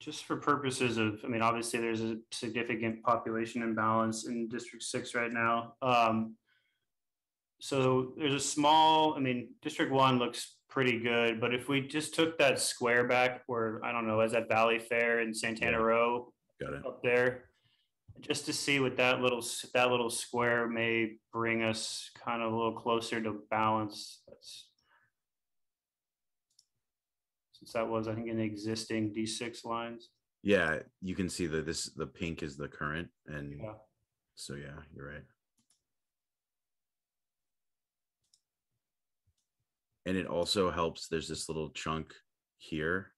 just for purposes of, I mean, obviously there's a significant population imbalance in District Six right now. Um, so there's a small, I mean, District One looks pretty good, but if we just took that square back where, I don't know, is that Valley Fair in Santana Row Got it. up there? Just to see what that little, that little square may bring us kind of a little closer to balance. That's since that was, I think, an existing D6 lines. Yeah, you can see that this the pink is the current and Yeah. so yeah, you're right. And it also helps there's this little chunk here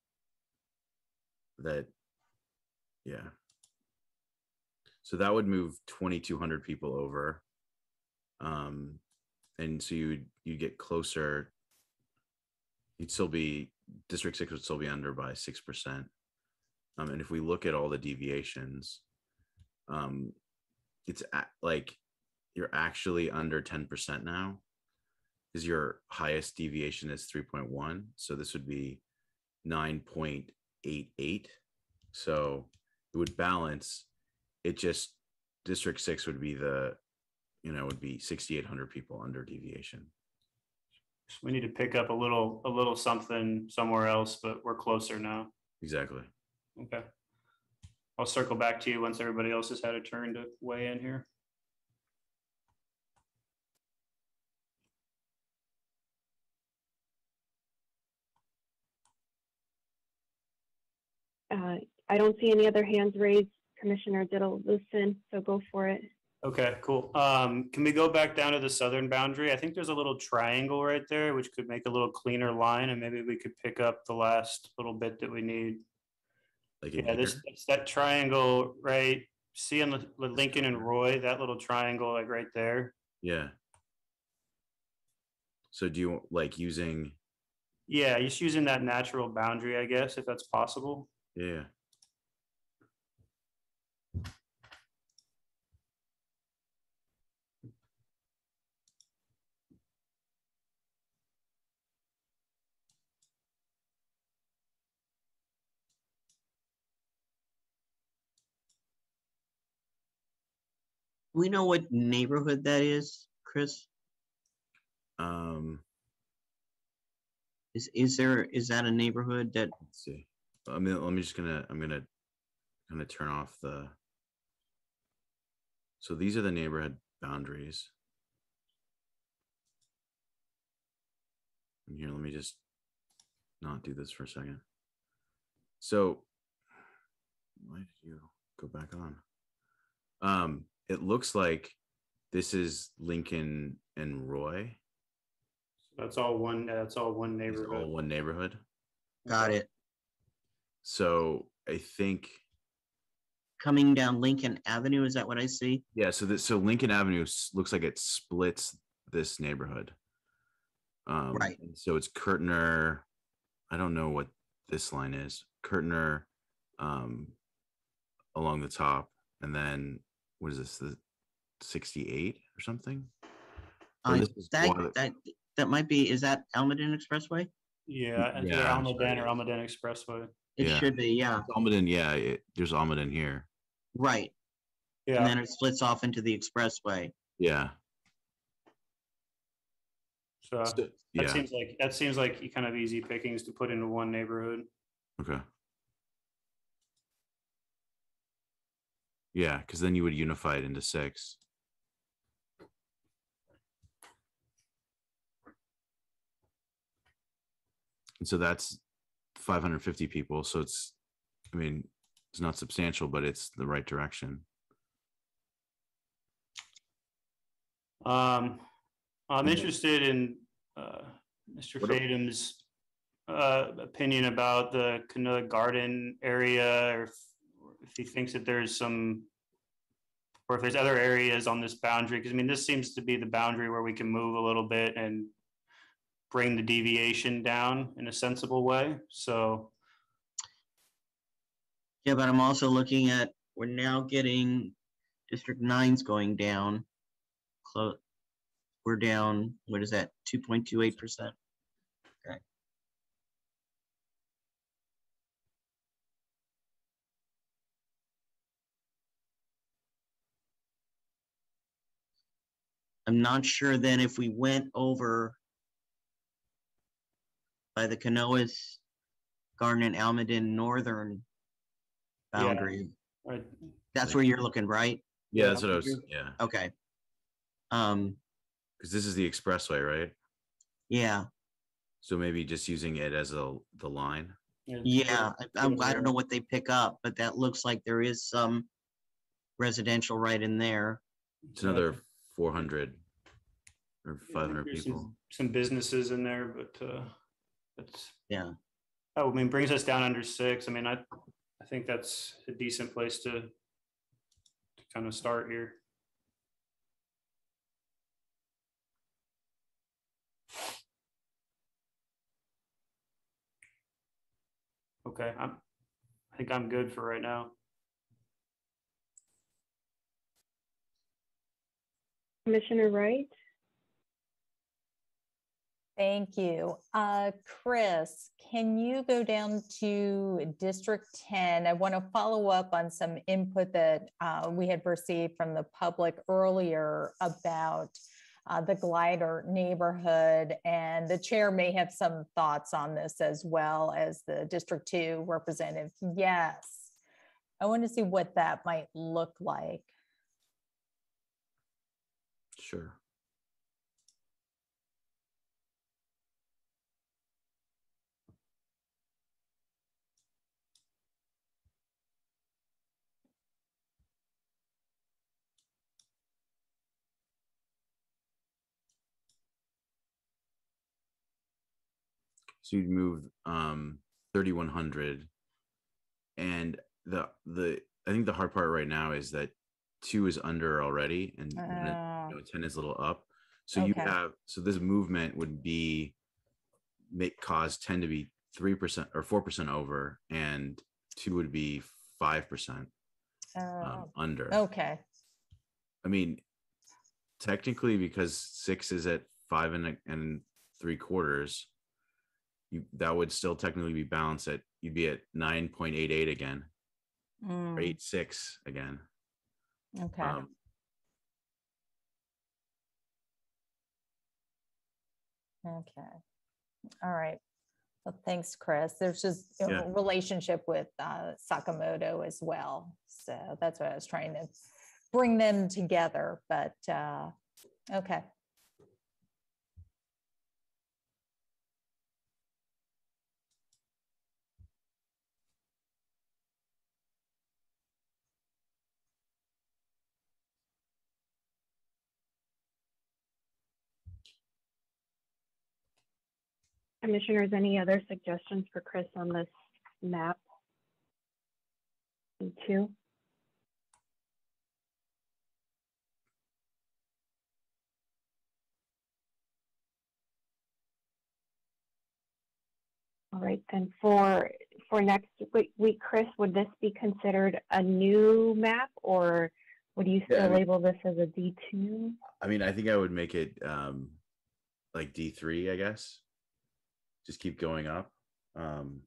that yeah. So that would move 2200 people over. Um and so you you get closer you'd still be district 6 would still be under by 6%. Um, and if we look at all the deviations, um, it's a- like you're actually under 10% now because your highest deviation is 3.1. So this would be 9.88. So it would balance. It just, District 6 would be the, you know, would be 6,800 people under deviation. So we need to pick up a little, a little something somewhere else, but we're closer now. Exactly. Okay. I'll circle back to you once everybody else has had a turn to weigh in here. Uh, I don't see any other hands raised, Commissioner Diddleson, so go for it. Okay, cool. Um, can we go back down to the southern boundary? I think there's a little triangle right there, which could make a little cleaner line and maybe we could pick up the last little bit that we need. Like Yeah, this, it's that triangle, right? See on the the Lincoln and Roy, that little triangle like right there? Yeah. So do you like using, Yeah, just using that natural boundary, I guess, if that's possible. yeah. We know what neighborhood that is, Chris? Um, Is, is there, is that a neighborhood that, let's see. I mean, let me just gonna, I'm gonna kind of turn off the. So these are the neighborhood boundaries. And here, let me just not do this for a second. So why did you go back on? Um, it looks like this is Lincoln and Roy. That's all one, that's all one It's all neighborhood. one neighborhood. got it, So I think coming down Lincoln Avenue, is that what I see? Yeah, so this so Lincoln Avenue looks like it splits this neighborhood. Um, Right. So it's Curtner. I don't know what this line is. Curtner, um, along the top, and then what is this? The sixty-eight or something? Or Uh, this is that, Guada- that, that might be, is that Almaden Expressway? Yeah, and Yeah, I'm Almaden or Almaden Expressway. It Yeah. should be, yeah, Almaden. Yeah, it, there's Almaden here. right. And Yeah, then it splits off into the expressway. Yeah. so So- that yeah. seems like, that seems like kind of easy pickings to put into one neighborhood. Okay. Yeah, because then you would unify it into six. And so that's 550 people. So it's, I mean, it's not substantial, but it's the right direction. Um, I'm interested in, uh, Mr. Fadem's, uh, opinion about the Canoas Garden area, or if, he thinks that there's some, or if there's other areas on this boundary, because I mean, this seems to be the boundary where we can move a little bit and bring the deviation down in a sensible way. So Yeah, but I'm also looking at, we're now getting District Nine's going down. Close, we're down, what is that, two point two eight percent? I'm not sure then if we went over by the Canoas, Garnet, Almaden, Northern Yeah. boundary. Right. That's where you're looking, right? Yeah, that's what I was, yeah. Okay. Um, Because this is the expressway, right? yeah, So maybe just using it as a, the line. yeah, I, I'm- I don't know what they pick up, but that looks like there is some residential right in there. It's another four hundred or five hundred There's some- people. Some businesses in there, but uh, that's. Yeah. Oh, I mean, brings us down under six. I mean, I, I think that's a decent place to, to kind of start here. Okay, I'm, I think I'm good for right now. Commissioner Wright? Thank you. Uh, Chris, can you go down to District 10? I want to follow up on some input that uh, we had received from the public earlier about uh, the glider neighborhood. And the chair may have some thoughts on this as well as the District 2 representative. Yes. I want to see what that might look like. Sure. You'd move um thirty-one hundred. And the the I think the hard part right now is that two is under already and Oh. you know, ten is a little up. So you have so this movement would be make cause 10 to be 3% or 4% over and 2 would be 5% um, Oh, under. Okay. I mean, technically, because six is at five and, and three quarters, you that would still technically be balanced at you'd be at 9.88 again or Mm, 86 again. Okay. Um, Okay. All right. Well, thanks, Chris. There's just a Yeah. relationship with uh, Sakamoto as well. So that's what I was trying to bring them together, but uh, okay. Commissioners, any other suggestions for Chris on this map? Two? All right, then for, for next week- Chris, would this be considered a new map or would you Yeah, I still mean- label this as a D2? I mean, I think I would make it um like D3, I guess. Just keep going up. Um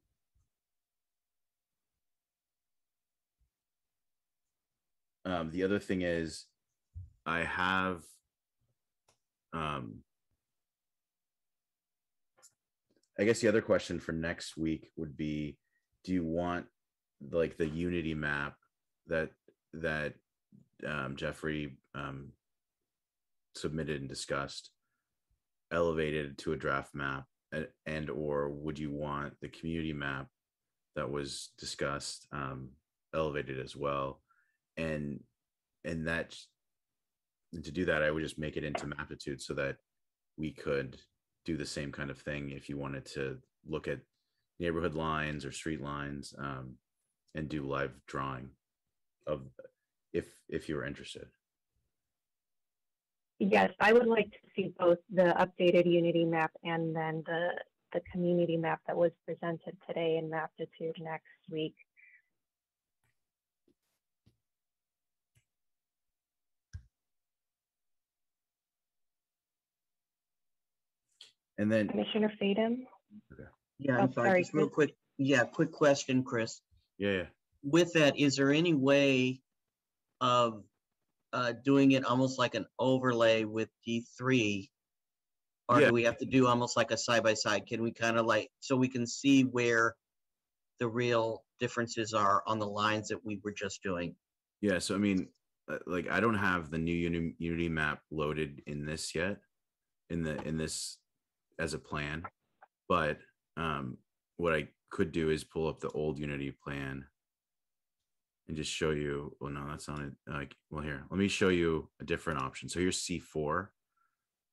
Um, the other thing is I have um I guess the other question for next week would be do you want like the unity map that that um, Jeffrey um, submitted and discussed elevated to a draft map and, and or would you want the community map that was discussed um, elevated as well? And and that to do that i would just make it into maptitude so that we could do the same kind of thing if you wanted to look at neighborhood lines or street lines um, and do live drawing of if if you're interested Yes, I would like to see both the updated Unity map and then the, the community map that was presented today in Maptitude next week. And then, Commissioner Fadem? Yeah, Oh, I'm sorry, sorry, just real quick. Yeah, quick question, Chris. yeah, yeah. With that, is there any way of uh, doing it almost like an overlay with D3? Or Yeah. do we have to do almost like a side by side? Can we kind of like, so we can see where the real differences are on the lines that we were just doing? Yeah, so I mean, uh, like I don't have the new uni- Unity map loaded in this yet, in the in this as a plan, but um, what I could do is pull up the old Unity plan and just show you. Well, no, that's not it. Like, well, here, let me show you a different option. So here's C4,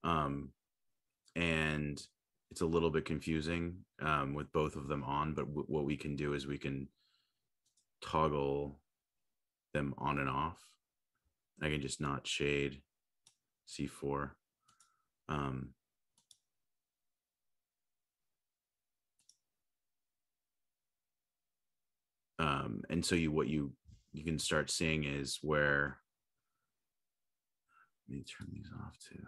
um, and it's a little bit confusing um, with both of them on. But w- what we can do is we can toggle them on and off. I can just not shade C4. Um, um, and so you what you you can start seeing is where let me turn these off too.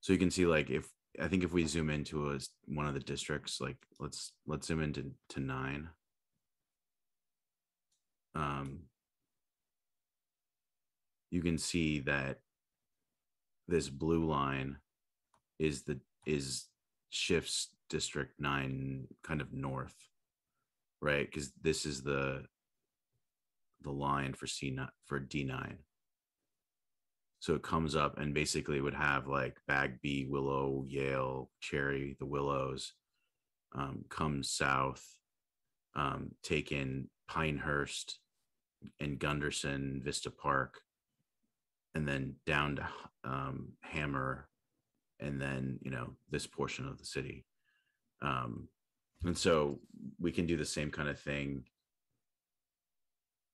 So you can see like if I think if we zoom into a, one of the districts, like let's let's zoom into to nine. Um, you can see that this blue line is the is shifts district nine kind of north, right? Because this is the the line for C nine for D nine. So it comes up and basically would have like Bagby, Willow, Yale, Cherry, the Willows, um, come south, um, take in Pinehurst and Gunderson, Vista Park, and then down to um, Hammer, and then you know this portion of the city. Um, and so we can do the same kind of thing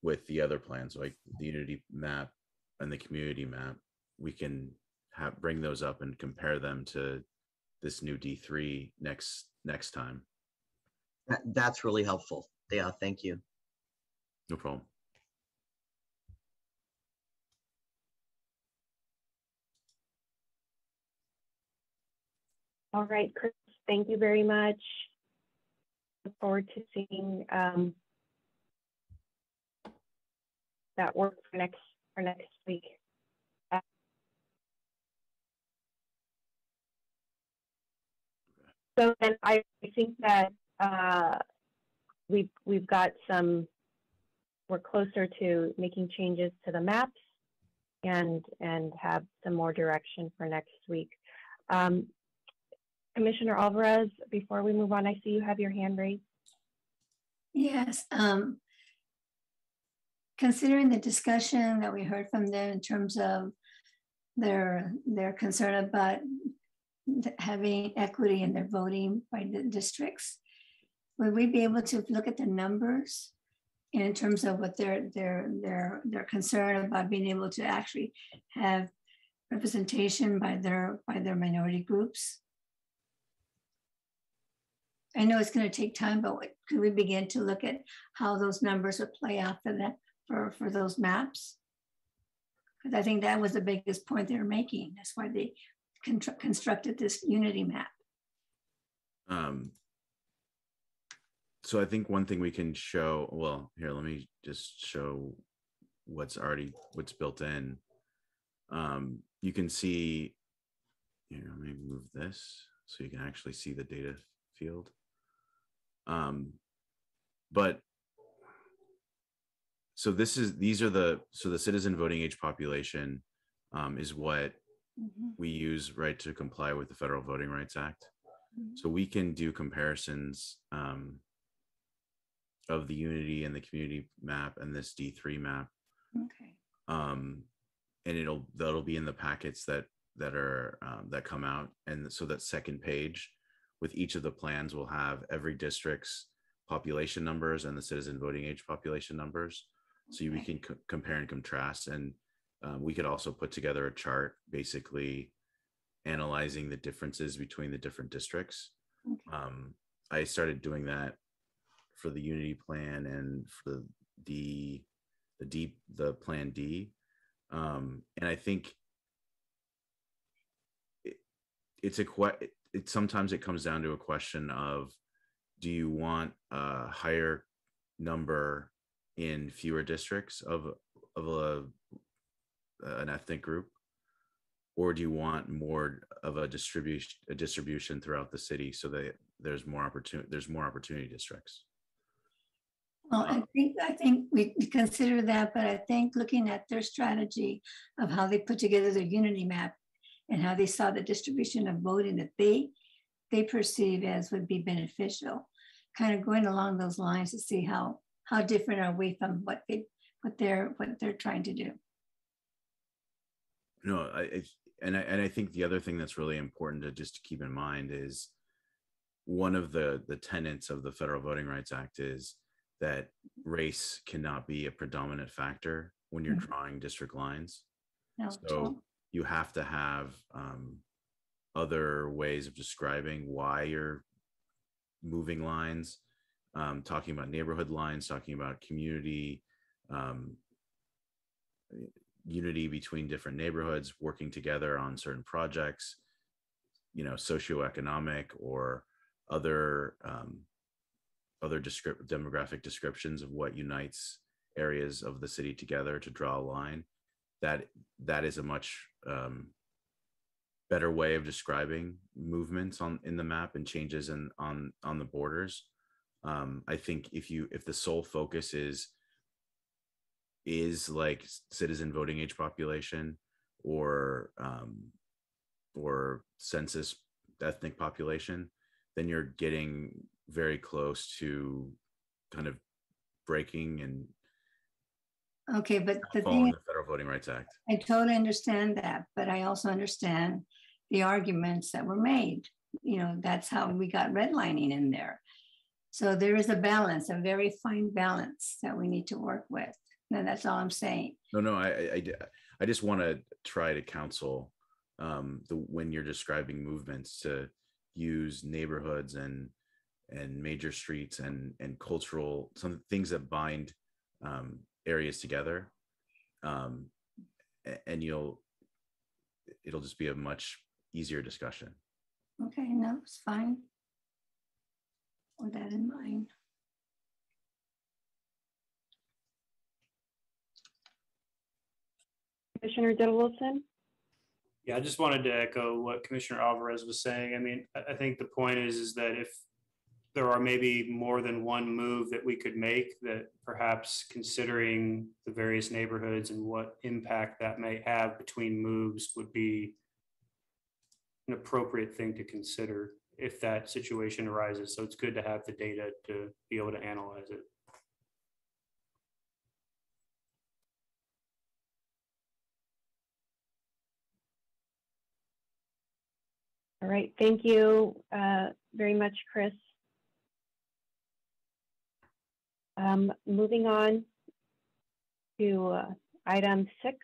with the other plans, like the Unity map and the community map. We can have bring those up and compare them to this new D three next next time. That's really helpful. Yeah, thank you. No problem. All right, Chris, thank you very much. Look forward to seeing um, that work for next for next week. So then I think that uh, we've we've got some. We're closer to making changes to the maps, and and have some more direction for next week. Um, Commissioner Alvarez, before we move on, I see you have your hand raised. Yes, um, considering the discussion that we heard from them in terms of their, their concern about having equity in their voting by the districts, would we be able to look at the numbers in terms of what their, their, their, their concern about being able to actually have representation by their, by their minority groups? I know it's going to take time, but what- could we begin to look at how those numbers would play out for that, for, for those maps? Because I think that was the biggest point they were making. That's why they constru- constructed this unity map. Um, so I think one thing we can show, well, here, let me just show what's already, what's built in. Um, you can see, here, let me move this so you can actually see the data field. Um, but so this is, these are the, so the citizen voting age population um, is what we use, right, to comply with the Federal Voting Rights Act. So we can do comparisons um, of the Unity and the community map and this D3 map. Okay. Um, and it'll that'll be in the packets that that are um, that come out. And so that second page with each of the plans we'll have every district's population numbers and the citizen voting age population numbers. So you- we can co- compare and contrast. And um, we could also put together a chart basically analyzing the differences between the different districts. Um, I started doing that for the unity plan and for the the D the plan D. Um, and I think it, it's a it sometimes it comes down to a question of do you want a higher number in fewer districts of of a an ethnic group? Or do you want more of a distribution a distribution throughout the city so that there's more opportunity there's more opportunity districts? Well, I uh, think, I think we consider that, but I think looking at their strategy of how they put together their unity map and how they saw the distribution of voting that they, they perceive as would be beneficial, kind of going along those lines to see how, how different are we from what they, what they're, what they're trying to do. no i I- and i and i think the other thing that's really important to just keep in mind is one of the the tenets of the federal voting rights act is that race cannot be a predominant factor when you're Mhm. drawing district lines No, so you have to have um, other ways of describing why you're moving lines um, talking about neighborhood lines talking about community um, unity between different neighborhoods working together on certain projects you know socioeconomic or other um, other descript- demographic descriptions of what unites areas of the city together to draw a line that that is a much um, better way of describing movements on in the map and changes in on on the borders. Um, i think if you if the sole focus is is like citizen voting age population or um, or census ethnic population, then you're getting very close to kind of breaking and Okay, but the thing, the Federal Voting Rights Act. I totally understand that, but I also understand the arguments that were made. You know, that's how we got redlining in there. So there is a balance, a very fine balance that we need to work with. And that's all I'm saying. No, no, I, I, I just want to try to counsel um, the when you're describing movements to use neighborhoods and and major streets and and cultural some things that bind um, areas together, um, and you'll it'll just be a much easier discussion. Okay, no, it's fine. With that in mind. Commissioner Diddle Wilson? Yeah, I just wanted to echo what Commissioner Alvarez was saying. I mean, I, I think the point is, is that if there are maybe more than one move that we could make, that perhaps considering the various neighborhoods and what impact that may have between moves would be an appropriate thing to consider if that situation arises. So it's good to have the data to be able to analyze it. All right, thank you uh, very much, Chris. Um, Moving on to uh, item six,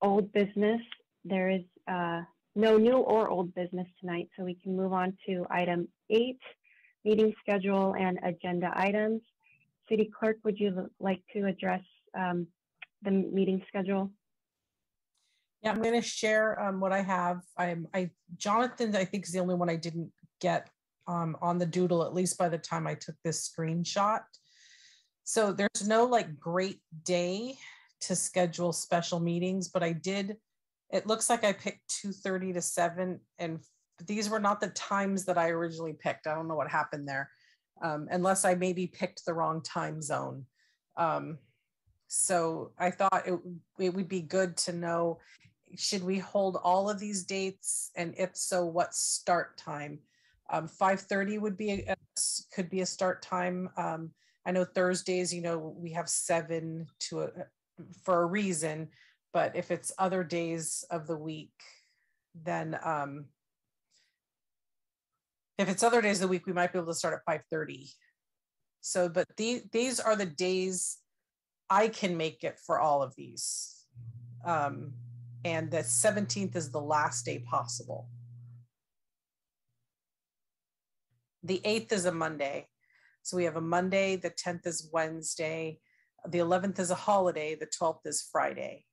old business. There is uh, no new or old business tonight, so we can move on to item eight, meeting schedule and agenda items. City Clerk, would you like to address um, the meeting schedule? Yeah, I'm going to share um, what I have. I'm, I, Jonathan, I think is the only one I didn't get um, on the doodle, at least by the time I took this screenshot. So there's no like great day to schedule special meetings, but I did, it looks like I picked 2:30 to 7 and these were not the times that I originally picked. I don't know what happened there. Um, unless I maybe picked the wrong time zone. Um, so I thought it, it would be good to know, should we hold all of these dates? And if so, what start time? Um, 5.30 would be, a, could be a start time. Um, I know Thursdays, you know, we have seven to, a, for a reason, but if it's other days of the week, then um, If it's other days of the week, we might be able to start at five thirty. So, but the, these are the days I can make it for all of these. Um, and the seventeenth is the last day possible. The eighth is a Monday. So we have a Monday, the tenth is Wednesday, the eleventh is a holiday, the twelfth is Friday.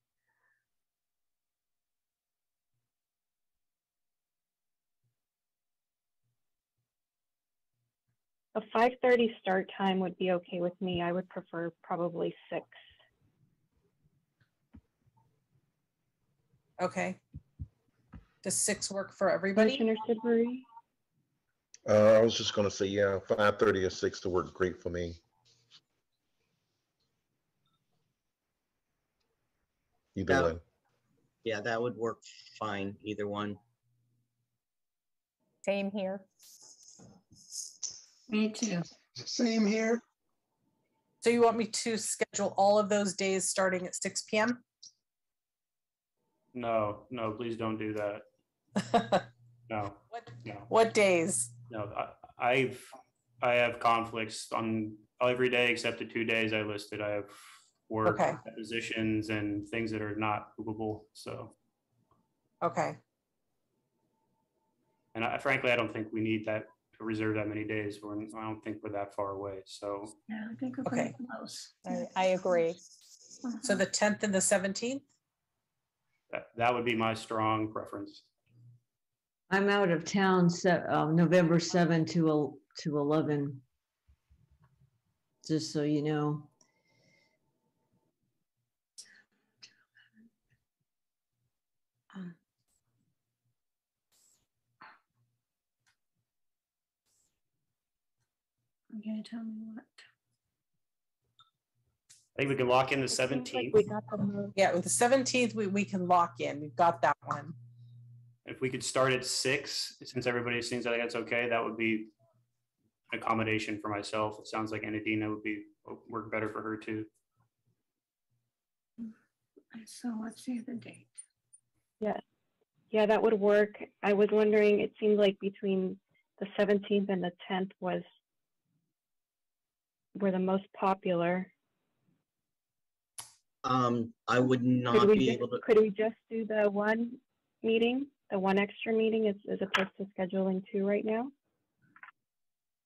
A five thirty start time would be okay with me. I would prefer probably six. Okay. Does six work for everybody? Commissioner Sibley? Uh, I was just gonna say, yeah, five thirty or six to work great for me. Either That- one. Yeah, that would work fine, either one. Same here. Me too. Same here. So you want me to schedule all of those days starting at six PM? No, no, please don't do that. No, no, What days? No, I, I've, I have conflicts on every day except the two days I listed. I have work, Okay. positions and things that are not movable, so. Okay, And I frankly, I don't think we need that, to reserve that many days. We're, I don't think we're that far away, so. Yeah, I think we're Okay. pretty close. I, I agree. so uh-huh. the tenth and the seventeenth? That, that would be my strong preference. I'm out of town, se- uh, November seven to, el- to eleven. Just so you know. Okay, tell me what. I think we can lock in the seventeenth. We got the Yeah, with the seventeenth, we, we can lock in. We've got that one. If we could start at six, since everybody seems like that's okay, that would be an accommodation for myself. It sounds like Anadina would be, work better for her too. So let's see the date? Yeah, yeah, that would work. I was wondering, it seemed like between the seventeenth and the tenth was were the most popular. Um, I would not be just, able to, could we just do the one meeting, the one extra meeting as, as opposed to scheduling two right now?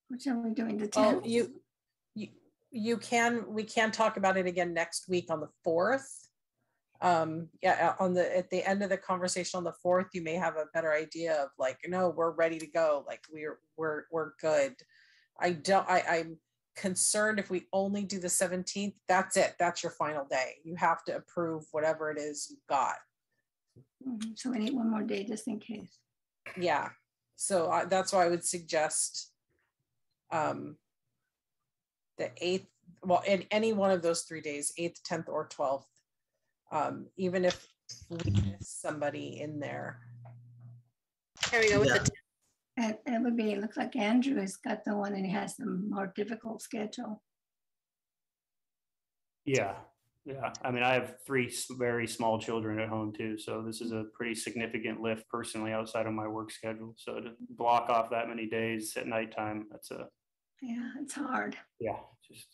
Which are we doing, the Well, tenth? you, you, you can, we can talk about it again next week on the fourth. Um, yeah, uh, on the, at the end of the conversation on the fourth, you may have a better idea of like, no, we're ready to go, like we're, we're, we're good. I don't, I, I'm concerned if we only do the seventeenth, that's it, that's your final day. You have to approve whatever it is you've got. Mhm, So we need one more day just in case. Yeah, so I, that's why I would suggest um the eighth, well, in any one of those three days, eighth, tenth, or twelfth. Um, even if we miss somebody in there. Here we go with Yeah. the And it would be, it looks like Andrew has got the one and he has the more difficult schedule. Yeah, yeah. I mean, I have three s- very small children at home too, so this is a pretty significant lift personally outside of my work schedule. So to block off that many days at nighttime, that's a, Yeah, it's hard. yeah, just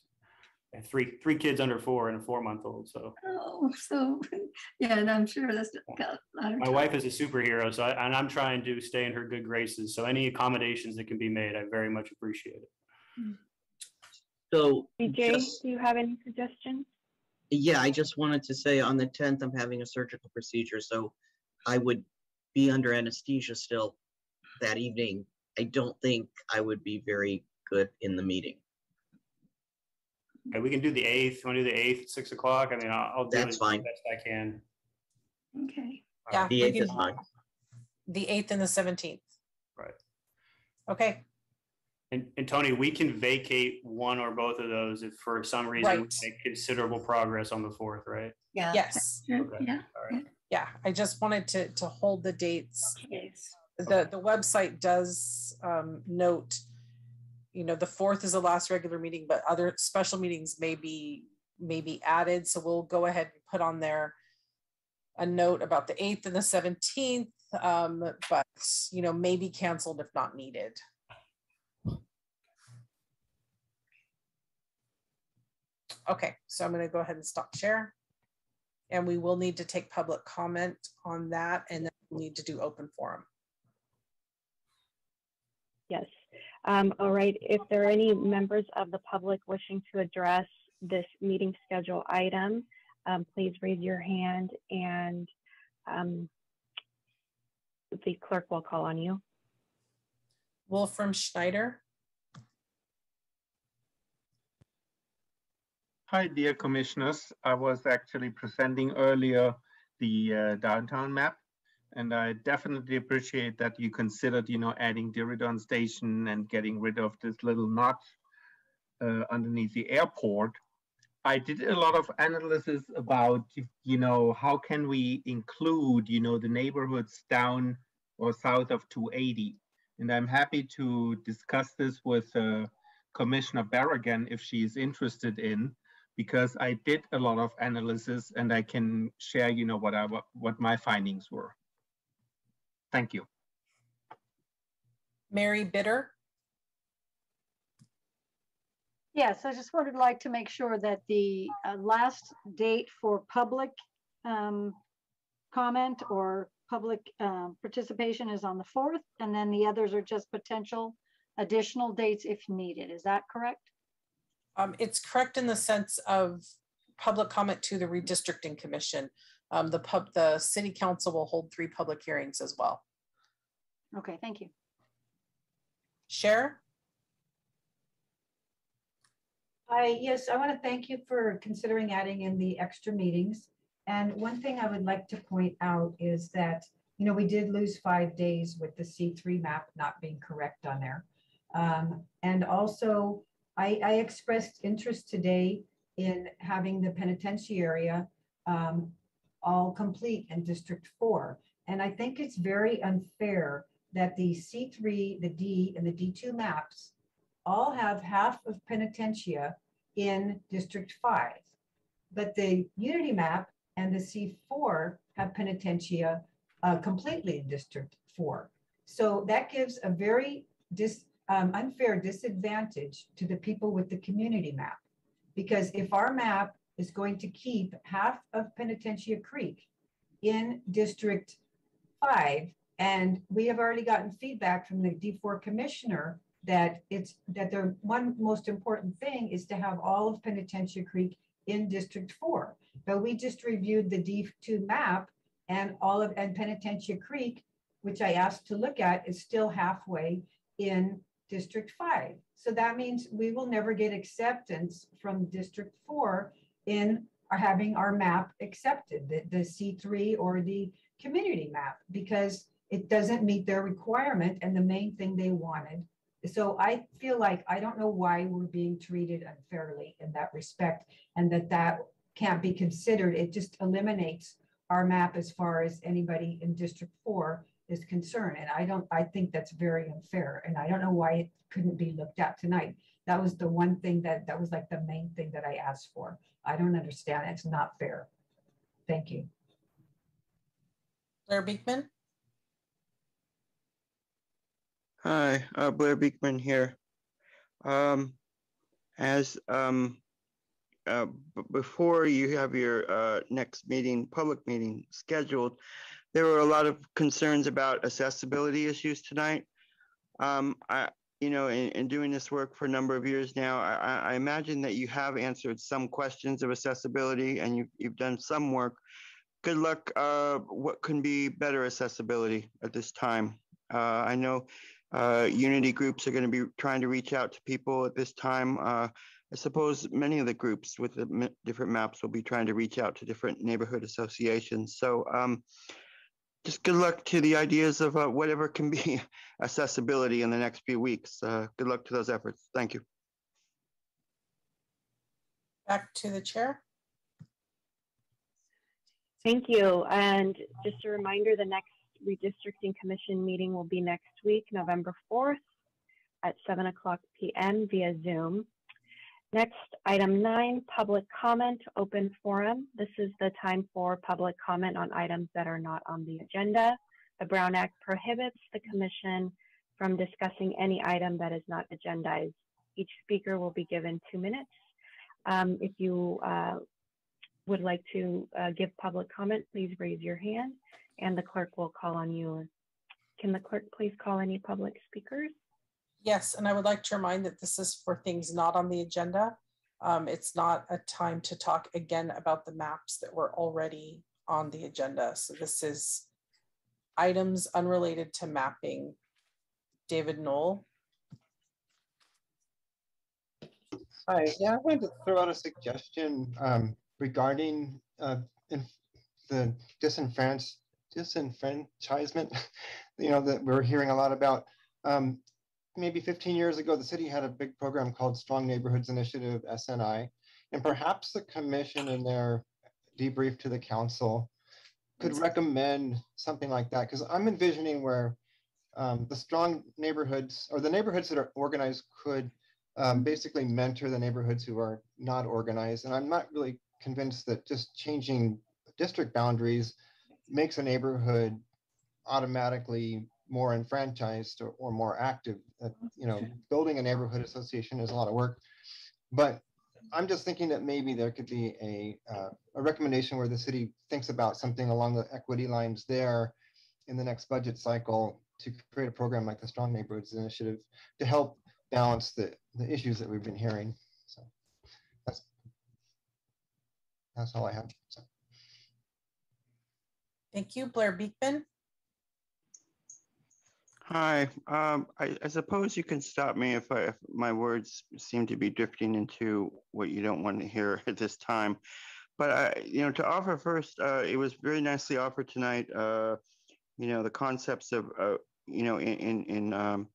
I have three, three kids under four and a four-month-old, so. Oh, so, yeah, and I'm sure that's got a lot of. My time. wife is a superhero, so I, and I'm trying to stay in her good graces. So any accommodations that can be made, I very much appreciate it. Hmm. so. BJ, just- do you have any suggestions? Yeah, I just wanted to say on the tenth, I'm having a surgical procedure, so I would be under anesthesia still that evening. I don't think I would be very good in the meeting. Okay, we can do the eighth. Want to do the eighth, at six o'clock? I mean, I'll, I'll do That's it the fine. best I can. Okay. Yeah. The we eighth can- is fine. The eighth and the seventeenth. Right. Okay, And, and Toni, we can vacate one or both of those if for some reason we make considerable progress on the fourth, right? Yeah. yes, Yeah, Okay. Yeah. All right. yeah, I just wanted to, to hold the dates. Yes. The, the website does um, note, you know, the fourth is the last regular meeting, but other special meetings may be, may be added. So we'll go ahead and put on there a note about the eighth and the seventeenth, um, but, you know, may be canceled if not needed. Okay, so I'm going to go ahead and stop share. And we will need to take public comment on that and then we need to do open forum. Yes. Um, all right. If there are any members of the public wishing to address this meeting schedule item, um, please raise your hand and um, the clerk will call on you. Wolfram Schneider. Hi, dear commissioners. I was actually presenting earlier the uh, downtown map, and I definitely appreciate that you considered, you know, adding Diridon Station and getting rid of this little notch uh, underneath the airport. I did a lot of analysis about, you know, how can we include, you know, the neighborhoods down or south of 280. And I'm happy to discuss this with uh, Commissioner Berrigan if she is interested in because I did a lot of analysis and I can share, you know, what I what my findings were. Thank you. Mary Bitter. Yes, I just would like to make sure that the uh, last date for public um, comment or public uh, participation is on the 4th, and then the others are just potential additional dates if needed. Is that correct? Um, it's correct in the sense of public comment to the redistricting commission. Um, the pub, the city council will hold three public hearings as well. Okay, thank you. Share. Hi, yes, I want to thank you for considering adding in the extra meetings. And one thing I would like to point out is that, you know, we did lose five days with the C3 map not being correct on there. Um, and also I, I expressed interest today in having the penitentiary um, all complete in District 4. And I think it's very unfair that the C3, the D, and the D2 maps all have half of Penitencia in District 5. But the Unity map and the C4 have Penitencia uh, completely in District 4. So that gives a very dis um, unfair disadvantage to the people with the community map. Because if our map is going to keep half of Penitencia Creek in District 5, and we have already gotten feedback from the D4 commissioner that it's that the one most important thing is to have all of Penitencia Creek in District 4. But we just reviewed the D2 map and all of and Penitencia Creek, which I asked to look at, is still halfway in District 5. So that means we will never get acceptance from District 4 in our having our map accepted, the, the C3 or the community map, because it doesn't meet their requirement and the main thing they wanted. So I feel like I don't know why we're being treated unfairly in that respect and that that can't be considered. It just eliminates our map as far as anybody in District 4 is concerned. And I don't, I think that's very unfair. And I don't know why it couldn't be looked at tonight. That was the one thing that, that was like the main thing that I asked for. I don't understand. It's not fair. Thank you. Blair Beekman. Hi, uh, Blair Beekman here. Um, as um, uh, before you have your uh, next meeting, public meeting scheduled, there were a lot of concerns about accessibility issues tonight. Um, I, you know, in, in, doing this work for a number of years now, I, I, imagine that you have answered some questions of accessibility and you've, you've done some work. Good luck. Uh, what can be better accessibility at this time? Uh, I know uh, Unity groups are going to be trying to reach out to people at this time. Uh, I suppose many of the groups with the different maps will be trying to reach out to different neighborhood associations. So um, just good luck to the ideas of uh, whatever can be accessibility in the next few weeks. Uh, good luck to those efforts. Thank you. Back to the chair. Thank you. And just a reminder, the next redistricting commission meeting will be next week, November 4th at 7 o'clock p.m. via Zoom. Next, item nine, public comment, open forum. This is the time for public comment on items that are not on the agenda. The Brown Act prohibits the commission from discussing any item that is not agendized. Each speaker will be given two minutes. Um, if you uh, would like to uh, give public comment, please raise your hand and the clerk will call on you. Can the clerk please call any public speakers? Yes, and I would like to remind that this is for things not on the agenda. Um, it's not a time to talk again about the maps that were already on the agenda. So this is items unrelated to mapping. David Knoll. Hi, yeah, I wanted to throw out a suggestion um, regarding uh, the disenfranch disenfranchisement, you know, that we're hearing a lot about. Um, maybe 15 years ago, the city had a big program called Strong Neighborhoods Initiative, SNI, and perhaps the commission in their debrief to the council could recommend something like that. Because I'm envisioning where um, the strong neighborhoods or the neighborhoods that are organized could um, basically mentor the neighborhoods who are not organized. And I'm not really convinced that just changing district boundaries makes a neighborhood automatically more enfranchised or, or more active. Uh, you know, building a neighborhood association is a lot of work, but I'm just thinking that maybe there could be a uh, a recommendation where the city thinks about something along the equity lines there in the next budget cycle to create a program like the Strong Neighborhoods Initiative to help balance the the issues that we've been hearing. So that's that's all I have. So. Thank you, Blair Beekman. Hi, um, I, I, suppose you can stop me if, I, if my words seem to be drifting into what you don't want to hear at this time. But I, you know, to offer first, uh, it was very nicely offered tonight. Uh, you know, the concepts of, uh, you know, in in, in um,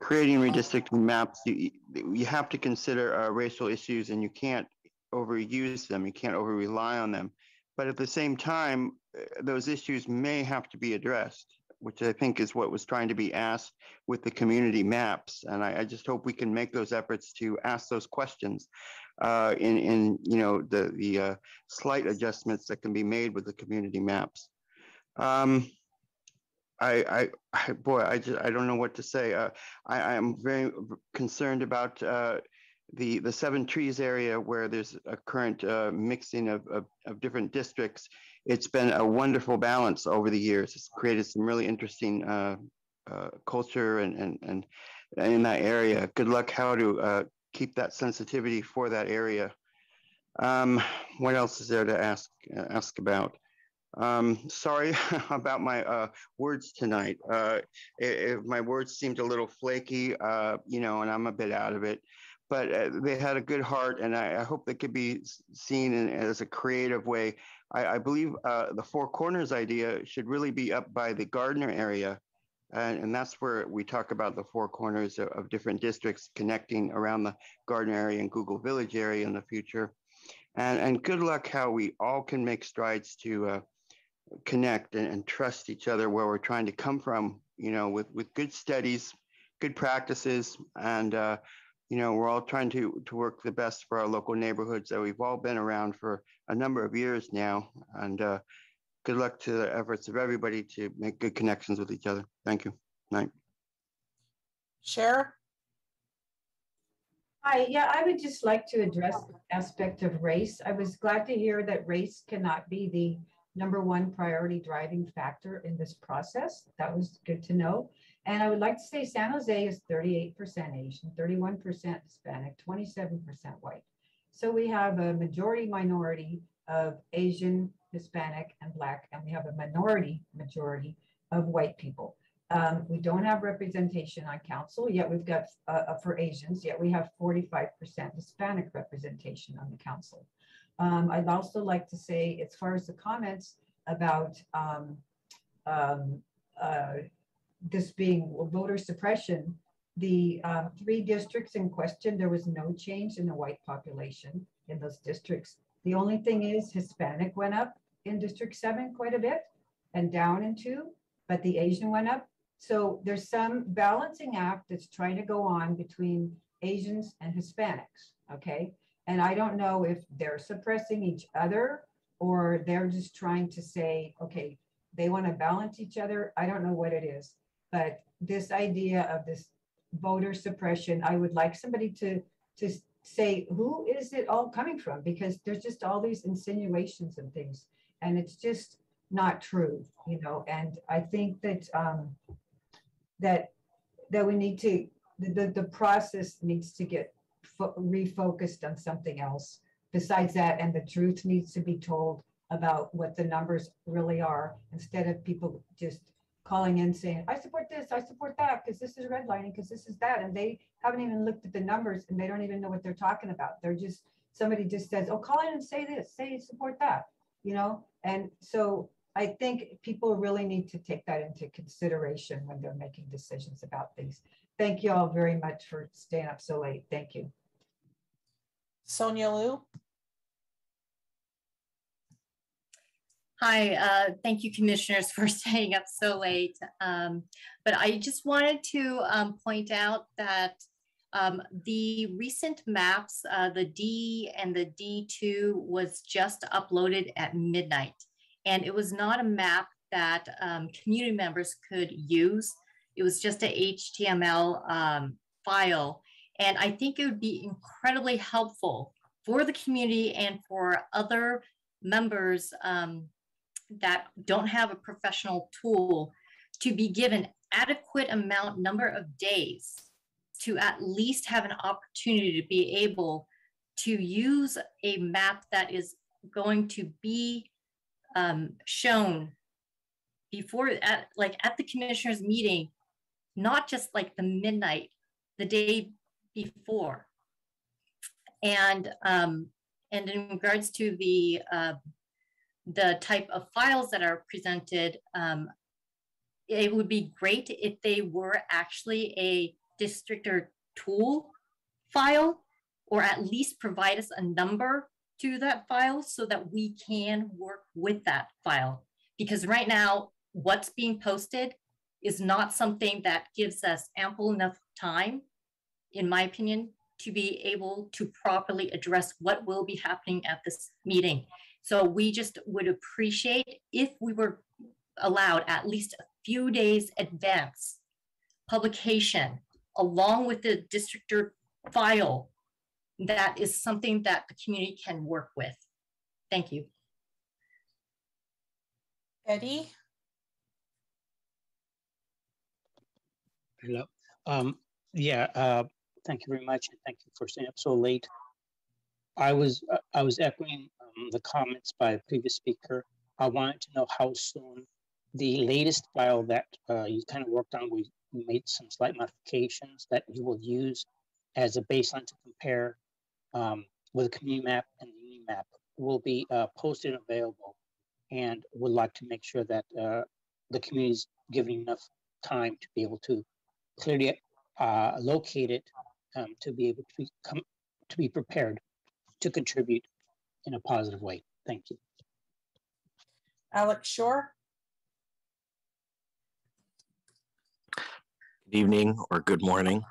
creating redistricting maps, you you have to consider uh, racial issues, and you can't overuse them. You can't over rely on them. But at the same time, uh, those issues may have to be addressed which I think is what was trying to be asked with the community maps. And I, I just hope we can make those efforts to ask those questions uh, in, in, you know, the, the uh, slight adjustments that can be made with the community maps. Um, I, I, I, boy, I just, I don't know what to say. Uh, I, I am very concerned about uh, the the Seven Trees area where there's a current uh, mixing of, of, of different districts it's been a wonderful balance over the years. It's created some really interesting uh, uh, culture and, and, and in that area. Good luck how to uh, keep that sensitivity for that area. Um, what else is there to ask uh, ask about? Um, sorry about my uh, words tonight. Uh, if my words seemed a little flaky, uh, you know, and I'm a bit out of it, but uh, they had a good heart, and I, I hope they could be seen in, as a creative way I, I believe uh, the Four Corners idea should really be up by the Gardner area. And, and that's where we talk about the four corners of, of, different districts connecting around the Gardner area and Google Village area in the future. And, and good luck how we all can make strides to uh, connect and, and, trust each other where we're trying to come from, you know, with, with good studies, good practices, and uh, you know, we're all trying to, to work the best for our local neighborhoods that we've all been around for a number of years now. And uh, good luck to the efforts of everybody to make good connections with each other. Thank you. Night. Cher? Hi, yeah, I would just like to address the aspect of race. I was glad to hear that race cannot be the number one priority driving factor in this process. That was good to know. And I would like to say San Jose is 38% Asian, 31% Hispanic, 27% white. So we have a majority minority of Asian, Hispanic, and Black, and we have a minority majority of white people. Um, we don't have representation on council, yet we've got uh, uh for Asians, yet we have 45% Hispanic representation on the council. Um, I'd also like to say, as far as the comments about um, um, uh, this being voter suppression, the uh, three districts in question, there was no change in the white population in those districts. The only thing is Hispanic went up in District 7 quite a bit and down in two, but the Asian went up. So there's some balancing act that's trying to go on between Asians and Hispanics, okay? And I don't know if they're suppressing each other or they're just trying to say, okay, they want to balance each other. I don't know what it is. But this idea of this voter suppression, I would like somebody to, to say, who is it all coming from? Because there's just all these insinuations and things, and it's just not true, you know, and I think that, um, that, that we need to, the, the, the process needs to get fo- refocused on something else besides that, and the truth needs to be told about what the numbers really are, instead of people just calling in saying, I support this, I support that, because this is redlining, because this is that, and they haven't even looked at the numbers and they don't even know what they're talking about. They're just, somebody just says, oh, call in and say this, say support that, you know? And so I think people really need to take that into consideration when they're making decisions about things. Thank you all very much for staying up so late. Thank you. Sonia Lu? Hi, uh, thank you commissioners for staying up so late. Um, but I just wanted to um, point out that um, the recent maps, uh, the D and the D2 was just uploaded at midnight. And it was not a map that um, community members could use. It was just a HTML um, file. And I think it would be incredibly helpful for the community and for other members um, that don't have a professional tool to be given adequate amount number of days to at least have an opportunity to be able to use a map that is going to be um, shown before at like at the commissioners meeting not just like the midnight the day before. And um, and in regards to the uh, the type of files that are presented um, it would be great if they were actually a Districtr tool file or at least provide us a number to that file so that we can work with that file. Because right now, what's being posted is not something that gives us ample enough time, in my opinion, to be able to properly address what will be happening at this meeting. So we just would appreciate if we were allowed at least a few days advance publication along with the Districtr file that is something that the community can work with. Thank you. Eddie? Hello. Um, yeah, uh, thank you very much. And thank you for staying up so late. I was uh, I was echoing um, the comments by a previous speaker. I wanted to know how soon the latest file that uh, you kind of worked on, we made some slight modifications that you will use as a baseline to compare um, with the community map and the uni map will be uh, posted and available and would like to make sure that uh, the community is given enough time to be able to clearly uh, locate it um, to be able to come, to be prepared to contribute in a positive way. Thank you. Alex Shore? Good evening or good morning.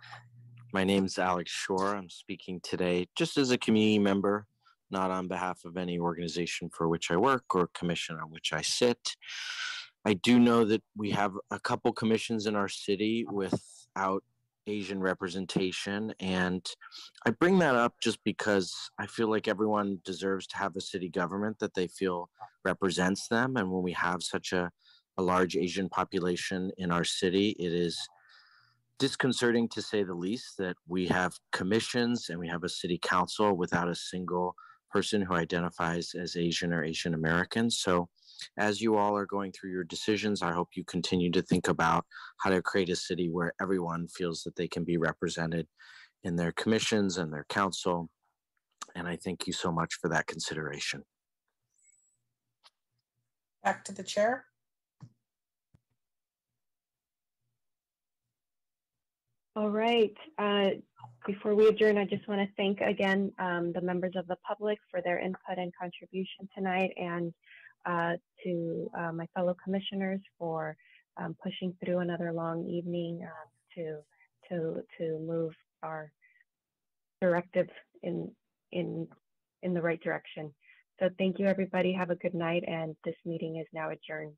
My name is Alex Shore. I'm speaking today just as a community member, not on behalf of any organization for which I work or commission on which I sit. I do know that we have a couple commissions in our city without Asian representation. And I bring that up just because I feel like everyone deserves to have a city government that they feel represents them. And when we have such a, a large Asian population in our city, it is disconcerting to say the least that we have commissions and we have a city council without a single person who identifies as Asian or Asian American. So, as you all are going through your decisions, I hope you continue to think about how to create a city where everyone feels that they can be represented in their commissions and their council. And I thank you so much for that consideration. Back to the chair. All right. Uh, before we adjourn, I just want to thank again um, the members of the public for their input and contribution tonight, and uh, to uh, my fellow commissioners for um, pushing through another long evening uh, to to to move our directive in in in the right direction. So thank you, everybody. Have a good night, and this meeting is now adjourned.